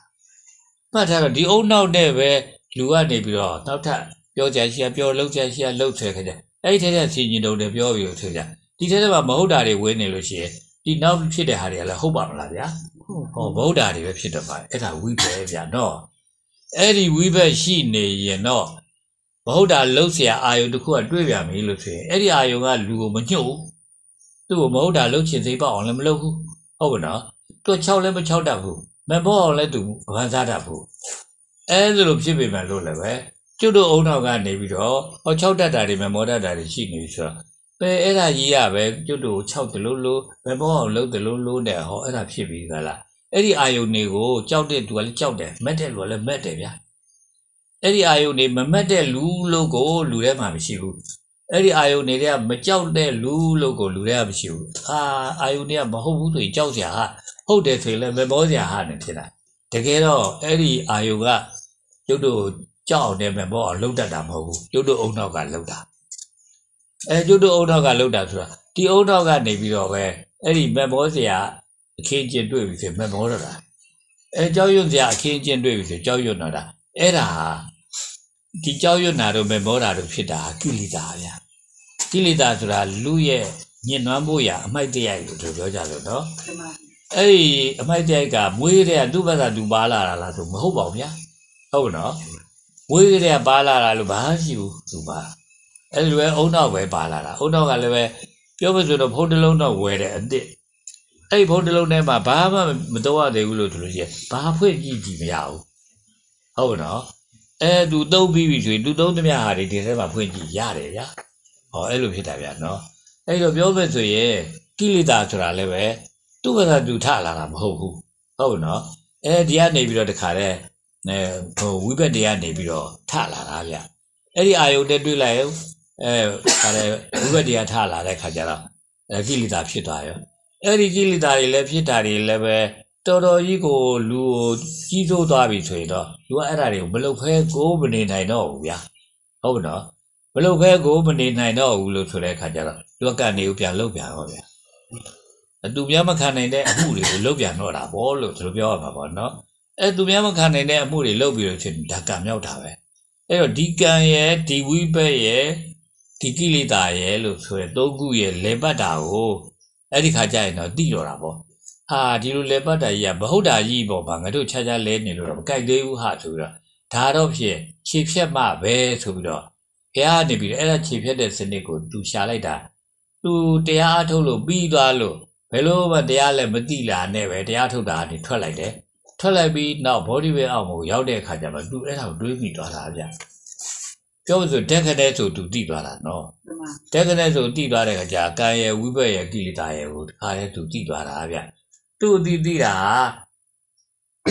မှတ်ထားတော့ဒီအုံနောက်နဲ့ပဲလူကနေပြီးတော့နောက်ထပ်ပြောကြရှိရပြောလှုပ်ကြရှိရလှုပ်ဆွဲခဲ့ကြအဲ့ဒီထဲထဲဆင်ញင်တုံတွေပြောပြီးတော့ဆိုကြဒီထဲထဲမှာမဟုတ်တာတွေဝင်နေလို့ရှိရင် ဒီနောက်ဖြစ်တဲ့ဟာတွေကလည်းဟုတ်ပါမလားဗျာဟောဗုဒ္ဓတွေပဲဖြစ်တော့ပါအဲ့ဒါဝိပဲဗျာနော်အဲ့ဒီဝိဘက်ရှိနေရင်တော့ဗုဒ္ဓလှုပ်เสียအာယုတစ်ခုကတွေ့ပြန်ပြီလို့ဆိုရင်အဲ့ဒီအာယုကလူကိုမညှို့ဘူးသူ့ကိုမဟုတ်တာလှုပ်ချင်စိတ်ပေါအောင်လည်းမလုပ်ဘူးဟုတ်ကဲ့နော်သူချောက်လည်းမချောက်တတ်ဘူးမဘောအောင်လည်းသူမခံစားတတ်ဘူးအဲ့ဒါလိုဖြစ်ပေမဲ့လို့လည်းပဲကျွတ်တို့အုံနောက်ကနေပြီးတော့ဟောချောက်တတ်တာတွေမမောတတ်တာတွေရှိနေပြီဆိုတော့ ပဲအဲ့ဒါကြီးရပဲကျွတ်တို့6တလို့လို့မဘောအောင်လှုပ်တလို့လို့နဲ့ဟောအဲ့ဒါဖြစ်ပြီးသလားအဲ့ဒီအာယုန်တွေကိုကြောက်တဲ့သူကလည်းကြောက်တယ်မက်တဲ့လူကလည်းမက်တယ်ဗျာအဲ့ဒီအာယုန်တွေမမက်တဲ့လူလို့ကိုလူထဲမှာမရှိဘူးအဲ့ဒီအာယုန်တွေကမကြောက်တဲ့လူလို့ကိုလူတွေကမရှိဘူးအာအာယုန်တွေကမဟုတ်ဘူးဆိုရင်ကြောက်စရာဟာဟုတ်တယ်ဆိုရင်လည်းမမောစရာဟာနေဖြစ်တာတကယ်တော့အဲ့ဒီအာယုန်ကကျုပ်တို့ကြောက်အောင်နဲ့မမောအောင်လှုပ်တတ်တာမဟုတ်ဘူးကျုပ်တို့အုံနောက်ကလှုပ်တာ အဲကျုပ်တို့အုံနောက်ကလှုပ်တာဆိုတာဒီအုံနောက်ကနေပြီးတော့ပဲအဲ့ဒီမမောစရာအခင်းကျင်းတွေ့ပြီဆိုမမောတော့တာအဲကြောက်ရွံ့စရာအခင်းကျင်းတွေ့ပြီဆိုကြောက်ရွံ့တော့တာအဲ့ဒါဟာဒီကြောက်ရွံ့တာတို့မမောတာတို့ဖြစ်တာကိလေသာဗျာကိလေသာဆိုတာလူရဲ့ညင်နွမ်းဖို့ရအမိုက်တရိုက်လို့ပြောကြလို့နော်ဒီမှာအဲ့ဒီအမိုက်တရိုက်ကမွေးတဲ့ကသူ့ဘက်ကသူပါလာတာလားဆိုမဟုတ်ပါဘူးဗျာဟုတ်နော်မွေးတဲ့ကပါလာတာလို့ဘာရှိဘူးသူပါ အဲ့လိုပဲအုံနောက်ပဲပါလာတာအုံနောက်ကလည်းပဲပြောမဆိုတော့ဖုန်းတစ်လုံးတော့ဝယ်တယ်အစ်စ်အဲ့ဒီဖုန်းတစ်လုံးထဲမှာဘာမှမတော့ရသေးဘူးလို့သူလို့ရှိရင်ဘာဖွင့်ကြည့်ကြည့်မရဘူးဟုတ်နော်အဲသူသုံးပြီးပြီဆိုရင်သူသုံးသမျှဟာတွေဒီထဲမှာဖွင့်ကြည့်ရတယ်ဗျာဟောအဲ့လိုဖြစ်တာဗျာနော်အဲ့တော့ပြောမယ်ဆိုရင်ကိလေသာဆိုတာလည်းပဲသူ့ဘက်ကသူထလာတာမဟုတ်ဘူးဟုတ်နော်အဲဒီကနေပြီးတော့တခါတည်းအဲဟိုဝိဘက်တရားနေပြီးတော့ထလာတာဗျအဲ့ဒီအာယုန်နဲ့တွေ့လိုက်ရော အဲခါတယ်ဝိဘက်တရားထလာတဲ့ခါကျတော့အဲကိလေသာဖြစ်သွားရောအဲ့ဒီကိလေသာတွေလည်းဖြစ်တာတွေလည်းပဲတော်တော်ကြီးကိုလူကိုကြီးစိုးသွားပြီဆိုရင်တော့လူကအဲ့ဒါတွေကိုမလုပ်ဖဲကိုမနေနိုင်တော့ဘူးဗျာဟုတ်နော်မလုပ်ဖဲကိုမနေနိုင်တော့ဘူးလို့ဆိုတဲ့ခါကျတော့လူကကနေကိုပြန်လုပ်ပြန်တော့ဗျာအတူများမခံနိုင်တဲ့အမှုတွေကိုလုပ်ပြန်တော့တာပေါ့လို့ဒီလိုပြောရမှာပေါ့နော်အဲသူများမခံနိုင်တဲ့အမှုတွေလုပ်ပြီးတော့ချင်းဒါကံမြောက်တာပဲအဲ့တော့ဒီကံရဲ့ဒီဝိဘက်ရဲ့ ဒီကိလေသာရဲ့လို့ဆိုရယ်သုံးခုရဲ့လေပတ်တာကိုအဲ့ဒီခါကျရင်တော့တိတော့တာပေါ့ဟာဒီလိုလေပတ်တာကြီးကဗဟုဒ္ဓကြီးပေါ့ဗျာငါတို့ခြားခြားလဲနေလို့တော့မကြိုက်သေးဘူးဟာဆိုပြီးတော့ဒါတော့ဖြစ်ခြေဖြတ်မှပဲဆိုပြီးတော့ဘုရားကနေပြီးတော့အဲ့ဒါခြေဖြတ်တဲ့စနစ်ကိုသူရှာလိုက်တာသူတရားအထုတ်လို့ပြီးသွားလို့ဘယ်လိုမှတရားလည်းမတိလာနဲ့ပဲတရားထုတ်တာကနေထွက်လိုက်တယ်ထွက်လိုက်ပြီးနောက် body weight အောက်ကိုရောက်တဲ့အခါကျတော့သူအဲ့ဒါကိုတွေးမိသွားတာဗျ ပြောလို့ဆိုတက်ခတဲ့ဆိုသူတိသွားတာနော်ဒီမှာတက်ခတဲ့ဆိုတိသွားတဲ့အခါကျကံရဲ့ဝိဘက်ရဲ့ကိလေသာရဲ့ကိုတခါတည်းသူတိသွားတာဗျသူ့အတိတိတာ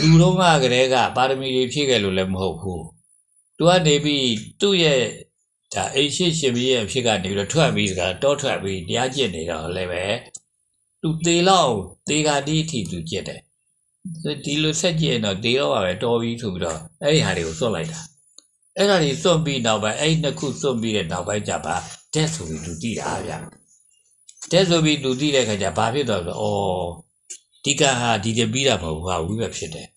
လူတော့ကကလေးကပါရမီတွေဖြည့်ခဲ့လို့လည်းမဟုတ်ဘူးသူကနေပြီးသူ့ရဲ့ဒါအိရှိရှင်မရဲ့ဖြစ်ကနေပြီးတော့ထွက်ပြီးစကားတောထွက်ပြီးတရားကျင့်နေတော့လည်းပဲသူတေလောက်တေကာတိအထိသူကြက်တယ်ဒီလိုဆက်ကြည့်ရင်တော့တေတော့ပါပဲတော်ပြီဆိုပြီးတော့အဲ့ဒီဟာတွေကိုစွတ်လိုက်တာ အဲ့ဒါတွေစွတ်ပြီးနောက်ပိုင်းအဲ့ဒီနှစ်ခုစွတ်ပြီးတဲ့နောက်ပိုင်းကျပါတက်ဆိုပြီးသူတည်တာဗျတက်ဆိုပြီးသူတည်တဲ့ခါကျဘာဖြစ်သွားလဲဆိုတော့ဩဒီကဟာဒီတပြီးတာမဟုတ်ဘူးဟာဝိဘက်ဖြစ်တယ်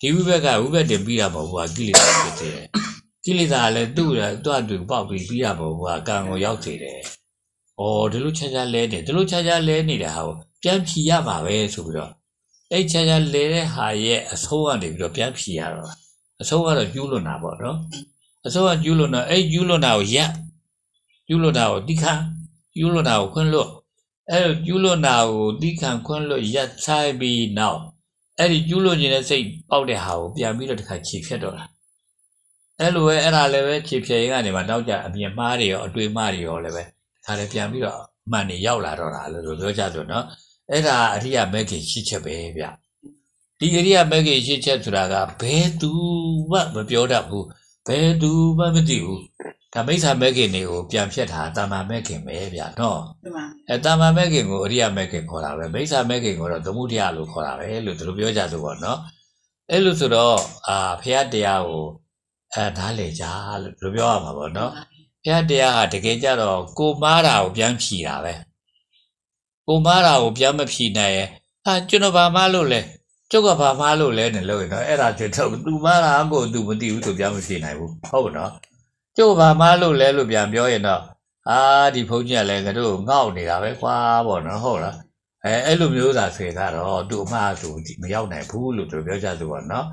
ဒီဝိဘက်ကဝိဘက်တင်ပြီးတာမဟုတ်ဘူးဟာကိလေသာဖြစ်တယ်ကိလေသာကလည်းသူ့ရသူ့အတူပေါက်ပြီးပြီးတာမဟုတ်ဘူးဟာကံကိုရောက်စေတယ်။အော်ဒီလိုခြားခြားလဲနေဒီလိုခြားခြားလဲနေတဲ့ဟာကိုပြန်ဖြီရမှာပဲဆိုပြီးတော့အဲ့ခြားခြားလဲတဲ့ဟာရဲ့အဆုံးကနေပြီးတော့ပြန်ဖြီရတော့တာအဆုံးကတော့ကျူးလွန်တာပေါ့နော်။ အဆုံးကကျူးလွန်တော့အဲ့ကျူးလွန်တာကိုရက်ကျူးလွန်တာကိုတိခါကျူးလွန်တာကိုခွင့်လွတ်အဲ့ကျူးလွန်တာကိုတိခါခွင့်လွတ်ရက်ဆိုင်ပြီးနောက်အဲ့ဒီကျူးလွန်ခြင်းတဲ့စိတ်ပေါက်တဲ့ဟာကိုပြန်ပြီးတော့တစ်ခါခြေဖြတ်တော့တာအဲ့လိုပဲအဲ့ဒါလည်းပဲခြေဖြတ်ရင်ကနေမှနောက်ကြအပြင်မှားတွေရောအတွေ့မှားတွေရောလည်းပဲဒါလည်းပြန်ပြီးတော့အမှန်နေရောက်လာတော့တာလို့ပြောကြဆိုနော်အဲ့ဒါအရိယာမဂ်ကြီးရှိချက်ပဲဗျဒီအရိယာမဂ်ကြီးရှိချက်ဆိုတာကဘယ်သူမှမပြောတတ်ဘူး ဘယ်သူမှမသိဘူးဒါမိစ္ဆာမဂ်ကြီးတွေကိုပြန်ဖြတ်တာတာမာမဂ်ကြီးပဲဗျနော်ဒီမှာအဲတာမာမဂ်ကြီးကိုအရိယာမဂ်ကြီးခေါ်တာပဲမိစ္ဆာမဂ်ကြီးကိုတော့သမုဒယလို့ခေါ်တာပဲလို့ဒီလိုပြောကြဆိုပေါ့နော်အဲ့လိုဆိုတော့အာဖះတရားကိုအဲဓာတ်လေကြလို့ဒီလိုပြောရမှာပေါ့နော်ဘုရားတရားဟာတကယ်ကြတော့ကိုမားတာကိုပြန်ဖြီတာပဲကိုမားတာကိုပြန်မဖြီနိုင်ရဲ့ဟာကျွန်တော်ဘာမားလို့လဲ ကျုပ်ကဘာမားလို့လဲနဲ့လို့ရတော့အဲ့ဒါကျွတ်တော့သူမားတာကို तू မသိဘူးသူပြန်မဖြီနိုင်ဘူးဟုတ်နော်ကျုပ်ကဘာမားလို့လဲလို့ပြန်ပြောရင်တော့အာဒီဘုန်းကြီးကလည်းငါတို့ငေါ့နေတာပဲကွာပေါ့နော်ဟုတ်လားအဲအဲ့လိုမျိုးသာဆွေတာတော့သူ့အမှားသူမရောက်နိုင်ဘူးလို့သူပြောကြသူပေါ့နော်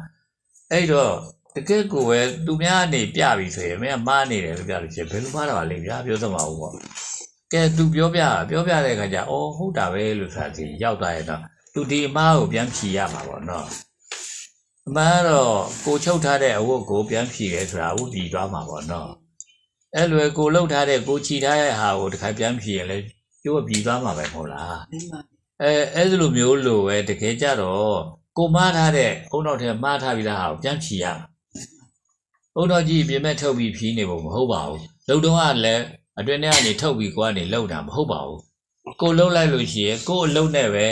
အဲ့တော့တကယ်ကိုပဲသူများနေပြပြီဆိုရင်မင်းကမားနေတယ်လို့ပြလို့ရှိရင်ဘယ်လိုမားတာပါလဲဗျာပြောသမှာဘူးပေါ့ကဲသူပြောပြပြောပြတဲ့အခါကျအော်ဟုတ်တာပဲလို့ဆိုတာဒီရောက်သွားရင်တော့ သူဒီအမားကိုပြန်ဖြီရမှာပေါ့နော်အမားတော့ကိုချုပ်ထားတဲ့အဝတ်ကိုပြန်ဖြီရဲဆိုတာအဝတ်ပြီးသွားမှာပေါ့နော်အဲ့လိုကိုလှုပ်ထားတဲ့ကိုချီထားတဲ့ဟာကိုတစ်ခါပြန်ဖြီရင်လည်းကျိုးပြီးသွားမှာပဲမဟုတ်လားဒီမှာအဲအဲ့ဒီလိုမျိုးလို့ပဲတကယ်ကြတော့ကိုမားထားတဲ့အုံနောက်ထဲမားထားပြီးသားဟာကိုပြန်ဖြီရမှာအုံနောက်ကြီးပြင်မဲ့ထုတ်ပြီးဖြီးနေဖို့မဟုတ်ပါဘူးလုံတော့ကလည်းအတွင်းထဲကနေထုတ်ပြီးကိုကနေလှုပ်တာမဟုတ်ပါဘူးကိုလှုပ်လိုက်လို့ရှိရင်ကိုအလုံးနဲ့ပဲ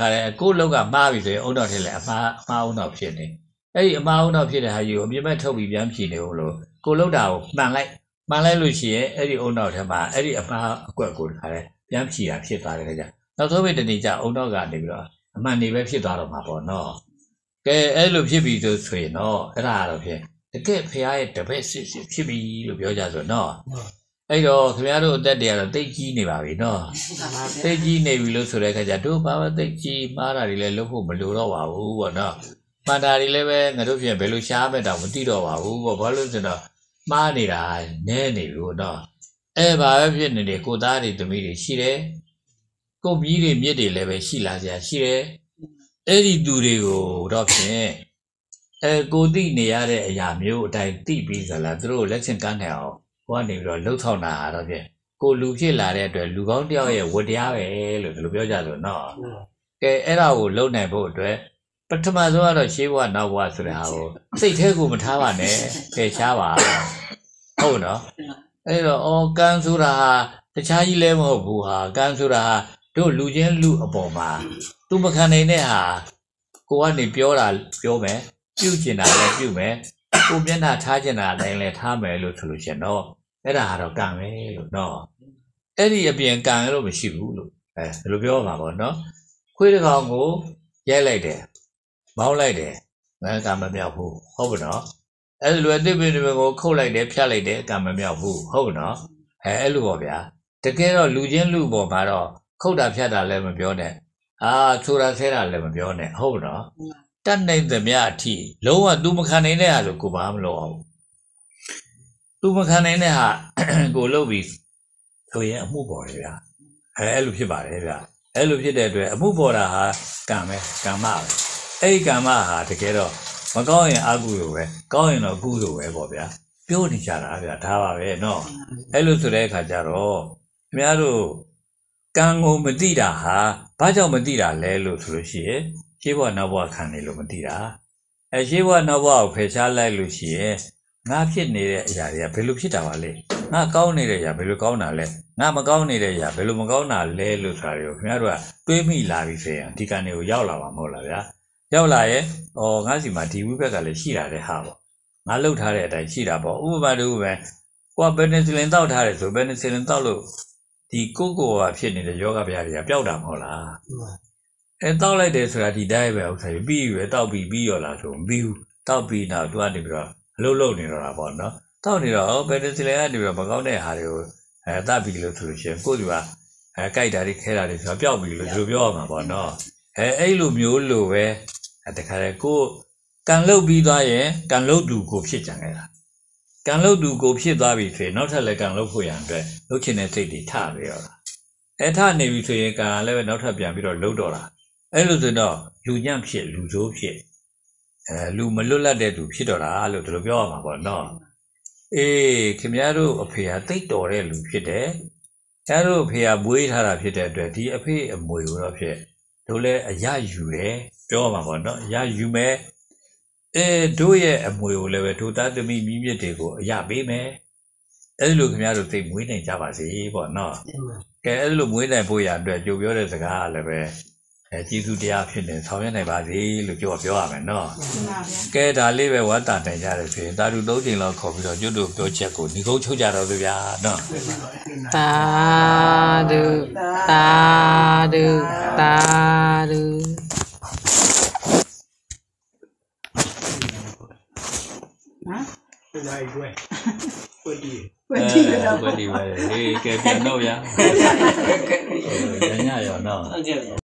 ခါတယ်ကိုလှုပ်ကမှားပြီဆိုရင်အုံတော့ထည့်လိုက်အမှားအမှားအုံတော့ဖြစ်နေအဲ့ဒီအမှားအုံတော့ဖြစ်တဲ့ဟာကြီးကိုအမြင်မဲ့ထုတ်ပြီးပြန်ဖြေနေဦးလို့ကိုလှုပ်တာကိုမှန်လိုက်မှန်လိုက်လို့ရှိရင်အဲ့ဒီအုံတော့ထဲမှာအဲ့ဒီအမှားအကွက်ကိုခါတယ်ပြန်ဖြေတာဖြစ်သွားတယ်ခါကြနောက်ဆုံးပဲတနေ့ကျအုံတော့ကနေပြီးတော့အမှန်နေပဲဖြစ်သွားတော့မှာပေါ့နော်ကဲအဲ့လိုဖြစ်ပြီဆိုဆိုရင်တော့အဲ့ဒါတော့ဖြစ်တကယ်ဖះရဲ့တပည့်စစ်စစ်ဖြစ်ပြီလို့ပြောကြဆိုနော် အဲ့တော့ခင်ဗျားတို့အသက်တွေကတော့တိတ်ကြီးနေပါပြီနော်ဒါပါဗျာသိကြီးနေပြီလို့ဆိုတဲ့အခါကျတို့ဘာမှသိကြီးမှားတာတွေလည်းလုပ်ဖို့မလိုတော့ပါဘူးပေါ့နော်။မှန်တာတွေလည်းပဲငါတို့ပြင်ဘယ်လိုရှားမဲ့တောင်မသိတော့ပါဘူးပေါ့ဘာလို့လဲဆိုတော့မှားနေတာနည်းနေပြီပေါ့နော်။အဲဘာပဲဖြစ်နေတယ်ကိုသားတွေသမီးတွေရှိတယ်။ကိုမြီးတွေမြစ်တွေလည်းပဲရှိလာကြရှိတယ်။အဲ့ဒီသူတွေကိုတော့ဖြင့်အဲကိုသိနေရတဲ့အရာမျိုးအတိုင်းသိပြီးကြလားသူတို့လက်ချင်းကမ်းနိုင်အောင် ကိုကနေပြီးတော့လှုပ်ဆောင်တာတော့ဖြင့်ကိုလူဖြစ်လာတဲ့အတွက်လူကောင်းတယောက်ရဲ့ဝတ္တရားပဲလို့ဒီလိုပြောကြဆိုတော့ကဲအဲ့ဒါကိုလုံနိုင်ဖို့အတွက်ပထမဆုံးကတော့ရှေးဘဝနောက်ဘဝဆိုတဲ့ဟာကိုစိတ်แท้ကိုမထားပါနဲ့ဖယ်ရှားပါဟုတ်နော်အဲ့တော့အော်ကံဆိုတာဟာတခြားကြီးလည်းမဟုတ်ဘူးဟာကံဆိုတာဟာတို့လူချင်းလူအပေါ်မှာသူမခံနိုင်တဲ့ဟာကိုကနေပြောတာပြောမယ်ပြုကျင်တာလည်းပြုမယ်ကိုမျက်နှာထားကျင်တာအတိုင်းလည်းထားမယ်လို့ဆိုလို့ရှင်တော့ အဲ့ဒါကတော့ကံပဲလို့နော်အဲ့ဒီအပြင်ကံလို့မရှိဘူးလို့အဲဘယ်လိုပြောမှာပေါ့နော်ခွေးတစ်ကောင်ကိုရိုက်လိုက်တယ်မောင်းလိုက်တယ်ငါကံမမြောက်ဘူးဟုတ်ပါနော်အဲ့ဒီလိုအသစ်ပင်တွေကိုခုတ်လိုက်တယ်ဖြတ်လိုက်တယ်ကံမမြောက်ဘူးဟုတ်ပါနော်အဲအဲ့လိုပေါ့ဗျာတကယ်တော့လူချင်းလူပေါ်မှာတော့ခုတ်တာဖြတ်တာလည်းမပြောနဲ့အာဆိုတာဆဲတာလည်းမပြောနဲ့ဟုတ်ပါနော်တတ်နိုင်သမျှအထိလုံးဝသူမခံနိုင်တဲ့ဟာဆိုကိုဘာမှမလုပ်အောင် သူမခံနိုင်တဲ့ဟာ ကိုလုပ်ပြီးဆိုရင်အမှုပေါ်တယ်ဗျာအဲအဲ့လိုဖြစ်ပါတယ်ဗျာအဲ့လိုဖြစ်တဲ့အတွက်အမှုပေါ်တာဟာကံပဲကမ္မပဲအဲ့ဒီကမ္မဟာတကယ်တော့မကောင်းရင်အကုသိုလ်ပဲကောင်းရင်တော့ကုသိုလ်ပဲပေါ့ဗျာပြောနေကြတာဗျာဒါပါပဲเนาะအဲ့လိုဆိုတဲ့အခါကျတော့ခင်ဗျားတို့ကံကိုမသိတာဟာဘာကြောင့်မသိတာလဲလို့ဆိုလို့ရှိရင်ရှင်းဘဝနောက်ဘဝခံနေလို့မသိတာအဲရှင်းဘဝနောက်ဘဝကိုဖယ်ရှားလိုက်လို့ရှိရင် ငါဖြစ်နေတဲ့အရာတွေကဘယ်လိုဖြစ်တာပါလဲငါကောင်းနေတဲ့အရာဘယ်လိုကောင်းတာလဲငါမကောင်းနေတဲ့အရာဘယ်လိုမကောင်းတာလဲလို့ဆိုတာတွေကိုခင်ဗျားတို့ကတွေးမိလာပြီဆိုရင်ဒီကံတွေကိုရောက်လာမှာမဟုတ်လားဗျာရောက်လာရဲ့ဩငါစီမှာဒီဝိဘက်ကလည်းရှိတာတဲ့ဟာပေါ့ငါလှုပ်ထားတဲ့အတိုင်းရှိတာပေါ့ဥပမာတူပဲကိုကဘယ်နစီလင်တောက်ထားတယ်ဆိုဘယ်နစီလင်တောက်လို့ဒီကိုကိုကဖြစ်နေတဲ့ယောဂဗျာတွေကပျောက်တာမဟုတ်လားအဲတောက်လိုက်တယ်ဆိုတာဒီတိုင်းပဲဥစ္စာကြီးပြီးရွယ်တောက်ပြီးပြီးရောလားဆိုမပြီးဘူးတောက်ပြီးနောက်သူကနေပြီးတော့ အလုပ်လုပ်နေတော့တာပေါ့နော်တောက်နေတော့ဘယ်တစလဲကနေပြီးတော့မကောင်းတဲ့ဟာတွေကိုအဲတတ်ပြီလို့ဆိုလို့ရှိရင်ကိုယ့်ဒီကအဲကြိုက်တာတွေခဲတာတွေဆိုတော့ပျောက်ပြီလို့ဒီလိုပြောရမှာပေါ့နော်အဲအဲ့လိုမျိုးလိုပဲအဲတခါလေကိုယ်ကံလုတ်ပြီးသွားရင်ကံလုတ်သူကိုဖြစ်ကြံခဲ့တာကံလုတ်သူကိုဖြစ်သွားပြီဆိုရင်နောက်ထပ်လည်းကံလုတ်ဖို့ရန်အတွက်လုတ်ချင်တဲ့စိတ်တွေထပြီးတော့တာအဲထနေပြီဆိုရင်ကံကလည်းပဲနောက်ထပ်ပြန်ပြီးတော့လုတ်တော့တာအဲ့လိုဆိုတော့လူညံ့ဖြစ်လူဆိုးဖြစ် အဲလူမလွတ်လပ်တဲ့သူဖြစ်တော့တာလို့ဒီလိုပြောရမှာပေါ့နော်အေးခင်ဗျားတို့အဖေဟာတိတ်တော်တဲ့လူဖြစ်တယ်အဲတို့အဖေဟာမွေးထားတာဖြစ်တဲ့အတွက်ဒီအဖေအမွေကိုတော့ဖြစ်တို့လည်းအရယူတယ်ပြောရမှာပေါ့နော်အရယူမယ်အဲတို့ရဲ့အမွေကိုလည်းပဲတို့သားသမီးမိမြစ်တွေကိုအရပေးမယ်အဲ့လိုခင်ဗျားတို့သိမွေးနိုင်ကြပါစေပေါ့နော်ကဲအဲ့လိုမွေးနိုင်ဖို့ရအတွက်ကြိုပြောတဲ့စကားကလည်းပဲ အဲကျေးဇူးတရားဖြစ်နေဆောင်ရွက်နိုင်ပါစေလို့ပြောပြောရမယ်နော်မှန်ပါဗျာကဲဒါလေးပဲဝတ်တာတိုင်ကြတယ်ဆိုရင်တာတူသုံးချိန်လောက်ခေါ်ပြီးတော့ကျွတ်တို့ပြောချက်ကိုဒီကုန်းချုပ်ကြတော့ဗျာနော်သာဓုသာဓုသာဓုနော်ဒီလိုက်ွယ်ပွတီဝတ်ကြည့်ရတော့ဝတ်ဒီပဲဟေးကဲပြန်တော့ဗျာညညရောနော်ဟုတ်ကဲ့